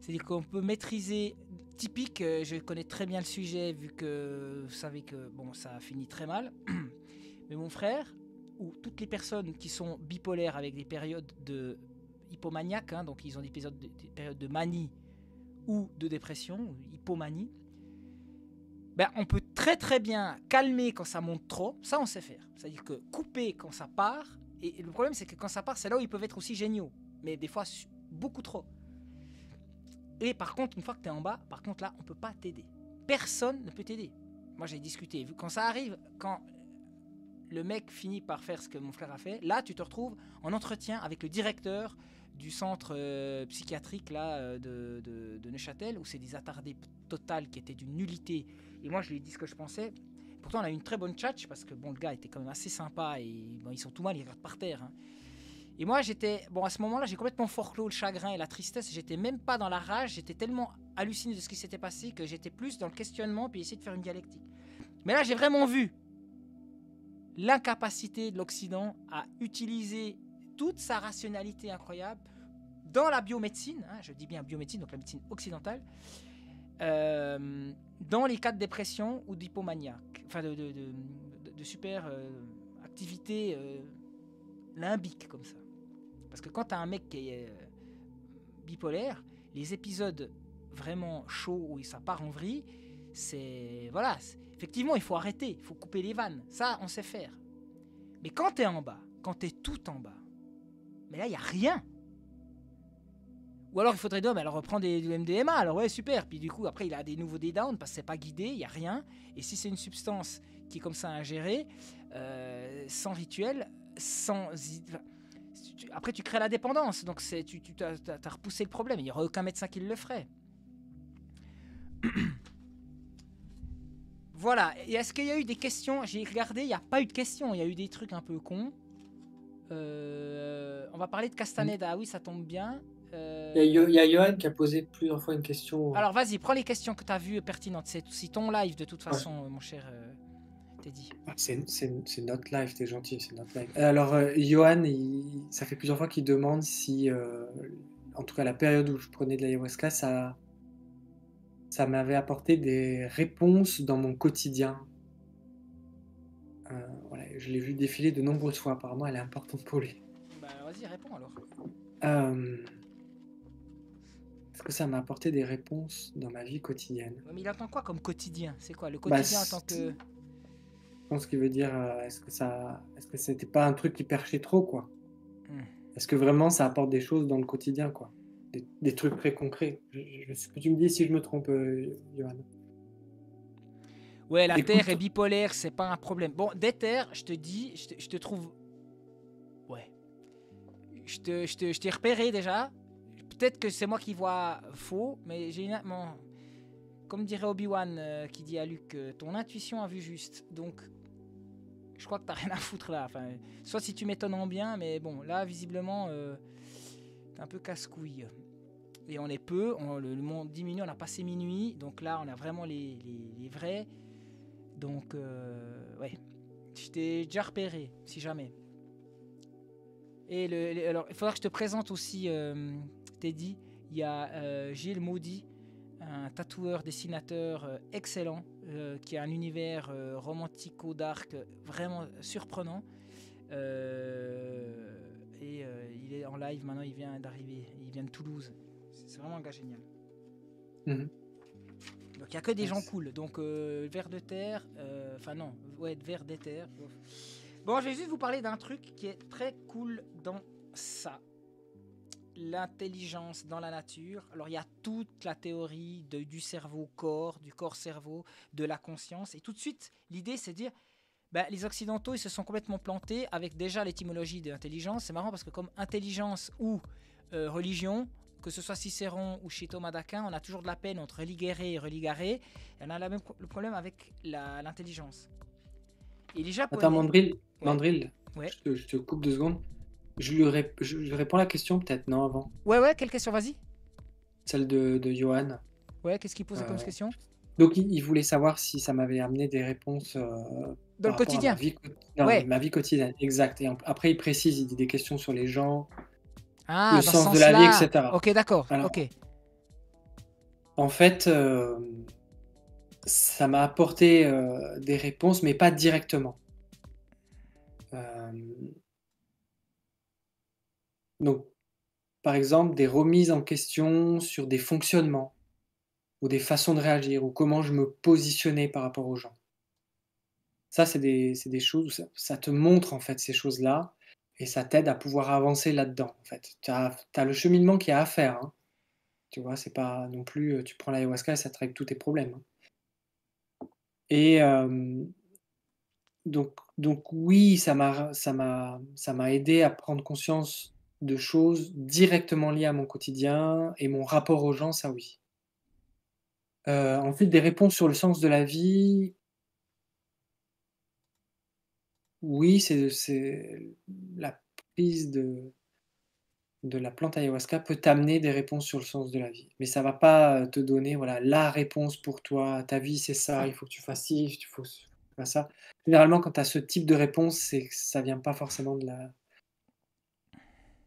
C'est-à-dire qu'on peut maîtriser, typique, euh, je connais très bien le sujet vu que vous savez que bon, ça a fini très mal. [CLEARS THROAT] Mais mon frère, ou toutes les personnes qui sont bipolaires avec des périodes de hypomaniaque, hein, donc ils ont des périodes, de, des périodes de manie ou de dépression, hypomanie, ben, on peut très très bien calmer quand ça monte trop, ça on sait faire. C'est-à-dire que couper quand ça part, et, le problème c'est que quand ça part, c'est là où ils peuvent être aussi géniaux, mais des fois beaucoup trop. Et par contre, une fois que tu es en bas, par contre là, on peut pas t'aider. Personne ne peut t'aider. Moi j'ai discuté, quand ça arrive, quand le mec finit par faire ce que mon frère a fait, là tu te retrouves en entretien avec le directeur du centre euh, psychiatrique là euh, de, de- de Neuchâtel où c'est des attardés totales qui étaient d'une nullité et moi je lui ai dit ce que je pensais pourtant on a eu une très bonne chat parce que bon le gars était quand même assez sympa et bon, ils sont tout mal ils regardent par terre hein. et moi j'étais bon à ce moment là j'ai complètement forclos le chagrin et la tristesse. J'étais même pas dans la rage. J'étais tellement halluciné de ce qui s'était passé que j'étais plus dans le questionnement puis essayer de faire une dialectique. Mais là j'ai vraiment vu l'incapacité de l'Occident à utiliser toute sa rationalité incroyable dans la biomédecine, hein, je dis bien biomédecine, donc la médecine occidentale, dans les cas de dépression ou d'hypomaniaque, enfin de, super euh, activité euh, limbique comme ça. Parce que quand tu as un mec qui est euh, bipolaire, les épisodes vraiment chauds où ça part en vrille, c'est. Voilà, effectivement, il faut arrêter, il faut couper les vannes. Ça, on sait faire. Mais quand tu es en bas, quand tu es tout en bas, mais là, il n'y a rien. Ou alors il faudrait dire, mais alors reprend des, du MDMA, alors ouais, super. Puis du coup, après, il a des nouveaux day down parce que c'est pas guidé, il n'y a rien. Et si c'est une substance qui est comme ça ingérée, euh, sans rituel, sans. Après, tu crées la dépendance. Donc, tu, tu as, repoussé le problème. Il n'y aurait aucun médecin qui le ferait. [COUGHS] Voilà. Et est-ce qu'il y a eu des questions? J'ai regardé, il n'y a pas eu de questions. Il y a eu des trucs un peu cons. Euh, on va parler de Castaneda. Oui, ça tombe bien. Euh, Il y, a y Johan qui a posé plusieurs fois une question. Alors vas-y, prends les questions que tu as vues pertinentes. C'est c'est ton live de toute façon, mon cher euh, Teddy. Ah, C'est notre live, t'es gentil, c'est notre live. Alors, euh, Johan, il- ça fait plusieurs fois qu'il demande si, euh, en tout cas, la période où je prenais de l'ayahuasca, ça, ça m'avait apporté des réponses dans mon quotidien. Euh, voilà, je l'ai vu défiler de nombreuses fois, apparemment, elle est importante pour lui. Bah vas-y, réponds alors. Euh, Est-ce que ça m'a apporté des réponses dans ma vie quotidienne? Ouais, Mais il entend quoi comme quotidien? C'est quoi le Bah, quotidien en tant que... Je pense qu'il veut dire, euh, est-ce que ça, est-ce que c'était pas un truc qui perchait trop, quoi? Hmm. Est-ce que vraiment ça apporte des choses dans le quotidien, quoi? Des, des trucs très concrets. Je, je- tu me dis si je me trompe, euh, Johan. Ouais, la Écoute- Terre est bipolaire, c'est pas un problème. Bon, des terres, je te dis, je te, je te trouve... Ouais. Je te- je te- je t'ai repéré déjà. Peut-être que c'est moi qui vois faux, mais j'ai une... Comme dirait Obi-Wan euh, qui dit à Luke, euh, ton intuition a vu juste. Donc, je crois que t'as [LAUGHS] rien à foutre là. Enfin, soit si tu m'étonnes en bien, mais bon, là, visiblement, euh, t'es un peu casse-couille. Et on est peu, le, monde diminue, on a passé minuit, donc là, on a vraiment les, les- vrais. Donc, ouais, je t'ai déjà repéré, si jamais. Et le, alors, il faudra que je te présente aussi, Teddy. Il y a euh, Gilles Maudit, un tatoueur, dessinateur euh, excellent, euh, qui a un univers romantico-dark vraiment surprenant. Et il est en live maintenant, il vient d'arriver, il vient de Toulouse. C'est vraiment un gars génial. Mhm. Donc il n'y a que des gens cool. Donc euh, vers de terre, euh, enfin non, ouais, vers des terres. Bon, je vais juste vous parler d'un truc qui est très cool dans ça. L'intelligence dans la nature. Alors il y a toute la théorie de- du cerveau-corps, du corps-cerveau, de la conscience. Et tout de suite, l'idée c'est de dire, Bah, les Occidentaux, ils se sont complètement plantés avec déjà l'étymologie de l'intelligence. C'est marrant parce que comme intelligence ou euh, religion, que ce soit Cicéron ou chez Thomas d'Aquin, on a toujours de la peine entre religere et religare. Et on a la même, le problème avec l'intelligence. Et les Japonais... Attends, Ouais. Mandrill, Ouais. je, te, je te coupe deux secondes. Je lui, rép- je lui réponds la question peut-être, non, avant Ouais, ouais, quelle question, vas-y. Celle de, de Johan. Ouais, qu'est-ce qu'il comme Euh, question? Donc, il, il voulait savoir si ça m'avait amené des réponses euh, Dans le quotidien. Ma vie, co- non, Ouais. ma vie quotidienne, exact. Et en- après, il précise, il dit des questions sur les gens, Ah, le sens de la vie, etc. Ok, d'accord. Ok. En fait, euh, ça m'a apporté des réponses, mais pas directement. Donc, par exemple, des remises en question sur des fonctionnements ou des façons de réagir ou comment je me positionnais par rapport aux gens. Ça, c'est des, des choses où ça, te montre en fait ces choses-là et ça t'aide à pouvoir avancer là-dedans. En fait, tu as, le cheminement qui est à faire. hein. Tu vois, c'est pas non plus euh, tu prends l'ayahuasca et ça te règle tous tes problèmes. hein. Et euh, donc, donc oui, ça m'a aidé à prendre conscience de choses directement liées à mon quotidien et mon rapport aux gens, ça oui. Euh, ensuite, des réponses sur le sens de la vie. Oui, c'est la prise de de la plante ayahuasca peut t'amener des réponses sur le sens de la vie. Mais ça va pas te donner voilà la réponse pour toi. Ta vie, c'est ça, il faut que tu fasses ci, il faut tu fasses ça. Généralement, quand tu as ce type de réponse, c'est que ça vient pas forcément de la,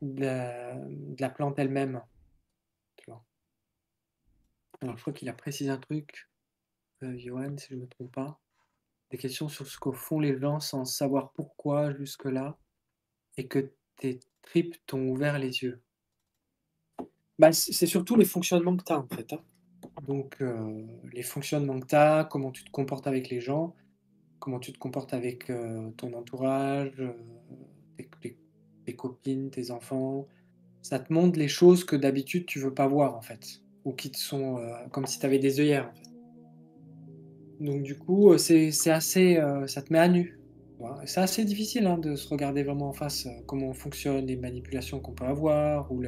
de la, plante elle-même. Je crois qu'il a précisé un truc, euh, Johan, si je ne me trompe pas. Des questions sur ce qu'au fond les gens sans savoir pourquoi jusque-là et que tes tripes t'ont ouvert les yeux. Bah, c'est surtout les fonctionnements que tu as en fait. hein. Donc, euh, les fonctionnements que tu as, comment tu te comportes avec les gens, comment tu te comportes avec euh, ton entourage, tes, tes- tes copines, tes enfants. Ça te montre les choses que d'habitude tu veux pas voir en fait, ou qui te sont euh, comme si tu avais des œillères en fait. Donc du coup, euh, c'est assez, euh, ça te met à nu. C'est assez difficile hein, de se regarder vraiment en face, comment fonctionnent les manipulations qu'on peut avoir, ou,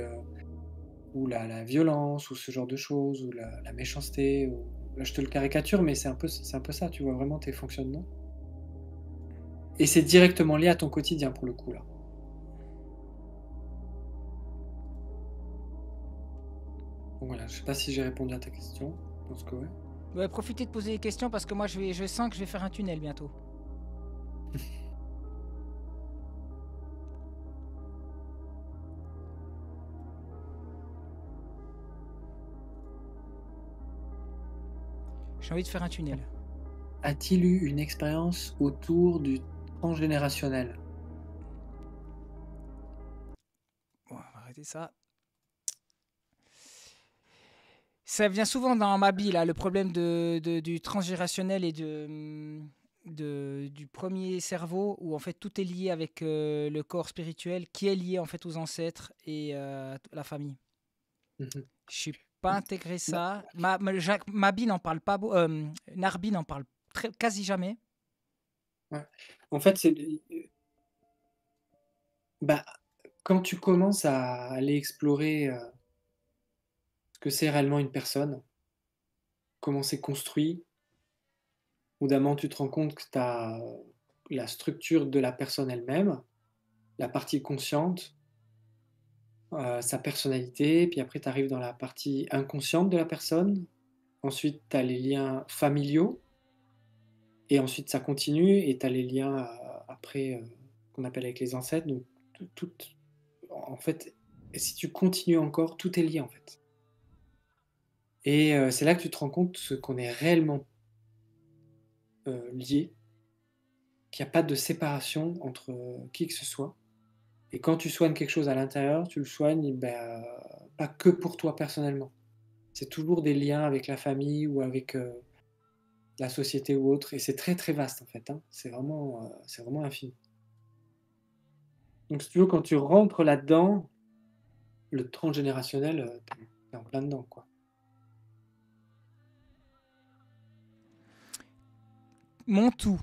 la, violence, ou ce genre de choses, ou la, méchanceté. Ou... Là, je te le caricature, mais c'est un peu, un peu ça. Tu vois vraiment tes fonctionnements. Et c'est directement lié à ton quotidien pour le coup là. Donc voilà, je sais pas si j'ai répondu à ta question. Je pense que ouais. Ouais, profitez de poser des questions parce que moi je, vais, je sens que je vais faire un tunnel bientôt. [LAUGHS] J'ai envie de faire un tunnel. A-t-il eu une expérience autour du transgénérationnel? Bon, on va arrêter ça. Ça vient souvent dans ma bille, là, le problème de, de- du transgénérationnel et de, de- du premier cerveau, où en fait tout est lié avec euh, le corps spirituel, qui est lié en fait aux ancêtres et euh, à la famille. Mhm. Je n'ai pas intégré ça. Ma, ma, Jacques- Mabi n'en parle pas, euh, Narbi n'en parle très- quasi jamais. Ouais. En fait, c'est. Bah, quand tu commences à aller explorer euh, que c'est réellement une personne, comment c'est construit, Évidemment, tu te rends compte que tu as la structure de la personne elle-même, la partie consciente, euh, sa personnalité, puis après tu arrives dans la partie inconsciente de la personne, ensuite tu as les liens familiaux, et ensuite ça continue, et tu as les liens euh, après euh, qu'on appelle avec les ancêtres, donc tout- en fait, si tu continues encore, tout est lié en fait. Et euh, c'est là que tu te rends compte qu'on est réellement euh, liés, qu'il n'y a pas de séparation entre euh, qui que ce soit. Et quand tu soignes quelque chose à l'intérieur, tu le soignes ben, euh, pas que pour toi personnellement. C'est toujours des liens avec la famille ou avec euh, la société ou autre. Et c'est très très vaste en fait. hein. C'est vraiment, c'est vraiment infini. Donc si tu veux, quand tu rentres là-dedans, le transgénérationnel, t'es en plein dedans. Quoi. Mon tout.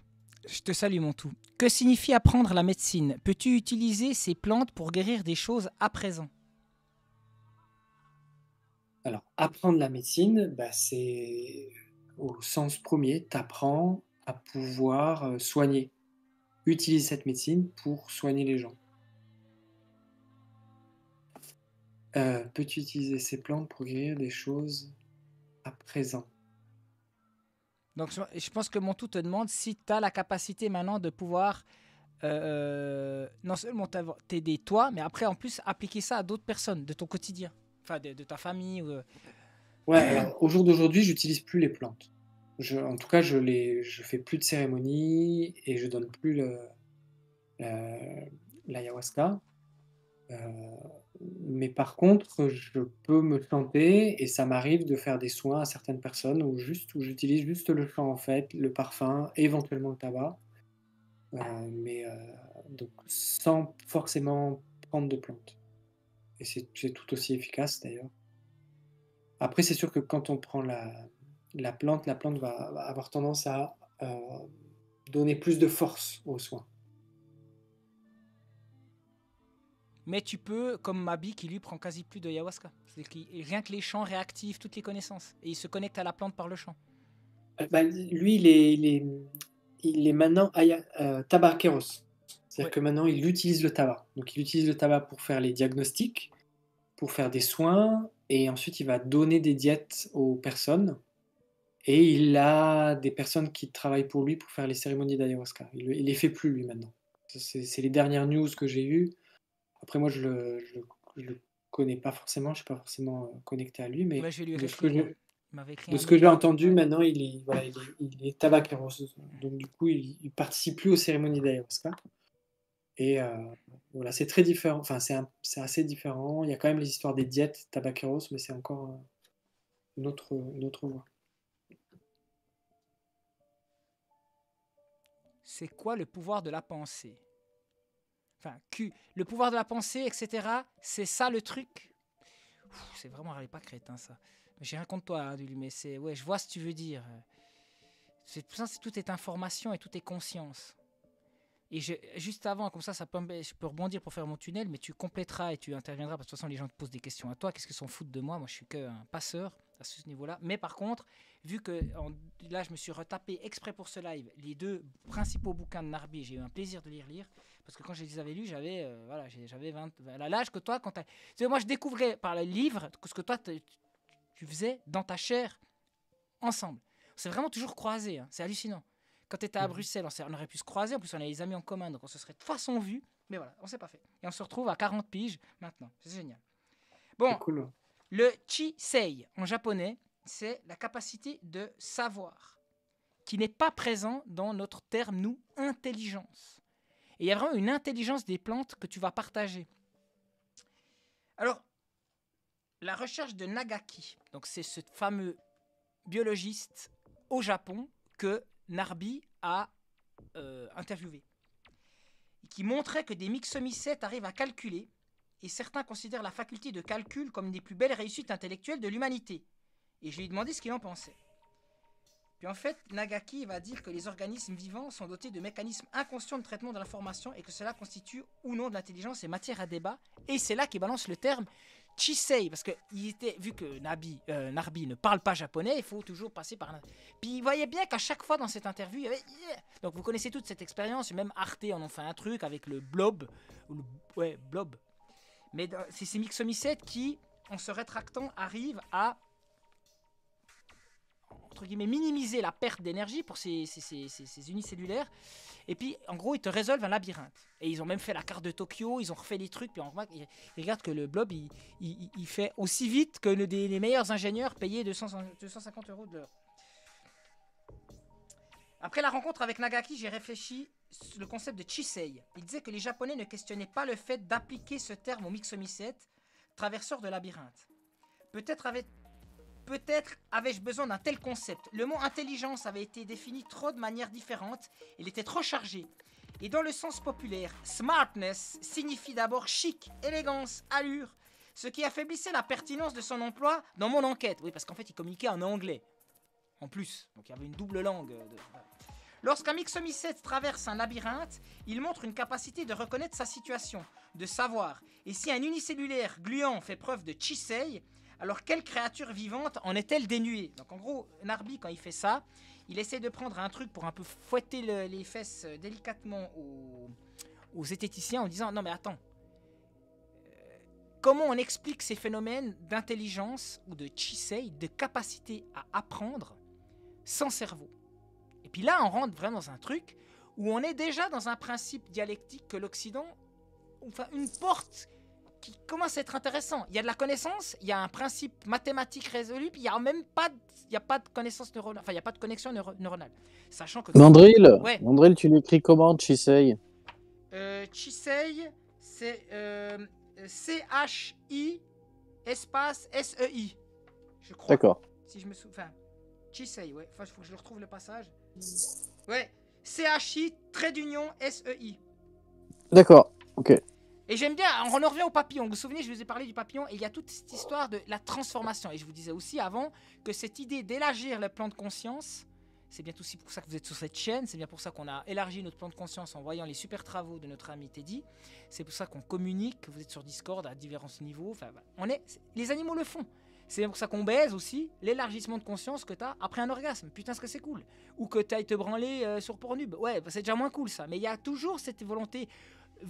Je te salue mon tout. Que signifie apprendre la médecine? Peux-tu utiliser ces plantes pour guérir des choses à présent? Alors, apprendre la médecine, bah, c'est au sens premier, tu apprends à pouvoir euh, soigner. Utilise cette médecine pour soigner les gens. Euh, Peux-tu utiliser ces plantes pour guérir des choses à présent? Donc je- pense que mon tout te demande si tu as la capacité maintenant de pouvoir euh, non seulement t'aider toi, mais après en plus appliquer ça à d'autres personnes de ton quotidien, enfin de, ta famille. Euh, Ouais, au jour d'aujourd'hui, j'utilise plus les plantes. En tout cas, je les, je fais plus de cérémonie et je donne plus l'ayahuasca. Euh, mais par contre, je peux me chanter et ça m'arrive de faire des soins à certaines personnes où juste où j'utilise juste le chant en fait, le parfum, éventuellement le tabac, Euh, mais euh, donc sans forcément prendre de plantes. Et c'est c'est tout aussi efficace d'ailleurs. Après, c'est sûr que quand on prend la, la plante, la plante va, va avoir tendance à euh, donner plus de force aux soins. Mais tu peux, comme Mabi qui lui prend quasi plus de ayahuasca. C'est rien que les chants réactivent toutes les connaissances et il se connecte à la plante par le chant. Euh, bah, lui, il est, il est, il est maintenant euh, tabaqueros. C'est-à-dire que maintenant, il utilise le tabac. Donc, il utilise le tabac pour faire les diagnostics, pour faire des soins, et ensuite, il va donner des diètes aux personnes. Et il a des personnes qui travaillent pour lui pour faire les cérémonies d'ayahuasca. Il, il les fait plus, lui, maintenant. C'est les dernières news que j'ai eues. Après, moi, je le, je, le- je le connais pas forcément, je suis pas forcément euh, connecté à lui, mais Ouais, je lui de ce que j'ai- entendu, maintenant, il est, voilà, il est, il est tabaqueros. Donc, du coup, il, il participe plus aux cérémonies d'ayahuasca. Et euh, voilà, c'est très différent. Enfin, c'est assez différent. Il y a quand même les histoires des diètes tabaqueros, mais c'est encore euh, une autre, une autre voie. C'est quoi le pouvoir de la pensée? Enfin. Le pouvoir de la pensée, etc. C'est ça le truc? C'est vraiment pas crétin ça. J'ai rien contre toi, hein, mais c'est. Ouais, je vois ce que tu veux dire. C'est tout ça, c'est- tout est information et tout est conscience. Et juste avant, comme ça, ça peut, je peux rebondir pour faire mon tunnel, mais tu compléteras et tu interviendras parce que de toute façon, les gens te posent des questions à toi. Qu'est-ce qu'ils s'en foutent de moi? Moi, je suis qu'un passeur à ce niveau-là. Mais par contre, vu que en- là, je me suis retapé exprès pour ce live les deux principaux bouquins de Narbi, j'ai eu un plaisir de les relire parce que quand je les avais lus, j'avais euh, voilà, j'avais 20 à l'âge que toi, quand tu moi, je découvrais par le livre ce que toi tu faisais dans ta chair ensemble. On s'est vraiment toujours croisés, hein. c'est hallucinant. Quand tu étais à Bruxelles, on, aurait pu se croiser, en plus on a des amis en commun, donc on se serait de façon vu, mais voilà, on s'est pas fait. Et on se retrouve à 40 piges maintenant, c'est génial. Bon, cool. le Chisei en japonais, c'est la capacité de savoir, qui n'est pas présent dans notre terme, nous, intelligence. Et il y a vraiment une intelligence des plantes que tu vas partager. Alors, la recherche de Nagaki, donc c'est ce fameux biologiste au Japon que Narbi a euh, interviewé, qui montrait que des mixomycètes arrivent à calculer, et certains considèrent la faculté de calcul comme une des plus belles réussites intellectuelles de l'humanité. Et je lui ai demandé ce qu'il en pensait. Puis en fait, Nagaki va dire que les organismes vivants sont dotés de mécanismes inconscients de traitement de l'information et que cela constitue ou non de l'intelligence et matière à débat. Et c'est là qu'il balance le terme Chisei, parce que vu que Nabi, euh, Narbi ne parle pas japonais, il faut toujours passer par. Puis il voyait bien qu'à chaque fois dans cette interview, Donc vous connaissez toute cette expérience, même Arte en ont fait un truc avec le blob, ou le, ouais, blob. Mais c'est ces mixomycètes qui, en se rétractant, arrivent à minimiser la perte d'énergie pour ces, ces- ces- ces- unicellulaires. Et puis, en gros, ils te résolvent un labyrinthe. Et ils ont même fait la carte de Tokyo, ils ont refait des trucs. Puis on remarque, ils, regardent que le blob, il, il- fait aussi vite que les meilleurs ingénieurs payés 200 250 euros de l'heure. Après la rencontre avec Nagaki, j'ai réfléchi sur le concept de Chisei. Il disait que les Japonais ne questionnaient pas le fait d'appliquer ce terme au mixomycète, traverseur de labyrinthe. Peut-être avait Peut-être avais-je besoin d'un tel concept. Le mot intelligence avait été défini trop de manières différentes, il était trop chargé. Et dans le sens populaire, smartness signifie d'abord chic, élégance, allure, ce qui affaiblissait la pertinence de son emploi dans mon enquête. Oui, parce qu'en fait, il communiquait en anglais. En plus, donc il y avait une double langue. euh, Lorsqu'un myxomycète traverse un labyrinthe, il montre une capacité de reconnaître sa situation, de savoir. Et si un unicellulaire gluant fait preuve de Chisei, alors quelle créature vivante en est-elle dénuée? Donc en gros, Narbi, quand il fait ça, il essaie de prendre un truc pour un peu fouetter le- les fesses euh, délicatement aux, aux zététiciens en disant non mais attends, euh, comment on explique ces phénomènes d'intelligence ou de Chisei, de capacité à apprendre sans cerveau? Et puis là, on rentre vraiment dans un truc où on est déjà dans un principe dialectique que l'Occident, enfin une porte qui commence à être intéressant. Il y a de la connaissance, il y a un principe mathématique résolu, puis il y a même pas, de, il y a pas de connaissance neuronale, enfin il y a pas de connexion neuro- neuronale, sachant que Mandrill, ouais, Mandrill, tu l'écris comment, Chisei euh, Chisei, c'est euh, C-H-I espace S-E-I. Je crois. D'accord. Si je me souviens. Enfin, Chisei, ouais. Enfin, il faut que je retrouve le passage. Ouais. C-H-I, trait d'union, S-E-I. D'accord, ok. Et j'aime bien, on en revient au papillon. Vous vous souvenez, je vous ai parlé du papillon et il y a toute cette histoire de la transformation. Et je vous disais aussi avant que cette idée d'élargir le plan de conscience, c'est bien aussi pour ça que vous êtes sur cette chaîne, c'est bien pour ça qu'on a élargi notre plan de conscience en voyant les super travaux de notre ami Teddy. C'est pour ça qu'on communique, que vous êtes sur Discord à divers niveaux. Enfin, on est, les animaux le font. C'est pour ça qu'on baise aussi l'élargissement de conscience que tu as après un orgasme. Putain, ce que c'est cool. Ou que tu ailles te branler euh, sur Pornhub. Ouais, bah, c'est déjà moins cool ça. Mais il y a toujours cette volonté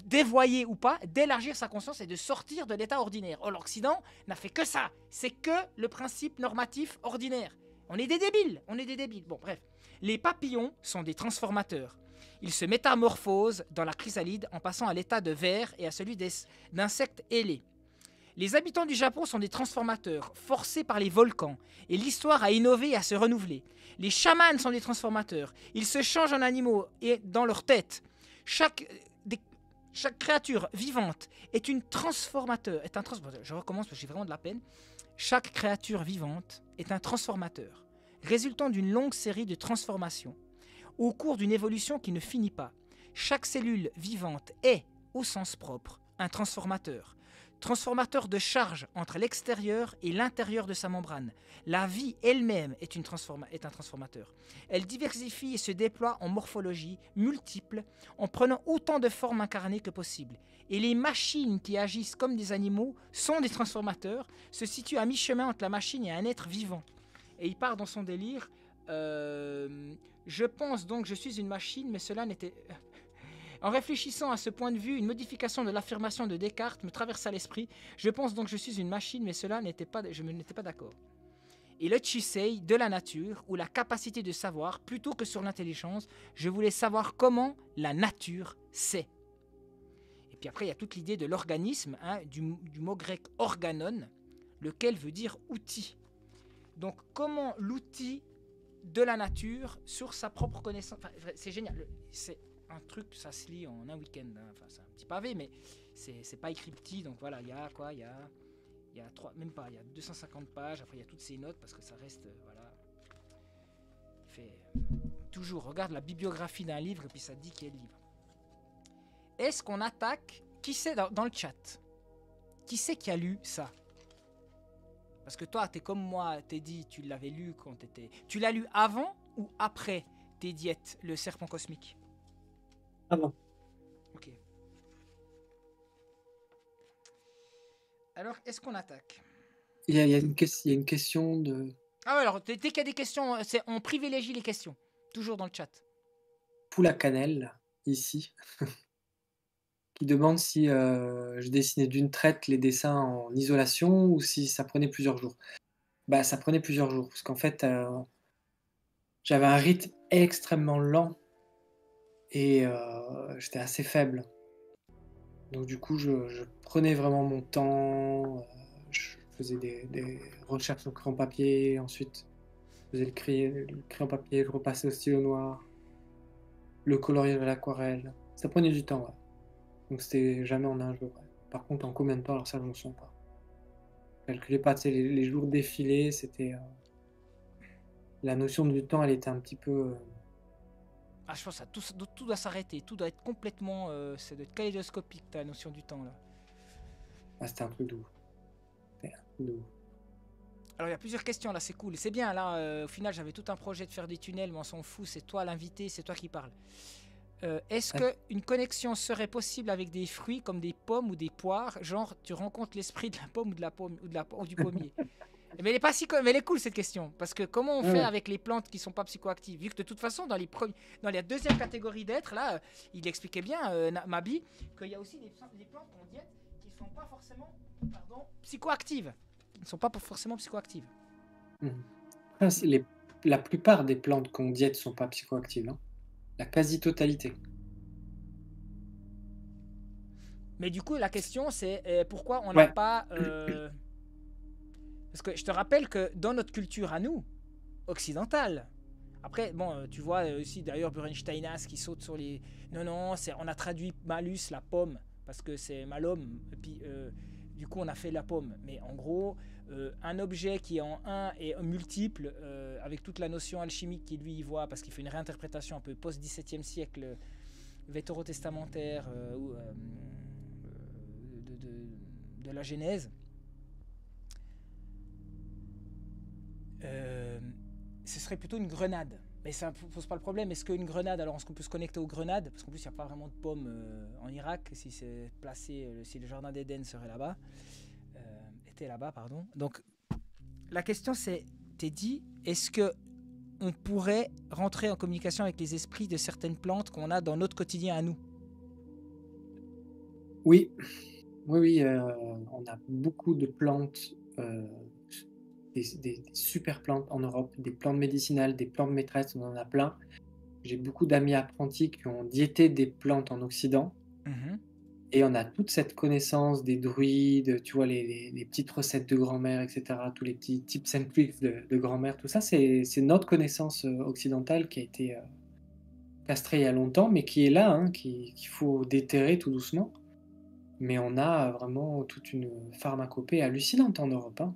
dévoyée ou pas, d'élargir sa conscience et de sortir de l'état ordinaire. Or, l'Occident n'a fait que ça. C'est que le principe normatif ordinaire. On est des débiles, on est des débiles. Bon, bref. Les papillons sont des transformateurs. Ils se métamorphosent dans la chrysalide en passant à l'état de ver et à celui d'insectes ailés. Les habitants du Japon sont des transformateurs, forcés par les volcans, et l'histoire a innové et à se renouveler. Les chamans sont des transformateurs. Ils se changent en animaux et dans leur tête. Chaque, chaque créature vivante est un transformateur. Je recommence de la peine. Chaque créature vivante est un transformateur, résultant d'une longue série de transformations, au cours d'une évolution qui ne finit pas. Chaque cellule vivante est, au sens propre, un transformateur. Transformateur de charge entre l'extérieur et l'intérieur de sa membrane. La vie elle-même est, un transformateur. Elle diversifie et se déploie en morphologie multiple en prenant autant de formes incarnées que possible. Et les machines qui agissent comme des animaux sont des transformateurs, se situent à mi-chemin entre la machine et un être vivant. Et il part dans son délire. euh, je pense donc je suis une machine, mais cela n'était. En réfléchissant à ce point de vue, une modification de l'affirmation de Descartes me traversa l'esprit. Je pense donc que je suis une machine, mais cela n'était pas, je n'étais pas d'accord. Et le Chisei de la nature, ou la capacité de savoir, plutôt que sur l'intelligence, je voulais savoir comment la nature sait. Et puis après, il y a toute l'idée de l'organisme, hein, du, mot grec organon, lequel veut dire outil. Donc comment l'outil de la nature sur sa propre connaissance. C'est génial. C'est un truc, ça se lit en un week-end. hein. Enfin, c'est un petit pavé, mais c'est pas écrit petit. Donc voilà, il y a quoi Il y a, y a trois, même pas, il y a 250 pages. Après, il y a toutes ces notes parce que ça reste. euh, voilà. Il fait. Toujours, regarde la bibliographie d'un livre et puis ça dit le livre. Est-ce qu'on attaque Qui c'est dans, dans le chat? Qui c'est qui a lu ça? Parce que toi, t'es comme moi, t'es dit, tu l'avais lu quand t'étais. Tu l'as lu avant ou après tes diètes, le serpent cosmique? Avant. Ok. Alors, est-ce qu'on attaque? Il y a, il y a une, ques- il y a une question de Ah ouais, alors dès qu'il y a des questions, euh, c'est- on privilégie les questions. Toujours dans le chat. Poule à cannelle, ici, [LAUGHS] qui demande si euh, je dessinais d'une traite les dessins en isolation ou si ça prenait plusieurs jours. Bah, ça prenait plusieurs jours, parce qu'en fait, euh, j'avais un rythme extrêmement lent et euh, j'étais assez faible. Donc du coup, je, prenais vraiment mon temps, euh, je faisais des, des recherches au crayon papier, ensuite je faisais le crayon, papier, je repassais au stylo noir, le coloriage à l'aquarelle. Ça prenait du temps, ouais. Donc c'était jamais en un jour. ouais. Par contre, en combien de temps, alors ça, je ne sens pas. Je calculais pas, les, les jours défilés, c'était... euh, La notion du temps, elle était un petit peu... Ah, je pense que ça, tout, doit s'arrêter. Tout doit être complètement. Euh, c'est de kaléidoscopique, ta notion du temps là. Ah, c'était un truc de ouf. C'était un truc de ouf. Alors il y a plusieurs questions là, c'est cool. C'est bien là, euh, au final j'avais tout un projet de faire des tunnels, mais on s'en fout, c'est toi l'invité, c'est toi qui parles. Euh, Est-ce Ouais. qu'une connexion serait possible avec des fruits comme des pommes ou des poires? Genre tu rencontres l'esprit de la pomme ou, de la pomme, ou, de la, ou du [LAUGHS] pommier Mais elle est pas si co- mais elle est cool cette question parce que comment on fait avec les plantes qui sont pas psychoactives? Vu que de toute façon dans les premiers, dans la deuxième catégorie d'êtres là, euh, il expliquait bien euh, Mabi qu'il y a aussi des, pla- des plantes qu'on diète qui sont pas forcément pardon, psychoactives, qui ne sont pas forcément psychoactives. C'est les- la plupart des plantes qu'on diète sont pas psychoactives. hein. La quasi-totalité. Mais du coup, la question, c'est euh, pourquoi on n'a Ouais. pas. [CLEARS THROAT] Parce que je te rappelle que dans notre culture à nous, occidentale, après, bon, euh, tu vois euh, aussi d'ailleurs Burensteinas qui saute sur les. Non, non, on a traduit malus, la pomme, parce que c'est malhomme, et puis euh, du coup on a fait la pomme. Mais en gros, un objet qui est en un et un multiple, avec toute la notion alchimique qu'il lui y voit, parce qu'il fait une réinterprétation un peu post-17e siècle, vétérotestamentaire, de- de la Genèse. Euh, ce serait plutôt une grenade. Mais ça ne pose pas le problème. Est-ce qu'une grenade, alors est-ce qu'on peut se connecter aux grenades? Parce qu'en plus, il n'y a pas vraiment de pommes euh, en Irak, si c'est placé, euh, si le jardin d'Éden serait là-bas, était là-bas, pardon. Donc, la question c'est, t'es dit, est-ce que on pourrait rentrer en communication avec les esprits de certaines plantes qu'on a dans notre quotidien à nous? Oui, oui, oui. on a beaucoup de plantes, des, super plantes en Europe, des plantes médicinales, des plantes maîtresses, on en a plein. J'ai beaucoup d'amis apprentis qui ont diété des plantes en Occident. Et on a toute cette connaissance des druides, tu vois, les, les- les petites recettes de grand-mère, etc., tous les petits tips and tricks de, de grand-mère, tout ça, c'est notre connaissance euh, occidentale qui a été euh, castrée il y a longtemps, mais qui est là, hein, qui- qu'il faut déterrer tout doucement. Mais on a vraiment toute une pharmacopée hallucinante en Europe. hein.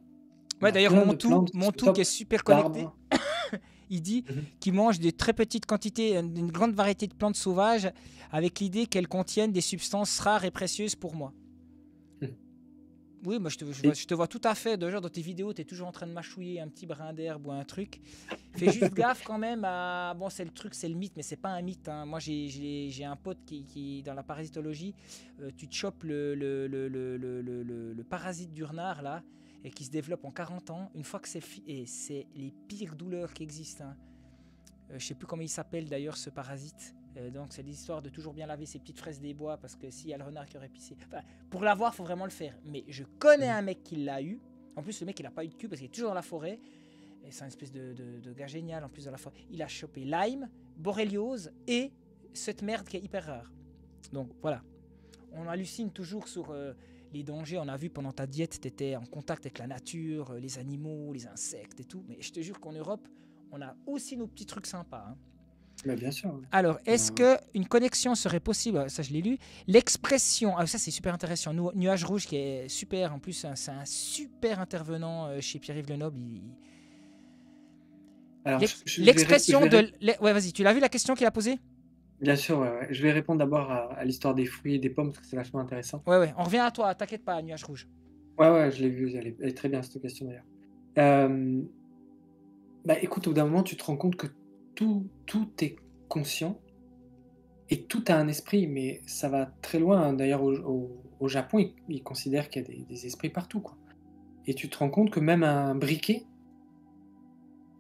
Ouais, a d'ailleurs, Montou, plantes qui Montou stoppent qui est super connecté, [COUGHS] il dit qu'il mange des très petites quantités, une grande variété de plantes sauvages, avec l'idée qu'elles contiennent des substances rares et précieuses pour moi. Oui, moi je te, je, vois, je te vois tout à fait. D'ailleurs, dans tes vidéos, tu es toujours en train de mâchouiller un petit brin d'herbe ou un truc. Fais juste [LAUGHS] gaffe quand même à. Bon, c'est le truc, c'est le mythe, mais c'est pas un mythe. hein. Moi, j'ai- un pote qui, qui, dans la parasitologie, euh, tu te chopes le- le parasite du renard là, et qui se développe en 40 ans. Une fois que c'est. Et c'est les pires douleurs qui existent. hein. Euh, je sais plus comment il s'appelle d'ailleurs ce parasite. Euh, donc c'est l'histoire de toujours bien laver ses petites fraises des bois parce que s'il y a le renard qui aurait pissé. Pour l'avoir, faut vraiment le faire. Mais je connais un mec qui l'a eu. En plus, le mec, il a pas eu de cul parce qu'il est toujours dans la forêt. C'est un espèce de, gars génial en plus dans la forêt. Il a chopé Lyme, Borréliose et cette merde qui est hyper rare. Donc voilà. On hallucine toujours sur euh, les dangers. On a vu pendant ta diète, tu étais en contact avec la nature, euh, les animaux, les insectes et tout. Mais je te jure qu'en Europe, on a aussi nos petits trucs sympas. hein. Mais bien sûr. oui. Alors, est-ce que une connexion serait possible? Ça, je l'ai lu. L'expression, ah, ça c'est super intéressant. Nu- Nuage rouge qui est super. En plus, c'est un super intervenant euh, chez Pierre-Yves Lenoble. il- L'expression de. Ouais, vas-y. Tu l'as vu la question qu'il a posée? Bien sûr, ouais, ouais. je vais répondre d'abord à, à l'histoire des fruits et des pommes parce que c'est vachement intéressant. Ouais, ouais. On revient à toi. T'inquiète pas, Nuage rouge. Ouais, ouais, je l'ai vu, elle est, très bien cette question d'ailleurs. Euh, bah écoute, au bout d'un moment, tu te rends compte que tout, tout est conscient et tout a un esprit, mais ça va très loin. D'ailleurs, au, au- au Japon, ils, ils considèrent qu'il y a des, des esprits partout, quoi. Et tu te rends compte que même un briquet,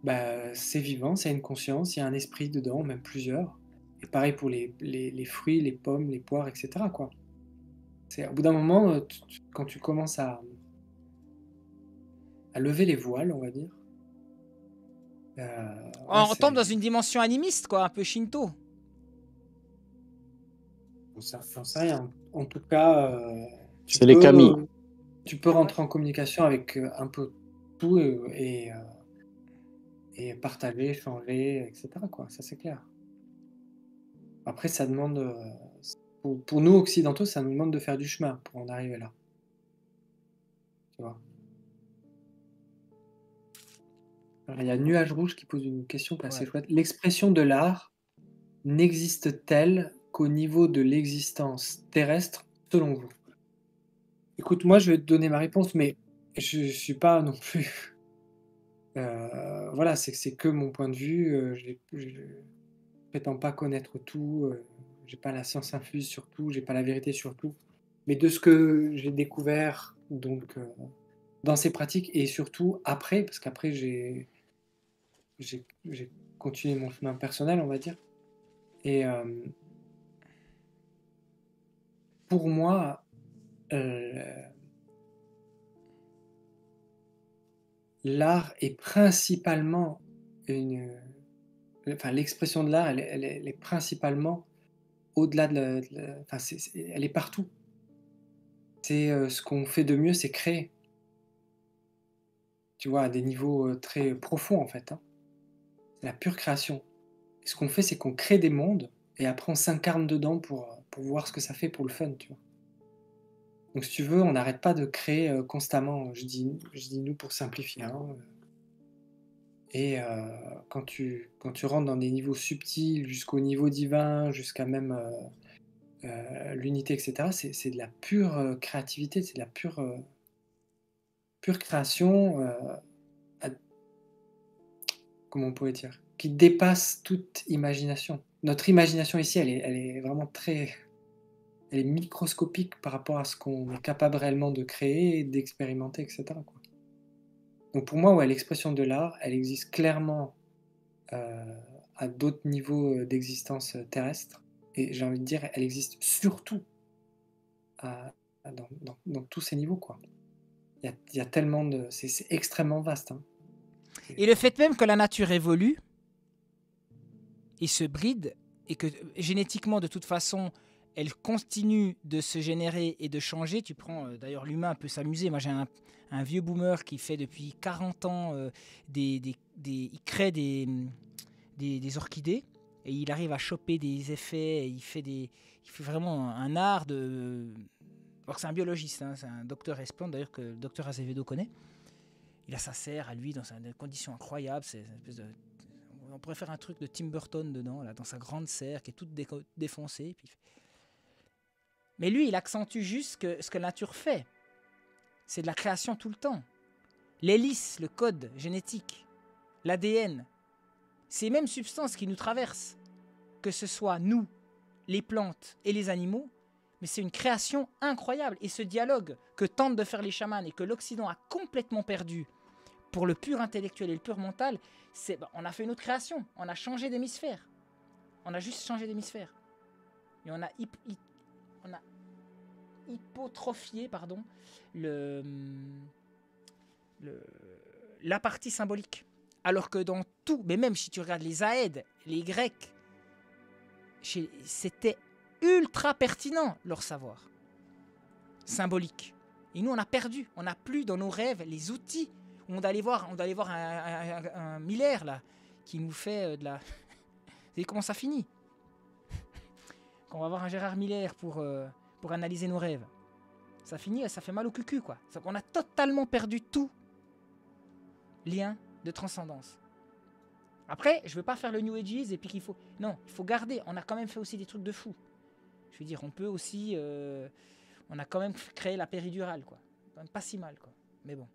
bah, c'est vivant, a une conscience, il y a un esprit dedans, même plusieurs. Et pareil pour les, les- les fruits, les pommes, les poires, etc. Quoi. C'est, au bout d'un moment, euh, tu- tu- quand tu commences à, à lever les voiles, on va dire. euh, on ouais, retombe dans une dimension animiste, quoi, un peu Shinto. J'en sais- J'en sais rien. En tout cas, euh, tu C'est les peux- Kami. Tu peux rentrer en communication avec un peu tout et, et, euh, et partager, échanger, etc. Quoi. Ça, c'est clair. Après, ça demande. euh, pour, pour nous, occidentaux, ça nous demande de faire du chemin pour en arriver là. Tu vois. Alors, il y a Nuage Rouge qui pose une question assez chouette. L'expression de l'art n'existe-t-elle qu'au niveau de l'existence terrestre, selon vous? Écoute, moi, je vais te donner ma réponse, mais je ne suis pas non plus Euh, voilà, c'est que mon point de vue. euh, je prétends pas connaître tout. euh, j'ai pas la science infuse sur tout. J'ai pas la vérité sur tout. Mais de ce que j'ai découvert donc euh, dans ces pratiques et surtout après, parce qu'après j'ai continué mon chemin personnel, on va dire. Et euh, pour moi, euh, l'art est principalement une. Enfin, l'expression de l'art, elle, est- principalement au-delà de la. enfin, elle est partout. C'est euh, ce qu'on fait de mieux, c'est créer. Tu vois, à des niveaux euh, très profonds, en fait. hein. C'est la pure création. Ce qu'on fait, c'est qu'on crée des mondes et après on s'incarne dedans pour, euh, pour voir ce que ça fait pour le fun, tu vois. Donc, si tu veux, on n'arrête pas de créer constamment. Je dis, je dis nous pour simplifier. hein. Et euh, quand, tu, quand tu rentres dans des niveaux subtils, jusqu'au niveau divin, jusqu'à même euh, euh, l'unité, etc., c'est de la pure créativité, c'est de la pure, pure création, comment on pourrait dire, qui dépasse toute imagination. Notre imagination ici, elle est, elle est vraiment très, elle est microscopique par rapport à ce qu'on est capable réellement de créer, d'expérimenter, etc. Donc pour moi, l'expression de l'art, elle existe clairement euh, à d'autres niveaux euh, d'existence euh, terrestre. Et j'ai envie de dire, elle existe surtout dans, tous ces niveaux. Il y a, tellement de... C'est extrêmement vaste. hein. Et le fait même que la nature évolue et se bride, et que génétiquement, de toute façon, elle continue de se générer et de changer. Tu prends, euh, d'ailleurs, l'humain peut s'amuser. Moi, j'ai un, vieux boomer qui fait depuis 40 ans euh, des, des- Il crée des, des, orchidées et il arrive à choper des effets. et Il fait, des, il fait vraiment un art de. Alors c'est un biologiste, hein, c'est un docteur Esplande, d'ailleurs, que le docteur Azevedo connaît. Il a sa serre à lui dans des conditions incroyables. Une espèce de- on pourrait faire un truc de Tim Burton dedans, là, dans sa grande serre qui est toute déco- défoncée. puis- Mais lui, il accentue juste ce que la nature fait. C'est de la création tout le temps. L'hélice, le code génétique, l'ADN, ces mêmes substances qui nous traversent, que ce soit nous, les plantes et les animaux, mais c'est une création incroyable. Et ce dialogue que tentent de faire les chamans et que l'Occident a complètement perdu pour le pur intellectuel et le pur mental, c'est bah, on a fait une autre création. On a changé d'hémisphère. On a juste changé d'hémisphère. Et on a, on a hypotrophié pardon, le, la partie symbolique. Alors que dans tout, mais même si tu regardes les Aèdes, les Grecs, c'était ultra pertinent leur savoir symbolique. Et nous, on a perdu. On n'a plus dans nos rêves les outils. On doit aller voir, on voir un, un- là, qui nous fait euh, de la. [LAUGHS] Vous savez comment ça finit? Quand on va voir un Gérard Miller pour, euh, pour analyser nos rêves. Ça finit, ça fait mal au cucu quoi. On a totalement perdu tout lien de transcendance. Après, je veux pas faire le New Ages et puis qu'il faut. Non, il faut garder. On a quand même fait aussi des trucs de fou. Je veux dire, on peut aussi. euh, on a quand même créé la péridurale, quoi. Pas si mal, quoi. Mais bon.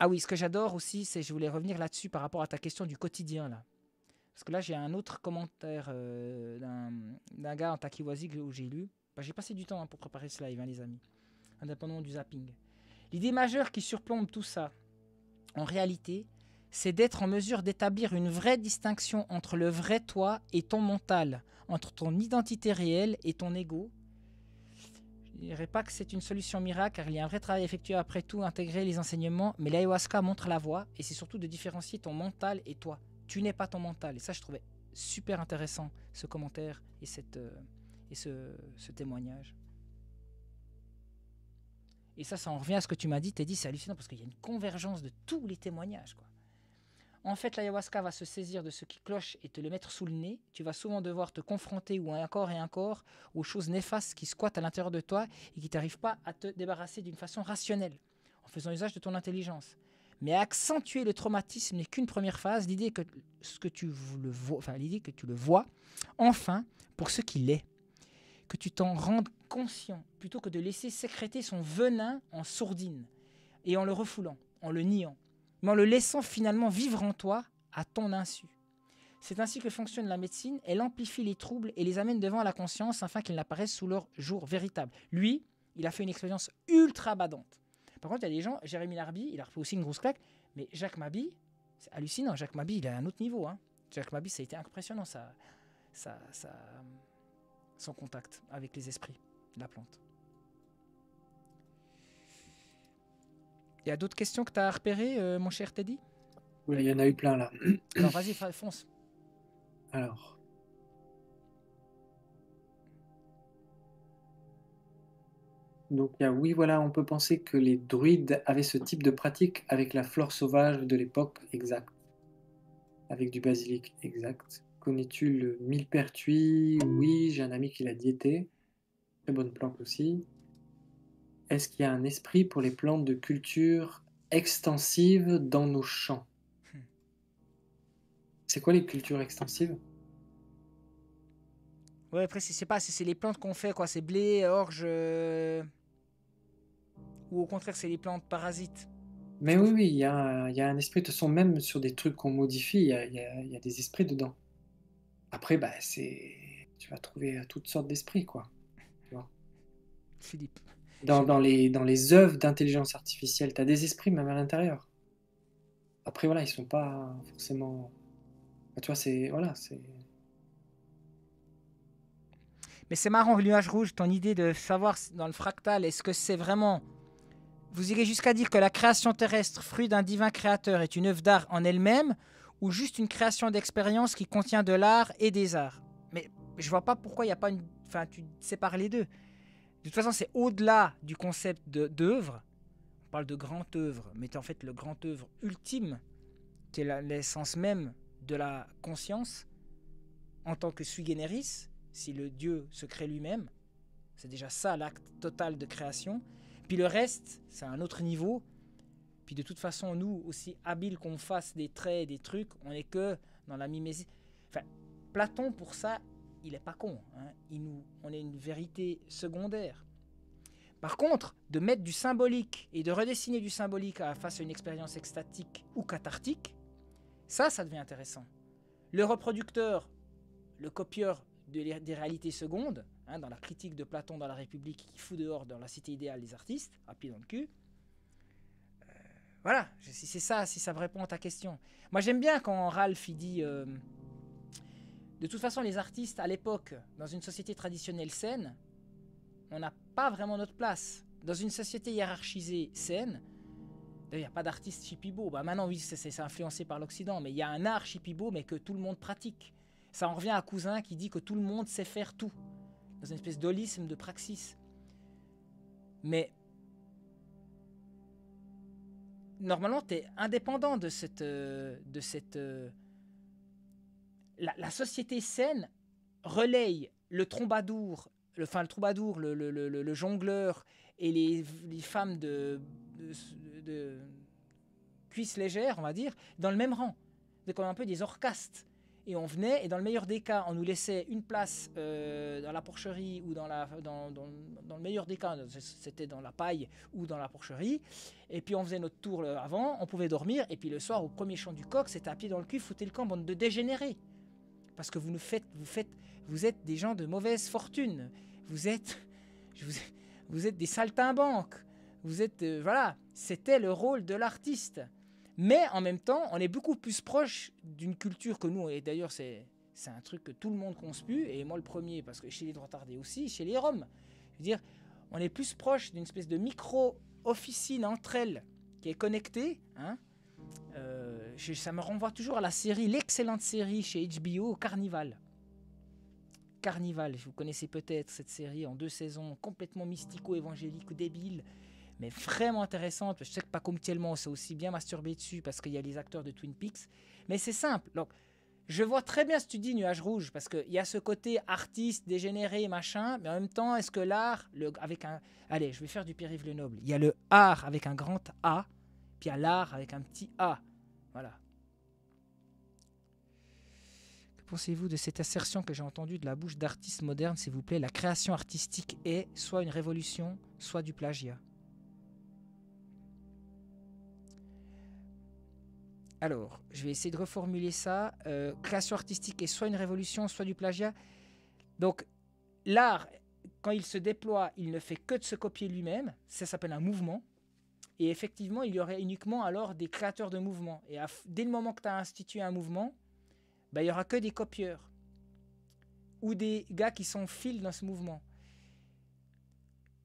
Ah oui, ce que j'adore aussi, c'est, je voulais revenir là-dessus par rapport à ta question du quotidien, là. Parce que là, j'ai un autre commentaire euh, d'un, gars en Takiwazi où j'ai lu. Bah, j'ai passé du temps hein, pour préparer ce live, hein, les amis. Indépendamment du zapping. L'idée majeure qui surplombe tout ça, en réalité, c'est d'être en mesure d'établir une vraie distinction entre le vrai toi et ton mental, entre ton identité réelle et ton ego. Je ne dirais pas que c'est une solution miracle, car il y a un vrai travail effectué après tout, intégrer les enseignements, mais l'ayahuasca montre la voie, et c'est surtout de différencier ton mental et toi. Tu n'es pas ton mental, et ça je trouvais super intéressant, ce commentaire et, cette, euh, et ce, témoignage. Et ça, ça en revient à ce que tu m'as dit, Teddy, c'est hallucinant, parce qu'il y a une convergence de tous les témoignages. En fait, l'ayahuasca va se saisir de ce qui cloche et te le mettre sous le nez. Tu vas souvent devoir te confronter ou à un corps et un corps aux choses néfastes qui squattent à l'intérieur de toi et qui t'arrivent pas à te débarrasser d'une façon rationnelle, en faisant usage de ton intelligence. Mais accentuer le traumatisme n'est qu'une première phase. L'idée que ce que tu le vois, enfin l'idée que tu le vois, enfin pour ce qu'il est. que tu t'en rendes conscient, plutôt que de laisser sécréter son venin en sourdine, et en le refoulant, en le niant, mais en le laissant finalement vivre en toi à ton insu. C'est ainsi que fonctionne la médecine, elle amplifie les troubles et les amène devant la conscience afin qu'ils n'apparaissent sous leur jour véritable. Lui, il a fait une expérience ultra badante. Par contre, il y a des gens, Jérémy Larby, il a refait aussi une grosse claque, mais Jacques Mabi, c'est hallucinant. Jacques Mabi, il est à un autre niveau. Hein. Jacques Mabi, ça a été impressionnant, ça, ça, ça, son contact avec les esprits de la plante. Il y a d'autres questions que tu as repérées, euh, mon cher Teddy? Oui, il y en a eu plein là. [CLEARS THROAT] Alors vas-y, fonce. Alors. Donc, il y a, oui, voilà, on peut penser que les druides avaient ce type de pratique avec la flore sauvage de l'époque, exact. Avec du basilic, exact. Connais-tu le millepertuis? Oui, j'ai un ami qui l'a diété. Très bonne plante aussi. Est-ce qu'il y a un esprit pour les plantes de culture extensive dans nos champs? C'est quoi les cultures extensives? Ouais, après, c'est pas, c'est les plantes qu'on fait, quoi. C'est blé, orge. euh, Ou au contraire, c'est les plantes parasites. Mais oui, oui, il y a, un- il y a un esprit. De toute façon, même sur des trucs qu'on modifie, il y a, il y a- il y a des esprits dedans. Après, bah, c'est... tu vas trouver toutes sortes d'esprits, quoi. Tu vois? Philippe. Dans, les, dans œuvres d'intelligence artificielle, tu as des esprits même à l'intérieur. Après, voilà, ils sont pas forcément... Bah, tu vois, c'est... Voilà, c'est... Mais c'est marrant, le nuage rouge, ton idée de savoir dans le fractal, est-ce que c'est vraiment. Vous irez jusqu'à dire que la création terrestre, fruit d'un divin créateur, est une œuvre d'art en elle-même, ou juste une création d'expérience qui contient de l'art et des arts? Mais je vois pas pourquoi il n'y a pas une. Enfin, tu sépares les deux. De toute façon, c'est au-delà du concept d'œuvre. On parle de grande œuvre, mais en fait, le grand œuvre ultime, qui est l'essence même de la conscience, en tant que sui generis, si le Dieu se crée lui-même, c'est déjà ça l'acte total de création. Puis le reste, c'est un autre niveau. Puis de toute façon, nous, aussi habiles qu'on fasse des traits, des trucs, on n'est que dans la mimésie. Enfin, Platon, pour ça, il est pas con. hein. Il nous, on est une vérité secondaire. Par contre, de mettre du symbolique et de redessiner du symbolique face à une expérience extatique ou cathartique, ça, ça devient intéressant. Le reproducteur, le copieur de les- des réalités secondes, hein, dans la critique de Platon dans la République qui fout dehors dans la cité idéale des artistes, à pied dans le cul. Euh, voilà, si c'est ça, si ça répond à ta question. Moi j'aime bien quand Ralph il dit euh, de toute façon les artistes à l'époque, dans une société traditionnelle saine, on n'a pas vraiment notre place. Dans une société hiérarchisée saine, il n'y a pas d'artiste chipibo. Bah, maintenant, oui, c'est influencé par l'Occident, mais il y a un art chipibo, mais que tout le monde pratique. Ça en revient à Cousin qui dit que tout le monde sait faire tout, dans une espèce d'holisme de praxis. Mais normalement, tu es indépendant de cette. euh, de cette euh, la, société saine relaye le trombadour, le, enfin, le troubadour, le, le- le- le- le jongleur et les, les femmes de, de, cuisses légères, on va dire, dans le même rang. Donc on est un peu des orcastes. Et on venait, et dans le meilleur des cas, on nous laissait une place euh, dans la porcherie ou dans, la, dans, dans- dans le meilleur des cas, c'était dans la paille ou dans la porcherie. Et puis on faisait notre tour euh, avant, on pouvait dormir, et puis le soir, au premier chant du coq, c'était à pied dans le cul, foutez le camp, bande de dégénérés. Parce que vous faites, vous êtes des gens de mauvaise fortune. Vous êtes, vous, êtes des saltimbanques. Vous êtes, euh, voilà, c'était le rôle de l'artiste. Mais en même temps, on est beaucoup plus proche d'une culture que nous. Et d'ailleurs, c'est c'est un truc que tout le monde conspue, et moi le premier, parce que chez les droits tardés aussi, chez les Roms. Je veux dire, on est plus proche d'une espèce de micro-officine entre elles qui est connectée. Hein je- ça me renvoie toujours à la série, l'excellente série chez HBO, Carnival. Carnival, vous connaissez peut-être cette série en deux saisons, complètement mystico-évangélique ou débile, mais vraiment intéressante. Je sais que Paco Mutielmo s'est aussi bien masturbé dessus parce qu'il y a les acteurs de Twin Peaks. Mais c'est simple. Donc, je vois très bien ce que tu dis, Nuage Rouge, parce qu'il y a ce côté artiste, dégénéré, machin, mais en même temps, est-ce que l'art, avec un... Allez, je vais faire du Pierre-Yves Lenoble. Il y a le art avec un grand A, puis il y a l'art avec un petit A. Voilà. pensez-vous de cette assertion que j'ai entendue de la bouche d'artistes modernes, s'il vous plaît? La création artistique est soit une révolution, soit du plagiat. Alors, je vais essayer de reformuler ça. Euh, création artistique est soit une révolution, soit du plagiat. Donc, l'art, quand il se déploie, il ne fait que de se copier lui-même. Ça s'appelle un mouvement. Et effectivement, il y aurait uniquement alors des créateurs de mouvements. Et dès le moment que tu as institué un mouvement, ben, il n'y aura que des copieurs. Ou des gars qui s'enfilent dans ce mouvement.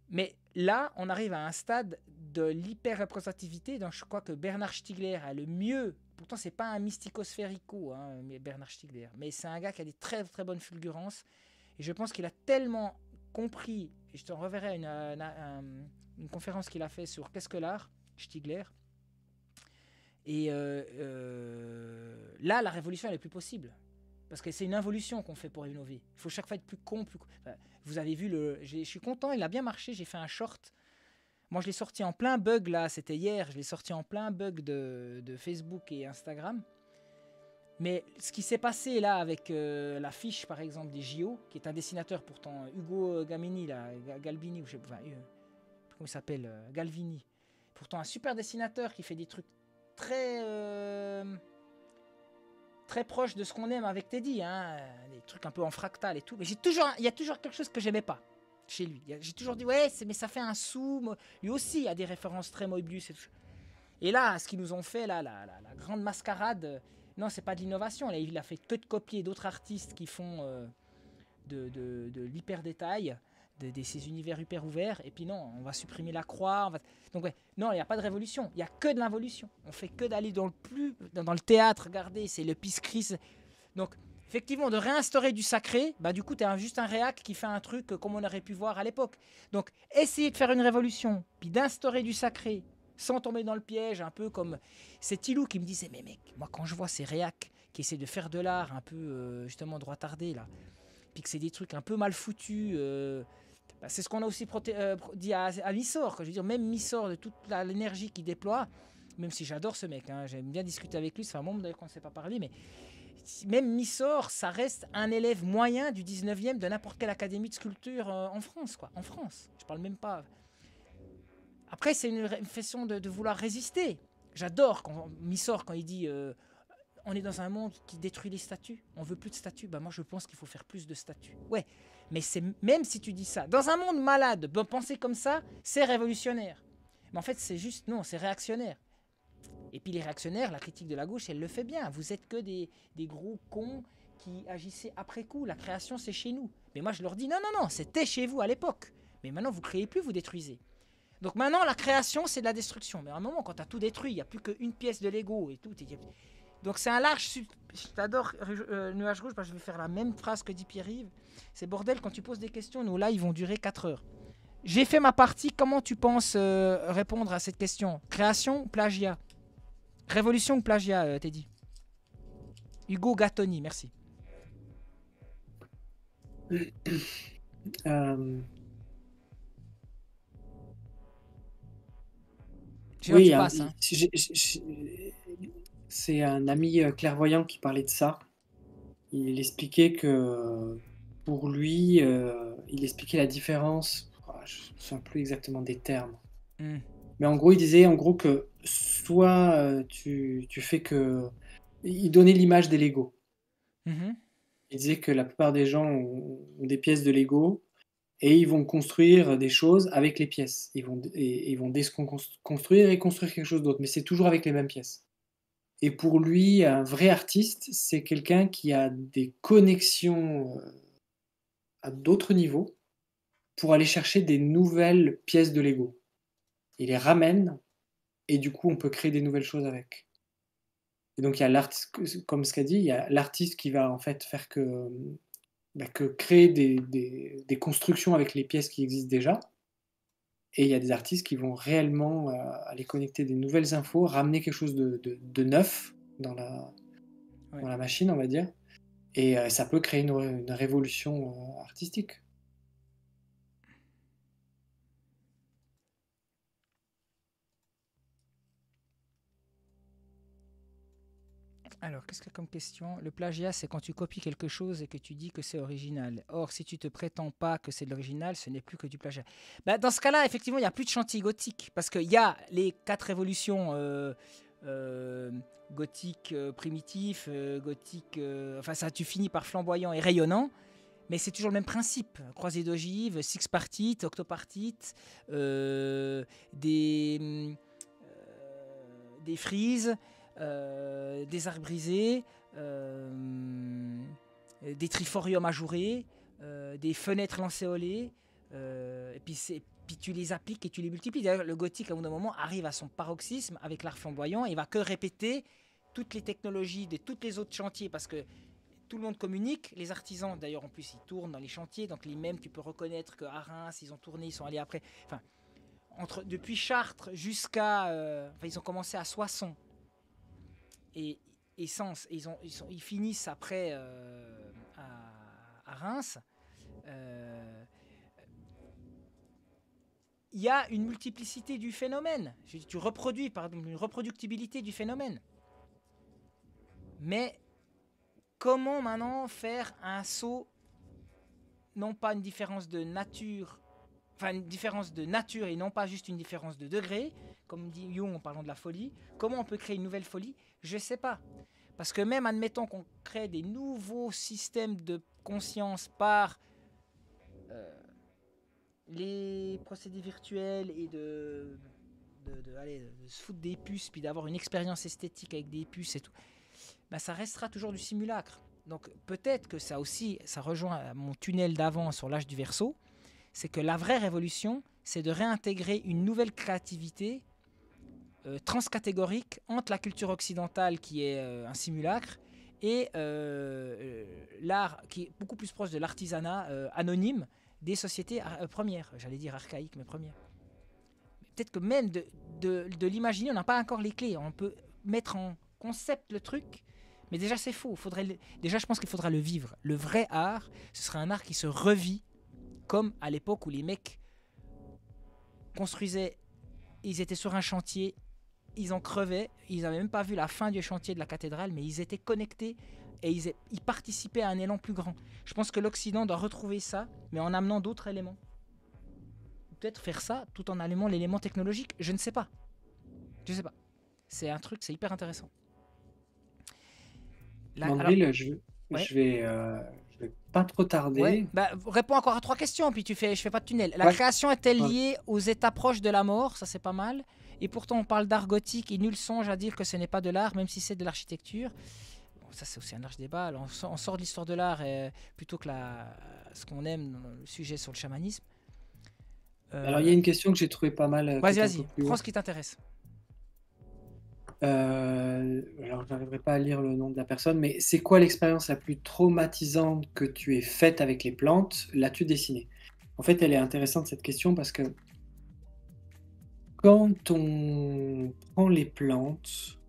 Mais là, on arrive à un stade de l'hyper-représentativité dont je crois que Bernard Stiegler a le mieux. Pourtant, c'est pas un mysticosphérico, hein, Bernard Stiegler, mais c'est un gars qui a des très très bonnes fulgurances. Et je pense qu'il a tellement compris, je te reverrai une, une, conférence qu'il a fait sur qu'est-ce que l'art, Stiegler. Et euh, euh, là, la révolution, elle est plus possible. Parce que c'est une involution qu'on fait pour innover. Il faut chaque fois être plus con, plus. vous avez vu le. Je suis content, il a bien marché. J'ai fait un short. Moi, je l'ai sorti en plein bug là. C'était hier. Je l'ai sorti en plein bug de, Facebook et Instagram. Mais ce qui s'est passé là avec euh, la par exemple, des JO, qui est un dessinateur pourtant, Hugo Gamini, là, Galvini, ou je sais pas, comment il s'appelle, Galvini. Pourtant, un super dessinateur qui fait des trucs très euh, très proche de ce qu'on aime avec Teddy, hein, des trucs un peu en fractal et tout. Mais toujours, il y a toujours quelque chose que j'aimais pas chez lui. J'ai toujours dit ouais, mais ça fait un sou. Lui aussi a des références très Moebius et tout. Et là, ce qu'ils nous ont fait là, la, grande mascarade, non, c'est pas de l'innovation. Il a fait que de copier d'autres artistes qui font euh, de, de, l'hyper détail de, ces univers hyper ouverts. Et puis non, on va supprimer la croix. Donc ouais, non, il n'y a pas de révolution. Il n'y a que de l'involution. On fait que d'aller dans le plus, dans, le théâtre. Regardez, c'est le Piscris. Donc effectivement, de réinstaurer du sacré, bah du coup, tu es juste un réac qui fait un truc comme on aurait pu voir à l'époque. Donc essayer de faire une révolution, puis d'instaurer du sacré, sans tomber dans le piège, un peu comme c'est Tilou qui me disait, mais mec, moi quand je vois ces réacs qui essaient de faire de l'art un peu euh, justement droit tardé là, puis que c'est des trucs un peu mal foutus. Euh, bah, c'est ce qu'on a aussi euh, dit à, à. Je veux dire, même Missor, de toute l'énergie qu'il déploie, même si j'adore ce mec, hein, j'aime bien discuter avec lui, fait un moment d'ailleurs qu'on ne s'est pas parlé, mais même Missor, ça reste un élève moyen du 19e de n'importe quelle académie de sculpture en France, quoi. En France. Je parle même pas. Après, c'est une, façon de, vouloir résister. J'adore quand Missor, quand il dit on est dans un monde qui détruit les statues. On veut plus de statues. Bah moi je pense qu'il faut faire plus de statues. Ouais, mais c'est même si tu dis ça, dans un monde malade, penser comme ça, c'est révolutionnaire. Mais en fait c'est juste non, c'est réactionnaire. Et puis les réactionnaires, la critique de la gauche, elle le fait bien. Vous êtes que des, des gros cons qui agissaient après coup. La création c'est chez nous. Mais moi je leur dis non non non, c'était chez vous à l'époque. Mais maintenant vous créez plus, vous détruisez. Donc maintenant la création c'est de la destruction. Mais à un moment quand tu as tout détruit, il n'y a plus qu'une pièce de Lego et tout. Donc c'est un large. J'adore euh, Nuage Rouge, je vais faire la même phrase que dit Pierre-Yves. C'est bordel, quand tu poses des questions, nous là, ils vont durer 4 heures. J'ai fait ma partie. Comment tu penses euh, répondre à cette question? Création ou plagiat Révolution ou plagiat, euh, Teddy Hugo Gattoni, merci. [COUGHS] Oui, hein. C'est un ami euh, clairvoyant qui parlait de ça. Il expliquait que pour lui, euh, il expliquait la différence. Ah, je ne me souviens plus exactement des termes. Hmm. Mais en gros, il disait en gros que soit euh, tu, fais que. Il donnait l'image des Lego. Mhm. Il disait que la plupart des gens ont, des pièces de Lego et ils vont construire des choses avec les pièces. Ils vont, et, ils vont déconstruire et construire quelque chose d'autre, mais c'est toujours avec les mêmes pièces. Et pour lui, un vrai artiste, c'est quelqu'un qui a des connexions euh, à d'autres niveaux pour aller chercher des nouvelles pièces de Lego. Il les ramène et du coup, on peut créer des nouvelles choses avec. Et donc, il y a l'artiste, comme ce qu'a dit, il y a l'artiste qui va en fait faire que, bah, que créer des, des, constructions avec les pièces qui existent déjà. Et il y a des artistes qui vont réellement euh, aller connecter des nouvelles infos, ramener quelque chose de, de, neuf dans la, dans la machine, on va dire. Et euh, ça peut créer une, une révolution euh, artistique. Alors, qu'est-ce que comme question? Le plagiat, c'est quand tu copies quelque chose et que tu dis que c'est original. Or, si tu te prétends pas que c'est de l'original, ce n'est plus que du plagiat. Bah, dans ce cas-là, effectivement, il n'y a plus de chantier gothique. Parce qu'il y a les quatre révolutions euh, euh, gothique euh, euh, euh, enfin, ça, tu finis par flamboyant et rayonnant. Mais c'est toujours le même principe. Croisée d'ogive, six-partite, octopartite, des, des frises, des arcs brisés, euh, des triforiums ajourés, euh, des fenêtres lancéolées. euh, et puis, tu les appliques et tu les multiplies. D'ailleurs, le gothique, à un moment, arrive à son paroxysme avec l'art flamboyant. Il va que répéter toutes les technologies de tous les autres chantiers parce que tout le monde communique. Les artisans, d'ailleurs, en plus, ils tournent dans les chantiers. Donc, les mêmes, tu peux reconnaître qu'à Reims, ils ont tourné, ils sont allés après. Entre, depuis Chartres jusqu'à. euh, ils ont commencé à Soissons. Et, et Sens. Ils, finissent après euh, à, Reims. Euh, il y a une multiplicité du phénomène. Tu reproduis, pardon, une reproductibilité du phénomène. Mais comment maintenant faire un saut, non pas une différence de nature, enfin une différence de nature et non pas juste une différence de degré, comme dit Jung en parlant de la folie, comment on peut créer une nouvelle folie? Je ne sais pas. Parce que même admettons qu'on crée des nouveaux systèmes de conscience par euh, les procédés virtuels et de, de, de- se foutre des puces, puis d'avoir une expérience esthétique avec des puces et tout, ben, ça restera toujours du simulacre. Donc peut-être que ça aussi, ça rejoint mon tunnel d'avant sur l'âge du verso, c'est que la vraie révolution, c'est de réintégrer une nouvelle créativité euh, transcatégorique entre la culture occidentale qui est euh, un simulacre et euh, l'art qui est beaucoup plus proche de l'artisanat anonyme des sociétés premières, j'allais dire archaïques mais premières. Peut-être que même de, de, l'imaginer, on n'a pas encore les clés. On peut mettre en concept le truc, mais déjà c'est faux. Faudrait déjà, je pense qu'il faudra le vivre. Le vrai art, ce sera un art qui se revit comme à l'époque où les mecs construisaient, ils étaient sur un chantier, ils en crevaient, ils n'avaient même pas vu la fin du chantier de la cathédrale, mais ils étaient connectés et ils, participaient à un élan plus grand. Je pense que l'Occident doit retrouver ça, mais en amenant d'autres éléments. Peut-être faire ça tout en allumant l'élément technologique, je ne sais pas. Je sais pas. C'est un truc, c'est hyper intéressant. Là, alors- je, Ouais. je vais, euh, je vais pas trop tarder. Ouais, bah, réponds encore à trois questions, puis tu fais, je fais pas de tunnel. La Ouais. création est-elle liée aux états proches de la mort? Ça, c'est pas mal. Et pourtant, on parle d'art gothique et nul songe à dire que ce n'est pas de l'art, même si c'est de l'architecture. Bon, ça, c'est aussi un large débat. Alors, on, sort, de l'histoire de l'art euh, plutôt que la, ce qu'on aime dans le sujet sur le chamanisme. Euh, Alors, il y a une question que j'ai trouvée pas mal. euh, Vas-y, vas-y. Prends ce qui t'intéresse. Euh, alors, j'arriverai pas à lire le nom de la personne, mais c'est quoi l'expérience la plus traumatisante que tu aies faite avec les plantes? L'as-tu dessinée? En fait, elle est intéressante cette question parce que quand on prend les plantes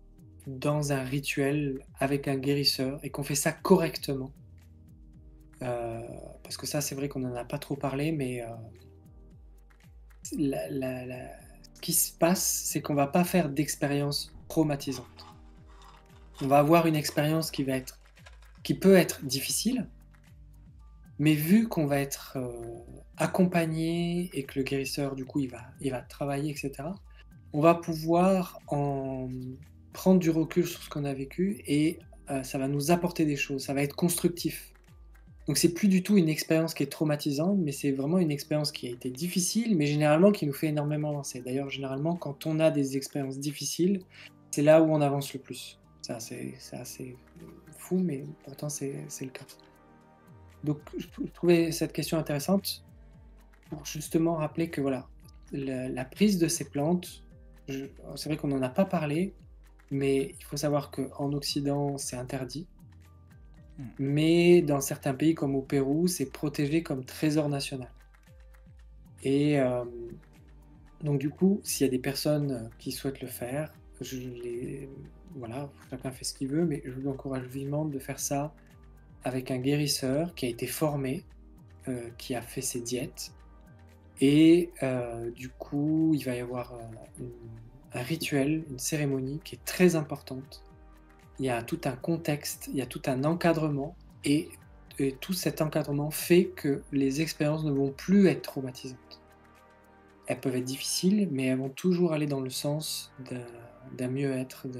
dans un rituel avec un guérisseur et qu'on fait ça correctement, euh, parce que ça, c'est vrai qu'on n'en a pas trop parlé, mais euh, ce qui se passe, c'est qu'on va pas faire d'expérience traumatisante. On va avoir une expérience qui va être, qui peut être difficile, mais vu qu'on va être euh, accompagné et que le guérisseur, du coup, il va, il va travailler, etc., on va pouvoir en prendre du recul sur ce qu'on a vécu et euh, ça va nous apporter des choses, ça va être constructif. Donc c'est plus du tout une expérience qui est traumatisante, mais c'est vraiment une expérience qui a été difficile, mais généralement qui nous fait énormément avancer. D'ailleurs, généralement, quand on a des expériences difficiles, c'est là où on avance le plus. Assez, c'est assez fou, mais pourtant c'est le cas. Donc je trou- je trouvais cette question intéressante pour justement rappeler que voilà, la, la prise de ces plantes, c'est vrai qu'on n'en a pas parlé, mais il faut savoir qu'en Occident, c'est interdit. Mais dans certains pays comme au Pérou, c'est protégé comme trésor national. Et euh, donc du coup, s'il y a des personnes qui souhaitent le faire, je les... Voilà, chacun fait ce qu'il veut, mais je vous encourage vivement de faire ça avec un guérisseur qui a été formé, euh, qui a fait ses diètes. Et euh, du coup, il va y avoir euh, un rituel, une cérémonie qui est très importante il y a tout un contexte, il y a tout un encadrement, et, tout cet encadrement fait que les expériences ne vont plus être traumatisantes. Elles peuvent être difficiles, mais elles vont toujours aller dans le sens d'un- mieux-être, de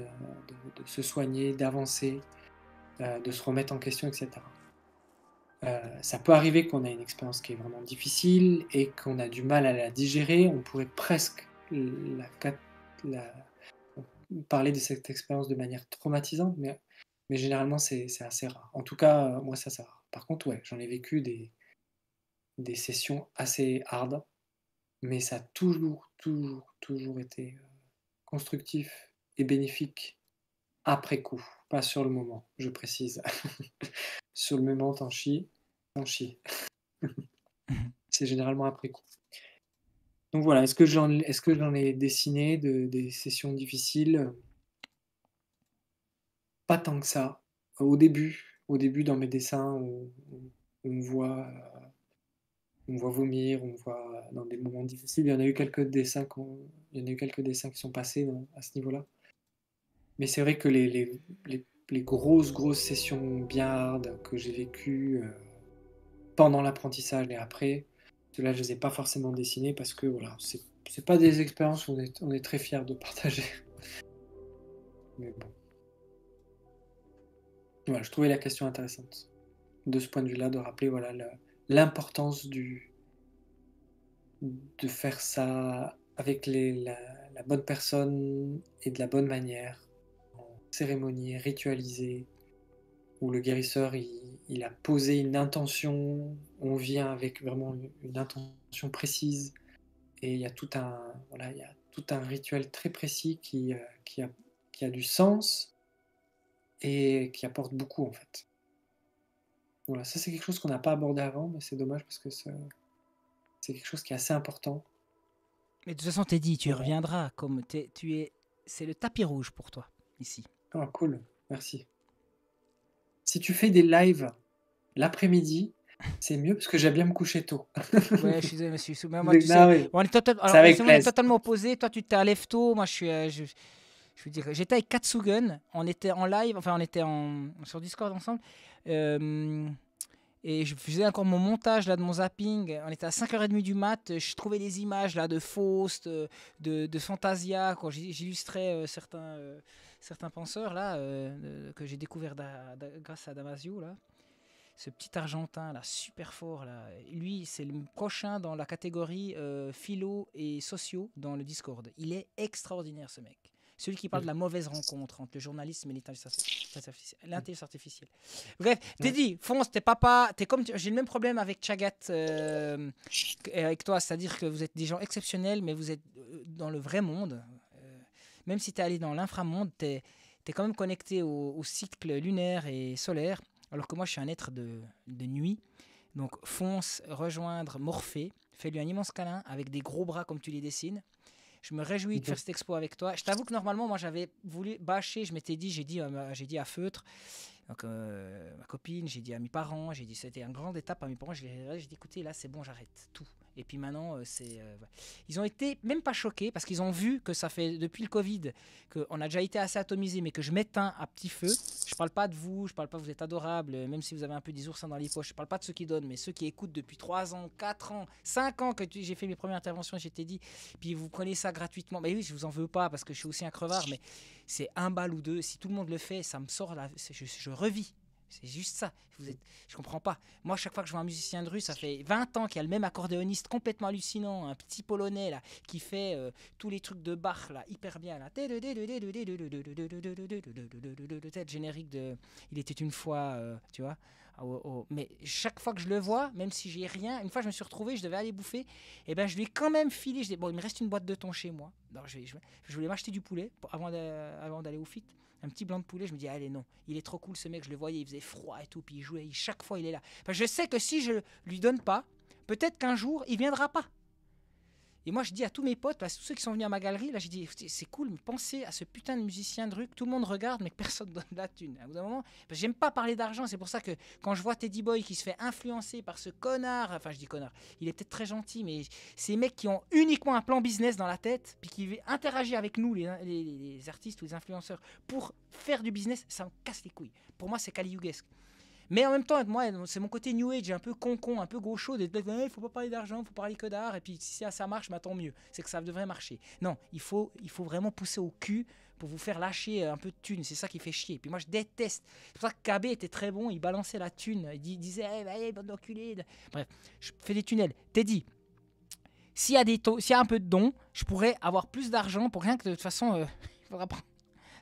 se soigner, d'avancer, euh, de se remettre en question, etc. Euh, ça peut arriver qu'on a une expérience qui est vraiment difficile et qu'on a du mal à la digérer. On pourrait presque la, parler de cette expérience de manière traumatisante, mais, généralement c'est assez rare. En tout cas, euh, moi ça c'est rare. Par contre, ouais, j'en ai vécu des, sessions assez hard, mais ça a toujours, toujours, toujours été constructif et bénéfique après coup, pas sur le moment, je précise. [LAUGHS] sur le moment, t'en chies, t'en chies. [LAUGHS] C'est généralement après coup. Donc voilà, est-ce que j'en est que j'en ai dessiné de, des sessions difficiles? Pas tant que ça. Au début, au début dans mes dessins, on, on- voit, on me voit vomir, on me voit dans des moments difficiles. Il y en a eu quelques dessins, qu'on- il y en a eu quelques dessins qui sont passés dans- à ce niveau-là. Mais c'est vrai que les, les- les- grosses, grosses sessions bien hard que j'ai vécues euh, pendant l'apprentissage et après, ceux-là, je les ai pas forcément dessinés parce que voilà, c'est c'est pas des expériences où on est, on est très fiers de partager. [LAUGHS] Mais bon. Voilà, je trouvais la question intéressante. De ce point de vue-là, de rappeler voilà l'importance du de faire ça avec les, la bonne personne et de la bonne manière, en cérémonie ritualisée, où le guérisseur il, il a posé une intention, on vient avec vraiment une, intention précise, et il y a tout un voilà, il y a tout un rituel très précis qui, euh, qui, a, qui a du sens et qui apporte beaucoup en fait. Voilà, ça c'est quelque chose qu'on n'a pas abordé avant, mais c'est dommage parce que ça- c'est quelque chose qui est assez important. Mais de toute façon, t'es dit, tu reviendras. Comme t'es- tu es, c'est le tapis rouge pour toi ici. Ah, cool, merci. Si tu fais des lives l'après-midi, c'est mieux parce que j'aime bien me coucher tôt. Ouais, je suis désolé, monsieur. Mais moi, [LAUGHS] tu non, sais, oui. on est, total- C'est alors, avec on est plaisir. totalement opposés. Toi, tu te lèves tôt. Moi, je suis. euh, je, je veux dire, j'étais avec Katsugun. On était en live. Enfin, on était en, sur Discord ensemble. Euh, et je faisais encore mon montage là de mon zapping. On était à 5h30 du mat. Je trouvais des images là de Faust, de, de, Fantasia. Quand j'il- j'illustrais euh, certains, euh, certains penseurs là euh, que j'ai découvert da- da- grâce à Damasio là ce petit Argentin là, super fort là, lui c'est le prochain dans la catégorie euh, philo et sociaux dans le Discord. Il est extraordinaire ce mec. Celui qui parle de la mauvaise rencontre entre le journalisme et l'intelligence artificielle-. Bref, t'es dit, fonce, t'es papa, t'es comme, j'ai le même problème avec Chagat, euh, avec toi, c'est-à-dire que vous êtes des gens exceptionnels, mais vous êtes euh, dans le vrai monde. Euh, même si t'es allé dans l'inframonde, t'es es quand même connecté au, au cycle lunaire et solaire, alors que moi je suis un être de, de nuit. Donc fonce rejoindre Morphée, fais-lui un immense câlin avec des gros bras comme tu les dessines. Je me réjouis de Ok. faire cette expo avec toi. Je t'avoue que normalement, moi j'avais voulu bâcher, je m'étais dit, j'ai dit, à ma- j'ai dit à Feutre, donc euh, ma copine, j'ai dit à mes parents, j'ai dit c'était une grande étape à mes parents, j'ai dit écoutez là c'est bon j'arrête tout. Et puis maintenant euh, c'est, euh, ils ont été même pas choqués parce qu'ils ont vu que ça fait depuis le Covid qu'on a déjà été assez atomisé mais que je m'éteins à petit feu. Je parle pas de vous, je parle pas vous êtes adorables, euh, même si vous avez un peu des oursins dans les poches. Je parle pas de ceux qui donnent, mais ceux qui écoutent depuis 3 ans, 4 ans, 5 ans que j'ai fait mes premières interventions, j'étais dit, puis vous prenez ça gratuitement. Mais oui, je vous en veux pas parce que je suis aussi un crevard, mais c'est un bal ou deux. Si tout le monde le fait, ça me sort c'est- je, je revis. C'est juste ça. Vous êtes, je comprends pas. Moi, chaque fois que je vois un musicien de rue, ça fait 20 ans qu'il y a le même accordéoniste complètement hallucinant, un petit polonais là, qui fait euh, tous les trucs de Bach là, hyper bien là. Peut-être générique de Il était une fois, euh, tu vois. au- au- Mais chaque fois que je le vois, même si j'ai rien, une fois je me suis retrouvé, je devais aller bouffer, et ben je lui ai quand même filé. Je dis, bon, il me reste une boîte de thon chez moi. Alors, je, vais- je je voulais m'acheter du poulet pour- avant d'aller au fit. Un petit blanc de poulet, je me dis, allez, non, il est trop cool ce mec, je le voyais, il faisait froid et tout, puis il jouait, il- chaque fois il est là. Je sais que si je lui donne pas, peut-être qu'un jour il viendra pas. Et moi, je dis à tous mes potes, là, tous ceux qui sont venus à ma galerie, là, j'ai dit, c'est cool, mais pensez à ce putain de musicien de rue que tout le monde regarde, mais que personne [LAUGHS] donne de la thune. À bout d'un moment, j'aime pas parler d'argent, c'est pour ça que quand je vois Teddy Boy qui se fait influencer par ce connard, enfin, je dis connard, il était très gentil, mais ces mecs qui ont uniquement un plan business dans la tête, puis qui interagissent avec nous, les, artistes ou les influenceurs, pour faire du business, ça me casse les couilles. Pour moi, c'est Kaliugesque. Mais en même temps, moi, c'est mon côté New Age, un peu con-con, un peu gaucho, il faut pas parler d'argent, faut parler que d'art, et puis si ça, marche, bah, tant mieux, c'est que ça devrait marcher. Non, il faut, il vraiment pousser au cul pour vous faire lâcher un peu de thunes, c'est ça qui fait chier. Puis moi, je déteste. C'est pour ça que KB était très bon, il balançait la thune, il di- disait, eh, allez, bande d'enculés. Bref, je fais des tunnels. Teddy, s'il y, s'il y a un peu de dons, je pourrais avoir plus d'argent pour rien que de toute façon, euh, [LAUGHS] il faudra prendre.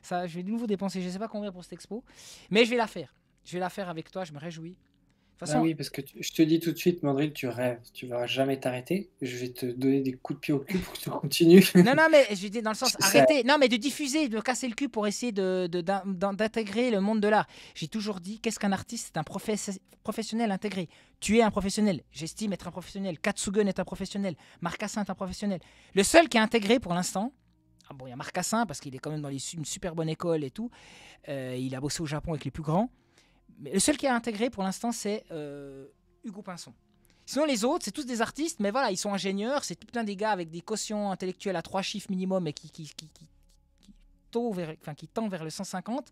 Ça, je vais de nouveau dépenser, je sais pas combien pour cette expo, mais je vais la faire. Je vais la faire avec toi, je me réjouis. De toute Ah façon, oui, parce que tu- je te dis tout de suite, Mandril, tu rêves. Tu vas jamais t'arrêter. Je vais te donner des coups de pied au cul pour que tu [LAUGHS] continues. Non, non, mais je dis dans le sens, [LAUGHS] arrêtez, non, mais de diffuser, de casser le cul pour essayer de, de- d'intégrer le monde de l'art. J'ai toujours dit, qu'est-ce qu'un artiste C'est un professe- professionnel intégré? Tu es un professionnel. J'estime être un professionnel. Katsugun est un professionnel. Marcassin est un professionnel. Le seul qui est intégré pour l'instant, ah bon, il y a Marcassin parce qu'il est quand même dans les- une super bonne école et tout. Euh, il a bossé au Japon avec les plus grands. Mais le seul qui est intégré pour l'instant, c'est euh, Hugo Pinson. Sinon, les autres, c'est tous des artistes, mais voilà, ils sont ingénieurs, c'est tout plein des gars avec des quotients intellectuels à trois chiffres minimum et qui, qui, qui, qui, qui tend vers, enfin, qui tend vers le 150.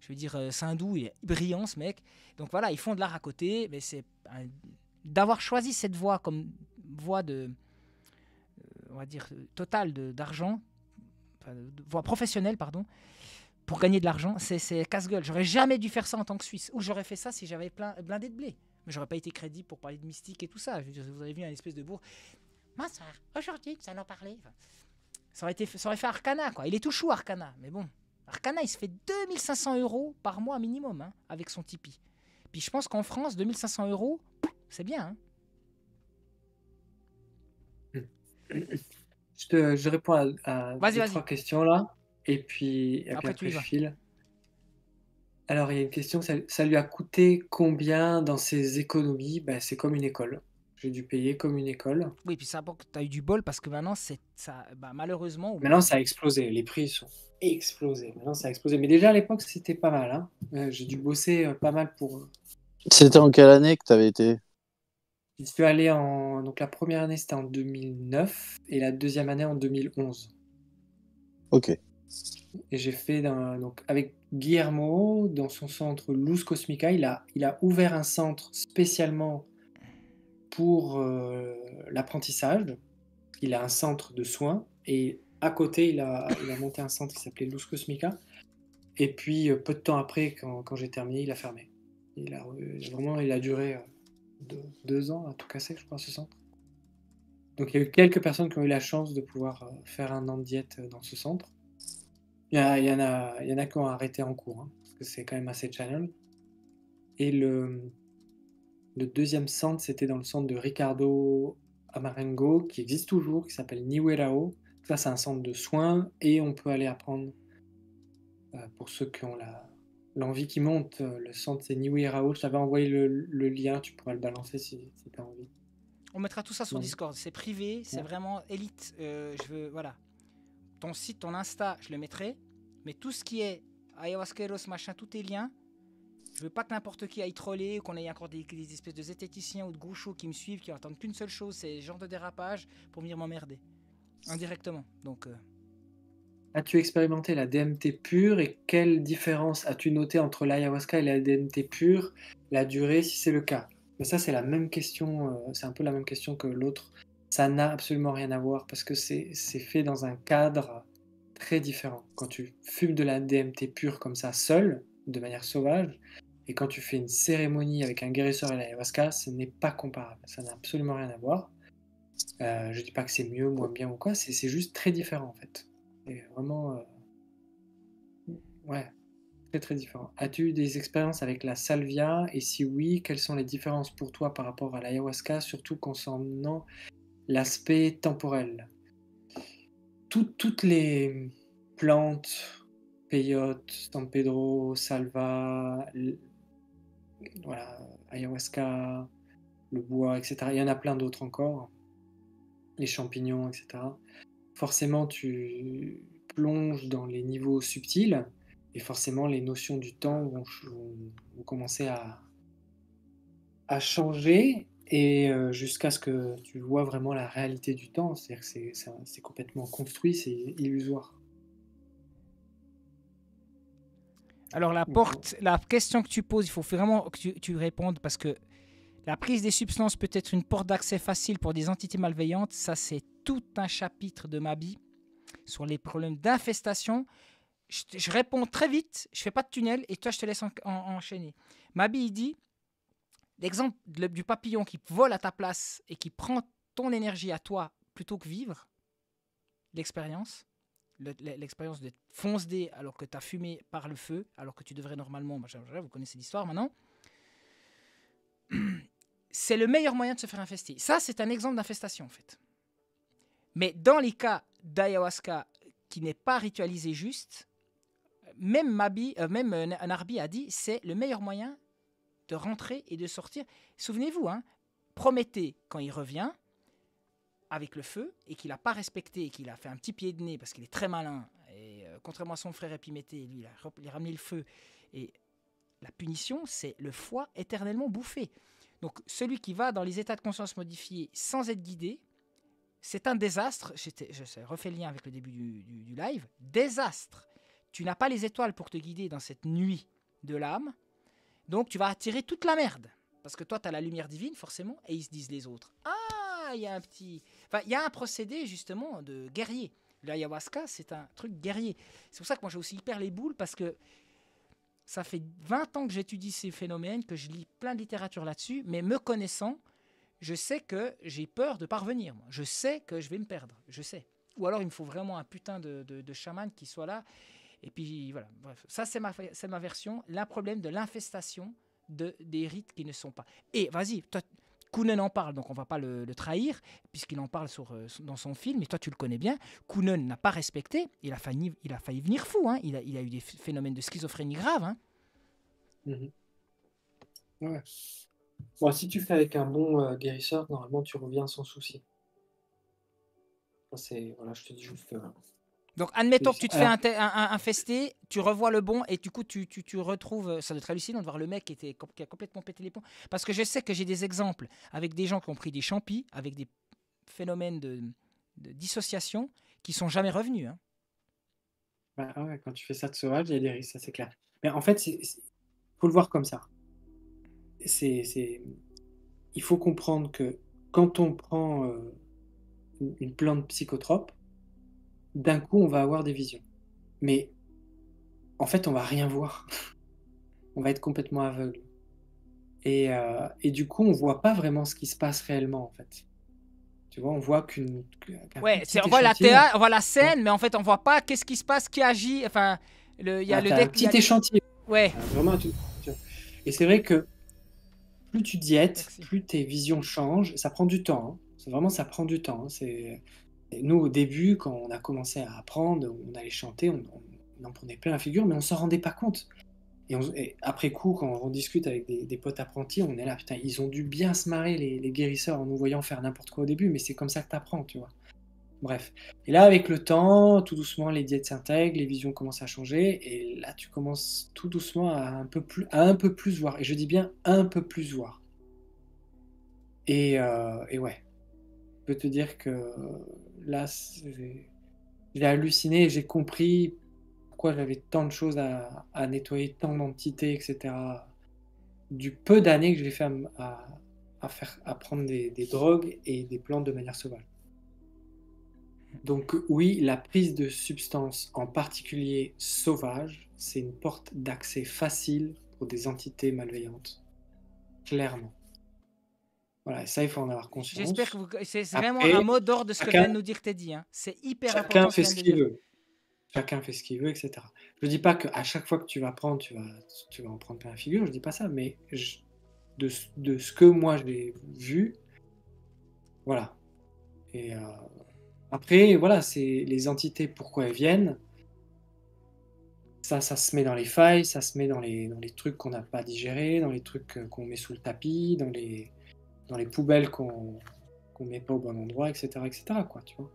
Je veux dire, euh, Sindou, il est brillant, ce mec. Donc voilà, ils font de l'art à côté, mais c'est d'avoir choisi cette voie comme voie de, euh, on va dire, totale d'argent, voie professionnelle, pardon, pour gagner de l'argent, c'est casse-gueule. J'aurais jamais dû faire ça en tant que Suisse. Ou j'aurais fait ça si j'avais blindé de blé. Mais j'aurais pas été crédible pour parler de mystique et tout ça. Je vous avez vu un espèce de bourg. Bonsoir, aujourd'hui, nous allons parler. Enfin, ça, aurait été, ça aurait fait Arcana, quoi. Il est tout chou, Arcana. Mais bon, Arcana, il se fait 2500 euros par mois minimum hein, avec son Tipeee. Puis je pense qu'en France, 2500 euros, c'est bien. hein. Je, te, je réponds à, à trois questions là. Et puis, Après, après, tu je file. Alors, il y a une question, ça, ça lui a coûté combien dans ses économies? Ben, C'est comme une école. J'ai dû payer comme une école. Oui, puis ça, tu as eu du bol parce que maintenant, c'est ça, bah, malheureusement. ou- Maintenant, ça a explosé. Les prix sont explosés. Maintenant, ça a explosé. Mais déjà, à l'époque, c'était pas mal. hein. Euh, J'ai dû bosser euh, pas mal pour... C'était en quelle année que tu avais été? Je suis allé en... Donc, la première année, c'était en 2009. Et la deuxième année, en 2011. Ok. Et j'ai fait donc avec Guillermo dans son centre Luz Cosmica. Il a, il a ouvert un centre spécialement pour euh, l'apprentissage. Il a un centre de soins et à côté, il a, monté un centre qui s'appelait Luz Cosmica. Et puis, euh, peu de temps après, quand, quand j'ai terminé, il a fermé. Il a, euh, vraiment, il a duré deux, deux ans à tout casser, je crois, ce centre. Donc, il y a eu quelques personnes qui ont eu la chance de pouvoir faire un an de diète dans ce centre. Il y, a- il y en a, il y en a qui ont arrêté en cours, hein, parce que c'est quand même assez challenge. Et le, le deuxième centre, c'était dans le centre de Ricardo Amarengo, qui existe toujours, qui s'appelle Niwerao. Ça, c'est un centre de soins, et on peut aller apprendre, euh, pour ceux qui ont la- l'envie qui monte, euh, le centre c'est Niwerao. Je t'avais envoyé le, le lien, tu pourras le balancer si, si tu as envie. On mettra tout ça sur Ouais. Discord. C'est privé, c'est Ouais. vraiment élite. Euh, je veux, voilà. Ton site, ton Insta, je le mettrai. Mais tout ce qui est ayahuasqueros, machin, tout est lien. Je veux pas que n'importe qui aille troller, ou qu'on ait encore des, espèces de zététiciens ou de gauchos qui me suivent, qui attendent qu'une seule chose, c'est ce genre de dérapage pour venir m'emmerder. Indirectement. Donc, euh, As-tu expérimenté la DMT pure et quelle différence as-tu noté entre l'ayahuasca et la DMT pure, la durée si c'est le cas? Mais ça c'est la même question, euh, c'est un peu la même question que l'autre. Ça n'a absolument rien à voir parce que c'est fait dans un cadre très différent. Quand tu fumes de la DMT pure comme ça seul, de manière sauvage, et quand tu fais une cérémonie avec un guérisseur et l'ayahuasca, ce n'est pas comparable. Ça n'a absolument rien à voir. Euh, je dis pas que c'est mieux, moins bien ou quoi, c'est c'est juste très différent en fait. C'est vraiment. euh, Ouais, très très différent. As-tu eu des expériences avec la salvia? Et si oui, quelles sont les différences pour toi par rapport à l'ayahuasca, surtout concernant l'aspect temporel Tout- Toutes les plantes, peyote, San Pedro, salva, ayahuasca, le bois, etc. Il y en a plein d'autres encore. les champignons, etc. Forcément, tu plonges dans les niveaux subtils et forcément, les notions du temps vont, vont- commencer à changer et euh, jusqu'à ce que tu vois vraiment la réalité du temps. C'est-à-dire que c'est- complètement construit, c'est illusoire. Alors la porte, la question que tu poses, il faut vraiment que tu, tu répondes parce que la prise des substances peut être une porte d'accès facile pour des entités malveillantes. Ça, c'est tout un chapitre de ma vie sur les problèmes d'infestation. Je réponds très vite, je fais pas de tunnel et toi, je te laisse en- en- enchaîner. Mabi, il dit l'exemple du papillon qui vole à ta place et qui prend ton énergie à toi plutôt que vivre, l'expérience, le- le- l'expérience de fonce dé alors que tu as fumé par le feu, alors que tu devrais normalement, vous connaissez l'histoire maintenant, [CLEARS THROAT] c'est le meilleur moyen de se faire infester. Ça, c'est un exemple d'infestation en fait. Mais dans les cas d'ayahuasca qui n'est pas ritualisé juste, même Mabi, euh, même euh, Narbi a dit, c'est le meilleur moyen de rentrer et de sortir. Souvenez-vous, hein, Prométhée, quand il revient avec le feu et qu'il n'a pas respecté et qu'il a fait un petit pied de nez parce qu'il est très malin, et euh, contrairement à son frère Épiméthée, lui, il a, ramené le feu. Et la punition, c'est le foie éternellement bouffé. Donc celui qui va dans les états de conscience modifiés sans être guidé, c'est un désastre. Je refais le lien avec le début du- du live. Désastre. Tu n'as pas les étoiles pour te guider dans cette nuit de l'âme. Donc tu vas attirer toute la merde. Parce que toi, tu as la lumière divine, forcément, et ils se disent les autres. Ah, il y a un petit. Enfin, il y a un procédé, justement, de guerrier. L'ayahuasca, c'est un truc guerrier. C'est pour ça que moi, j'ai aussi hyper les boules, parce que ça fait 20 ans que j'étudie ces phénomènes, que je lis plein de littérature là-dessus, mais me connaissant, je sais que j'ai peur de parvenir. Je sais que je vais me perdre. Je sais. Ou alors, il me faut vraiment un putain de, de chaman qui soit là. Et puis, voilà. Bref, ça, c'est ma, ma version. Le problème de l'infestation de, des rites qui ne sont pas. Et vas-y, toi, Kounen en parle, donc on va pas le, trahir, puisqu'il en parle euh, dans son film, et toi tu le connais bien. Kounen n'a pas respecté, il a failli, il a failli venir fou, hein. il, a, il a eu des phénomènes de schizophrénie graves. Hein. Mhm. Ouais. Bon, si tu fais avec un bon euh, guérisseur, normalement tu reviens sans souci. C'est voilà, je te dis juste. euh, Donc, admettons Et- que tu te fais un, te- un- un- infester, tu revois le bon et du coup, tu, tu, tu retrouves. Ça doit être hallucinant de voir le mec qui, était, qui a complètement pété les plombs. Parce que je sais que j'ai des exemples avec des gens qui ont pris des champis, avec des phénomènes de, de dissociation qui sont jamais revenus. hein. Bah ouais, quand tu fais ça de sauvage, il y a des risques, ça c'est clair. Mais en fait, il faut le voir comme ça. C'est, Il faut comprendre que quand on prend euh, une plante psychotrope, d'un coup, on va avoir des visions. Mais en fait, on va rien voir. [LAUGHS] On va être complètement aveugle. Et, euh, et du coup, on voit pas vraiment ce qui se passe réellement, en fait. Tu vois, on voit qu'une. qu'un Ouais, on voit la théâtre, on voit la scène, mais en fait, on voit pas qu'est-ce qui se passe, qui agit. Enfin, il y a Ah, le deck- a petit le- échantillon. Ouais. Ah, Vraiment un tout- tu vois. Et c'est vrai que plus tu diètes, plus tes visions changent. Ça prend du temps. hein. Vraiment, ça prend du temps. hein. C'est nous au début, quand on a commencé à apprendre, on allait chanter, on, on en prenait plein la figure, mais on s'en rendait pas compte. Et, après coup, quand on discute avec des, potes apprentis, on est là, putain, ils ont dû bien se marrer les, guérisseurs en nous voyant faire n'importe quoi au début, mais c'est comme ça que t'apprends, tu vois. Bref. Et là, avec le temps, tout doucement, les diètes s'intègrent, les visions commencent à changer, et là, tu commences tout doucement à un peu plus, à un peu plus voir. Et je dis bien un peu plus voir. Et, euh, ouais, peux te dire que là, j'ai halluciné, et j'ai compris pourquoi j'avais tant de choses à, nettoyer, tant d'entités, etc. Du peu d'années que j'ai fait à faire, à prendre des, des drogues et des plantes de manière sauvage. Donc oui, la prise de substances, en particulier sauvages, c'est une porte d'accès facile pour des entités malveillantes. Clairement. Voilà, ça, il faut en avoir conscience. J'espère que vous- c'est vraiment Après, un mot d'ordre de ce que chacun- vient de nous dire Teddy. hein. C'est hyper Chacun important. fait ce qu'il veut. Chacun fait ce qu'il veut, etc. Je dis pas qu'à chaque fois que tu vas prendre, tu vas, tu vas en prendre plein la figure, je dis pas ça, mais je- de, ce- de ce que moi j'ai vu, voilà. Et euh, après, voilà, c'est les entités, pourquoi elles viennent. Ça, ça se met dans les failles, ça se met dans les, dans les trucs qu'on n'a pas digérés, dans les trucs euh, qu'on met sous le tapis, dans les, dans les poubelles qu'on qu'on met pas au bon endroit, etc., etc., quoi, tu vois.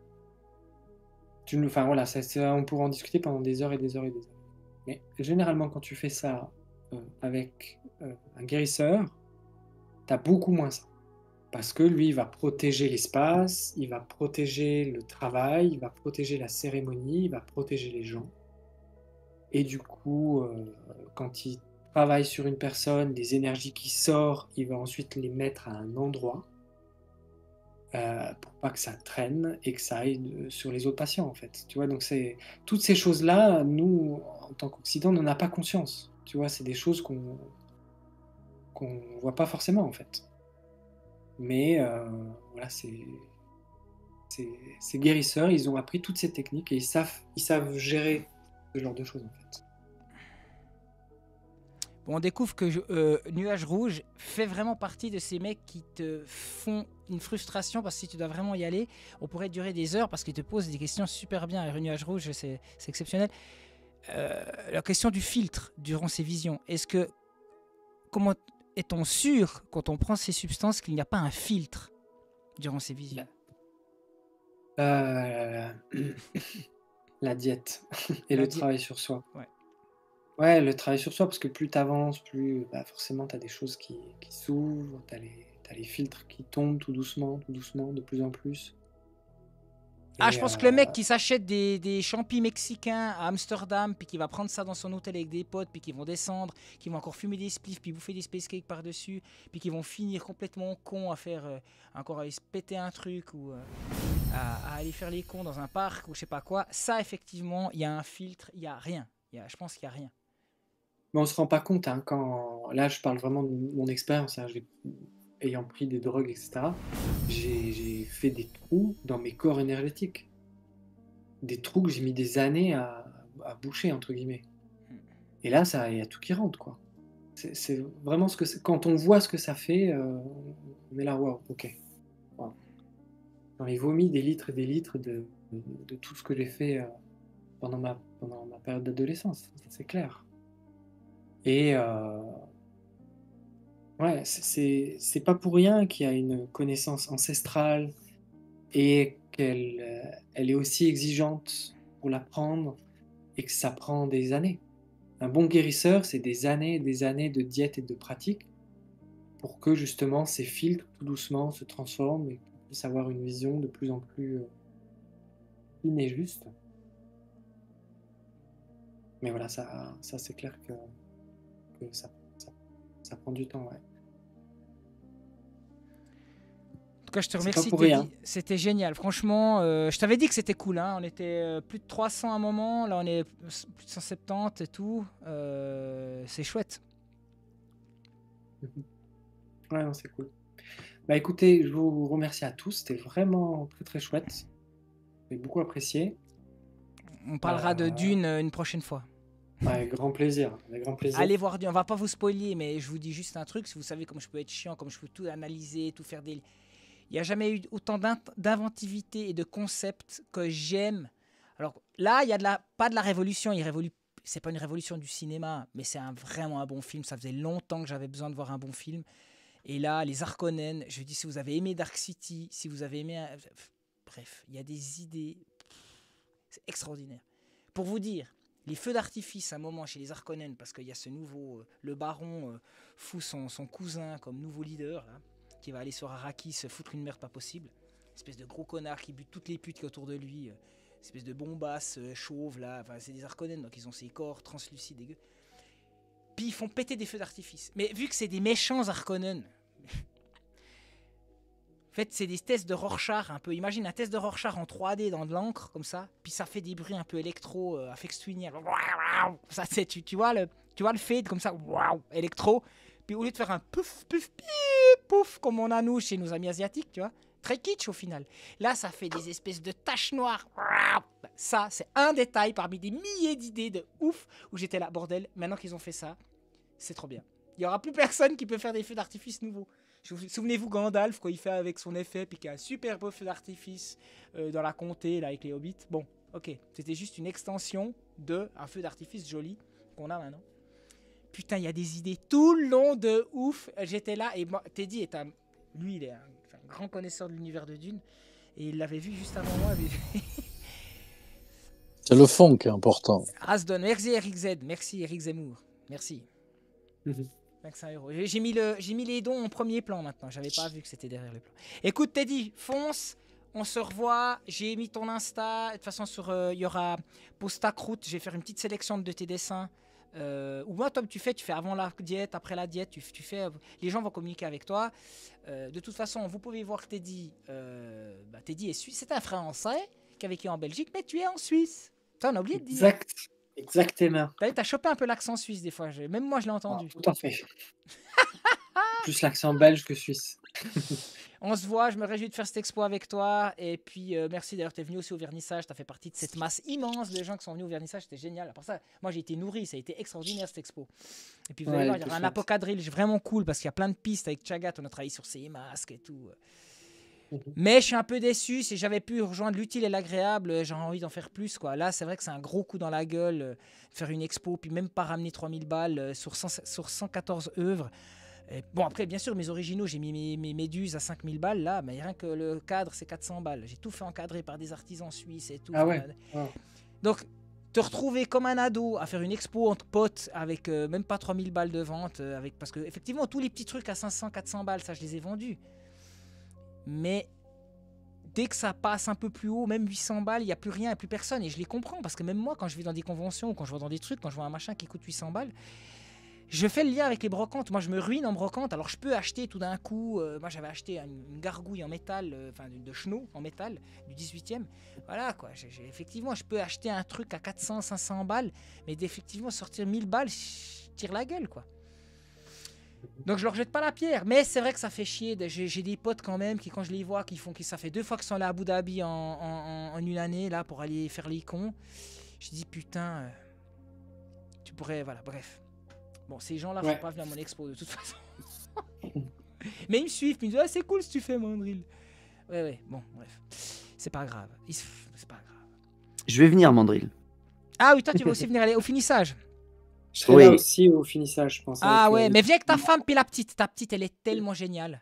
Tu, enfin voilà, ça, on pourra en discuter pendant des heures et des heures et des heures. Mais généralement, quand tu fais ça euh, avec euh, un guérisseur, tu as beaucoup moins ça. Parce que lui, il va protéger l'espace, il va protéger le travail, il va protéger la cérémonie, il va protéger les gens. Et du coup, euh, quand il travaille sur une personne, des énergies qui sortent, il va ensuite les mettre à un endroit euh, pour pas que ça traîne et que ça aille de- sur les autres patients en fait. Tu vois, donc c'est toutes ces choses-là, nous en tant qu'Occident, on n'en a pas conscience. Tu vois, c'est des choses qu'on qu'on voit pas forcément en fait. Mais euh, voilà, c'est- ces guérisseurs, ils ont appris toutes ces techniques et ils savent, ils savent gérer ce genre de choses en fait. On découvre que euh, Nuage Rouge fait vraiment partie de ces mecs qui te font une frustration parce que si tu dois vraiment y aller, on pourrait durer des heures parce qu'ils te posent des questions super bien. Et Nuage Rouge, c'est c'est exceptionnel. Euh, la question du filtre durant ces visions. Est-ce que. Comment est-on sûr, quand on prend ces substances, qu'il n'y a pas un filtre durant ces visions? Euh, [LAUGHS] la diète et La le diète. travail sur soi. Ouais. Ouais, le travail sur soi, parce que plus tu avances, plus bah, forcément tu as des choses qui, qui s'ouvrent, tu as, les filtres qui tombent tout doucement, tout doucement, de plus en plus. Ah, je pense que euh, le mec qui s'achète des, des champis mexicains à Amsterdam, puis qui va prendre ça dans son hôtel avec des potes, puis qui vont descendre, qui vont encore fumer des spliffs, puis bouffer des space cakes par-dessus, puis qui vont finir complètement cons à faire euh, encore aller se péter un truc ou euh, à, à aller faire les cons dans un parc ou je sais pas quoi. Ça, effectivement, il y a un filtre, il y a rien. Y a, je pense qu'il y a rien. Mais on se rend pas compte hein, quand. Là, je parle vraiment de mon expérience. hein, Ayant pris des drogues, etc., j'ai fait des trous dans mes corps énergétiques. Des trous que j'ai mis des années à, boucher, entre guillemets. Et là, il y a tout qui rentre, quoi. C'est vraiment ce que quand on voit ce que ça fait, euh, on est là, waouh, ok. Wow. Vomi des litres et des litres de, tout ce que j'ai fait euh, pendant, ma, période d'adolescence, c'est clair. Et euh, ouais, c'est- pas pour rien qu'il y a une connaissance ancestrale et qu'elle euh, elle est aussi exigeante pour l'apprendre et que ça prend des années. Un bon guérisseur, c'est des années et des années de diète et de pratique pour que justement ces filtres tout doucement se transforment et qu'on puisse avoir une vision de plus en plus euh, fine et juste. Mais voilà, ça, ça c'est clair que, que ça, ça, ça prend du temps. Ouais. En tout cas, je te remercie. C'était génial. Franchement, euh, je t'avais dit que c'était cool. hein. On était euh, plus de 300 à un moment. Là, on est plus de 170 et tout. Euh, c'est chouette. Ouais, non, c'est cool. Bah écoutez, je vous remercie à tous. C'était vraiment très très chouette. J'ai beaucoup apprécié. On parlera de Dune une prochaine fois. Avec grand plaisir. Grand plaisir. Allez voir. On va pas vous spoiler, mais je vous dis juste un truc. Vous savez comme je peux être chiant, comme je peux tout analyser, tout faire des. Il n'y a jamais eu autant d'in- d'inventivité et de concepts que j'aime. Alors là, il y a de la pas de la révolution. Il révolue. C'est pas une révolution du cinéma, mais c'est vraiment un bon film. Ça faisait longtemps que j'avais besoin de voir un bon film. Et là, les Harkonnen, je dis si vous avez aimé Dark City, si vous avez aimé. Bref, il y a des idées. C'est extraordinaire. Pour vous dire, les feux d'artifice à un moment chez les Harkonnen, parce qu'il y a ce nouveau. euh, le baron euh, fout son, cousin comme nouveau leader, là, qui va aller sur Arrakis se foutre une merde pas possible. Espèce de gros connard qui bute toutes les putes qui autour de lui. euh, espèce de bombasse euh, chauve, là. Enfin, c'est des Harkonnen, donc ils ont ces corps translucides dégueux. Puis ils font péter des feux d'artifice. Mais vu que c'est des méchants Harkonnen. [LAUGHS] En fait, c'est des tests de Rorschach un peu. Imagine un test de Rorschach en 3D dans de l'encre, comme ça. Puis ça fait des bruits un peu électro, euh. Ça, c'est, tu, tu, vois le, tu vois le fade comme ça, électro. Puis au lieu de faire un pouf, pouf, pip, pouf, comme on a nous chez nos amis asiatiques, tu vois. Très kitsch au final. Là, ça fait des espèces de taches noires. Ça, c'est un détail parmi des milliers d'idées de ouf où j'étais là, bordel. Maintenant qu'ils ont fait ça, c'est trop bien. Il n'y aura plus personne qui peut faire des feux d'artifice nouveaux. Souvenez-vous Gandalf, quoi, il fait avec son effet, puis qu'il y a un super beau feu d'artifice euh, dans la comté, là, avec les hobbits. Bon, ok, c'était juste une extension de un feu d'artifice joli qu'on a maintenant. Putain, il y a des idées tout le long de ouf. J'étais là, et moi, Teddy est un... Lui, il est un, un grand connaisseur de l'univers de Dune. Et il l'avait vu juste avant moi. mais- C'est le fond qui est important. Asdon, merci Eric Z, merci Eric Zemmour, merci. 25 euros. J'ai mis, les dons en premier plan maintenant, j'avais pas vu que c'était derrière le plan. Écoute Teddy, fonce, on se revoit, j'ai mis ton Insta, de toute façon euh, il y aura Postacroute, je vais faire une petite sélection de tes dessins. Euh, ou moi, Tom, tu fais, tu fais avant la diète, après la diète, tu, fais, euh, les gens vont communiquer avec toi. De toute façon, vous pouvez voir Teddy. euh, bah, Teddy est suisse, c'est un Français qui a vécu en Belgique, mais tu es en Suisse. Ça, on a oublié de dire. Exact. Exactement. T'as t'as chopé un peu l'accent suisse des fois. Même moi, je l'ai entendu. Tout à fait. [LAUGHS] Plus l'accent belge que suisse. [LAUGHS] On se voit, je me réjouis de faire cette expo avec toi. Et puis, euh, merci d'ailleurs, t'es venu aussi au vernissage. T'as fait partie de cette masse immense de gens qui sont venus au vernissage. C'était génial. À part ça, moi, j'ai été nourri. Ça a été extraordinaire cette expo. Et puis, vous allez Ouais, voir, il y aura un apocadrille vraiment cool parce qu'il y a plein de pistes avec Chagat. On a travaillé sur ses masques et tout. Mhm. Mais je suis un peu déçu. Si j'avais pu rejoindre l'utile et l'agréable, euh, j'aurais envie d'en faire plus. Quoi. Là, c'est vrai que c'est un gros coup dans la gueule euh, faire une expo, puis même pas ramener 3000 balles euh, sur, 100 sur 114 œuvres. Et bon, après, bien sûr, mes originaux, j'ai mis mes, mes méduses à 5000 balles là, mais rien que le cadre, c'est 400 balles. J'ai tout fait encadrer par des artisans suisses et tout. Ah ouais. Donc, te retrouver comme un ado à faire une expo entre potes avec euh, même pas 3000 balles de vente, euh, avec, parce que effectivement, tous les petits trucs à 500, 400 balles, ça, je les ai vendus. Mais dès que ça passe un peu plus haut, même 800 balles, il n'y a plus rien, il n'y a plus personne. Et je les comprends, parce que même moi, quand je vais dans des conventions ou quand je vais dans des trucs, quand je vois un machin qui coûte 800 balles, je fais le lien avec les brocantes. Moi, je me ruine en brocante. Alors, je peux acheter tout d'un coup. euh, moi, j'avais acheté une, gargouille en métal, euh, enfin, de, chenot en métal du 18e. Voilà, quoi. Effectivement, je peux acheter un truc à 400, 500 balles, mais d'effectivement sortir 1000 balles, je tire la gueule, quoi. Donc je leur jette pas la pierre, mais c'est vrai que ça fait chier. J'ai j'ai des potes quand même qui, quand je les vois, qui font que ça fait deux fois qu'ils sont là à Abu Dhabi en, en- une année là pour aller faire les cons. Je dis putain, euh, tu pourrais, voilà, bref. Bon, ces gens-là Ouais. font pas venir à mon expo de toute façon. [LAUGHS] mais ils me suivent, puis ils me disent ah, c'est cool si tu fais Mandrill. Ouais, ouais, bon, bref, c'est pas grave. C'est pas grave. Je vais venir, Mandrill. Ah oui, toi tu vas aussi venir aller au finissage. Je serai Oui. là aussi au finissage, je pense. Ah ouais, euh, mais viens avec ta femme puis la petite. Ta petite, elle est tellement géniale.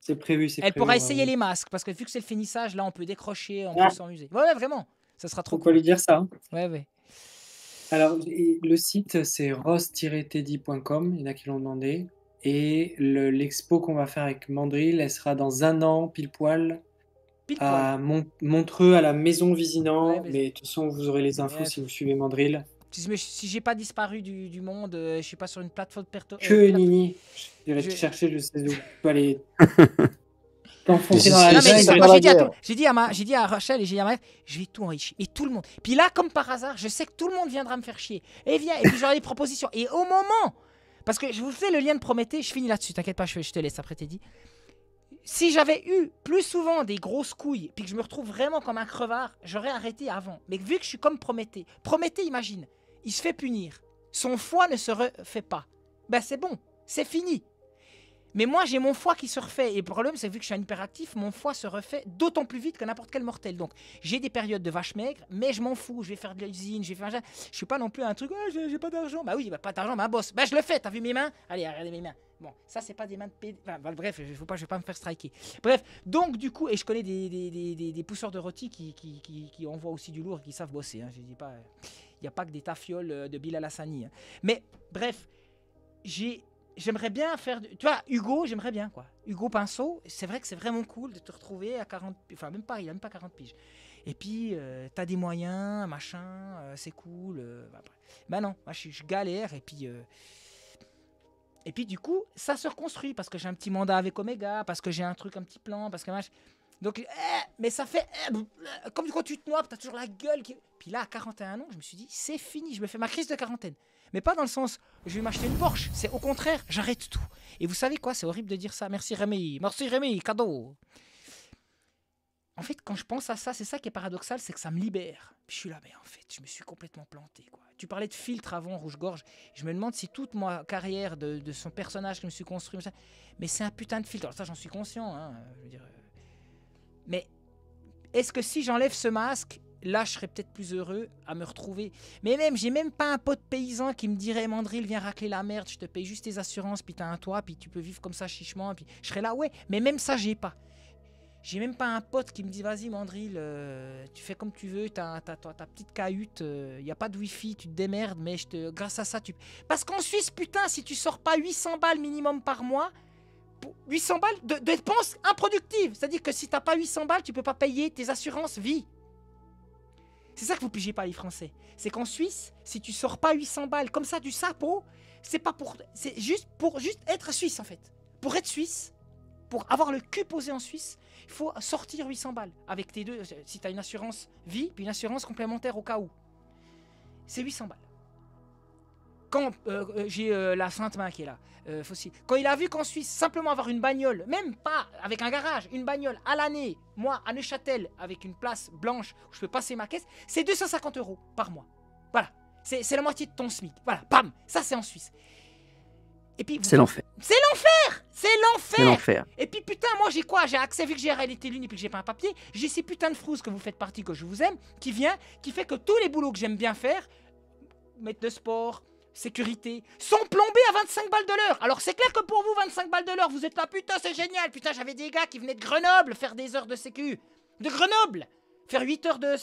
C'est prévu, c'est Elle prévu, pourra va essayer les masques parce que vu que c'est le finissage, là on peut décrocher, on Ah. peut s'amuser. Ouais, ouais, vraiment. Ça sera trop Faut quoi cool. lui dire ça. hein. Ouais, ouais. Alors, le site, c'est ross-teddy.com, il y en a qui l'ont demandé. Et le- l'expo qu'on va faire avec Mandrill, elle sera dans un an, pile poil, Pile à Mon- Montreux, à la Maison Visinant. Ouais, mais- mais... de toute façon, vous aurez les infos Ouais. si vous suivez Mandrill. Si, j'ai pas disparu du, du monde, euh, je suis pas sur une plateforme perto. euh, Que plate- Nini, je vais Je- te chercher, je sais où. Tu peux aller [LAUGHS] t'enfoncer dans la j'ai dit, j'ai dit à ma, j'ai dit à Rachel et j'ai dit à ma je vais tout enrichir. Et tout le monde. Puis là, comme par hasard, je sais que tout le monde viendra me faire chier. Et viens, et puis j'aurai des propositions. Et au moment, parce que je vous fais le lien de Prométhée, je finis là-dessus, t'inquiète pas, je, je te laisse après t'es dit. Si j'avais eu plus souvent des grosses couilles, puis que je me retrouve vraiment comme un crevard, j'aurais arrêté avant. Mais vu que je suis comme Prométhée, Prométhée, imagine, il se fait punir. Son foie ne se refait pas. Ben c'est bon, c'est fini. Mais moi, j'ai mon foie qui se refait. Et le problème, c'est que vu que je suis un hyperactif, mon foie se refait d'autant plus vite que n'importe quel mortel. Donc, j'ai des périodes de vache maigre, mais je m'en fous. Je vais faire de l'usine, je vais faire. Je suis pas non plus un truc, Ah, j'ai pas d'argent. Bah oui, bah, pas d'argent, ma bosse. Bah je le fais, t'as vu mes mains? Allez, regardez mes mains. Bon, ça, c'est pas des mains de péd... enfin, bah, bref, je, faut pas, vais pas me faire striker. Bref, donc, du coup, et je connais des, des, des, des- pousseurs de rôti qui, qui, qui, qui envoient aussi du lourd et qui savent bosser. Hein. Je dis pas. Il n'y a pas que des tafioles euh, de Bilal Hassani. hein. Mais, bref, j'ai j'aimerais bien faire tu vois Hugo j'aimerais bien quoi Hugo Pinceau c'est vrai que c'est vraiment cool de te retrouver à 40 enfin même pas il a même pas 40 piges et puis euh, t'as des moyens machin euh, c'est cool euh, bah, bah non moi je, galère et puis et puis du coup ça se reconstruit parce que j'ai un petit mandat avec Omega parce que j'ai un truc un petit plan parce que mach- donc eh, mais ça fait eh, comme quand tu te noies t'as toujours la gueule puis là à 41 ans je me suis dit c'est fini je me fais ma crise de quarantaine mais pas dans le sens, je vais m'acheter une Porsche. C'est au contraire, j'arrête tout. Et vous savez quoi, c'est horrible de dire ça. Merci Rémi, merci Rémi, cadeau. En fait, quand je pense à ça, c'est ça qui est paradoxal, c'est que ça me libère. Je suis là, mais en fait, je me suis complètement planté. Tu parlais de filtre avant, rouge-gorge. Je me demande si toute ma carrière de, son personnage que je me suis construit, mais c'est un putain de filtre. Alors ça, j'en suis conscient. hein, je veux dire, euh, mais est-ce que si j'enlève ce masque, là, je serais peut-être plus heureux à me retrouver? Mais même, j'ai même pas un pote paysan qui me dirait Mandrill, viens racler la merde, je te paye juste tes assurances, puis t'as un toit, puis tu peux vivre comme ça chichement, puis je serais là, ouais. Mais même ça, j'ai pas. J'ai même pas un pote qui me dit vas-y Mandrill, euh, tu fais comme tu veux, t'as ta, petite cahute, il n'y a pas de wifi, tu te démerdes, mais je te, grâce à ça tu... Parce qu'en Suisse, putain, si tu sors pas 800 balles minimum par mois, 800 balles de, dépenses improductives, c'est-à-dire que si t'as pas 800 balles, tu peux pas payer tes assurances vie. C'est ça que vous pigez pas les Français. C'est qu'en Suisse, si tu sors pas 800 balles comme ça du sapo, c'est pas pour... C'est juste pour juste être Suisse en fait. Pour être Suisse, pour avoir le cul posé en Suisse, il faut sortir 800 balles avec tes deux. Si tu as une assurance vie, puis une assurance complémentaire au cas où. C'est 800 balles. Quand euh, euh, j'ai euh, la Sainte Main qui est là, Fossile, quand il a vu qu'en Suisse, simplement avoir une bagnole, même pas avec un garage, une bagnole à l'année, moi à Neuchâtel, avec une place blanche où je peux passer ma caisse, c'est 250 euros par mois. Voilà. C'est la moitié de ton SMIC. Voilà, pam, ça c'est en Suisse. Et puis C'est l'enfer. C'est l'enfer C'est l'enfer l'enfer. Et puis putain, moi j'ai quoi? J'ai accès, vu que j'ai réalité lune et puis que j'ai pas un papier, j'ai ces putains de frousse que vous faites partie, que je vous aime, qui vient, qui fait que tous les boulots que j'aime bien faire, mettre de sport, sécurité, sont plombés à 25 balles de l'heure. Alors c'est clair que pour vous, 25 balles de l'heure, vous êtes là, putain, c'est génial. Putain, j'avais des gars qui venaient de Grenoble faire des heures de sécu. De Grenoble Faire 8 heures de...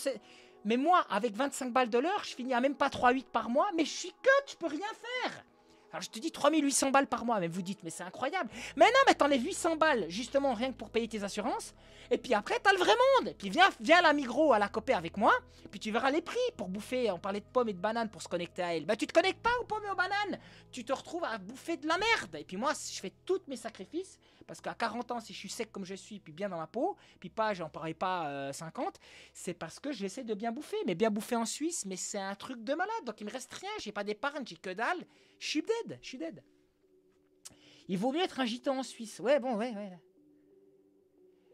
Mais moi, avec 25 balles de l'heure, je finis à même pas 3,8 par mois, mais je suis que, je peux rien faire. Alors je te dis 3800 balles par mois, mais vous dites, mais c'est incroyable. Mais non, mais t'enlèves 800 balles, justement, rien que pour payer tes assurances. Et puis après, t'as le vrai monde. Et puis viens, viens à la Migros, à la Copé avec moi. Puis tu verras les prix pour bouffer. On parlait de pommes et de bananes pour se connecter à elle. Bah tu te connectes pas aux pommes et aux bananes. Tu te retrouves à bouffer de la merde. Et puis moi, je fais tous mes sacrifices. Parce qu'à 40 ans, si je suis sec comme je suis, puis bien dans ma peau, puis pas, j'en parais pas euh, 50, c'est parce que j'essaie de bien bouffer. Mais bien bouffer en Suisse, mais c'est un truc de malade. Donc il me reste rien. J'ai pas d'épargne, j'ai que dalle. Je suis dead. Je suis dead. Il vaut mieux être un gitan en Suisse. Ouais, bon, ouais, ouais.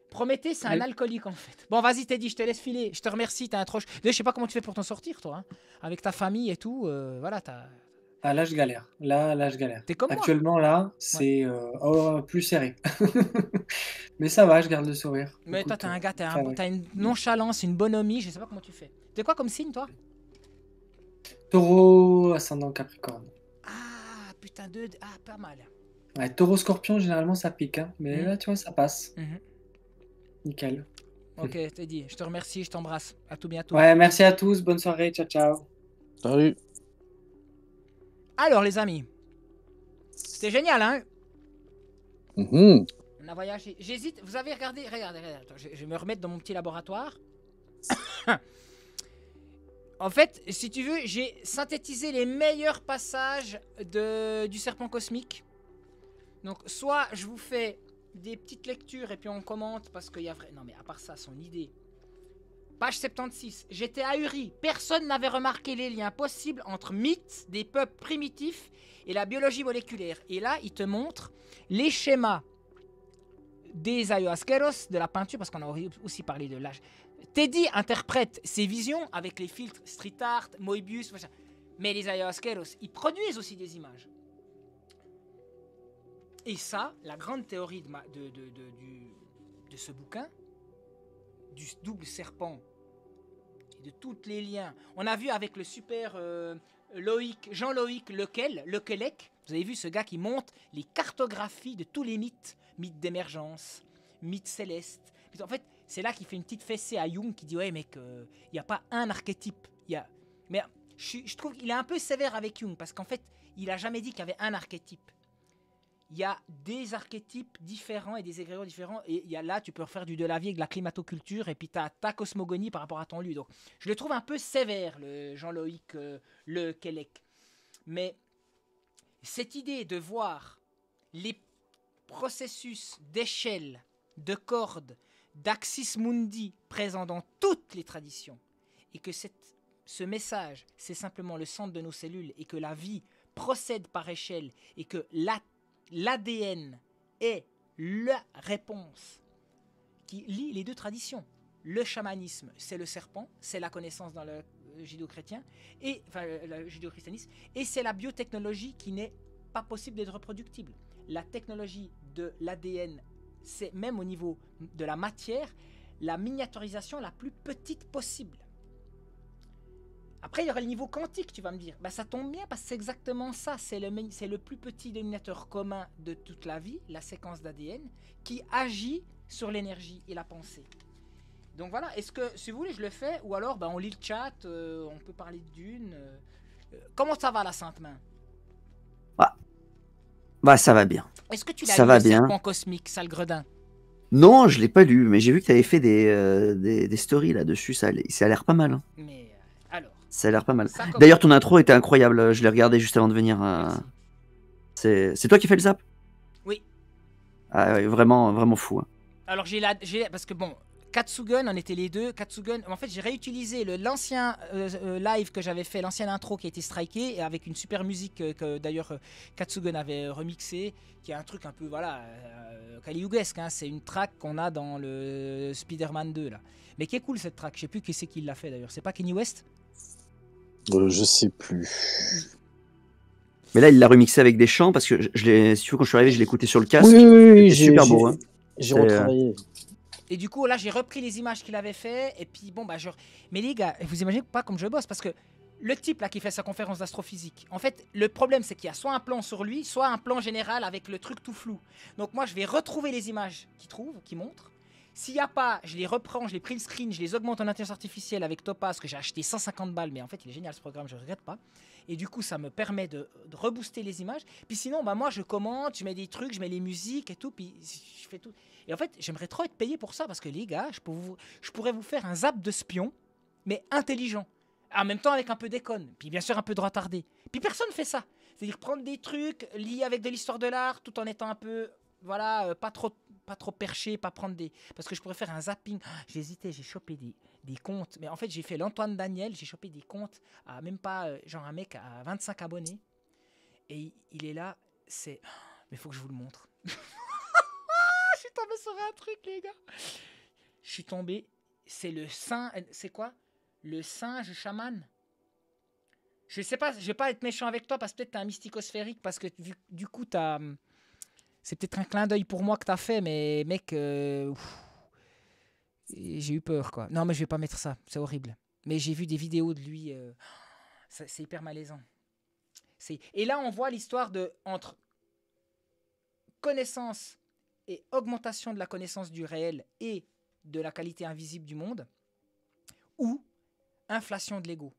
Prométhée, c'est un alcoolique en fait. Bon, vas-y, Teddy, je te laisse filer. Je te remercie, t'as un. D'ailleurs, Je sais pas comment tu fais pour t'en sortir, toi. hein. Avec ta famille et tout, euh, voilà, t'as. Ah, là, je galère. Là, là, je galère. T'es comme moi. Actuellement, là, c'est euh, oh, plus serré. [LAUGHS] Mais ça va, je garde le sourire. Mais Écoute, toi, t'es un gars, t'as un- une nonchalance, une bonhomie, je sais pas comment tu fais. T'es quoi comme signe, toi? Taureau, ascendant Capricorne. Ah, putain, deux. Ah, pas mal. Ouais, taureau, scorpion, généralement, ça pique. hein. Mais Mhm. là, tu vois, ça passe. Mhm. Nickel. Ok, Teddy, je te remercie, je t'embrasse. À tout bientôt. Ouais, merci à tous. Bonne soirée. Ciao, ciao. Salut. Alors, les amis, c'était génial, hein? Mhm. On a voyagé. J'hésite. Vous avez regardé Regardez, regardez. Je vais me remettre dans mon petit laboratoire. [COUGHS] en fait, si tu veux, j'ai synthétisé les meilleurs passages de, du Serpent Cosmique. Donc, soit je vous fais des petites lectures et puis on commente parce qu'il y a vrai. Non, mais à part ça, son idée. Page 76. J'étais ahuri. Personne n'avait remarqué les liens possibles entre mythes des peuples primitifs et la biologie moléculaire. Et là, il te montre les schémas des ayahuasqueros, de la peinture, parce qu'on a aussi parlé de l'âge. Teddy interprète ses visions avec les filtres street art, Moebius, machin. mais les ayahuasqueros, ils produisent aussi des images. Et ça, la grande théorie de, ce bouquin, du double serpent et de tous les liens. On a vu avec le super euh, Loïc, Jean-Loïc Lequel, Lequelec, vous avez vu ce gars qui monte les cartographies de tous les mythes, mythes d'émergence, mythes célestes. En fait, c'est là qu'il fait une petite fessée à Jung qui dit ouais mec, il n'y a pas un archétype. Y a... Mais je, je trouve qu'il est un peu sévère avec Jung parce qu'en fait, il a jamais dit qu'il y avait un archétype. Il y a des archétypes différents et des égrégores différents. Et il y a là, tu peux refaire du Delavier avec de la climatoculture et puis tu as ta cosmogonie par rapport à ton lieu. Donc, je le trouve un peu sévère, le Jean-Loïc euh, Le Quélec. Mais cette idée de voir les processus d'échelle, de cordes, d'axis mundi présents dans toutes les traditions, et que cette- ce message, c'est simplement le centre de nos cellules, et que la vie procède par échelle, et que la- l'ADN est la réponse qui lie les deux traditions. Le chamanisme, c'est le serpent, c'est la connaissance dans le euh, judéo-chrétien, et euh, le judéo-christianisme, et c'est la biotechnologie qui n'est pas possible d'être reproductible. La technologie de l'ADN, c'est même au niveau de la matière, la miniaturisation la plus petite possible. Après, il y aura le niveau quantique, tu vas me dire. Bah, ça tombe bien parce que c'est exactement ça. C'est le, le plus petit dénominateur commun de toute la vie, la séquence d'ADN, qui agit sur l'énergie et la pensée. Donc voilà, est-ce que, si vous voulez, je le fais, ou alors ben, on lit le chat, euh, on peut parler de Dune. euh, euh, comment ça va la Sainte Main? Bah, ça va bien. Est-ce que tu l'as Ça lu, va le bien. serpent cosmique, sale gredin? Non, je l'ai pas lu, mais j'ai vu que tu avais fait des, euh, des, des stories là-dessus. Ça, a l'air- ça a l'air pas mal. hein. Mais Ça a l'air pas mal. D'ailleurs, ton intro était incroyable. Je l'ai regardé juste avant de venir. euh, C'est toi qui fais le zap? Oui. Ah ouais, vraiment, vraiment fou. hein. Alors j'ai la, j'ai parce que bon, Katsugun, on était les deux. Katsugun, en fait, j'ai réutilisé le l'ancien euh, euh, live que j'avais fait, l'ancienne intro qui a été striké, et avec une super musique euh, que d'ailleurs Katsugun avait remixé, qui est un truc un peu voilà Kaliugesque, hein. C'est une track qu'on a dans le Spider-Man 2 là, mais qui est cool cette track. Je sais plus qui c'est qui l'a fait d'ailleurs. C'est pas Kenny West? Euh, je sais plus. Mais là, il l'a remixé avec des chants parce que je, je l'ai. Si tu veux, quand je suis arrivé, je l'ai écouté sur le casque. Oui, oui, oui, super j'ai- beau. hein. j'ai C'est, euh, retravaillé. Et du coup, là, j'ai repris les images qu'il avait fait. Et puis, bon, bah, je. Mais les gars, vous imaginez pas comme je bosse parce que le type là qui fait sa conférence d'astrophysique, en fait, le problème c'est qu'il y a soit un plan sur lui, soit un plan général avec le truc tout flou. Donc, moi, je vais retrouver les images qu'il trouve, qu'il montre. S'il n'y a pas, je les reprends, je les print screen, je les augmente en intelligence artificielle avec Topaz que j'ai acheté 150 balles, mais en fait il est génial ce programme, je ne regrette pas. Et du coup ça me permet de, rebooster les images. Puis sinon, bah moi je commente, je mets des trucs, je mets les musiques et tout, puis je fais tout. Et en fait j'aimerais trop être payé pour ça parce que les gars, je, pourrais vous faire un zap de spion, mais intelligent. En même temps avec un peu déconne, puis bien sûr un peu de retardé. Puis personne fait ça. C'est-à-dire prendre des trucs liés avec de l'histoire de l'art tout en étant un peu, voilà, euh, pas trop, pas trop perché, pas prendre des. Parce que je pourrais faire un zapping. Ah, J'ai hésité, j'ai chopé des, des comptes. Mais en fait, j'ai fait l'Antoine Daniel, j'ai chopé des comptes à même pas, euh, genre un mec à 25 abonnés. Et il- est là, c'est. Ah, Mais faut que je vous le montre. [LAUGHS] je suis tombé sur un truc, les gars. Je suis tombé. C'est le saint. C'est quoi? Le singe chaman je sais pas, je vais pas être méchant avec toi parce que peut-être t'es un mysticosphérique parce que du, du coup t'as. C'est peut-être un clin d'œil pour moi que t'as fait, mais mec, euh, j'ai eu peur quoi. Non, mais je vais pas mettre ça, c'est horrible. Mais j'ai vu des vidéos de lui, euh, c'est hyper malaisant. Et là, on voit l'histoire de entre connaissance et augmentation de la connaissance du réel et de la qualité invisible du monde, ou inflation de l'ego.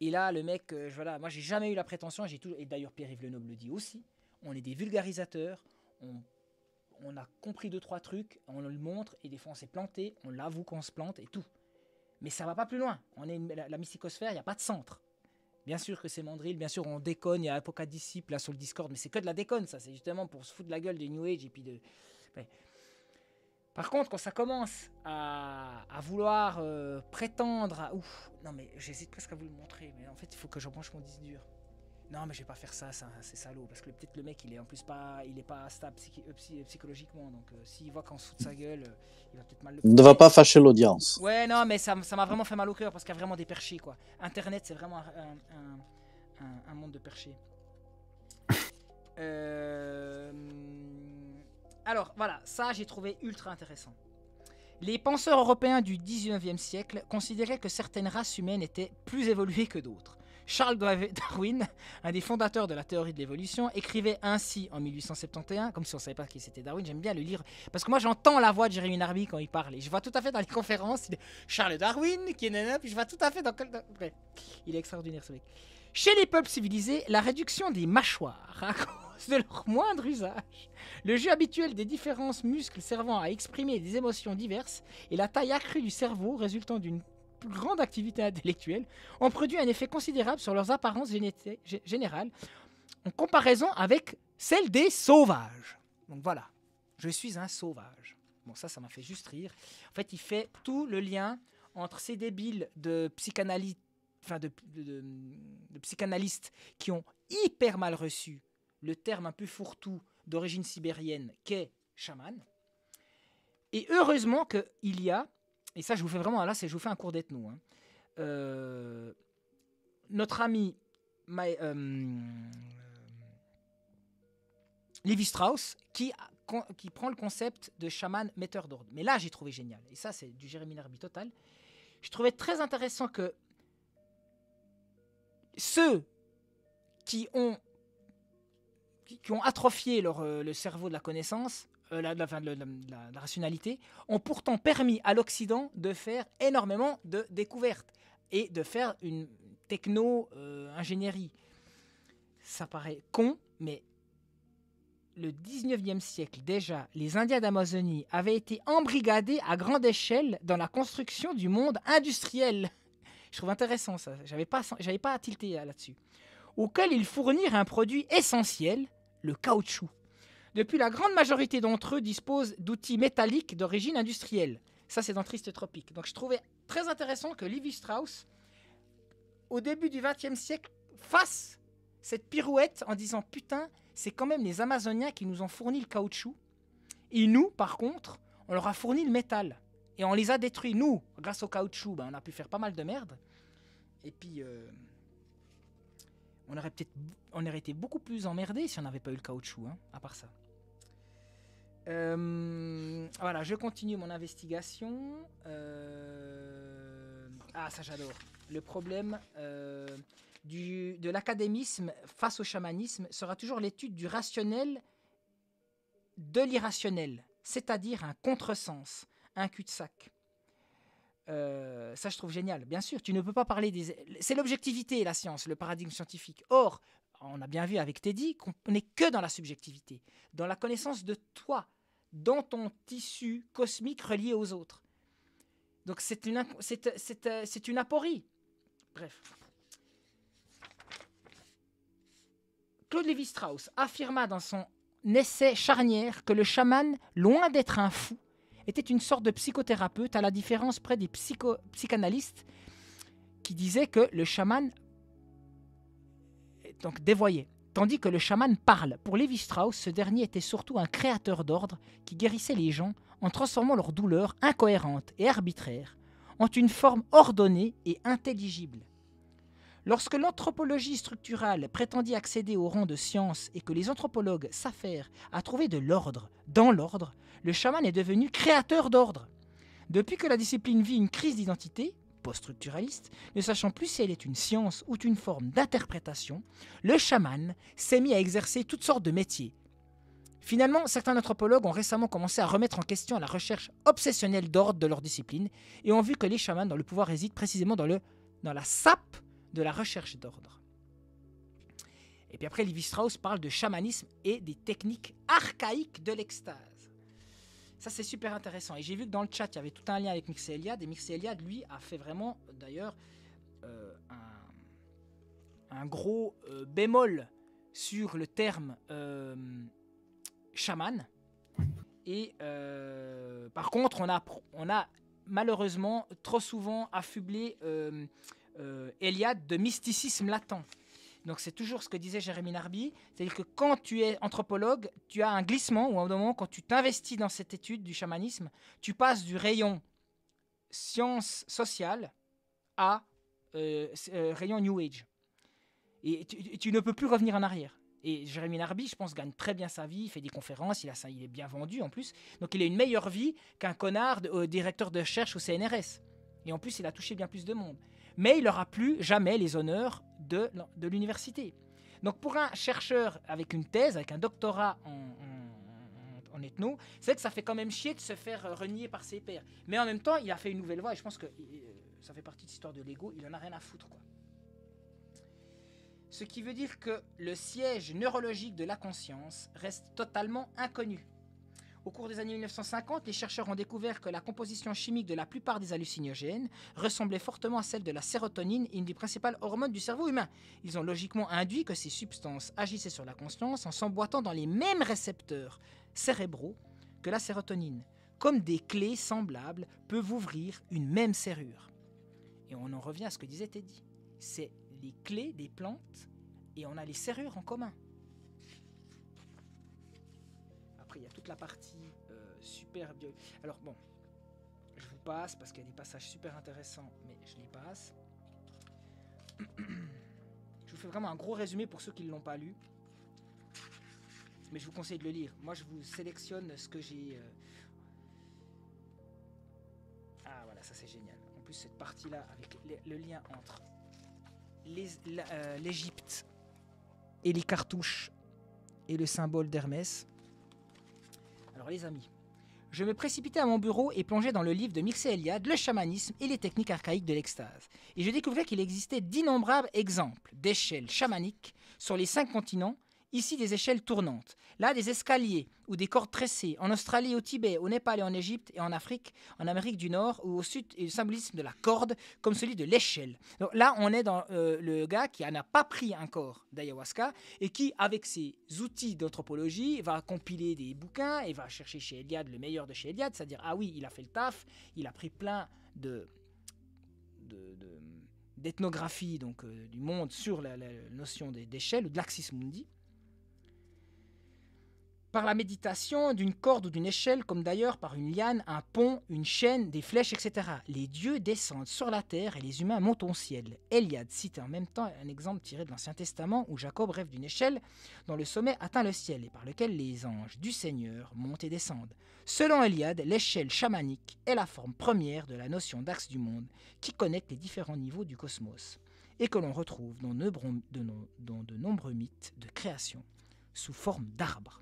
Et là, le mec, euh, voilà, moi j'ai jamais eu la prétention, j'ai toujours, et d'ailleurs Pierre-Yves Lenoble le dit aussi, on est des vulgarisateurs, on, on a compris deux trois trucs, on le montre et des fois on s'est planté, on l'avoue qu'on se plante et tout. Mais ça va pas plus loin. On est la, mysticosphère, il n'y a pas de centre. Bien sûr que c'est Mandrill, bien sûr on déconne, il y a Apocadisciple là sur le Discord, mais c'est que de la déconne ça, c'est justement pour se foutre de la gueule des New Age et puis de. Par contre, quand ça commence à, vouloir euh, prétendre à. Non mais j'hésite presque à vous le montrer, mais en fait il faut que je branche mon disque dur. Non mais je vais pas faire ça, ça c'est salaud, parce que peut-être le mec il est en plus pas, il est pas stable psychi- euh, psy- psychologiquement, donc euh, s'il voit qu'on se fout de sa gueule, euh, il va peut-être mal le Ne va pas fâcher l'audience. Ouais, non, mais ça m'a vraiment fait mal au cœur parce qu'il y a vraiment des perchés, quoi. Internet, c'est vraiment un, un- un- un monde de perchés. [LAUGHS] Euh, Alors, voilà, ça, j'ai trouvé ultra intéressant. Les penseurs européens du 19e siècle considéraient que certaines races humaines étaient plus évoluées que d'autres. Charles [LAUGHS] Darwin, un des fondateurs de la théorie de l'évolution, écrivait ainsi en 1871, comme si on ne savait pas qui c'était Darwin, j'aime bien le lire, parce que moi j'entends la voix de Jérémy Narby quand il parle, et je vois tout à fait dans les conférences, Charles Darwin, qui est nana, puis je vois tout à fait dans. Bref, il est extraordinaire ce mec. Chez les peuples civilisés, la réduction des mâchoires à [LAUGHS] cause de leur moindre usage, le jeu habituel des différents muscles servant à exprimer des émotions diverses et la taille accrue du cerveau résultant d'une plus grande activité intellectuelle ont produit un effet considérable sur leurs apparences générales en comparaison avec celle des sauvages. Donc voilà, je suis un sauvage. Bon, ça, ça m'a fait juste rire. En fait, il fait tout le lien entre ces débiles de enfin de- de psychanalystes qui ont hyper mal reçu le terme un peu fourre-tout d'origine sibérienne qu'est chaman. Et heureusement qu'il y a, et ça je vous fais vraiment, là je vous fais un cours d'ethno, hein, euh, notre ami Ma- euh, Lévi Strauss qui, prend le concept de chaman metteur d'ordre. Mais là j'ai trouvé génial, et ça c'est du Jérémy Narby total. Je trouvais très intéressant que ceux qui ont atrophié leur, euh, le cerveau de la connaissance la, la- rationalité, ont pourtant permis à l'Occident de faire énormément de découvertes et de faire une techno-ingénierie. Ça paraît con, mais le 19e siècle déjà, les Indiens d'Amazonie avaient été embrigadés à grande échelle dans la construction du monde industriel. Je trouve intéressant ça, j'avais pas, j'avais pas à euh, là-dessus. Auquel ils fournirent un produit essentiel, le caoutchouc. Depuis, la grande majorité d'entre eux disposent d'outils métalliques d'origine industrielle. Ça, c'est dans Triste Tropique. Donc, je trouvais très intéressant que Levi Strauss, au début du XXe siècle, fasse cette pirouette en disant Putain, c'est quand même les Amazoniens qui nous ont fourni le caoutchouc. Et nous, par contre, on leur a fourni le métal. Et on les a détruits. Nous, grâce au caoutchouc, ben, on a pu faire pas mal de merde. Et puis, euh, on aurait peut-être on aurait été beaucoup plus emmerdés si on n'avait pas eu le caoutchouc, hein, à part ça. Euh, voilà, je continue mon investigation. Euh, Ah, ça j'adore. Le problème euh, du, de l'académisme face au chamanisme sera toujours l'étude du rationnel de l'irrationnel, c'est-à-dire un contresens, un cul-de-sac. Ça, je trouve génial. Bien sûr, tu ne peux pas parler des. C'est l'objectivité, la science, le paradigme scientifique. Or, on a bien vu avec Teddy qu'on n'est que dans la subjectivité, dans la connaissance de toi, dans ton tissu cosmique relié aux autres. Donc, c'est une, c'est, une aporie. Bref. Claude Lévi-Strauss affirma dans son essai charnière que le chaman, loin d'être un fou, était une sorte de psychothérapeute, à la différence près des psycho- psychanalystes qui disaient que le chaman donc dévoyé, tandis que le chaman parle. Pour Lévi-Strauss, ce dernier était surtout un créateur d'ordre qui guérissait les gens en transformant leurs douleurs incohérentes et arbitraires en une forme ordonnée et intelligible. Lorsque l'anthropologie structurale prétendit accéder au rang de science et que les anthropologues s'affairent à trouver de l'ordre dans l'ordre, le chaman est devenu créateur d'ordre. Depuis que la discipline vit une crise d'identité, post-structuraliste, ne sachant plus si elle est une science ou une forme d'interprétation, le chaman s'est mis à exercer toutes sortes de métiers. Finalement, certains anthropologues ont récemment commencé à remettre en question la recherche obsessionnelle d'ordre de leur discipline et ont vu que les chamans dans le pouvoir résident précisément dans, la sape de la recherche d'ordre. Et puis après, Lévi-Strauss parle de chamanisme et des techniques archaïques de l'extase. Ça, c'est super intéressant. Et j'ai vu que dans le chat, il y avait tout un lien avec Mircea Eliade. Et Mircea Eliade, lui, a fait vraiment, d'ailleurs, euh, un, gros euh, bémol sur le terme euh, chaman. Et par contre, on a, on a malheureusement trop souvent affublé Eliade de mysticisme latent. Donc c'est toujours ce que disait Jérémy Narby, c'est-à-dire que quand tu es anthropologue, tu as un glissement ou un moment quand tu t'investis dans cette étude du chamanisme, tu passes du rayon sciences sociales à euh, euh, rayon New Age. Et tu, ne peux plus revenir en arrière. Et Jérémy Narby, je pense, gagne très bien sa vie, il fait des conférences, il, a il est bien vendu en plus. Donc il a une meilleure vie qu'un connard euh, directeur de recherche au CNRS. Et en plus, il a touché bien plus de monde. Mais il n'aura plus jamais les honneurs de, de l'université. Donc pour un chercheur avec une thèse, avec un doctorat en, en- en ethno, c'est que ça fait quand même chier de se faire euh, renier par ses pairs. Mais en même temps, il a fait une nouvelle voie et je pense que euh, ça fait partie de l'histoire de l'ego, il en a rien à foutre. quoi. Ce qui veut dire que le siège neurologique de la conscience reste totalement inconnu. Au cours des années 1950, les chercheurs ont découvert que la composition chimique de la plupart des hallucinogènes ressemblait fortement à celle de la sérotonine, une des principales hormones du cerveau humain. Ils ont logiquement induit que ces substances agissaient sur la conscience en s'emboîtant dans les mêmes récepteurs cérébraux que la sérotonine. Comme des clés semblables peuvent ouvrir une même serrure. Et on en revient à ce que disait Teddy. C'est les clés des plantes et on a les serrures en commun. La partie euh, super bio. Alors bon, je vous passe parce qu'il y a des passages super intéressants, mais je les passe. [CLEARS THROAT] je vous fais vraiment un gros résumé pour ceux qui ne l'ont pas lu. Mais je vous conseille de le lire. Moi, je vous sélectionne ce que j'ai. euh, Ah voilà, ça c'est génial. En plus, cette partie-là, avec le, lien entre euh, l'Égypte et les cartouches et le symbole d'Hermès. Alors les amis, je me précipitais à mon bureau et plongeais dans le livre de Mircea Eliade, Le chamanisme et les techniques archaïques de l'extase. Et je découvrais qu'il existait d'innombrables exemples d'échelles chamaniques sur les cinq continents, ici des échelles tournantes, là des escaliers ou des cordes tressées, en Australie, au Tibet, au Népal et en Égypte et en Afrique, en Amérique du Nord ou au Sud, et le symbolisme de la corde comme celui de l'échelle. Là, on est dans euh, le gars qui n'a pas pris encore d'ayahuasca et qui, avec ses outils d'anthropologie, va compiler des bouquins et va chercher chez Eliade le meilleur de chez Eliade, c'est-à-dire, ah oui, il a fait le taf, il a pris plein de de- de- d'ethnographie donc euh, du monde sur la, la notion d'échelle ou de l'axis mundi par la méditation d'une corde ou d'une échelle, comme d'ailleurs par une liane, un pont, une chaîne, des flèches, etc. Les dieux descendent sur la terre et les humains montent au ciel. Eliade cite en même temps un exemple tiré de l'Ancien Testament où Jacob rêve d'une échelle dont le sommet atteint le ciel et par lequel les anges du Seigneur montent et descendent. Selon Eliade, l'échelle chamanique est la forme première de la notion d'axe du monde qui connecte les différents niveaux du cosmos et que l'on retrouve dans de, nombreux mythes de création sous forme d'arbres.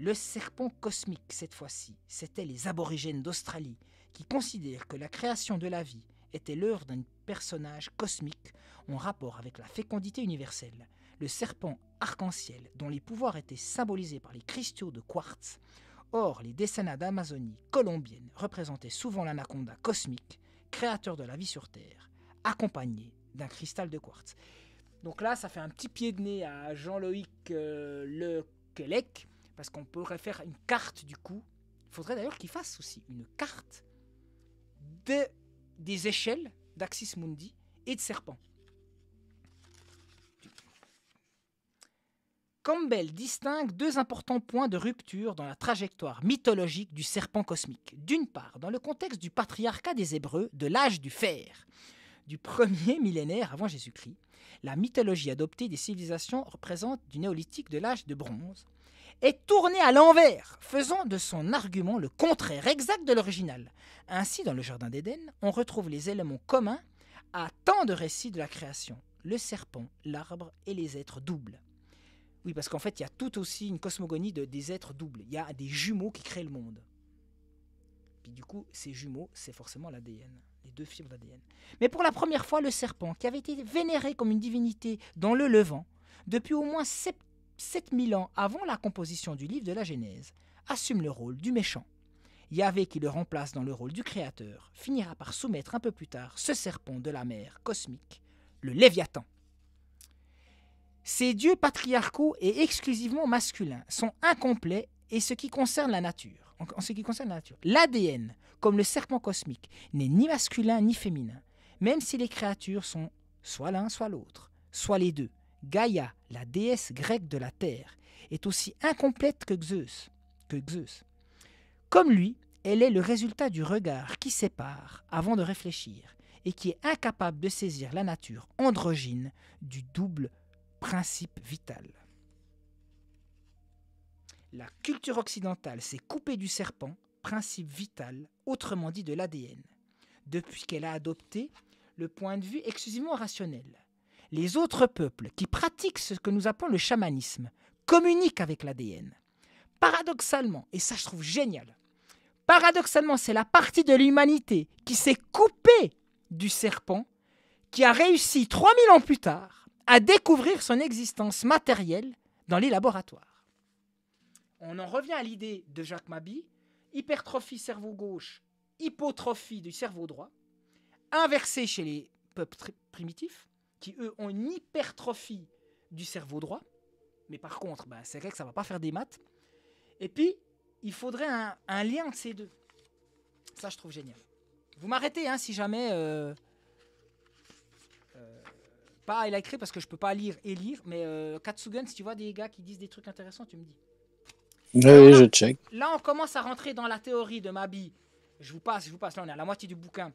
Le serpent cosmique, cette fois-ci, c'étaient les aborigènes d'Australie, qui considèrent que la création de la vie était l'œuvre d'un personnage cosmique en rapport avec la fécondité universelle. Le serpent arc-en-ciel, dont les pouvoirs étaient symbolisés par les cristaux de quartz. Or, les décennats d'Amazonie colombienne représentaient souvent l'anaconda cosmique, créateur de la vie sur Terre, accompagné d'un cristal de quartz. Donc là, ça fait un petit pied de nez à Jean-Loïc euh, parce qu'on pourrait faire une carte du coup. Il faudrait d'ailleurs qu'il fasse aussi une carte de, des échelles d'Axis Mundi et de serpents. Campbell distingue deux importants points de rupture dans la trajectoire mythologique du serpent cosmique. D'une part, dans le contexte du patriarcat des Hébreux de l'âge du fer, du premier [LAUGHS] millénaire avant Jésus-Christ, la mythologie adoptée des civilisations représente du néolithique de l'âge de bronze, est tournée à l'envers, faisant de son argument le contraire exact de l'original. Ainsi, dans le Jardin d'Éden, on retrouve les éléments communs à tant de récits de la création, le serpent, l'arbre et les êtres doubles. Oui, parce qu'en fait, il y a tout aussi une cosmogonie de, des êtres doubles. Il y a des jumeaux qui créent le monde. Puis du coup, ces jumeaux, c'est forcément l'ADN, les deux fibres d'ADN. Mais pour la première fois, le serpent, qui avait été vénéré comme une divinité dans le Levant, depuis au moins 7000 ans avant la composition du livre de la Genèse, assume le rôle du méchant. Yahvé, qui le remplace dans le rôle du créateur, finira par soumettre un peu plus tard ce serpent de la mer cosmique, le Léviathan. Ces dieux patriarcaux et exclusivement masculins sont incomplets et ce qui concerne la en ce qui concerne la nature, l'ADN, comme le serpent cosmique, n'est ni masculin ni féminin, même si les créatures sont soit l'un, soit l'autre, soit les deux. Gaïa, la déesse grecque de la terre, est aussi incomplète que Zeus. Comme lui, elle est le résultat du regard qui sépare avant de réfléchir et qui est incapable de saisir la nature androgyne du double principe vital. La culture occidentale s'est coupée du serpent, principe vital, autrement dit de l'ADN, depuis qu'elle a adopté le point de vue exclusivement rationnel. Les autres peuples qui pratiquent ce que nous appelons le chamanisme communiquent avec l'ADN. Paradoxalement, et ça je trouve génial, paradoxalement c'est la partie de l'humanité qui s'est coupée du serpent qui a réussi 3000 ans plus tard à découvrir son existence matérielle dans les laboratoires. On en revient à l'idée de Jacques Mabi, hypertrophie cerveau gauche, hypotrophie du cerveau droit, inversée chez les peuples primitifs, qui eux ont une hypertrophie du cerveau droit, mais par contre, bah, c'est vrai que ça va pas faire des maths. Et puis, il faudrait un, un lien entre ces deux. Ça, je trouve génial. Vous m'arrêtez hein, si jamais... euh, euh, pas à écrit parce que je peux pas lire et lire, mais euh, Katsugen, si tu vois des gars qui disent des trucs intéressants, tu me dis. Oui, je check. Là, on commence à rentrer dans la théorie de Mabi. Je vous passe, je vous passe. Là, on est à la moitié du bouquin.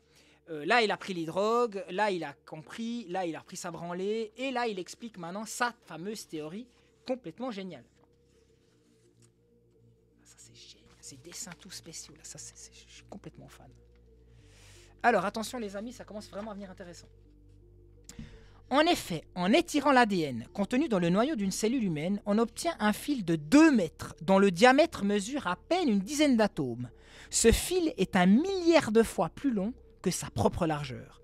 Euh, là, il a pris les drogues. Là, il a compris. Là, il a pris sa branlée. Et là, il explique maintenant sa fameuse théorie complètement géniale. Ça, c'est génial. Ces dessins tout spéciaux. Là, ça, c'est- je suis complètement fan. Alors, attention, les amis, ça commence vraiment à venir intéressant. En effet, en étirant l'ADN contenu dans le noyau d'une cellule humaine, on obtient un fil de 2 mètres dont le diamètre mesure à peine une dizaine d'atomes. Ce fil est un milliard de fois plus long que sa propre largeur.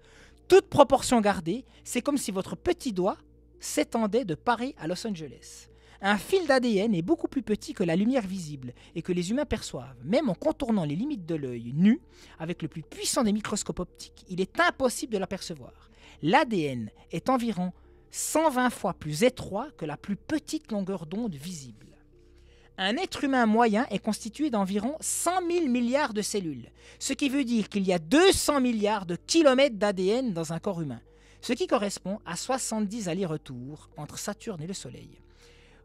Toute proportion gardée, c'est comme si votre petit doigt s'étendait de Paris à Los Angeles. Un fil d'ADN est beaucoup plus petit que la lumière visible et que les humains perçoivent. Même en contournant les limites de l'œil nu, avec le plus puissant des microscopes optiques, il est impossible de l'apercevoir. L'ADN est environ 120 fois plus étroit que la plus petite longueur d'onde visible. Un être humain moyen est constitué d'environ 100 000 milliards de cellules, ce qui veut dire qu'il y a 200 milliards de kilomètres d'ADN dans un corps humain, ce qui correspond à 70 allers-retours entre Saturne et le Soleil.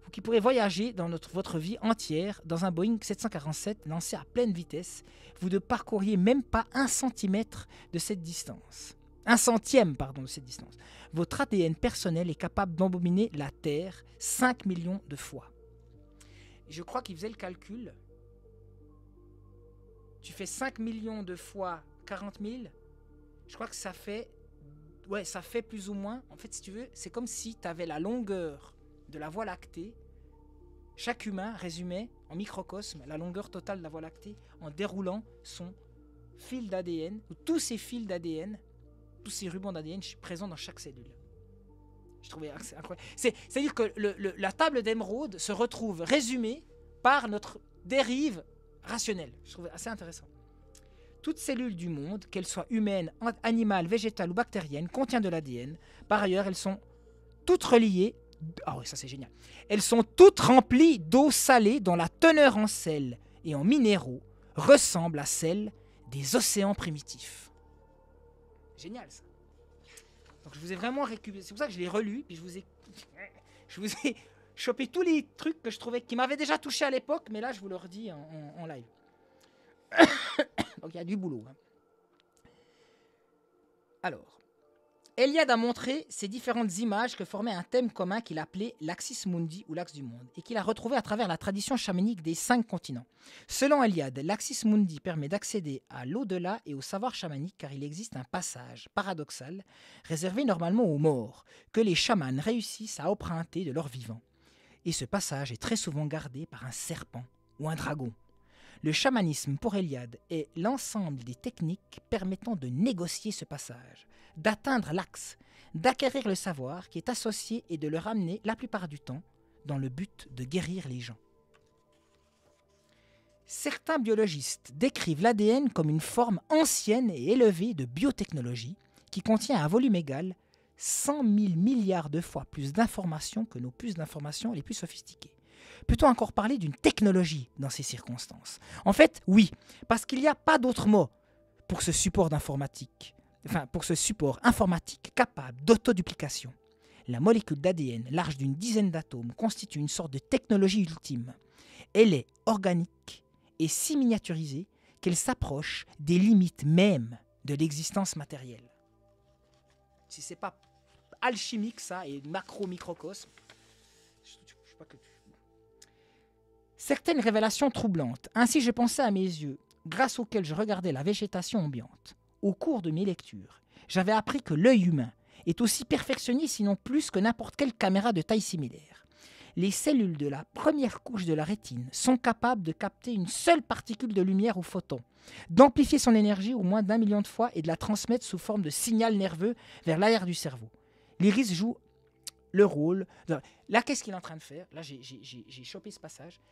Vous qui pourrez voyager dans votre vie entière dans un Boeing 747 lancé à pleine vitesse, vous ne parcouriez même pas un centimètre de cette distance. Un centième, pardon, de cette distance. Votre ADN personnel est capable d'embobiner la Terre 5 millions de fois. Je crois qu'il faisait le calcul. Tu fais 5 millions de fois 40 000. Je crois que ça fait. Ouais, ça fait plus ou moins. En fait, si tu veux, c'est comme si tu avais la longueur de la Voie lactée. Chaque humain résumait en microcosme la longueur totale de la Voie lactée en déroulant son fil d'ADN, ou tous ces fils d'ADN, tous ces rubans d'ADN présents dans chaque cellule. Je trouvais incroyable. C'est, c'est-à-dire que la table d'émeraude se retrouve résumée par notre dérive rationnelle. Je trouvais assez intéressant. Toute cellule du monde, qu'elle soit humaine, an- animale, végétale ou bactérienne, contient de l'ADN. Par ailleurs, elles sont toutes reliées. Ah oui, ça c'est génial. Elles sont toutes remplies d'eau salée dont la teneur en sel et en minéraux ressemble à celle des océans primitifs. Génial ça. Donc je vous ai vraiment récupéré. C'est pour ça que je l'ai relu, puis je vous ai, je vous ai [LAUGHS] chopé tous les trucs que je trouvais qui m'avaient déjà touché à l'époque, mais là je vous le redis en, live. [COUGHS] Donc il y a du boulot. hein. Alors, Eliade a montré ces différentes images que formait un thème commun qu'il appelait l'Axis Mundi ou l'axe du monde, et qu'il a retrouvé à travers la tradition chamanique des cinq continents. Selon Eliade, l'Axis Mundi permet d'accéder à l'au-delà et au savoir chamanique car il existe un passage paradoxal réservé normalement aux morts, que les chamans réussissent à emprunter de leur vivant. Et ce passage est très souvent gardé par un serpent ou un dragon. Le chamanisme pour Eliade est l'ensemble des techniques permettant de négocier ce passage, d'atteindre l'axe, d'acquérir le savoir qui est associé et de le ramener la plupart du temps dans le but de guérir les gens. Certains biologistes décrivent l'ADN comme une forme ancienne et élevée de biotechnologie qui contient à volume égal 100 000 milliards de fois plus d'informations que nos puces d'informations les plus sophistiquées. Peut-on encore parler d'une technologie dans ces circonstances? En fait, oui, parce qu'il n'y a pas d'autre mot pour ce support d'informatique, enfin pour ce support informatique capable d'autoduplication. La molécule d'ADN, large d'une dizaine d'atomes, constitue une sorte de technologie ultime. Elle est organique et si miniaturisée qu'elle s'approche des limites même de l'existence matérielle. Si c'est pas alchimique ça et macro-microcosme, je, je- je sais pas que tu- Certaines révélations troublantes. Ainsi, je pensais à mes yeux, grâce auxquels je regardais la végétation ambiante. Au cours de mes lectures, j'avais appris que l'œil humain est aussi perfectionné, sinon plus que n'importe quelle caméra de taille similaire. Les cellules de la première couche de la rétine sont capables de capter une seule particule de lumière ou photon, d'amplifier son énergie au moins d'un million de fois et de la transmettre sous forme de signal nerveux vers l'arrière du cerveau. L'iris joue le rôle. Là, qu'est-ce qu'il est en train de faire? Là, j'ai- chopé ce passage.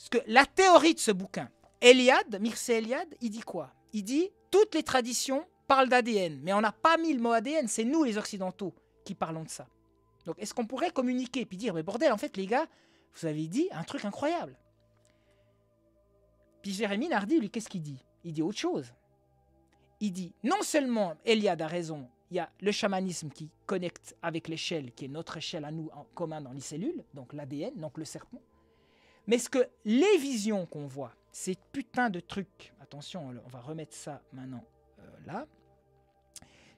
Parce que la théorie de ce bouquin, Eliade, Mircea Eliade, il dit quoi? Il dit toutes les traditions parlent d'ADN, mais on n'a pas mis le mot ADN, c'est nous les Occidentaux qui parlons de ça. Donc est-ce qu'on pourrait communiquer puis dire, mais bordel, en fait les gars, vous avez dit un truc incroyable. Puis Jérémy Nardi, lui, qu'est-ce qu'il dit? Il dit autre chose. Il dit, non seulement Eliade a raison, il y a le chamanisme qui connecte avec l'échelle, qui est notre échelle à nous en commun dans les cellules, donc l'ADN, donc le serpent, mais ce que les visions qu'on voit, ces putains de trucs, attention, on va remettre ça maintenant euh, là,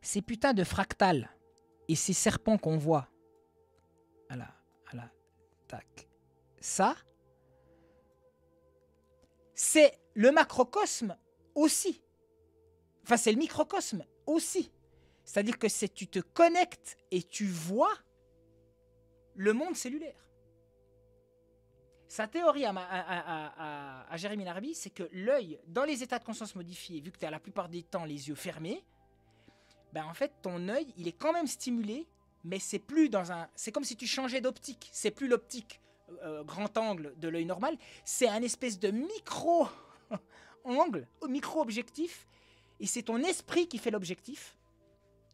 ces putains de fractales et ces serpents qu'on voit, tac, ça, c'est le macrocosme aussi. Enfin, c'est le microcosme aussi. C'est-à-dire que tu te connectes et tu vois le monde cellulaire. Sa théorie à, ma- à, Jérémy c'est que l'œil, dans les états de conscience modifiés, vu que tu as la plupart des temps les yeux fermés, ben en fait ton œil, il est quand même stimulé, mais c'est plus dans un. C'est comme si tu changeais d'optique. C'est plus l'optique euh, grand angle de l'œil normal, c'est un espèce de micro [LAUGHS] angle, micro objectif, et c'est ton esprit qui fait l'objectif,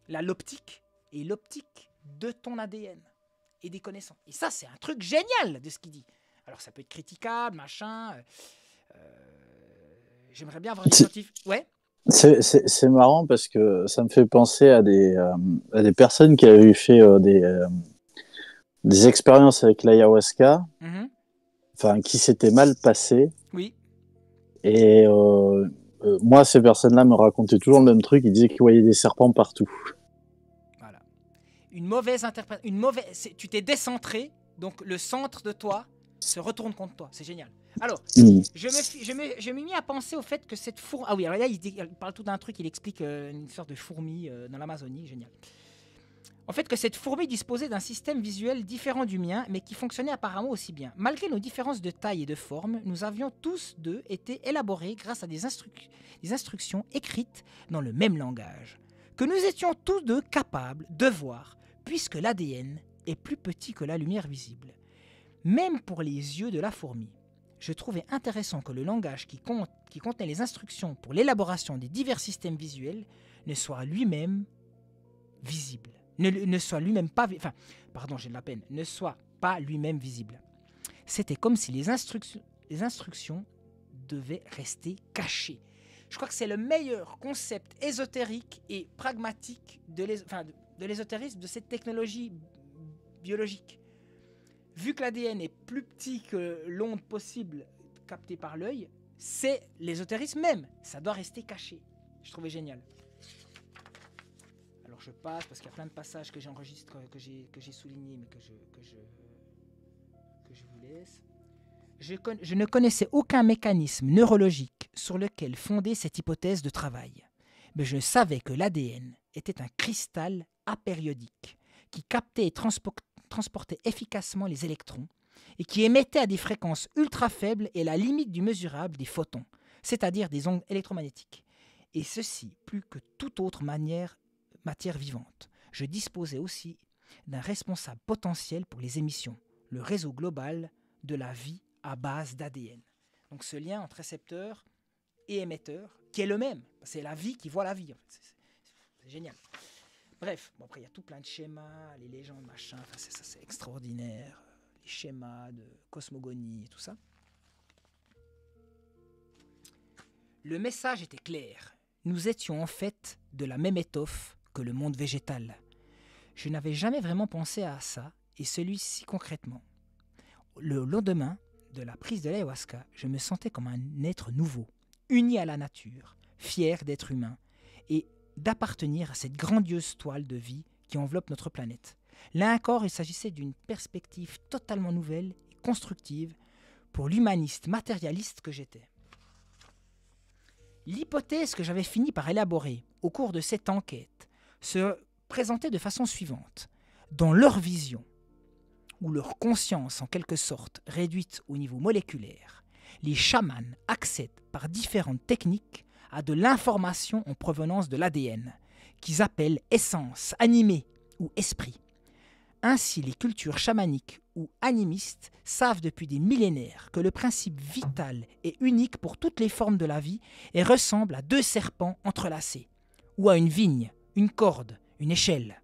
là l'optique, et l'optique de ton ADN et des connaissances. Et ça, c'est un truc génial de ce qu'il dit. Alors ça peut être critiquable, machin. euh, euh, J'aimerais bien avoir des scientifiques. Ouais. C'est- marrant parce que ça me fait penser à des, euh, à des personnes qui avaient fait euh, des, des expériences avec l'ayahuasca, Mhm. qui s'étaient mal passées. Oui. Et moi, ces personnes-là me racontaient toujours le même truc. Ils disaient qu'ils voyaient des serpents partout. Une mauvaise interprétation. Mauvaise. Tu t'es décentré, donc le centre de toi se retourne contre toi. C'est génial. Alors, Mm. je me, suis- je, me, je m'ai mis à penser au fait que cette fourmi. Ah oui, alors là, il, dit- il parle tout d'un truc, il explique euh, une sorte de fourmi euh, dans l'Amazonie. Génial. En fait, que cette fourmi disposait d'un système visuel différent du mien, mais qui fonctionnait apparemment aussi bien. Malgré nos différences de taille et de forme, nous avions tous deux été élaborés grâce à des, instruc- des instructions écrites dans le même langage, que nous étions tous deux capables de voir, puisque l'ADN est plus petit que la lumière visible. Même pour les yeux de la fourmi, je trouvais intéressant que le langage qui, contenait les instructions pour l'élaboration des divers systèmes visuels ne soit lui-même visible. Ne, soit lui-même pas... pardon, j'ai de la peine. Ne soit pas lui-même visible. C'était comme si les, instructions devaient rester cachées. Je crois que c'est le meilleur concept ésotérique et pragmatique de l'ésotérisme de cette technologie biologique. Vu que l'ADN est plus petit que l'onde possible captée par l'œil, c'est l'ésotérisme même. Ça doit rester caché. Je trouvais génial. Alors je passe parce qu'il y a plein de passages que j'enregistre, que j'ai soulignés, mais que je que je que je vous laisse. Je, je ne connaissais aucun mécanisme neurologique sur lequel fonder cette hypothèse de travail, mais je savais que l'ADN était un cristal apériodique qui captait et transpo- transportait efficacement les électrons et qui émettait à des fréquences ultra faibles et à la limite du mesurable des photons, c'est-à-dire des ondes électromagnétiques. Et ceci plus que toute autre manière, matière vivante. Je disposais aussi d'un responsable potentiel pour les émissions, le réseau global de la vie à base d'ADN. Donc ce lien entre récepteur et émetteur, qui est le même. C'est la vie qui voit la vie. C'est génial. Bref, bon, après il y a tout plein de schémas, les légendes, machin, enfin, ça, c'est extraordinaire. Les schémas de cosmogonie et tout ça. Le message était clair. Nous étions en fait de la même étoffe que le monde végétal. Je n'avais jamais vraiment pensé à ça, et celui-ci concrètement. Le lendemain de la prise de l'ayahuasca, je me sentais comme un être nouveau, uni à la nature, fier d'être humain, et d'appartenir à cette grandiose toile de vie qui enveloppe notre planète. Là encore, il s'agissait d'une perspective totalement nouvelle et constructive pour l'humaniste matérialiste que j'étais. L'hypothèse que j'avais fini par élaborer au cours de cette enquête se présentait de façon suivante. Dans leur vision, ou leur conscience en quelque sorte réduite au niveau moléculaire, les chamans accèdent par différentes techniques à de l'information en provenance de l'ADN, qu'ils appellent essence, animée ou esprit. Ainsi, les cultures chamaniques ou animistes savent depuis des millénaires que le principe vital est unique pour toutes les formes de la vie et ressemble à deux serpents entrelacés, ou à une vigne, une corde, une échelle.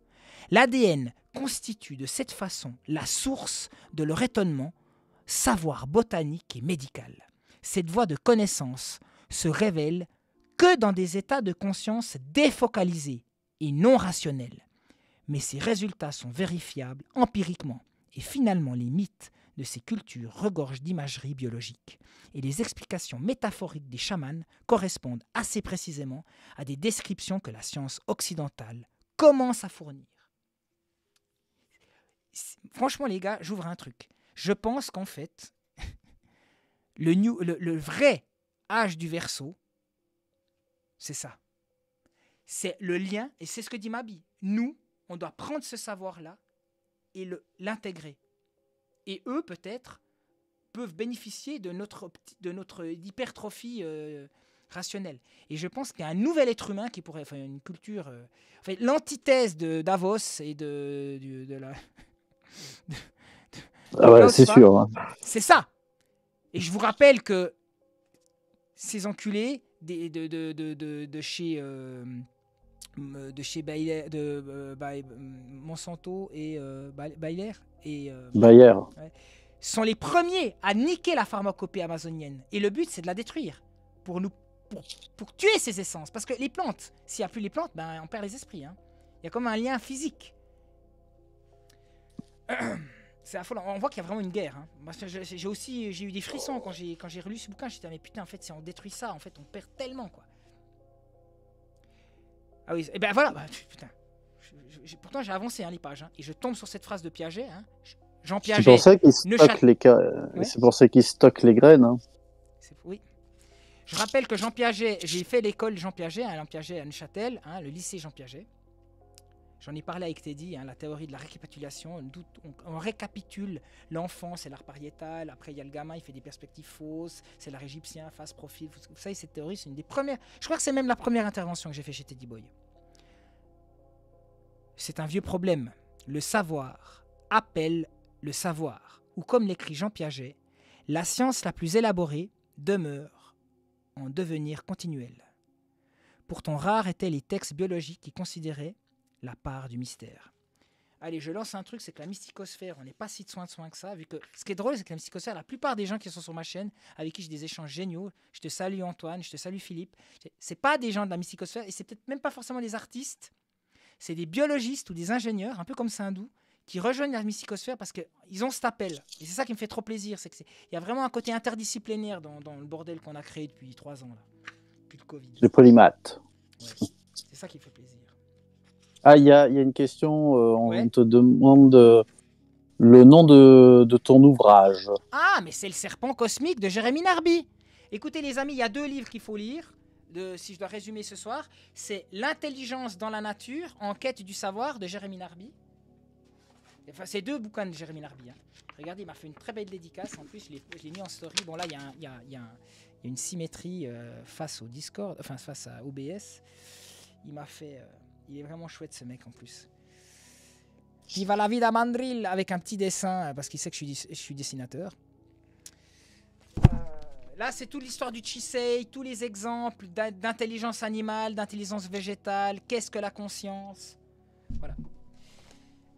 L'ADN constitue de cette façon la source de leur étonnement, savoir botanique et médical. Cette voie de connaissance se révèle que dans des états de conscience défocalisés et non rationnels. Mais ces résultats sont vérifiables empiriquement et finalement les mythes de ces cultures regorgent d'imagerie biologique et les explications métaphoriques des chamans correspondent assez précisément à des descriptions que la science occidentale commence à fournir. Franchement les gars, j'ouvre un truc. Je pense qu'en fait, [LAUGHS] le, le vrai âge du verso, c'est ça. C'est le lien, et c'est ce que dit Mabi. Nous, on doit prendre ce savoir-là et l'intégrer. Et eux, peut-être, peuvent bénéficier de notre, de notre hypertrophie euh, rationnelle. Et je pense qu'il y a un nouvel être humain qui pourrait, enfin, une culture, euh, enfin, l'antithèse de Davos et de, de la. [LAUGHS] de- Ah ouais, c'est sûr, hein. C'est ça. Et je vous rappelle que ces enculés des- de, de, de, de, de chez. euh, de chez Bayer, de euh, Bayer- Monsanto et euh, Ba- Bayer et euh, Bayer. ouais, sont les premiers à niquer la pharmacopée amazonienne. Et le but, c'est de la détruire pour nous pour, pour tuer ces essences. Parce que les plantes, s'il n'y a plus les plantes, ben, on perd les esprits. hein. Il y a comme un lien physique. [CLEARS THROAT] C'est affolant. On voit qu'il y a vraiment une guerre. hein. J'ai aussi j'ai eu des frissons quand j'ai quand j'ai relu ce bouquin. J'étais ah, mais putain en fait si on détruit ça en fait on perd tellement quoi. Ah oui et ben voilà bah, putain. Je- je- pourtant j'ai avancé hein, les pages hein, et je tombe sur cette phrase de Piaget. hein. Jean C'est Piaget. pour ça stockent chat- les Ouais. c'est pour ça qu'ils stockent les graines. hein. Oui. Je rappelle que Jean Piaget, j'ai fait l'école Jean Piaget, Alain Piaget à Neuchâtel, le lycée Jean Piaget. J'en ai parlé avec Teddy, hein, la théorie de la récapitulation. On, récapitule l'enfant, c'est l'art pariétal. Après, il y a le gamin, il fait des perspectives fausses. C'est l'art égyptien, face, profil. Vous, vous savez, cette théorie, c'est une des premières. Je crois que c'est même la première intervention que j'ai fait chez Teddy Boy. C'est un vieux problème. Le savoir appelle le savoir. Ou comme l'écrit Jean Piaget, la science la plus élaborée demeure en devenir continuel. Pourtant rares étaient les textes biologiques qui considéraient la part du mystère. Allez, je lance un truc, c'est que la mysticosphère, on n'est pas si de soin de soin que ça, vu que ce qui est drôle, c'est que la mysticosphère, la plupart des gens qui sont sur ma chaîne, avec qui j'ai des échanges géniaux, je te salue Antoine, je te salue Philippe, c'est- pas des gens de la mysticosphère, et c'est peut-être même pas forcément des artistes, c'est des biologistes ou des ingénieurs, un peu comme Sindou, qui rejoignent la mysticosphère parce qu'ils ont cet appel. Et c'est ça qui me fait trop plaisir, c'est qu'il y a vraiment un côté interdisciplinaire dans, dans le bordel qu'on a créé depuis trois ans, là, depuis le Covid. Les polymathes. C'est ça qui fait plaisir. Ah, il y a, y a une question. euh, on Ouais. te demande euh, le nom de, de ton ouvrage. Ah, mais c'est le serpent cosmique de Jérémy Narby. Écoutez les amis, il y a deux livres qu'il faut lire, de, si je dois résumer ce soir. C'est L'intelligence dans la nature, en quête du savoir de Jérémy Narby. Enfin, c'est deux bouquins de Jérémy Narby. hein. Regardez, il m'a fait une très belle dédicace. En plus, je l'ai- mis en story. Bon, là, y y y il y a une symétrie euh, face au Discord, enfin face à OBS. Il m'a fait. Il est vraiment chouette ce mec en plus. Viva la vida mandrill avec un petit dessin euh, parce qu'il sait que je suis, je suis dessinateur. Euh, Là, c'est toute l'histoire du Chisei, tous les exemples d'in- d'intelligence animale, d'intelligence végétale, qu'est-ce que la conscience. Voilà.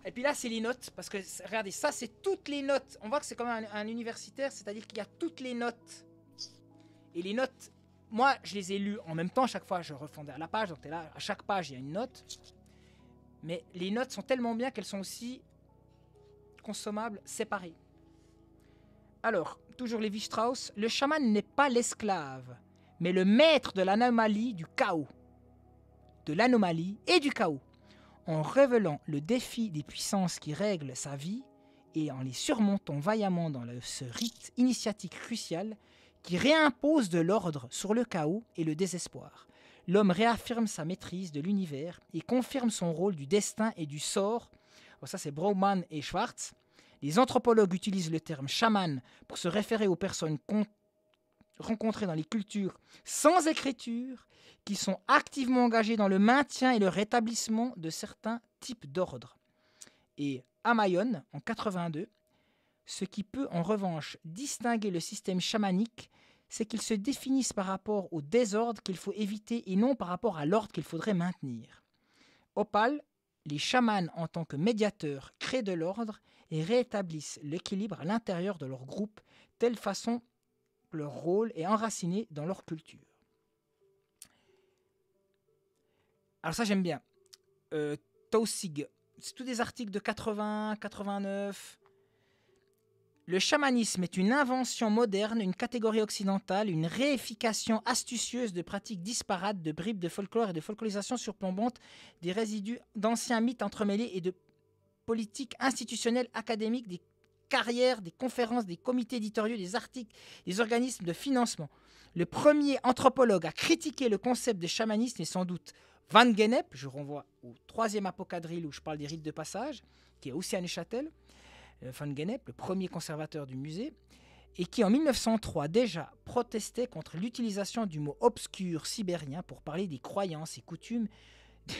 Et puis là, c'est les notes, parce que regardez, ça, c'est toutes les notes. On voit que c'est comme un, un universitaire, c'est-à-dire qu'il y a toutes les notes. Et les notes, moi, je les ai lues en même temps, chaque fois, je refondais à la page, donc là, à chaque page, il y a une note. Mais les notes sont tellement bien qu'elles sont aussi consommables séparées. Alors, toujours Lévi-Strauss, le chaman n'est pas l'esclave, mais le maître de l'anomalie du chaos. De l'anomalie et du chaos. En révélant le défi des puissances qui règlent sa vie et en les surmontant vaillamment dans ce rite initiatique crucial qui réimpose de l'ordre sur le chaos et le désespoir. L'homme réaffirme sa maîtrise de l'univers et confirme son rôle du destin et du sort. Ça, c'est Brauman et Schwartz. Les anthropologues utilisent le terme chaman pour se référer aux personnes con- rencontrées dans les cultures sans écriture qui sont activement engagées dans le maintien et le rétablissement de certains types d'ordres. Et Amayon, en 82, ce qui peut en revanche distinguer le système chamanique, c'est qu'ils se définissent par rapport au désordre qu'il faut éviter et non par rapport à l'ordre qu'il faudrait maintenir. Opal, les chamans en tant que médiateurs créent de l'ordre et rétablissent l'équilibre à l'intérieur de leur groupe, telle façon que leur rôle est enraciné dans leur culture. Alors ça j'aime bien. Euh, Tausig, c'est tous des articles de 80, 89. Le chamanisme est une invention moderne, une catégorie occidentale, une réification astucieuse de pratiques disparates, de bribes de folklore et de folklorisation surplombante des résidus d'anciens mythes entremêlés et de politiques institutionnelles, académiques, des carrières, des conférences, des comités éditoriaux, des articles, des organismes de financement. Le premier anthropologue à critiquer le concept de chamanisme est sans doute Van Gennep, je renvoie au troisième apocadrille où je parle des rites de passage, qui est aussi à Neuchâtel. Euh, Van Gennep, le premier conservateur du musée, et qui en 1903 déjà protestait contre l'utilisation du mot obscur sibérien pour parler des croyances et coutumes. [LAUGHS]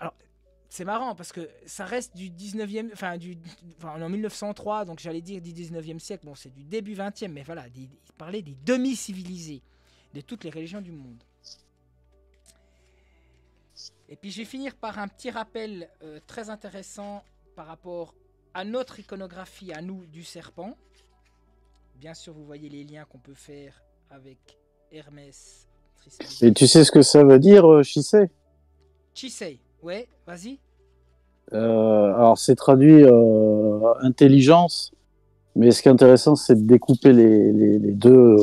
Alors, c'est marrant parce que ça reste du 19e, enfin, du, en 1903, donc j'allais dire du 19e siècle, bon, c'est du début 20e, mais voilà, il parlait des demi-civilisés de toutes les religions du monde. Et puis je vais finir par un petit rappel euh, très intéressant par rapport à notre iconographie, à nous, du serpent. Bien sûr, vous voyez les liens qu'on peut faire avec Hermès. Et tu sais ce que ça veut dire, euh, Shisei Chisei, ouais, vas-y. Euh, alors c'est traduit euh, intelligence, mais ce qui est intéressant, c'est de découper les, les, les deux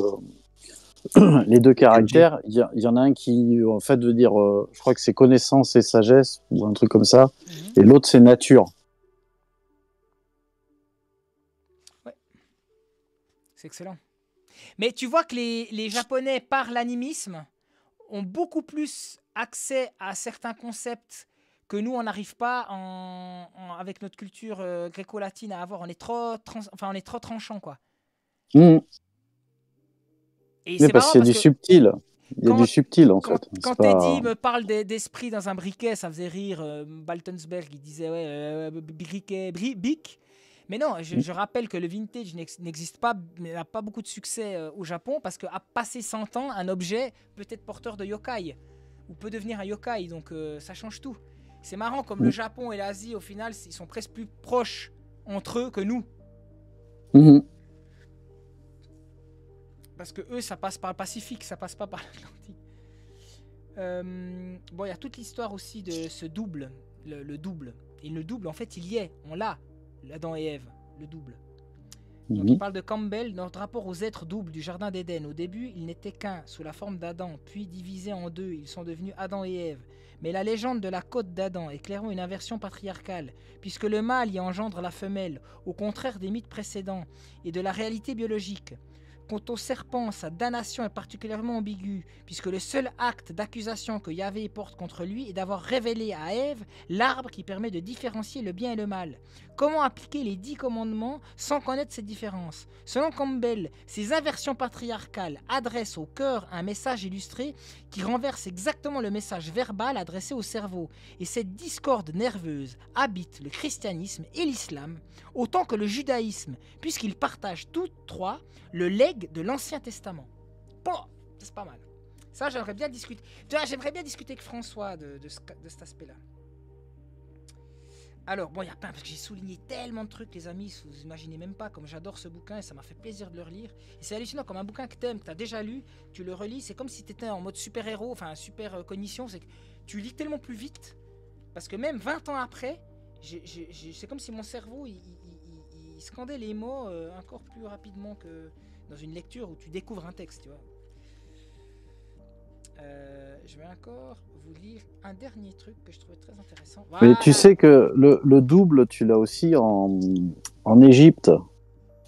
euh, [CLEARS THROAT] les deux caractères. Il y, a- il y en a un qui en fait veut dire, je crois que c'est connaissance et sagesse ou un truc comme ça, et l'autre c'est nature. C'est excellent. Mais tu vois que les, les Japonais, par l'animisme, ont beaucoup plus accès à certains concepts que nous, on n'arrive pas en, en- avec notre culture euh, gréco-latine à avoir. On est trop, trans- enfin, on est trop tranchant, quoi. Mhm. Et parce qu'il y a du que subtil. Il y a quand- du subtil en quand, fait. Quand pas- Teddy me parle de- d'esprit dans un briquet, ça faisait rire euh, Baltonsberg. Il disait ouais, euh, briquet, bri- bic. Mais non, je, je rappelle que le vintage n'ex- n'existe pas, n'a pas beaucoup de succès euh, au Japon parce qu'à passer 100 ans, un objet peut être porteur de yokai ou peut devenir un yokai. Donc euh, ça change tout. C'est marrant comme le Japon et l'Asie, au final, ils sont presque plus proches entre eux que nous. Mhm. Parce que eux, ça passe par le Pacifique, ça passe pas par l'Atlantique. Euh, bon, il y a toute l'histoire aussi de ce double, le, le double. Et le double, en fait, il y est, on l'a, Adam et Ève, le double. Donc il parle de Campbell, notre rapport aux êtres doubles du Jardin d'Éden. Au début, ils n'étaient qu'un, sous la forme d'Adam, puis divisés en deux, ils sont devenus Adam et Ève. Mais la légende de la côte d'Adam est clairement une inversion patriarcale, puisque le mâle y engendre la femelle, au contraire des mythes précédents et de la réalité biologique. Quant au serpent, sa damnation est particulièrement ambiguë, puisque le seul acte d'accusation que Yahvé porte contre lui est d'avoir révélé à Ève l'arbre qui permet de différencier le bien et le mal. Comment appliquer les dix commandements sans connaître cette différence Selon Campbell, ces inversions patriarcales adressent au cœur un message illustré qui renverse exactement le message verbal adressé au cerveau. Et cette discorde nerveuse habite le christianisme et l'islam, autant que le judaïsme, puisqu'ils partagent tous trois le legs de l'Ancien Testament. Bon, c'est pas mal. Ça, j'aimerais bien discuter. J'aimerais bien discuter avec François de, de cet aspect-là. Alors, bon, il y a plein, parce que j'ai souligné tellement de trucs, les amis, vous imaginez même pas comme j'adore ce bouquin et ça m'a fait plaisir de le relire. Et c'est hallucinant, comme un bouquin que t'aimes, que t'as déjà lu, tu le relis, c'est comme si t'étais en mode super-héros, enfin, super euh, cognition, c'est que tu lis tellement plus vite, parce que même 20 ans après, c'est comme si mon cerveau, il scandait les mots euh, encore plus rapidement que dans une lecture où tu découvres un texte, tu vois. Euh, je vais encore vous lire un dernier truc que je trouvais très intéressant. Mais tu sais que le, le double, tu l'as aussi en, en Égypte,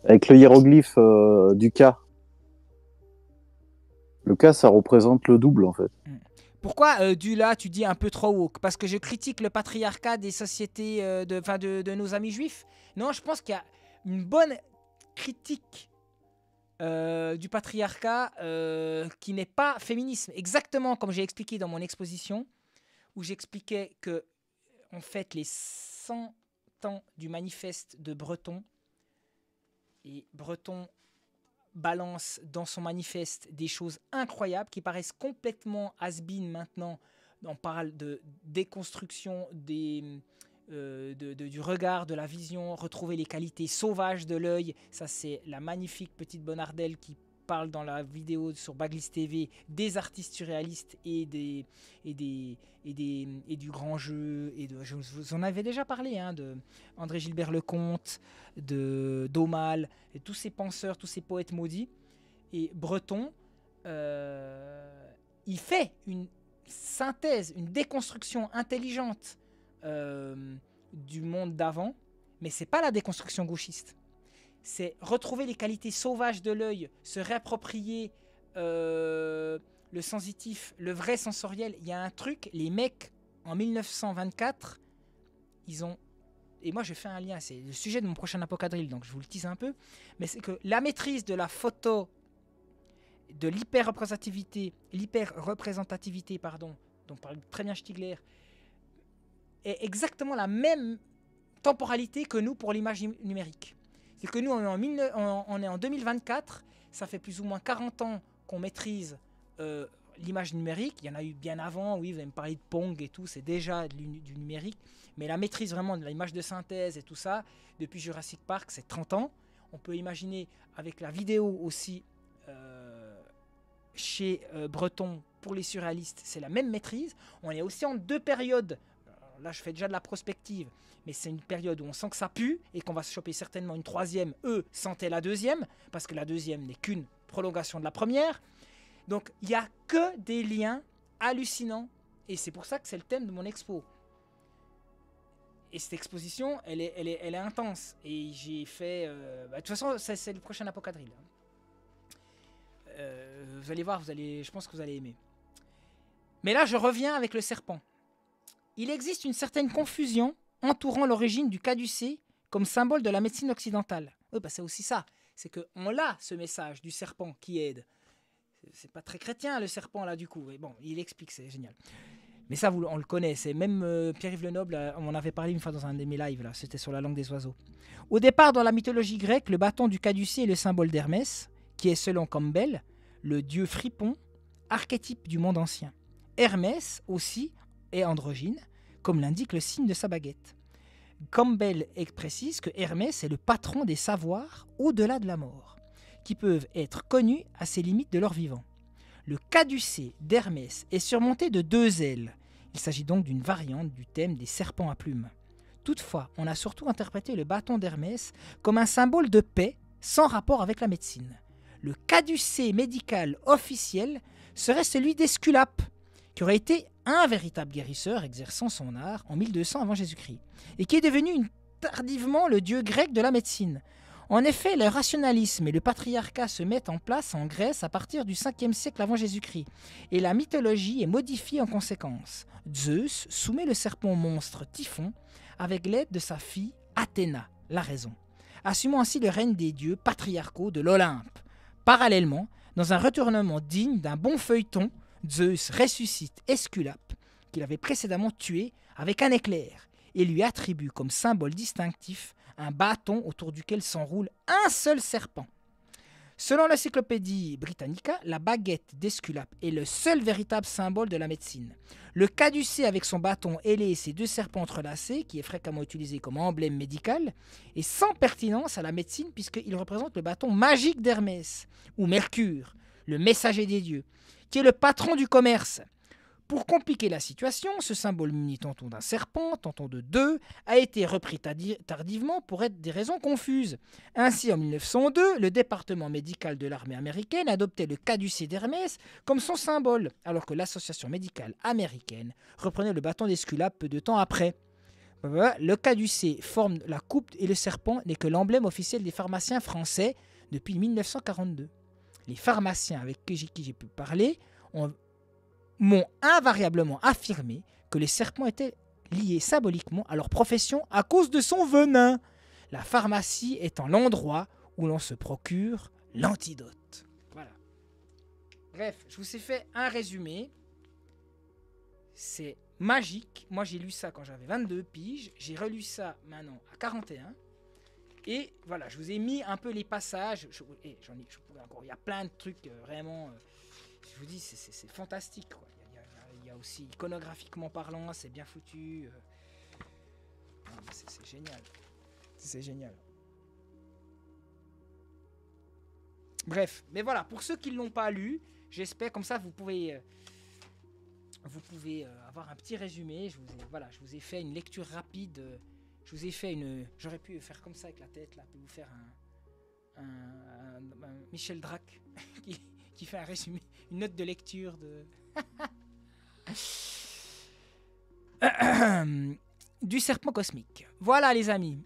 avec le hiéroglyphe euh, du K. Le K, ça représente le double, en fait. Pourquoi euh, du là tu dis un peu trop woke? Parce que je critique le patriarcat des sociétés euh, de, 'fin, de, de nos amis juifs? Non, je pense qu'il y a une bonne critique euh, du patriarcat euh, qui n'est pas féminisme. Exactement comme j'ai expliqué dans mon exposition, où j'expliquais que on fête les 100 ans du manifeste de Breton. Et Breton balance dans son manifeste des choses incroyables qui paraissent complètement has-been maintenant. On parle de déconstruction des, euh, de- du regard, de la vision, retrouver les qualités sauvages de l'œil. Ça, c'est la magnifique petite Bonardelle qui parle dans la vidéo sur Baglis TV des artistes surréalistes et, des, et, des, et, des, et du grand jeu. Et de, je vous en avais déjà parlé, hein, de André Gilbert Lecomte, de Daumal, tous ces penseurs, tous ces poètes maudits. Et Breton, euh, il fait une synthèse, une déconstruction intelligente euh, du monde d'avant, mais c'est pas la déconstruction gauchiste. C'est retrouver les qualités sauvages de l'œil, se réapproprier euh, le sensitif, le vrai sensoriel. Il y a un truc, les mecs, en 1924, ils ont. Et moi, je fais un lien, c'est le sujet de mon prochain apocadrille, donc je vous le tease un peu. Mais c'est que la maîtrise de la photo, de l'hyper-représentativité, l'hyper-représentativité, pardon, dont parle très bien Stigler, est exactement la même temporalité que nous pour l'image num- numérique. C'est que nous, on est, en, 19 on- est en 2024, ça fait plus ou moins 40 ans qu'on maîtrise euh, l'image numérique. Il y en a eu bien avant, oui, vous avez me parlé de Pong et tout, c'est déjà du numérique. Mais la maîtrise vraiment de l'image de synthèse et tout ça, depuis Jurassic Park, c'est 30 ans. On peut imaginer avec la vidéo aussi euh, chez euh, Breton pour les surréalistes, c'est la même maîtrise. On est aussi en deux périodes. Là, je fais déjà de la prospective, mais c'est une période où on sent que ça pue et qu'on va se choper certainement une troisième. Eux sentaient la deuxième, parce que la deuxième n'est qu'une prolongation de la première. Donc, il n'y a que des liens hallucinants. Et c'est pour ça que c'est le thème de mon expo. Et cette exposition, elle est, intense. Et j'ai fait. euh, bah, de toute façon, c'est le prochain apocadrille. hein. Euh, vous allez voir, vous allez, je pense que vous allez aimer. Mais là, je reviens avec le serpent. Il existe une certaine confusion entourant l'origine du caducée comme symbole de la médecine occidentale. Oui, bah c'est aussi ça. C'est qu'on l'a, ce message du serpent qui aide. C'est- pas très chrétien, le serpent, là, du coup. Mais bon, il explique, c'est génial. Mais ça, on le connaît. C'est même euh, Pierre-Yves Lenoble, euh, on en avait parlé une fois dans un de mes lives, là. C'était sur la langue des oiseaux. Au départ, dans la mythologie grecque, le bâton du caducée est le symbole d'Hermès, qui est, selon Campbell, le dieu fripon, archétype du monde ancien. Hermès, aussi, est androgyne, comme l'indique le signe de sa baguette. Campbell précise que Hermès est le patron des savoirs au-delà de la mort, qui peuvent être connus à ses limites de leur vivant. Le caducée d'Hermès est surmonté de deux ailes. Il s'agit donc d'une variante du thème des serpents à plumes. Toutefois, on a surtout interprété le bâton d'Hermès comme un symbole de paix sans rapport avec la médecine. Le caducée médical officiel serait celui d'Esculape, qui aurait été un véritable guérisseur exerçant son art en 1200 avant Jésus-Christ, et qui est devenu tardivement le dieu grec de la médecine. En effet, le rationalisme et le patriarcat se mettent en place en Grèce à partir du 5e siècle avant Jésus-Christ, et la mythologie est modifiée en conséquence. Zeus soumet le serpent monstre Typhon avec l'aide de sa fille Athéna, la raison, assumant ainsi le règne des dieux patriarcaux de l'Olympe. Parallèlement, dans un retournement digne d'un bon feuilleton, Zeus ressuscite Esculape, qu'il avait précédemment tué avec un éclair, et lui attribue comme symbole distinctif un bâton autour duquel s'enroule un seul serpent. Selon l'encyclopédie Britannica, la baguette d'Esculape est le seul véritable symbole de la médecine. Le caducée avec son bâton ailé et ses deux serpents entrelacés, qui est fréquemment utilisé comme emblème médical, est sans pertinence à la médecine puisqu'il représente le bâton magique d'Hermès, ou Mercure, le messager des dieux, qui est le patron du commerce. Pour compliquer la situation, ce symbole muni tantôt d'un serpent, tantôt de deux, a été repris tardi- tardivement pour être des raisons confuses. Ainsi, en 1902, le département médical de l'armée américaine adoptait le caducée d'Hermès comme son symbole, alors que l'association médicale américaine reprenait le bâton d'Esculape peu de temps après. Voilà, Le caducée forme la coupe et le serpent n'est que l'emblème officiel des pharmaciens français depuis 1942. Les pharmaciens avec qui j'ai- pu parler ont m'ont invariablement affirmé que les serpents étaient liés symboliquement à leur profession à cause de son venin, la pharmacie étant l'endroit où l'on se procure l'antidote. Voilà. Bref, je vous ai fait un résumé. C'est magique. Moi, j'ai lu ça quand j'avais 22 piges. J'ai relu ça maintenant à 41. Et voilà, je vous ai mis un peu les passages. J'en ai, je encore. Il y a plein de trucs euh, vraiment. euh, je vous dis, c'est- fantastique. Il, y a, aussi iconographiquement parlant, c'est bien foutu. euh. C'est génial. C'est génial. Bref, mais voilà, pour ceux qui ne l'ont pas lu, j'espère comme ça vous pouvez, vous pouvez avoir un petit résumé. Voilà, je vous ai fait une lecture rapide. Je vous ai fait une. J'aurais pu faire comme ça avec la tête là, puis vous faire un, Michel Drac [LAUGHS] qui, qui fait un résumé, une note de lecture de. [COUGHS] du serpent cosmique. Voilà les amis.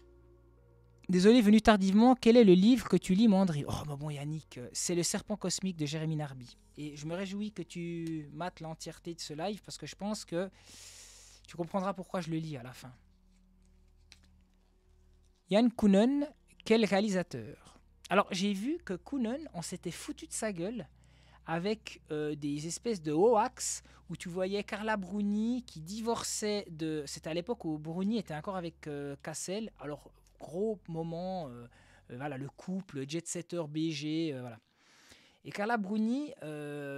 Désolé, venu tardivement, quel est le livre que tu lis, Mandry? Oh, bah bon, Yannick, c'est Le Serpent Cosmique de Jérémy Narby. Et je me réjouis que tu mates l'entièreté de ce live parce que je pense que tu comprendras pourquoi je le lis à la fin. Yann Kounen, quel réalisateur? Alors, j'ai vu que Kounen, on s'était foutu de sa gueule avec euh, des espèces de hoax où tu voyais Carla Bruni qui divorçait de. C'était à l'époque où Bruni était encore avec euh, Cassel. Alors, gros moment, euh, voilà, le couple, jet setter BG, voilà. Et Carla Bruni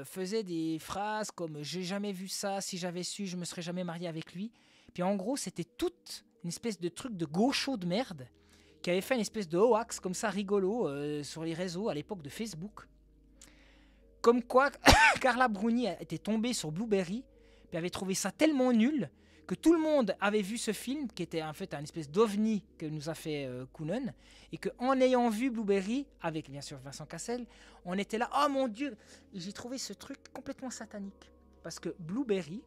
faisait des phrases comme J'ai jamais vu ça, si j'avais su, je me serais jamais mariée avec lui. Puis en gros, c'était toute une espèce de truc de gaucho de merde qui avait fait une espèce de hoax comme ça rigolo euh, sur les réseaux à l'époque de Facebook. Comme quoi, [COUGHS] Carla Bruni était tombée sur Blueberry, puis avait trouvé ça tellement nul que tout le monde avait vu ce film, qui était en fait un espèce d'ovni que nous a fait euh, et qu'en ayant vu Blueberry, avec bien sûr Vincent Cassel, on était là, oh mon dieu j'ai trouvé ce truc complètement satanique. Parce que Blueberry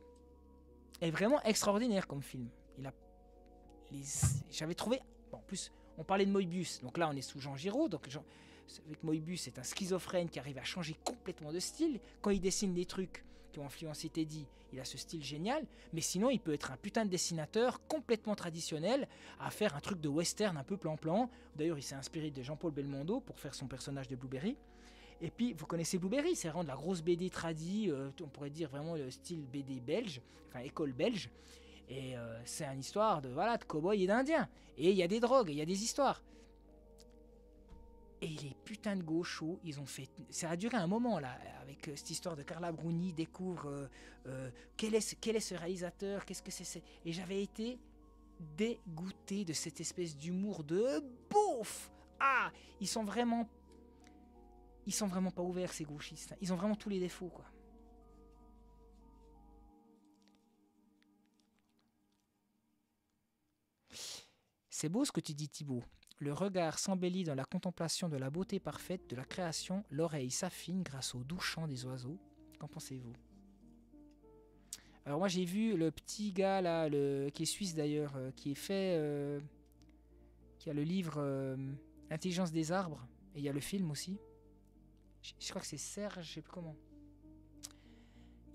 est vraiment extraordinaire comme film. Il a. J'avais trouvé... En plus, on parlait de Moebius, donc là on est sous Jean Giraud, donc Jean- avec Moebius c'est un schizophrène qui arrive à changer complètement de style. Quand il dessine des trucs qui ont influencé Teddy, il a ce style génial, mais sinon il peut être un putain de dessinateur complètement traditionnel à faire un truc de western un peu plan-plan. D'ailleurs il s'est inspiré de Jean-Paul Belmondo pour faire son personnage de Blueberry. Et puis, vous connaissez Blueberry, c'est vraiment de la grosse BD tradie, euh, on pourrait dire vraiment le style BD belge, enfin école belge. Et euh, c'est une histoire de voilà de cow-boy et d'indiens. Et il y a des drogues, il y a des histoires. Et les putains de gauchos, ils ont fait. Ça a duré un moment là, avec euh, cette histoire de Carla Bruni découvre euh, quel, est ce, quel est ce réalisateur, qu'est-ce que c'est. Et j'avais été dégoûté de cette espèce d'humour de bouffe. Ah, ils sont vraiment. Ils sont vraiment pas ouverts ces gauchistes. Ils ont vraiment tous les défauts quoi. C'est beau ce que tu dis Thibaut. Le regard s'embellit dans la contemplation de la beauté parfaite de la création, l'oreille s'affine grâce au doux chant des oiseaux. Qu'en pensez-vous? Alors moi j'ai vu le petit gars là, qui est suisse d'ailleurs, euh, qui est fait, euh, qui a le livre euh, Intelligence des arbres, et il y a le film aussi. Je, crois que c'est Serge, je sais plus comment.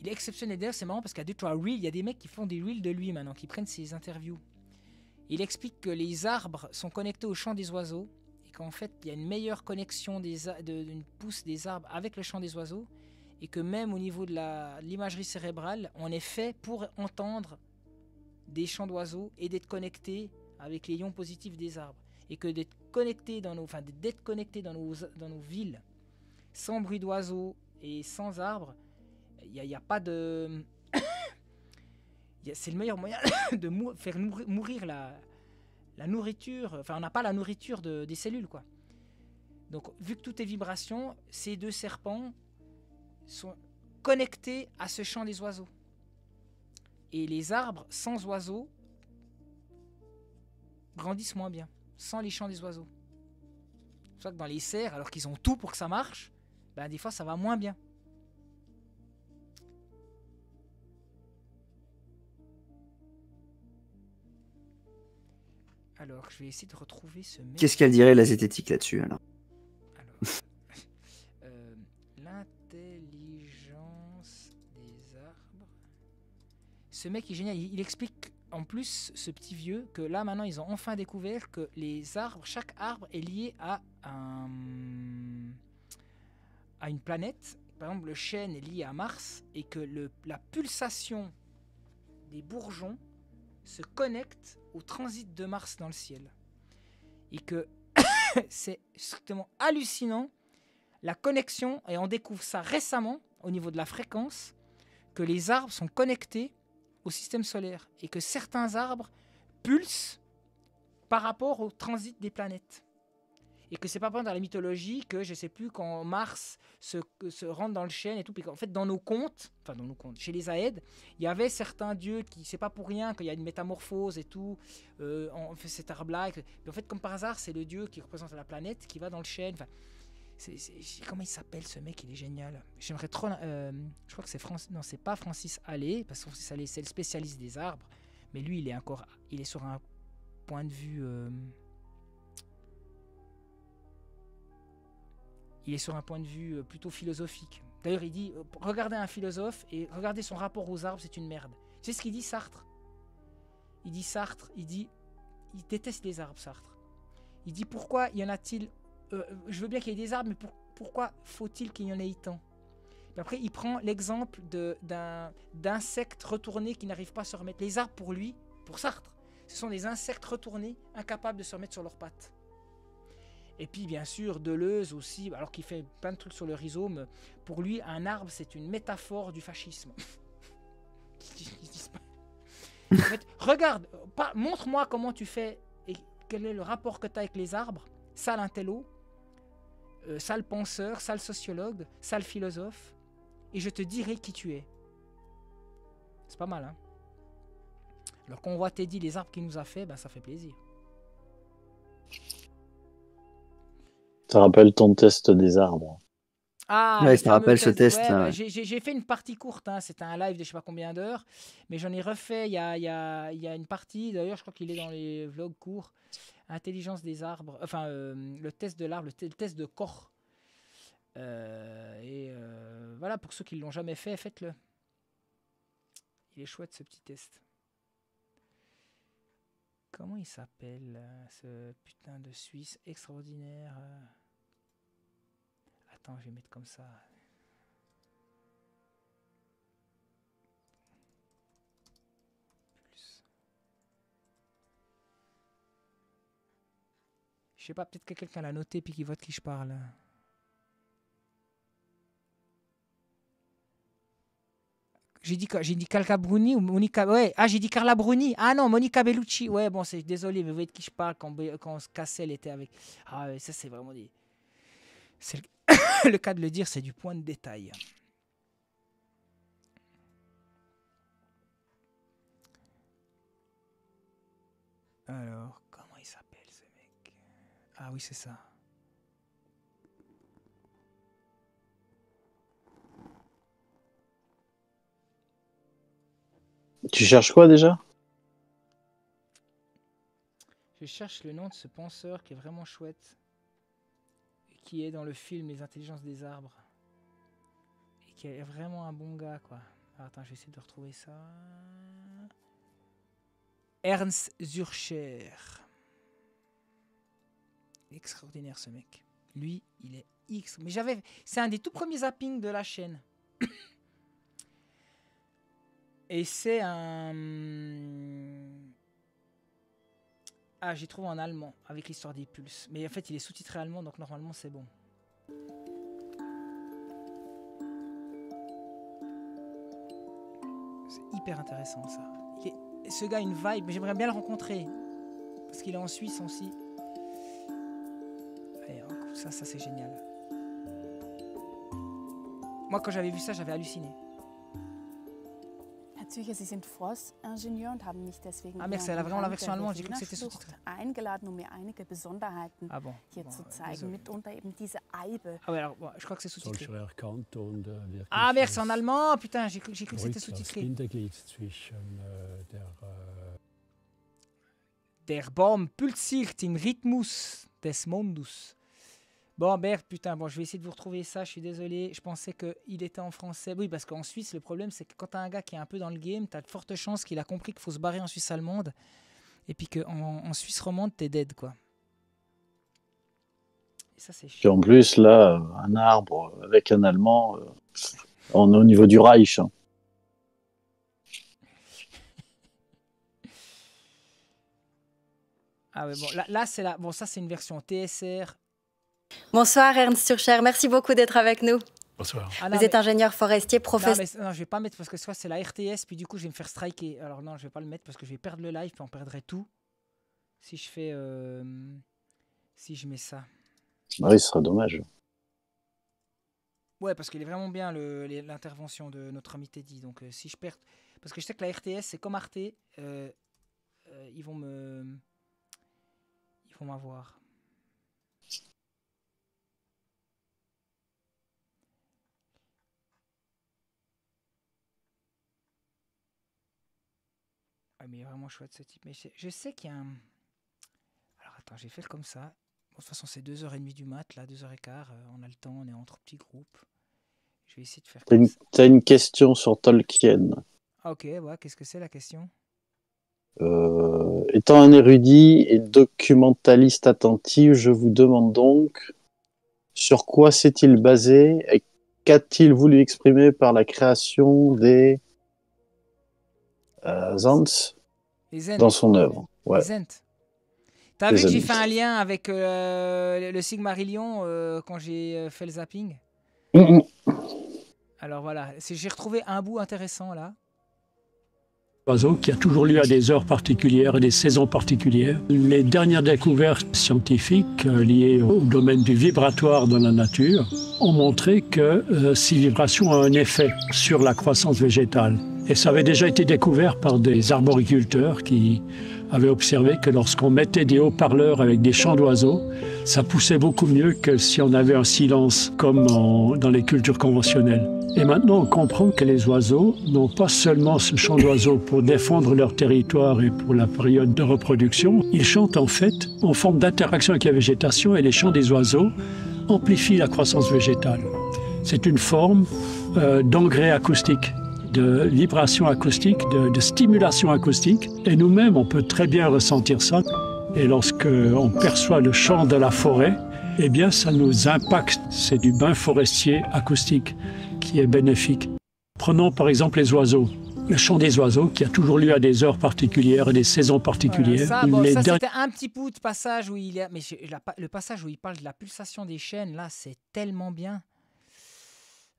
Il est exceptionnel d'ailleurs, c'est marrant parce qu'à deux trois reels, il y a des mecs qui font des reels de lui maintenant, qui prennent ses interviews. Il explique que les arbres sont connectés au chant des oiseaux et qu'en fait il y a une meilleure connexion d'une pousse des arbres avec le chant des oiseaux et que même au niveau de l'imagerie cérébrale, on est fait pour entendre des chants d'oiseaux et d'être connecté avec les ions positifs des arbres. Et que d'être connecté dans nos, villes sans bruit d'oiseaux et sans arbres, il n'y a, pas de c'est le meilleur moyen [COUGHS] de faire mourir la, nourriture. Enfin, on n'a pas la nourriture de- des cellules, quoi. Donc, vu que tout est vibration, ces deux serpents sont connectés à ce chant des oiseaux. Et les arbres sans oiseaux grandissent moins bien, sans les chants des oiseaux. C'est que dans les serres, alors qu'ils ont tout pour que ça marche, ben, des fois ça va moins bien. Alors, je vais essayer de retrouver ce mec. Qu'est-ce qu'elle dirait la zététique là-dessus alors [LAUGHS] Euh, L'intelligence des arbres. Ce mec est génial. Il, il explique en plus, ce petit vieux, que là maintenant ils ont enfin découvert que les arbres, chaque arbre est lié à un, à une planète. Par exemple, le chêne est lié à Mars et que le, la pulsation des bourgeons se connecte au transit de Mars dans le ciel. Et que [COUGHS] c'est strictement hallucinant la connexion, et on découvre ça récemment au niveau de la fréquence, que les arbres sont connectés au système solaire et que certains arbres pulsent par rapport au transit des planètes. Et que c'est pas pendant la mythologie que je sais plus quand Mars se, se rentre dans le chêne et tout. Puis qu'en fait, dans nos contes, enfin dans nos contes, chez les Aèdes, il y avait certains dieux qui, c'est pas pour rien qu'il y a une métamorphose et tout. euh, on fait cet arbre-là. en fait, comme par hasard, c'est le dieu qui représente la planète qui va dans le chêne. Enfin, comment il s'appelle ce mec Il est génial. J'aimerais trop. euh, je crois que c'est Francis. Non, c'est pas Francis Allais parce que Francis Allais c'est le spécialiste des arbres, mais lui il est encore, il est sur un point de vue. euh, il est sur un point de vue euh, plutôt philosophique. D'ailleurs, il dit, euh, regardez un philosophe et regardez son rapport aux arbres, c'est une merde. Sais ce qu'il dit, Sartre? Il dit Sartre, il déteste les arbres, Sartre. Il dit, pourquoi y en a-t-il euh, Je veux bien qu'il y ait des arbres, mais pour- pourquoi faut-il qu'il y en ait tant? Après, il prend l'exemple d'un d'insectes retournés qui n'arrivent pas à se remettre. Les arbres, pour lui, pour Sartre, ce sont des insectes retournés, incapables de se remettre sur leurs pattes. Et puis, bien sûr, Deleuze aussi, alors qu'il fait plein de trucs sur le rhizome, pour lui, un arbre, c'est une métaphore du fascisme. [LAUGHS] Regarde, montre-moi comment tu fais et quel est le rapport que tu as avec les arbres. Sale intello, euh, sale penseur, sale sociologue, sale philosophe, et je te dirai qui tu es. C'est pas mal, hein Alors quand on voit Teddy, les arbres qu'il nous a fait, ben, ça fait plaisir. Ça rappelle ton test des arbres. Ah, Ouais, ça rappelle ce test, ouais, là, ouais. j'ai- fait une partie courte, hein, c'était un live de je sais pas combien d'heures, mais j'en ai refait il y a, il y a- il y a une partie, d'ailleurs je crois qu'il est dans les vlogs courts, Intelligence des arbres, enfin euh, le test de l'arbre, le, te- le test de corps. Euh, et euh, voilà, pour ceux qui ne l'ont jamais fait, faites-le. Il est chouette ce petit test. Comment il s'appelle ce putain de Suisse extraordinaire euh Je vais mettre comme ça. Plus. Je sais pas, peut-être que quelqu'un l'a noté puis qu'il voit de qui je parle. J'ai dit J'ai dit Calca Bruni ou Monica? Ouais, ah j'ai dit Carla Bruni. Ah non, Monica Bellucci. Ouais, bon, c'est désolé, mais vous voyez de qui je parle quand, quand Cassel était avec. Ah ça c'est vraiment des. C'est le... [LAUGHS] le cas de le dire, c'est du point de détail. Alors, comment il s'appelle ce mec? Ah oui, c'est ça. Tu cherches quoi déjà? Je cherche le nom de ce penseur qui est vraiment chouette. Qui est dans le film Les intelligences des arbres. Et qui est vraiment un bon gars, quoi. Attends, je vais essayer de retrouver ça. Ernst Zurcher. Extraordinaire ce mec. Lui, il est X. Mais j'avais. C'est un des tout premiers zappings de la chaîne. [COUGHS] Et c'est un. Ah, j'ai trouvé en allemand avec l'histoire des pulses. Mais en fait, il est sous-titré allemand, donc normalement, c'est bon. C'est hyper intéressant ça. Ce gars a une vibe, mais j'aimerais bien le rencontrer. Parce qu'il est en Suisse aussi. Ça, ça c'est génial. Moi, quand j'avais vu ça, j'avais halluciné. Zücher, Sie sind Forstingenieur und haben mich deswegen Ah, merci, elle a vraiment la version allemande, j'ai cru que c'était eingeladen, um mir einige Besonderheiten Ah bon, hier bon, zu zeigen. désolé. Mitunter eben diese Eibe. Ah ouais, alors, bon, je crois que c'est sous-titré. Äh, Ah c'est en allemand Putain, j'ai cru, cru que c'était sous-titré. Bindeglied zwischen äh, der äh, Der Baum pulsiert im Rhythmus des Mondus. Bon, merde, putain, bon, je vais essayer de vous retrouver ça, je suis désolé. Je pensais qu'il était en français. Oui, parce qu'en Suisse, le problème, c'est que quand t'as un gars qui est un peu dans le game, t'as de fortes chances qu'il a compris qu'il faut se barrer en Suisse allemande. Et puis qu'en en Suisse romande, t'es dead, quoi. Et ça, c'est Puis en plus, là, un arbre avec un Allemand, euh, on est au niveau du Reich. hein. Ah ouais, bon, là, là c'est la... Bon, ça, c'est une version TSR. Bonsoir Ernst Surcher, merci beaucoup d'être avec nous. Bonsoir. Ah non, Vous êtes mais- ingénieur forestier, Non, professeur. mais, non, je vais pas mettre parce que soit c'est la RTS, puis du coup je vais me faire striker. Alors non, je vais pas le mettre parce que je vais perdre le live, puis on perdrait tout. Si je fais, euh, si je mets ça. Ah oui, ce serait dommage. Ouais, parce qu'il est vraiment bien l'intervention de notre ami Teddy. Donc euh, si je perds, parce que je sais que la RTS c'est comme Arte, euh, euh, ils vont me, ils vont m'avoir. Mais il est vraiment chouette ce type. Mais je, je sais qu'il y a un. Alors attends, je vais faire comme ça. toute façon, c'est 2h30 du mat, là, 2h15. euh, on a le temps, on est entre petits groupes. Je vais essayer de faire T'as une, t'as une question sur Tolkien. Ah, ok, ouais, qu'est-ce que c'est la question? Euh, étant un érudit et documentaliste attentif, je vous demande donc sur quoi s'est-il basé et qu'a-t-il voulu exprimer par la création des euh, Les Ents. dans son œuvre Ouais. Les Ents. T'as vu que j'ai fait un lien avec euh, le Sigmarillion euh, quand j'ai euh, fait le zapping? Mhm. Alors voilà, j'ai retrouvé un bout intéressant là. Oiseau qui a toujours lieu à des heures particulières et des saisons particulières. Les dernières découvertes scientifiques euh, liées au domaine du vibratoire dans la nature ont montré que euh, ces vibrations ont un effet sur la croissance végétale. Et ça avait déjà été découvert par des arboriculteurs qui avaient observé que lorsqu'on mettait des haut-parleurs avec des chants d'oiseaux, ça poussait beaucoup mieux que si on avait un silence comme dans les cultures conventionnelles. Et maintenant, on comprend que les oiseaux n'ont pas seulement ce chant d'oiseaux pour défendre leur territoire et pour la période de reproduction. Ils chantent en fait en forme d'interaction avec la végétation et les chants des oiseaux amplifient la croissance végétale. C'est une forme euh, d'engrais acoustique, de vibration acoustique, de, de stimulation acoustique. Et nous-mêmes, on peut très bien ressentir ça. Et lorsque on perçoit le chant de la forêt, eh bien, ça nous impacte. C'est du bain forestier acoustique qui est bénéfique. Prenons par exemple les oiseaux. Le chant des oiseaux qui a toujours lieu à des heures particulières et des saisons Voilà, particulières. ça, bon, Les ça, derniers- c'était un petit bout de passage où il est. Mais je- la pa- le passage où il parle de la pulsation des chaînes, là, c'est tellement bien.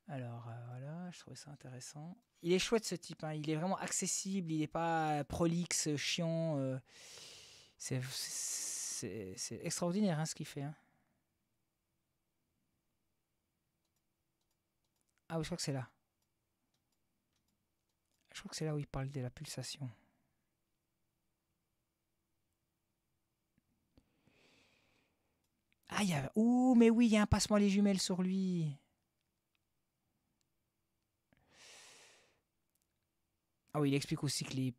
Alors euh, voilà, je trouvais ça intéressant. Il est chouette ce type, hein, il est vraiment accessible, il n'est pas prolixe, chiant. euh, c'est- extraordinaire hein, ce qu'il fait. hein. Ah oui, je crois que c'est là. Je crois que c'est là où il parle de la pulsation. Ah, il y a... Ouh, mais oui, il y a un passe-moi les jumelles sur lui. Ah oui, il explique aussi que les,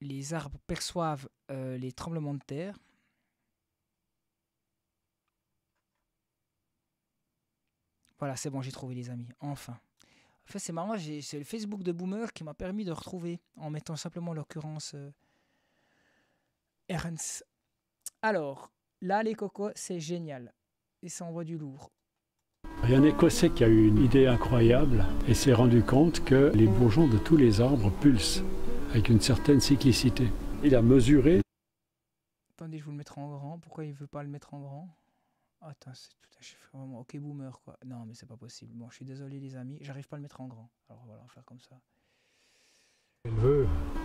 les arbres perçoivent euh, les tremblements de terre. Voilà, c'est bon, j'ai trouvé les amis, enfin. En fait, c'est marrant, c'est le Facebook de Boomer qui m'a permis de retrouver en mettant simplement l'occurrence euh, Ernst. Alors, là, les cocos, c'est génial. Et ça envoie du lourd. Il y a un Écossais qui a eu une idée incroyable et s'est rendu compte que les bourgeons de tous les arbres pulsent avec une certaine cyclicité. Il a mesuré Attendez, je vous le mettrai en grand. Pourquoi il veut pas le mettre en grand? Attends, c'est tout. Je fais vraiment OK boomer quoi. Non, mais c'est pas possible. Bon, je suis désolé les amis, j'arrive pas à le mettre en grand. Alors voilà, on va faire comme ça.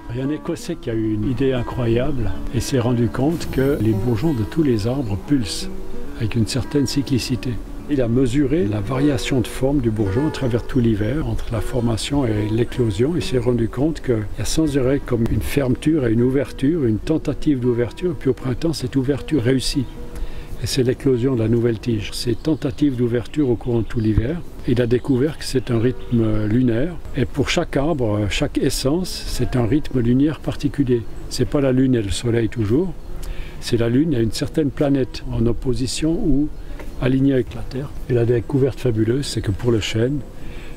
Il y a un Écossais qui a eu une idée incroyable et s'est rendu compte que les bourgeons de tous les arbres pulsent avec une certaine cyclicité. Il a mesuré la variation de forme du bourgeon à travers tout l'hiver, entre la formation et l'éclosion. Il s'est rendu compte qu'il y a sans arrêt comme une fermeture et une ouverture, une tentative d'ouverture, puis au printemps, cette ouverture réussit. Et c'est l'éclosion de la nouvelle tige. Ces tentatives d'ouverture au courant de tout l'hiver. Il a découvert que c'est un rythme lunaire. Et pour chaque arbre, chaque essence, c'est un rythme lunaire particulier. C'est pas la Lune et le Soleil toujours. C'est la Lune et une certaine planète en opposition ou alignée avec la Terre. Et la découverte fabuleuse, c'est que pour le chêne,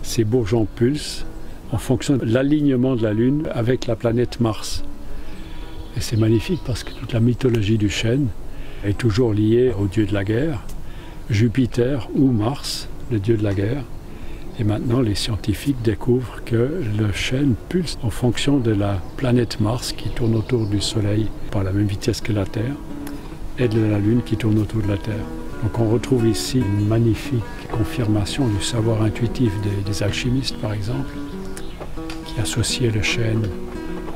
ces bourgeons pulsent en fonction de l'alignement de la Lune avec la planète Mars. Et c'est magnifique parce que toute la mythologie du chêne est toujours liée au dieu de la guerre, Jupiter ou Mars, le dieu de la guerre. Et maintenant, les scientifiques découvrent que le chêne pulse en fonction de la planète Mars qui tourne autour du Soleil par la même vitesse que la Terre et de la Lune qui tourne autour de la Terre. Donc on retrouve ici une magnifique confirmation du savoir intuitif des, alchimistes, par exemple, qui associaient le chêne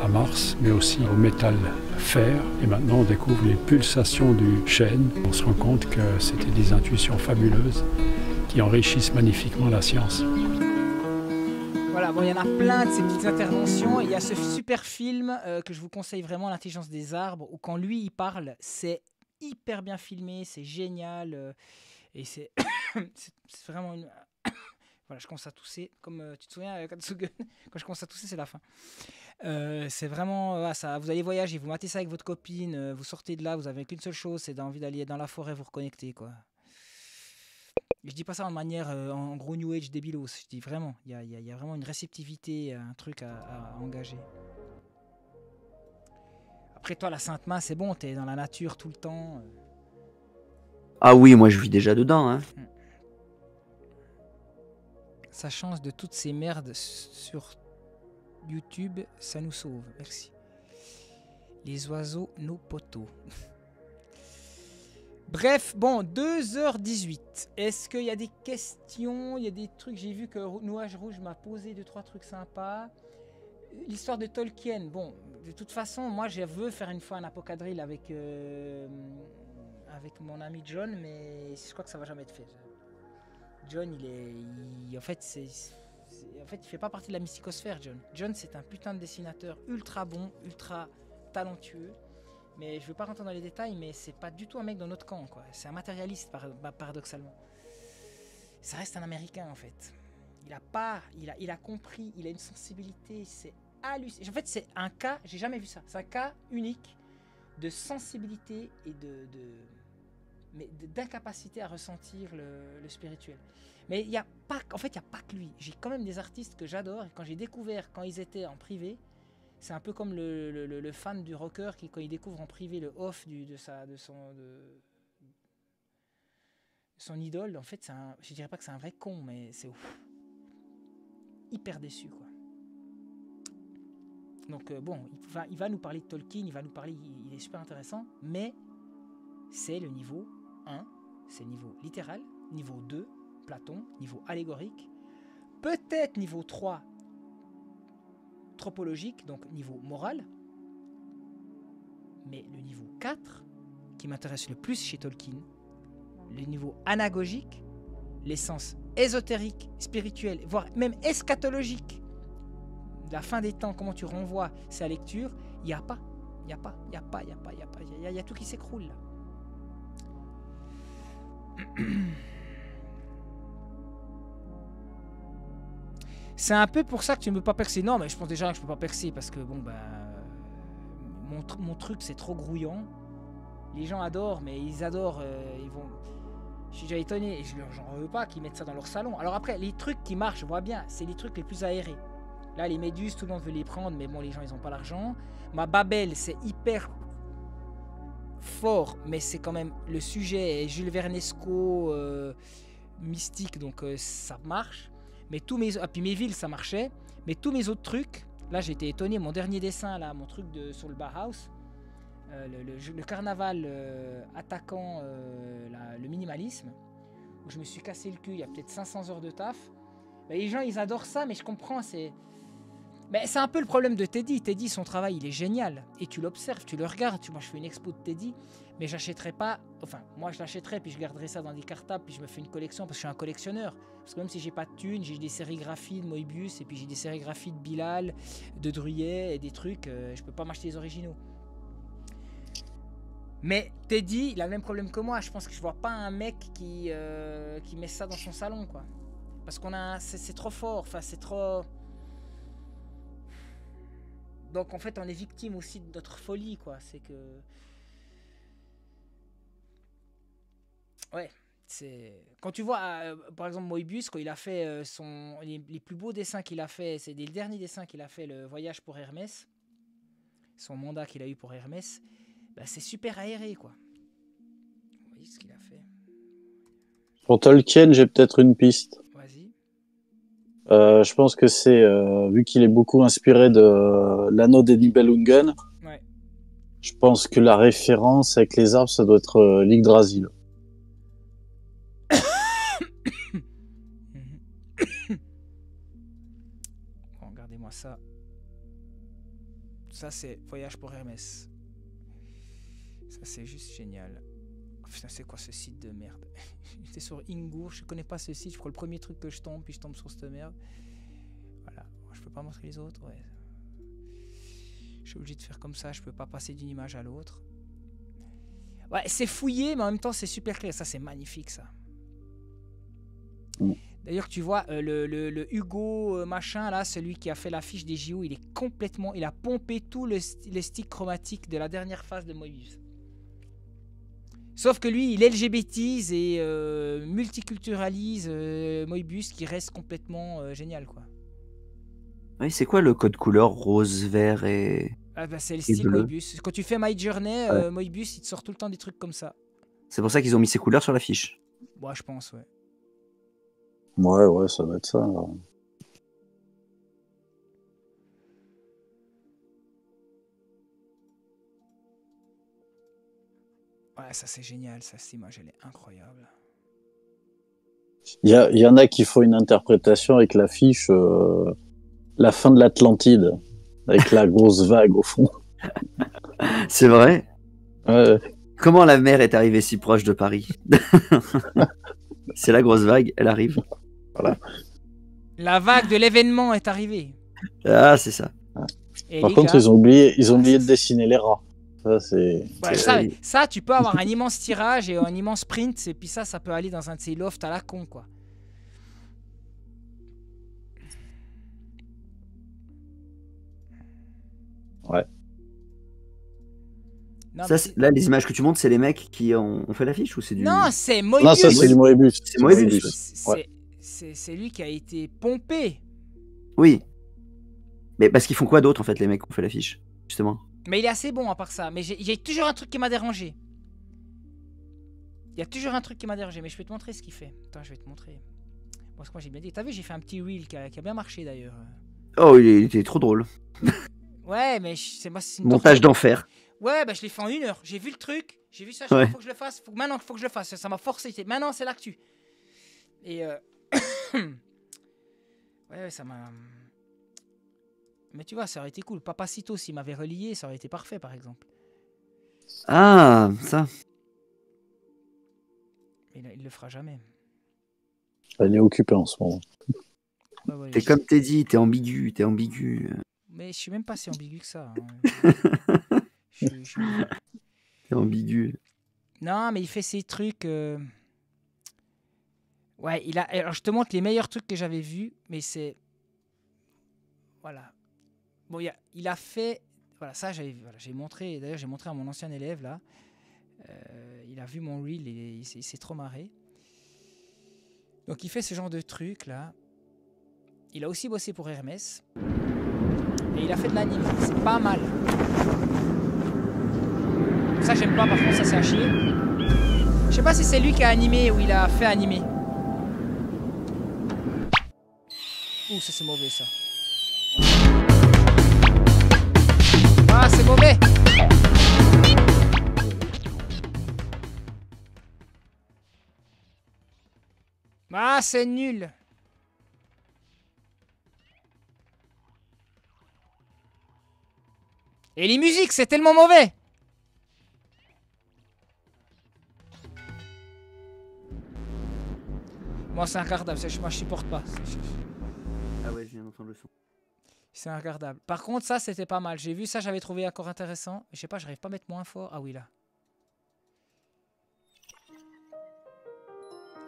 à Mars, mais aussi au métal fer. Et maintenant, on découvre les pulsations du chêne. On se rend compte que c'était des intuitions fabuleuses qui enrichissent magnifiquement la science. Voilà, bon, il y en a plein de ces petites interventions. Il y a ce super film euh, que je vous conseille vraiment, L'intelligence des arbres, où quand lui il parle, c'est hyper bien filmé, c'est génial. euh, et c'est [COUGHS] vraiment une. [COUGHS] Voilà, je commence à tousser. Comme euh, tu te souviens, euh, Katsugen, [LAUGHS] quand je commence à tousser, c'est la fin. Euh, c'est vraiment euh, ça. Vous allez voyager, vous matez ça avec votre copine, euh, vous sortez de là, vous avez qu'une seule chose, c'est d'envie d'aller dans la forêt vous reconnecter, quoi. Je dis pas ça en manière, euh, en gros New Age débilos. Je dis vraiment, il y a, vraiment une réceptivité, un truc à engager. Après toi, la Sainte Main, c'est bon, t'es dans la nature tout le temps. euh. Ah oui, moi je vis déjà dedans. Hein. Ça change de toutes ces merdes sur YouTube, ça nous sauve. Merci. Les oiseaux, nos poteaux. [LAUGHS] Bref, bon, 2h18. Est-ce qu'il y a des questions? Il y a des trucs. J'ai vu que Nuage Rouge m'a posé deux, trois trucs sympas. L'histoire de Tolkien. Bon, de toute façon, moi, je veux faire une fois un apocadrille avec, euh, avec mon ami John, mais je crois que ça va jamais être fait. John, il est. il- en fait, c'est. En fait, il fait pas partie de la mysticosphère, John. John, c'est un putain de dessinateur ultra bon, ultra talentueux. Mais je veux pas rentrer dans les détails, mais c'est pas du tout un mec dans notre camp, quoi. C'est un matérialiste, bah, paradoxalement. Ça reste un Américain, en fait. Il a pas. Il a, il a compris, il a une sensibilité, c'est hallucinant. En fait, c'est un cas, j'ai jamais vu ça. C'est un cas unique de sensibilité et de. mais d'incapacité à ressentir le, spirituel. Mais il y a pas, en fait, il y a pas que lui. J'ai quand même des artistes que j'adore et quand j'ai découvert quand ils étaient en privé, c'est un peu comme le, fan du rocker qui quand il découvre en privé le off du, de sa, de son, son idole. En fait, je dirais pas que c'est un vrai con, mais c'est hyper déçu quoi. Donc euh, bon, il va, nous parler de Tolkien, il va nous parler, il, est super intéressant, mais c'est le niveau 1, c'est niveau littéral, niveau 2, Platon, niveau allégorique, peut-être niveau 3, tropologique, donc niveau moral, mais le niveau 4, qui m'intéresse le plus chez Tolkien, le niveau anagogique, l'essence ésotérique, spirituelle, voire même eschatologique, la fin des temps, comment tu renvoies sa lecture, il n'y a pas. Il n'y a pas, il n'y a pas, il n'y a pas, il n'y a pas. Il y, a- y a tout qui s'écroule là. [CLEARS THROAT] C'est un peu pour ça que tu ne peux pas percer. Non, mais je pense déjà que je peux pas percer parce que bon, ben. Mon, tr- mon truc, c'est trop grouillant. Les gens adorent, mais ils adorent. euh, ils vont. Je suis déjà étonné et je leur- veux pas qu'ils mettent ça dans leur salon. Alors après, les trucs qui marchent, je vois bien, c'est les trucs les plus aérés. Là, les méduses, tout le monde veut les prendre, mais bon, les gens, ils ont pas l'argent. Ma Babel, c'est hyper fort, mais c'est quand même le sujet Jules Vernesco euh, mystique, donc euh, ça marche. Mais tous mes ah, puis mes villes, ça marchait. Mais tous mes autres trucs, là, été étonné. Mon dernier dessin, là, mon truc de sur le Bauhaus, le, carnaval euh, attaquant le minimalisme, où je me suis cassé le cul. Il y a peut-être 500 heures de taf. Ben, les gens, ils adorent ça, mais je comprends, c'est. Mais c'est un peu le problème de Teddy. Teddy, son travail, il est génial. Et tu l'observes, tu le regardes. Tu, moi, je fais une expo de Teddy, mais j'achèterai pas. Enfin, moi, je l'achèterai, puis je garderai ça dans des cartables, puis je me fais une collection parce que je suis un collectionneur. Parce que même si j'ai pas de thunes, j'ai des sérigraphies de Moebius, et puis j'ai des sérigraphies de Bilal, de Druyet, et des trucs. euh, je peux pas m'acheter les originaux. Mais Teddy, il a le même problème que moi. Je pense que je vois pas un mec qui, euh, qui met ça dans son salon, quoi. Parce qu'on a, c'est trop fort. Enfin, c'est trop. Donc en fait, on est victime aussi de notre folie, quoi. C'est que. Ouais, c'est. Quand tu vois, euh, par exemple, Moebius, quand il a fait euh, son. Les, plus beaux dessins qu'il a fait, c'est des derniers dessins qu'il a fait, le voyage pour Hermès. Son mandat qu'il a eu pour Hermès. Bah, c'est super aéré, quoi. Vous voyez ce qu'il a fait Pour Tolkien, j'ai peut-être une piste. Euh, je pense que c'est, euh, vu qu'il est beaucoup inspiré de euh, l'anneau des Nibelungen, Ouais. je pense que la référence avec les arbres, ça doit être euh, l'Yggdrasil. [COUGHS] Bon, regardez-moi ça. Ça, c'est Voyage pour Hermès. Ça, c'est juste génial. Putain, c'est quoi ce site de merde [LAUGHS] J'étais sur Ingo, je connais pas ce site, je crois le premier truc que je tombe, puis je tombe sur cette merde. Voilà, je peux pas montrer les autres, ouais. Je suis obligé de faire comme ça, je peux pas passer d'une image à l'autre. Ouais, c'est fouillé, mais en même temps, c'est super clair. Ça, c'est magnifique, ça. D'ailleurs, tu vois, euh, le, le- le Hugo euh, machin, là, celui qui a fait l'affiche des JO, il est complètement. Il a pompé tout le les sticks chromatiques de la dernière phase de Moebius. Sauf que lui, il LGBTise et euh, multiculturalise euh, Moebius qui reste complètement euh, génial, quoi. Oui, c'est quoi le code couleur rose, vert et. Ah bah, c'est le style bleu? Moebius. Quand tu fais My Journey, euh, Moebius, il te sort tout le temps des trucs comme ça. C'est pour ça qu'ils ont mis ces couleurs sur l'affiche. Moi, je pense, ouais. Ouais, ouais, ça doit être ça. alors. Ouais, ça c'est génial, ça, cette image, elle est incroyable. Il y, a- il y en a qui font une interprétation avec l'affiche euh, La fin de l'Atlantide, avec la grosse vague au fond. [LAUGHS] C'est vrai? Ouais. Comment la mer est arrivée si proche de Paris? [LAUGHS] C'est la grosse vague, elle arrive. Voilà. La vague de l'événement est arrivée. Ah, c'est ça. Et Par contre, gars- ils ont oublié, ils ont oublié de dessiner les rats. Ça, c'est. Ouais, ça, ça, tu peux avoir [LAUGHS] un immense tirage et un immense print, et puis ça, ça peut aller dans un de ces lofts à la con, quoi. Ouais. Non, Ça, mais c'est- là, les images que tu montres, c'est les mecs qui ont, ont fait l'affiche ou c'est du. Non, c'est Moebius. Non, ça, c'est du Moebius. C'est Moebius. C'est- ouais. C'est c'est lui qui a été pompé. Oui. Mais parce qu'ils font quoi d'autre en fait, les mecs qui ont fait l'affiche Justement? Mais il est assez bon à part ça. Mais j'ai j'ai toujours un truc qui m'a dérangé. Il y a toujours un truc qui m'a dérangé. Mais je vais te montrer ce qu'il fait. Attends, je vais te montrer. Bon, ce que moi j'ai bien dit. T'as vu, j'ai fait un petit reel qui a, qui a bien marché d'ailleurs. Oh, il, il était trop drôle. [LAUGHS] Ouais, mais c'est moi. une Montage d'enfer. Ouais, bah je l'ai fait en une heure. J'ai vu le truc, j'ai vu ça, il Ouais. faut que je le fasse. Faut, que- maintenant, il faut que je le fasse. Ça m'a forcé. c'est- Maintenant, c'est l'actu. Et euh... [COUGHS] ouais, ouais, ça m'a. Mais tu vois, ça aurait été cool. Papacito, s'il m'avait relié, ça aurait été parfait, par exemple. Ah, ça. Mais il, il le fera jamais. Elle est occupée en ce moment. Ouais, ouais, T'es je- comme t'es dit, t'es ambigu, t'es ambigu. Mais je suis même pas si ambigu que ça. hein. [LAUGHS] Je je T'es ambigu. Non, mais il fait ces trucs. euh, Ouais, il a. Alors, je te montre les meilleurs trucs que j'avais vus, mais c'est. Voilà. Bon, il a, fait. Voilà, ça, j'avais voilà, j'ai montré. D'ailleurs, j'ai montré à mon ancien élève, là. Euh, il a vu mon reel et il s'est- il s'est trop marré. Donc, il fait ce genre de trucs, là. Il a aussi bossé pour Hermès. Et il a fait de l'anime. C'est pas mal. Ça, j'aime pas, par contre, ça, c'est à chier. Je sais pas si c'est lui qui a animé ou il a fait animer. Ouh, ça, c'est mauvais, ça. C'est mauvais Ah, c'est nul Et les musiques, c'est tellement mauvais Moi, c'est je- moi, je supporte pas. Ah ouais, je viens d'entendre le son. C'est regardable. Par contre, ça, c'était pas mal. J'ai vu ça, j'avais trouvé encore intéressant. Je sais pas, j'arrive pas à mettre moins fort. Ah oui, là.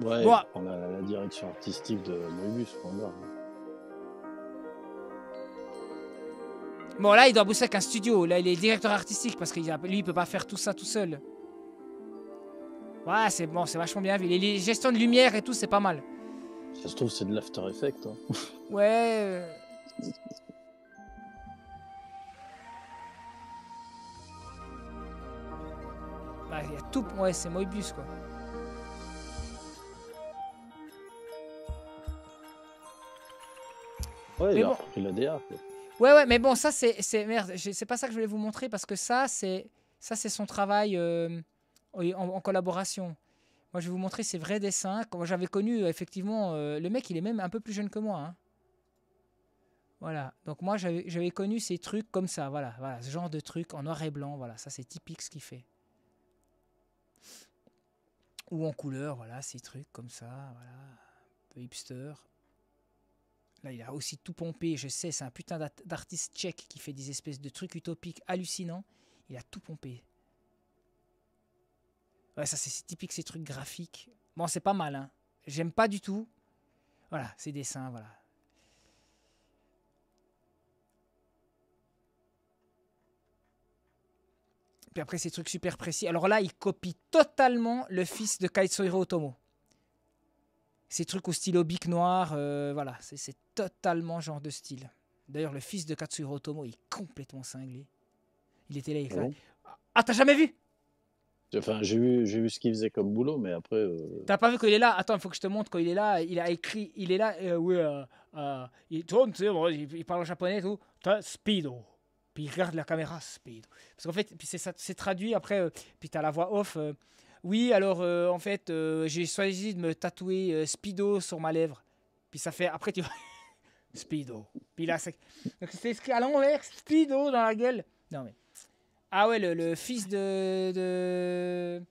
Ouais, on a la direction artistique de Moebius, barre. Bon, là, il doit bosser avec un studio. Là, il est directeur artistique parce que lui, il peut pas faire tout ça tout seul. Ouais, c'est bon, c'est vachement bien vu. Les, gestions de lumière et tout, c'est pas mal. Ça se trouve, c'est de l'After Effects. hein. Ouais. [LAUGHS] il y a tout. Ouais, c'est Moebius, quoi. Ouais, Mais il a bon. repris la DA. quoi. Ouais, ouais, mais bon, ça, c'est. Merde, c'est pas ça que je voulais vous montrer parce que ça, c'est ça c'est son travail euh, en, en collaboration. Moi, je vais vous montrer ses vrais dessins. Quand j'avais connu, euh, effectivement, euh, le mec, il est même un peu plus jeune que moi. hein. Voilà. Donc, moi, j'avais j'avais connu ces trucs comme ça. Voilà, voilà, ce genre de trucs en noir et blanc. Voilà, ça, c'est typique ce qu'il fait. Ou en couleur, voilà, ces trucs comme ça. Voilà, un peu hipster. Là, il a aussi tout pompé, je sais, c'est un putain d'art- d'artiste tchèque qui fait des espèces de trucs utopiques hallucinants. Il a tout pompé. Ouais, ça, c'est typique ces trucs graphiques. Bon, c'est pas mal, hein. J'aime pas du tout. Voilà, ses dessins, voilà. Puis après, ces trucs super précis. Alors là, il copie totalement le fils de Kaitsuhiro Otomo. Ces trucs au stylo bic noir, euh, voilà, c'est- totalement genre de style. D'ailleurs, le fils de Katsuhiro Otomo il est complètement cinglé. Il était là, il Ah bon? Ah, t'as jamais vu? Enfin, j'ai vu, j'ai vu ce qu'il faisait comme boulot, mais après. euh, T'as pas vu quand il est là? Attends, il faut que je te montre quand il est là. Il a écrit, il est là. euh, oui, euh, il tourne, tu sais, bon, il, il parle en japonais et tout. T'as Speedo. Puis il regarde la caméra, Speedo. Parce qu'en fait, puis c'est traduit après. euh, puis t'as la voix off. euh, oui, alors euh, en fait, j'ai choisi de me tatouer Speedo sur ma lèvre. Puis ça fait. Après, tu vois. [LAUGHS] Speedo. Puis là, c'est. Donc c'est écrit à l'envers, Speedo dans la gueule. Non mais. Ah ouais, le, le fils de. de...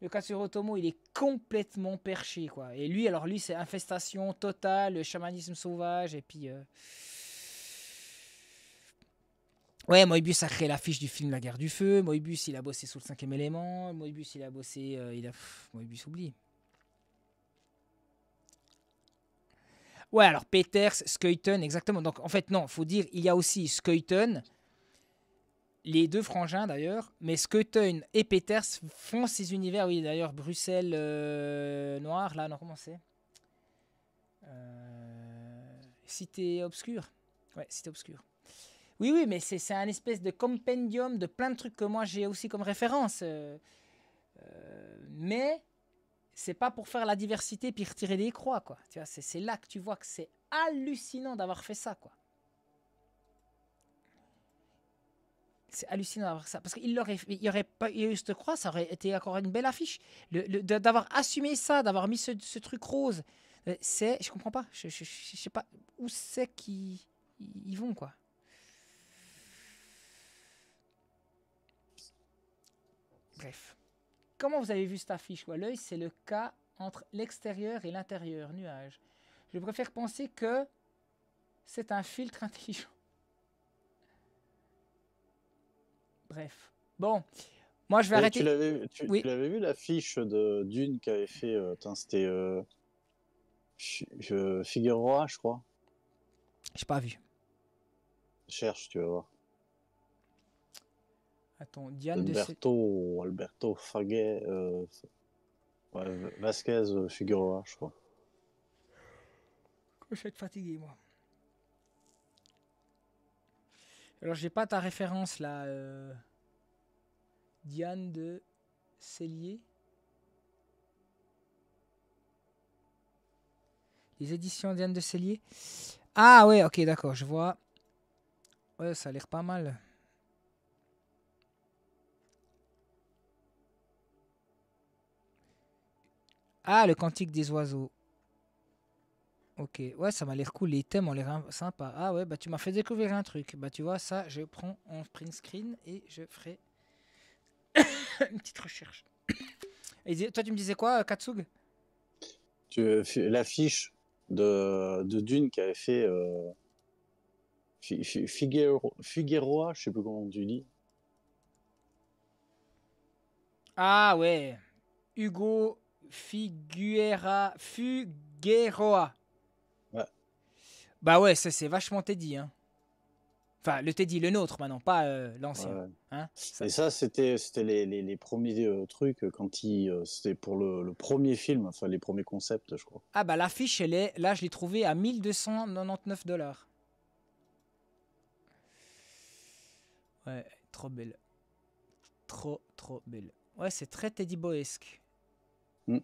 Le Katsuro Tomo, il est complètement perché, quoi. Et lui, alors lui, c'est infestation totale, chamanisme sauvage, et puis... Ouais, Moebius a créé l'affiche du film La guerre du feu. Moebius, il a bossé sur le cinquième élément. Moebius, il a bossé... euh, il a... Moebius, oublie. Ouais, alors Peters, Skeuten, exactement. Donc en fait, non, faut dire, il y a aussi Skeuten, les deux frangins d'ailleurs, mais Skeuten et Peters font ces univers. Oui, d'ailleurs, Bruxelles euh, Noir, là, non, comment c'est? Euh, Cité Obscure. Ouais, Cité Obscure. Oui, oui, mais c'est un espèce de compendium de plein de trucs que moi j'ai aussi comme référence. euh, euh, mais c'est pas pour faire la diversité puis retirer des croix, quoi. Tu vois, c'est là que tu vois que c'est hallucinant d'avoir fait ça, quoi. C'est hallucinant d'avoir ça. Parce qu'il l'aurait, il y aurait pas eu cette croix, ça aurait été encore une belle affiche. Le, le- d'avoir assumé ça, d'avoir mis ce, ce truc rose, euh, c'est, je comprends pas. Je, je, je- sais pas où c'est qu'ils ils vont, quoi. Bref. Comment vous avez vu cette affiche? Quoi L'œil, c'est le cas entre l'extérieur et l'intérieur, nuage. Je préfère penser que c'est un filtre [LAUGHS] intelligent. Bref. Bon, moi je vais Et arrêter. Tu l'avais, tu, Oui. tu l'avais vu l'affiche de Dune qu'avait fait. euh, c'était euh, Fi- euh, Figueroa, je crois. J'ai pas vu. Cherche, tu vas voir. Attends, Diane de Alberto, Alberto Faguet, euh, ouais, Vasquez euh, Figueroa, je crois. Je vais être fatigué, moi. Alors, j'ai pas ta référence là. euh, Diane de Cellier. Les éditions Diane de Cellier. Ah ouais, ok, d'accord, je vois. Ouais, ça a l'air pas mal. Ah, le cantique des oiseaux. Ok, ouais, ça m'a l'air cool. Les thèmes ont l'air sympas. Ah ouais, bah tu m'as fait découvrir un truc. Bah tu vois, ça, je prends en print screen et je ferai [COUGHS] une petite recherche. [COUGHS] Et toi, tu me disais quoi, euh, Katsug? Tu, euh, fi- l'affiche de, de Dune qu'avait fait euh, Fi- Fi- Figuero- Figueroa, je sais plus comment tu dis. Ah ouais, Hugo Figuera, Figueroa. Ouais. Bah ouais, ça c'est vachement Teddy. Hein. Enfin, le Teddy, le nôtre maintenant, pas euh, l'ancien. Ouais. Hein Et ça, c'était les, les, les premiers euh, trucs euh, quand il. euh, c'était pour le, le premier film, enfin les premiers concepts, je crois. Ah bah l'affiche, elle est, là je l'ai trouvée à 1299 dollars. Ouais, trop belle. Trop, trop belle. Ouais, c'est très Teddy Boesque. Mm.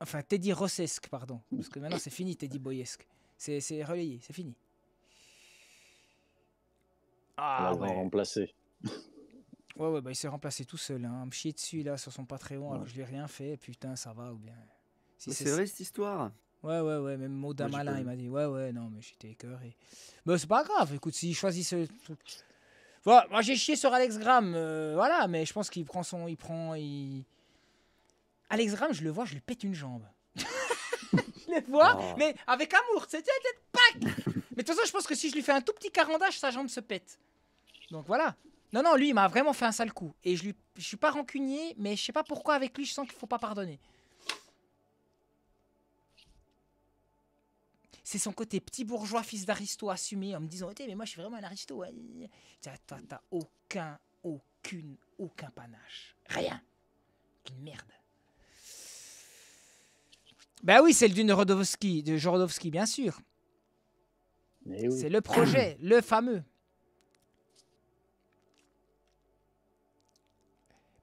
Enfin, Teddy Rossesque, pardon. Parce que maintenant c'est fini Teddy Boyesque. C'est c'est relayé, c'est fini. Ah l'ont ouais. remplacé. Ouais, ouais, bah il s'est remplacé tout seul. Hein. Me chier dessus là sur son Patreon alors que je lui ai rien fait. Putain, ça va ou bien. Si Mais c'est vrai cette histoire? Ouais, ouais, ouais. Même j'ai Malin, il m'a dit Ouais, ouais, non, mais j'étais écœuré. Mais c'est pas grave. Écoute, s'il choisit ce. Voilà, moi j'ai chié sur Alex Graham. euh, voilà, mais je pense qu'il prend son. Il prend. Il... Alex Graham, je le vois, je lui pète une jambe. [LAUGHS] je le vois, Ah. mais avec amour. C'est pack Mais de toute façon, je pense que si je lui fais un tout petit carandage, sa jambe se pète. Donc voilà. Non, non, lui, il m'a vraiment fait un sale coup. Et je lui, je suis pas rancunier, mais je sais pas pourquoi avec lui, je sens qu'il faut pas pardonner. c'est son côté petit bourgeois, fils d'aristo assumé, en me disant, mais moi je suis vraiment un aristo. t'as- t'as aucun, aucune, aucun panache. Rien. Une merde. Ben oui, c'est le d'une Rodowski, de Jorodowski, bien sûr. Oui. C'est le projet, [CLEARS THROAT] le fameux.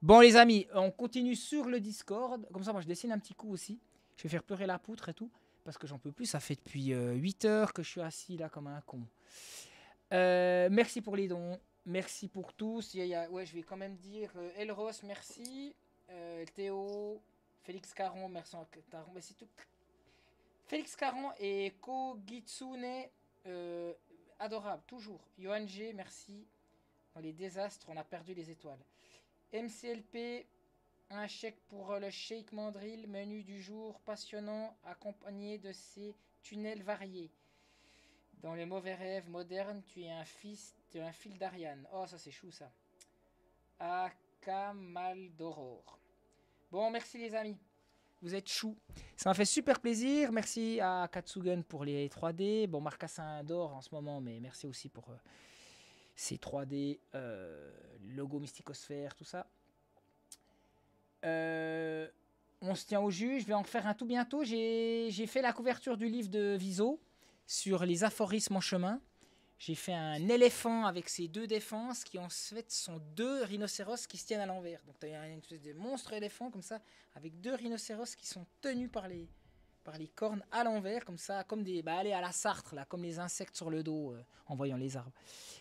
Bon, les amis, on continue sur le Discord. Comme ça, moi, je dessine un petit coup aussi. Je vais faire pleurer la poutre et tout. Parce que j'en peux plus. Ça fait depuis 8 heures que je suis assis là comme un con. Euh, merci pour les dons. Merci pour tous. Il y a- ouais, je vais quand même dire euh, Elros, merci. Euh, Théo, Félix Caron, merci. tout. Félix Caron et Kogitsune, euh, adorable, toujours. Johan G, merci. Dans les désastres, on a perdu les étoiles. MCLP, un chèque pour le Sheikh Mandril, menu du jour passionnant, accompagné de ses tunnels variés. Dans les mauvais rêves modernes, tu es un fils, tu un fil d'Ariane. Oh, ça c'est chou ça. Akamaldoror. Bon, merci les amis. Vous êtes chou. Ça m'a fait super plaisir. Merci à Katsugen pour les 3D. Bon, Marcassin adore en ce moment, mais merci aussi pour euh, ces 3D, euh, logo Mysticosphère, tout ça. Euh, on se tient au jus. Je vais en faire un tout bientôt. J'ai fait la couverture du livre de Viso sur les aphorismes en chemin. J'ai fait un éléphant avec ses deux défenses qui en fait sont deux rhinocéros qui se tiennent à l'envers. Donc tu as une espèce de monstre éléphant comme ça avec deux rhinocéros qui sont tenus par les, par les cornes à l'envers comme ça, comme des bah allez à la Sartre là, comme les insectes sur le dos euh, en voyant les arbres.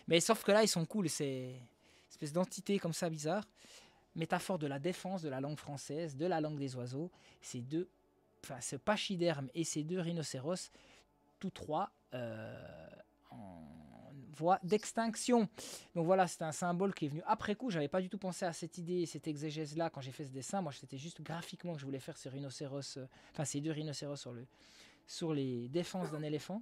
Mais sauf que là ils sont cool, c'est espèce d'entité comme ça bizarre. Métaphore de la défense de la langue française, de la langue des oiseaux. Ces deux, enfin ce pachyderme et ces deux rhinocéros, tous trois euh, voie d'extinction. Donc voilà, c'est un symbole qui est venu après coup. J'avais pas du tout pensé à cette idée, cette exégèse-là quand j'ai fait ce dessin. Moi, c'était juste graphiquement que je voulais faire ces rhinocéros, euh, ces deux rhinocéros sur, le, sur les défenses d'un éléphant.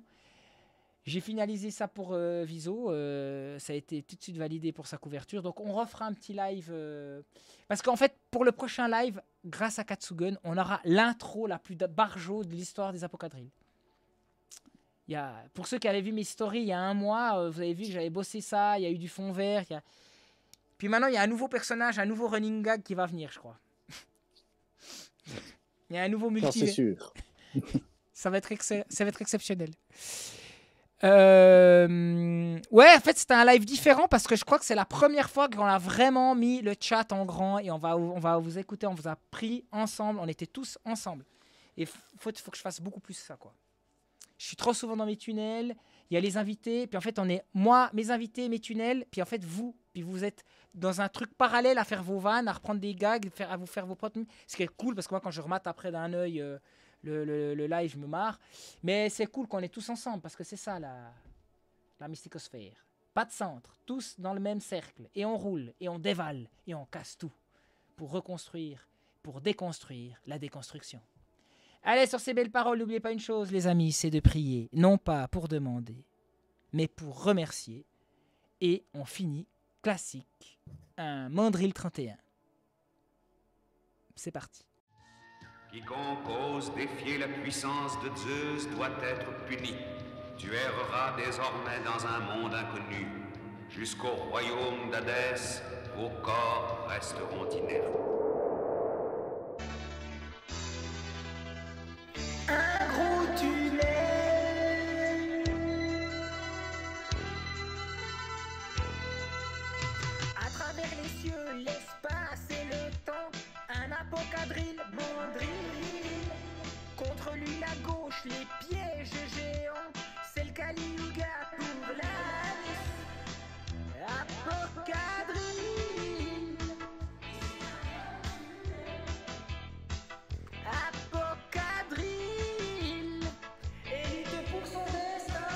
J'ai finalisé ça pour euh, Viso. euh, ça a été tout de suite validé pour sa couverture. Donc on refera un petit live. euh, Parce qu'en fait, pour le prochain live, grâce à Katsugen, on aura l'intro la plus barjo de l'histoire des apocadrilles. Il y a, pour ceux qui avaient vu mes stories il y a un mois, euh, vous avez vu que j'avais bossé ça, il y a eu du fond vert. il y a- Puis maintenant, il y a un nouveau personnage, un nouveau running gag qui va venir, je crois. [LAUGHS] il y a un nouveau Ça, c'est sûr. [LAUGHS] ça, va être excep- ça va être exceptionnel. Euh, Ouais, en fait, c'était un live différent parce que je crois que c'est la première fois qu'on a vraiment mis le chat en grand et on va, on va vous écouter. On vous a pris ensemble, on était tous ensemble. Et il faut, faut que je fasse beaucoup plus ça, quoi. Je suis trop souvent dans mes tunnels. Il y a les invités, puis en fait, on est moi, mes invités, mes tunnels, puis en fait, vous, puis vous êtes dans un truc parallèle à faire vos vannes, à reprendre des gags, à vous faire vos potes. Ce qui est cool parce que moi, quand je remate après d'un œil euh, le live, je me marre. Mais c'est cool qu'on est tous ensemble parce que c'est ça la, la mysticosphère. Pas de centre, tous dans le même cercle. Et on roule, et on dévale, et on casse tout pour reconstruire, pour déconstruire la déconstruction. Allez, sur ces belles paroles, n'oubliez pas une chose, les amis, c'est de prier, non pas pour demander, mais pour remercier. Et on finit classique, un mandrill 31. C'est parti. Quiconque ose défier la puissance de Zeus doit être puni. Tu erreras désormais dans un monde inconnu. Jusqu'au royaume d'Hadès, vos corps resteront inertes. Les pièges géants C'est le Kali Yuga pour la Apocadrille Apocadrille Élite pour son destin.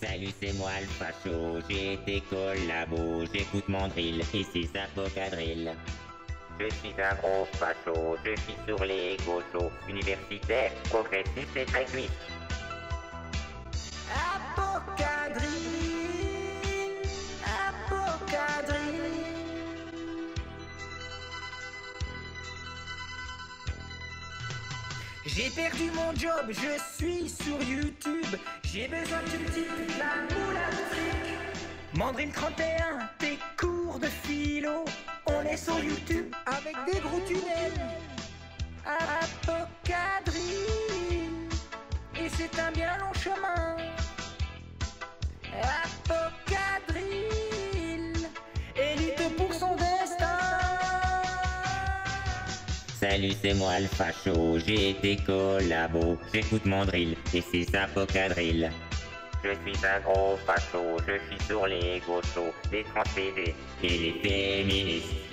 Salut, c'est moi le facho, j'ai été collabo, j'écoute mon drill et c'est Apocadrill. Je suis un gros facho, je suis sur les gauchos, universitaire, progressiste et. Apocadrille Apocadrille J'ai perdu mon job, je suis sur YouTube. J'ai besoin que tu me la moule à. Mandrine 31, tes de philo. On est sur YouTube avec des gros tunnels. Apocadrille. Et c'est un bien long chemin. Apocadrille. Élite pour son destin. Salut, c'est moi le facho, j'ai été collabo, j'écoute mon drill, et c'est ça. Je suis un gros facho, je suis sur les gauchos, les transférés et les féministes.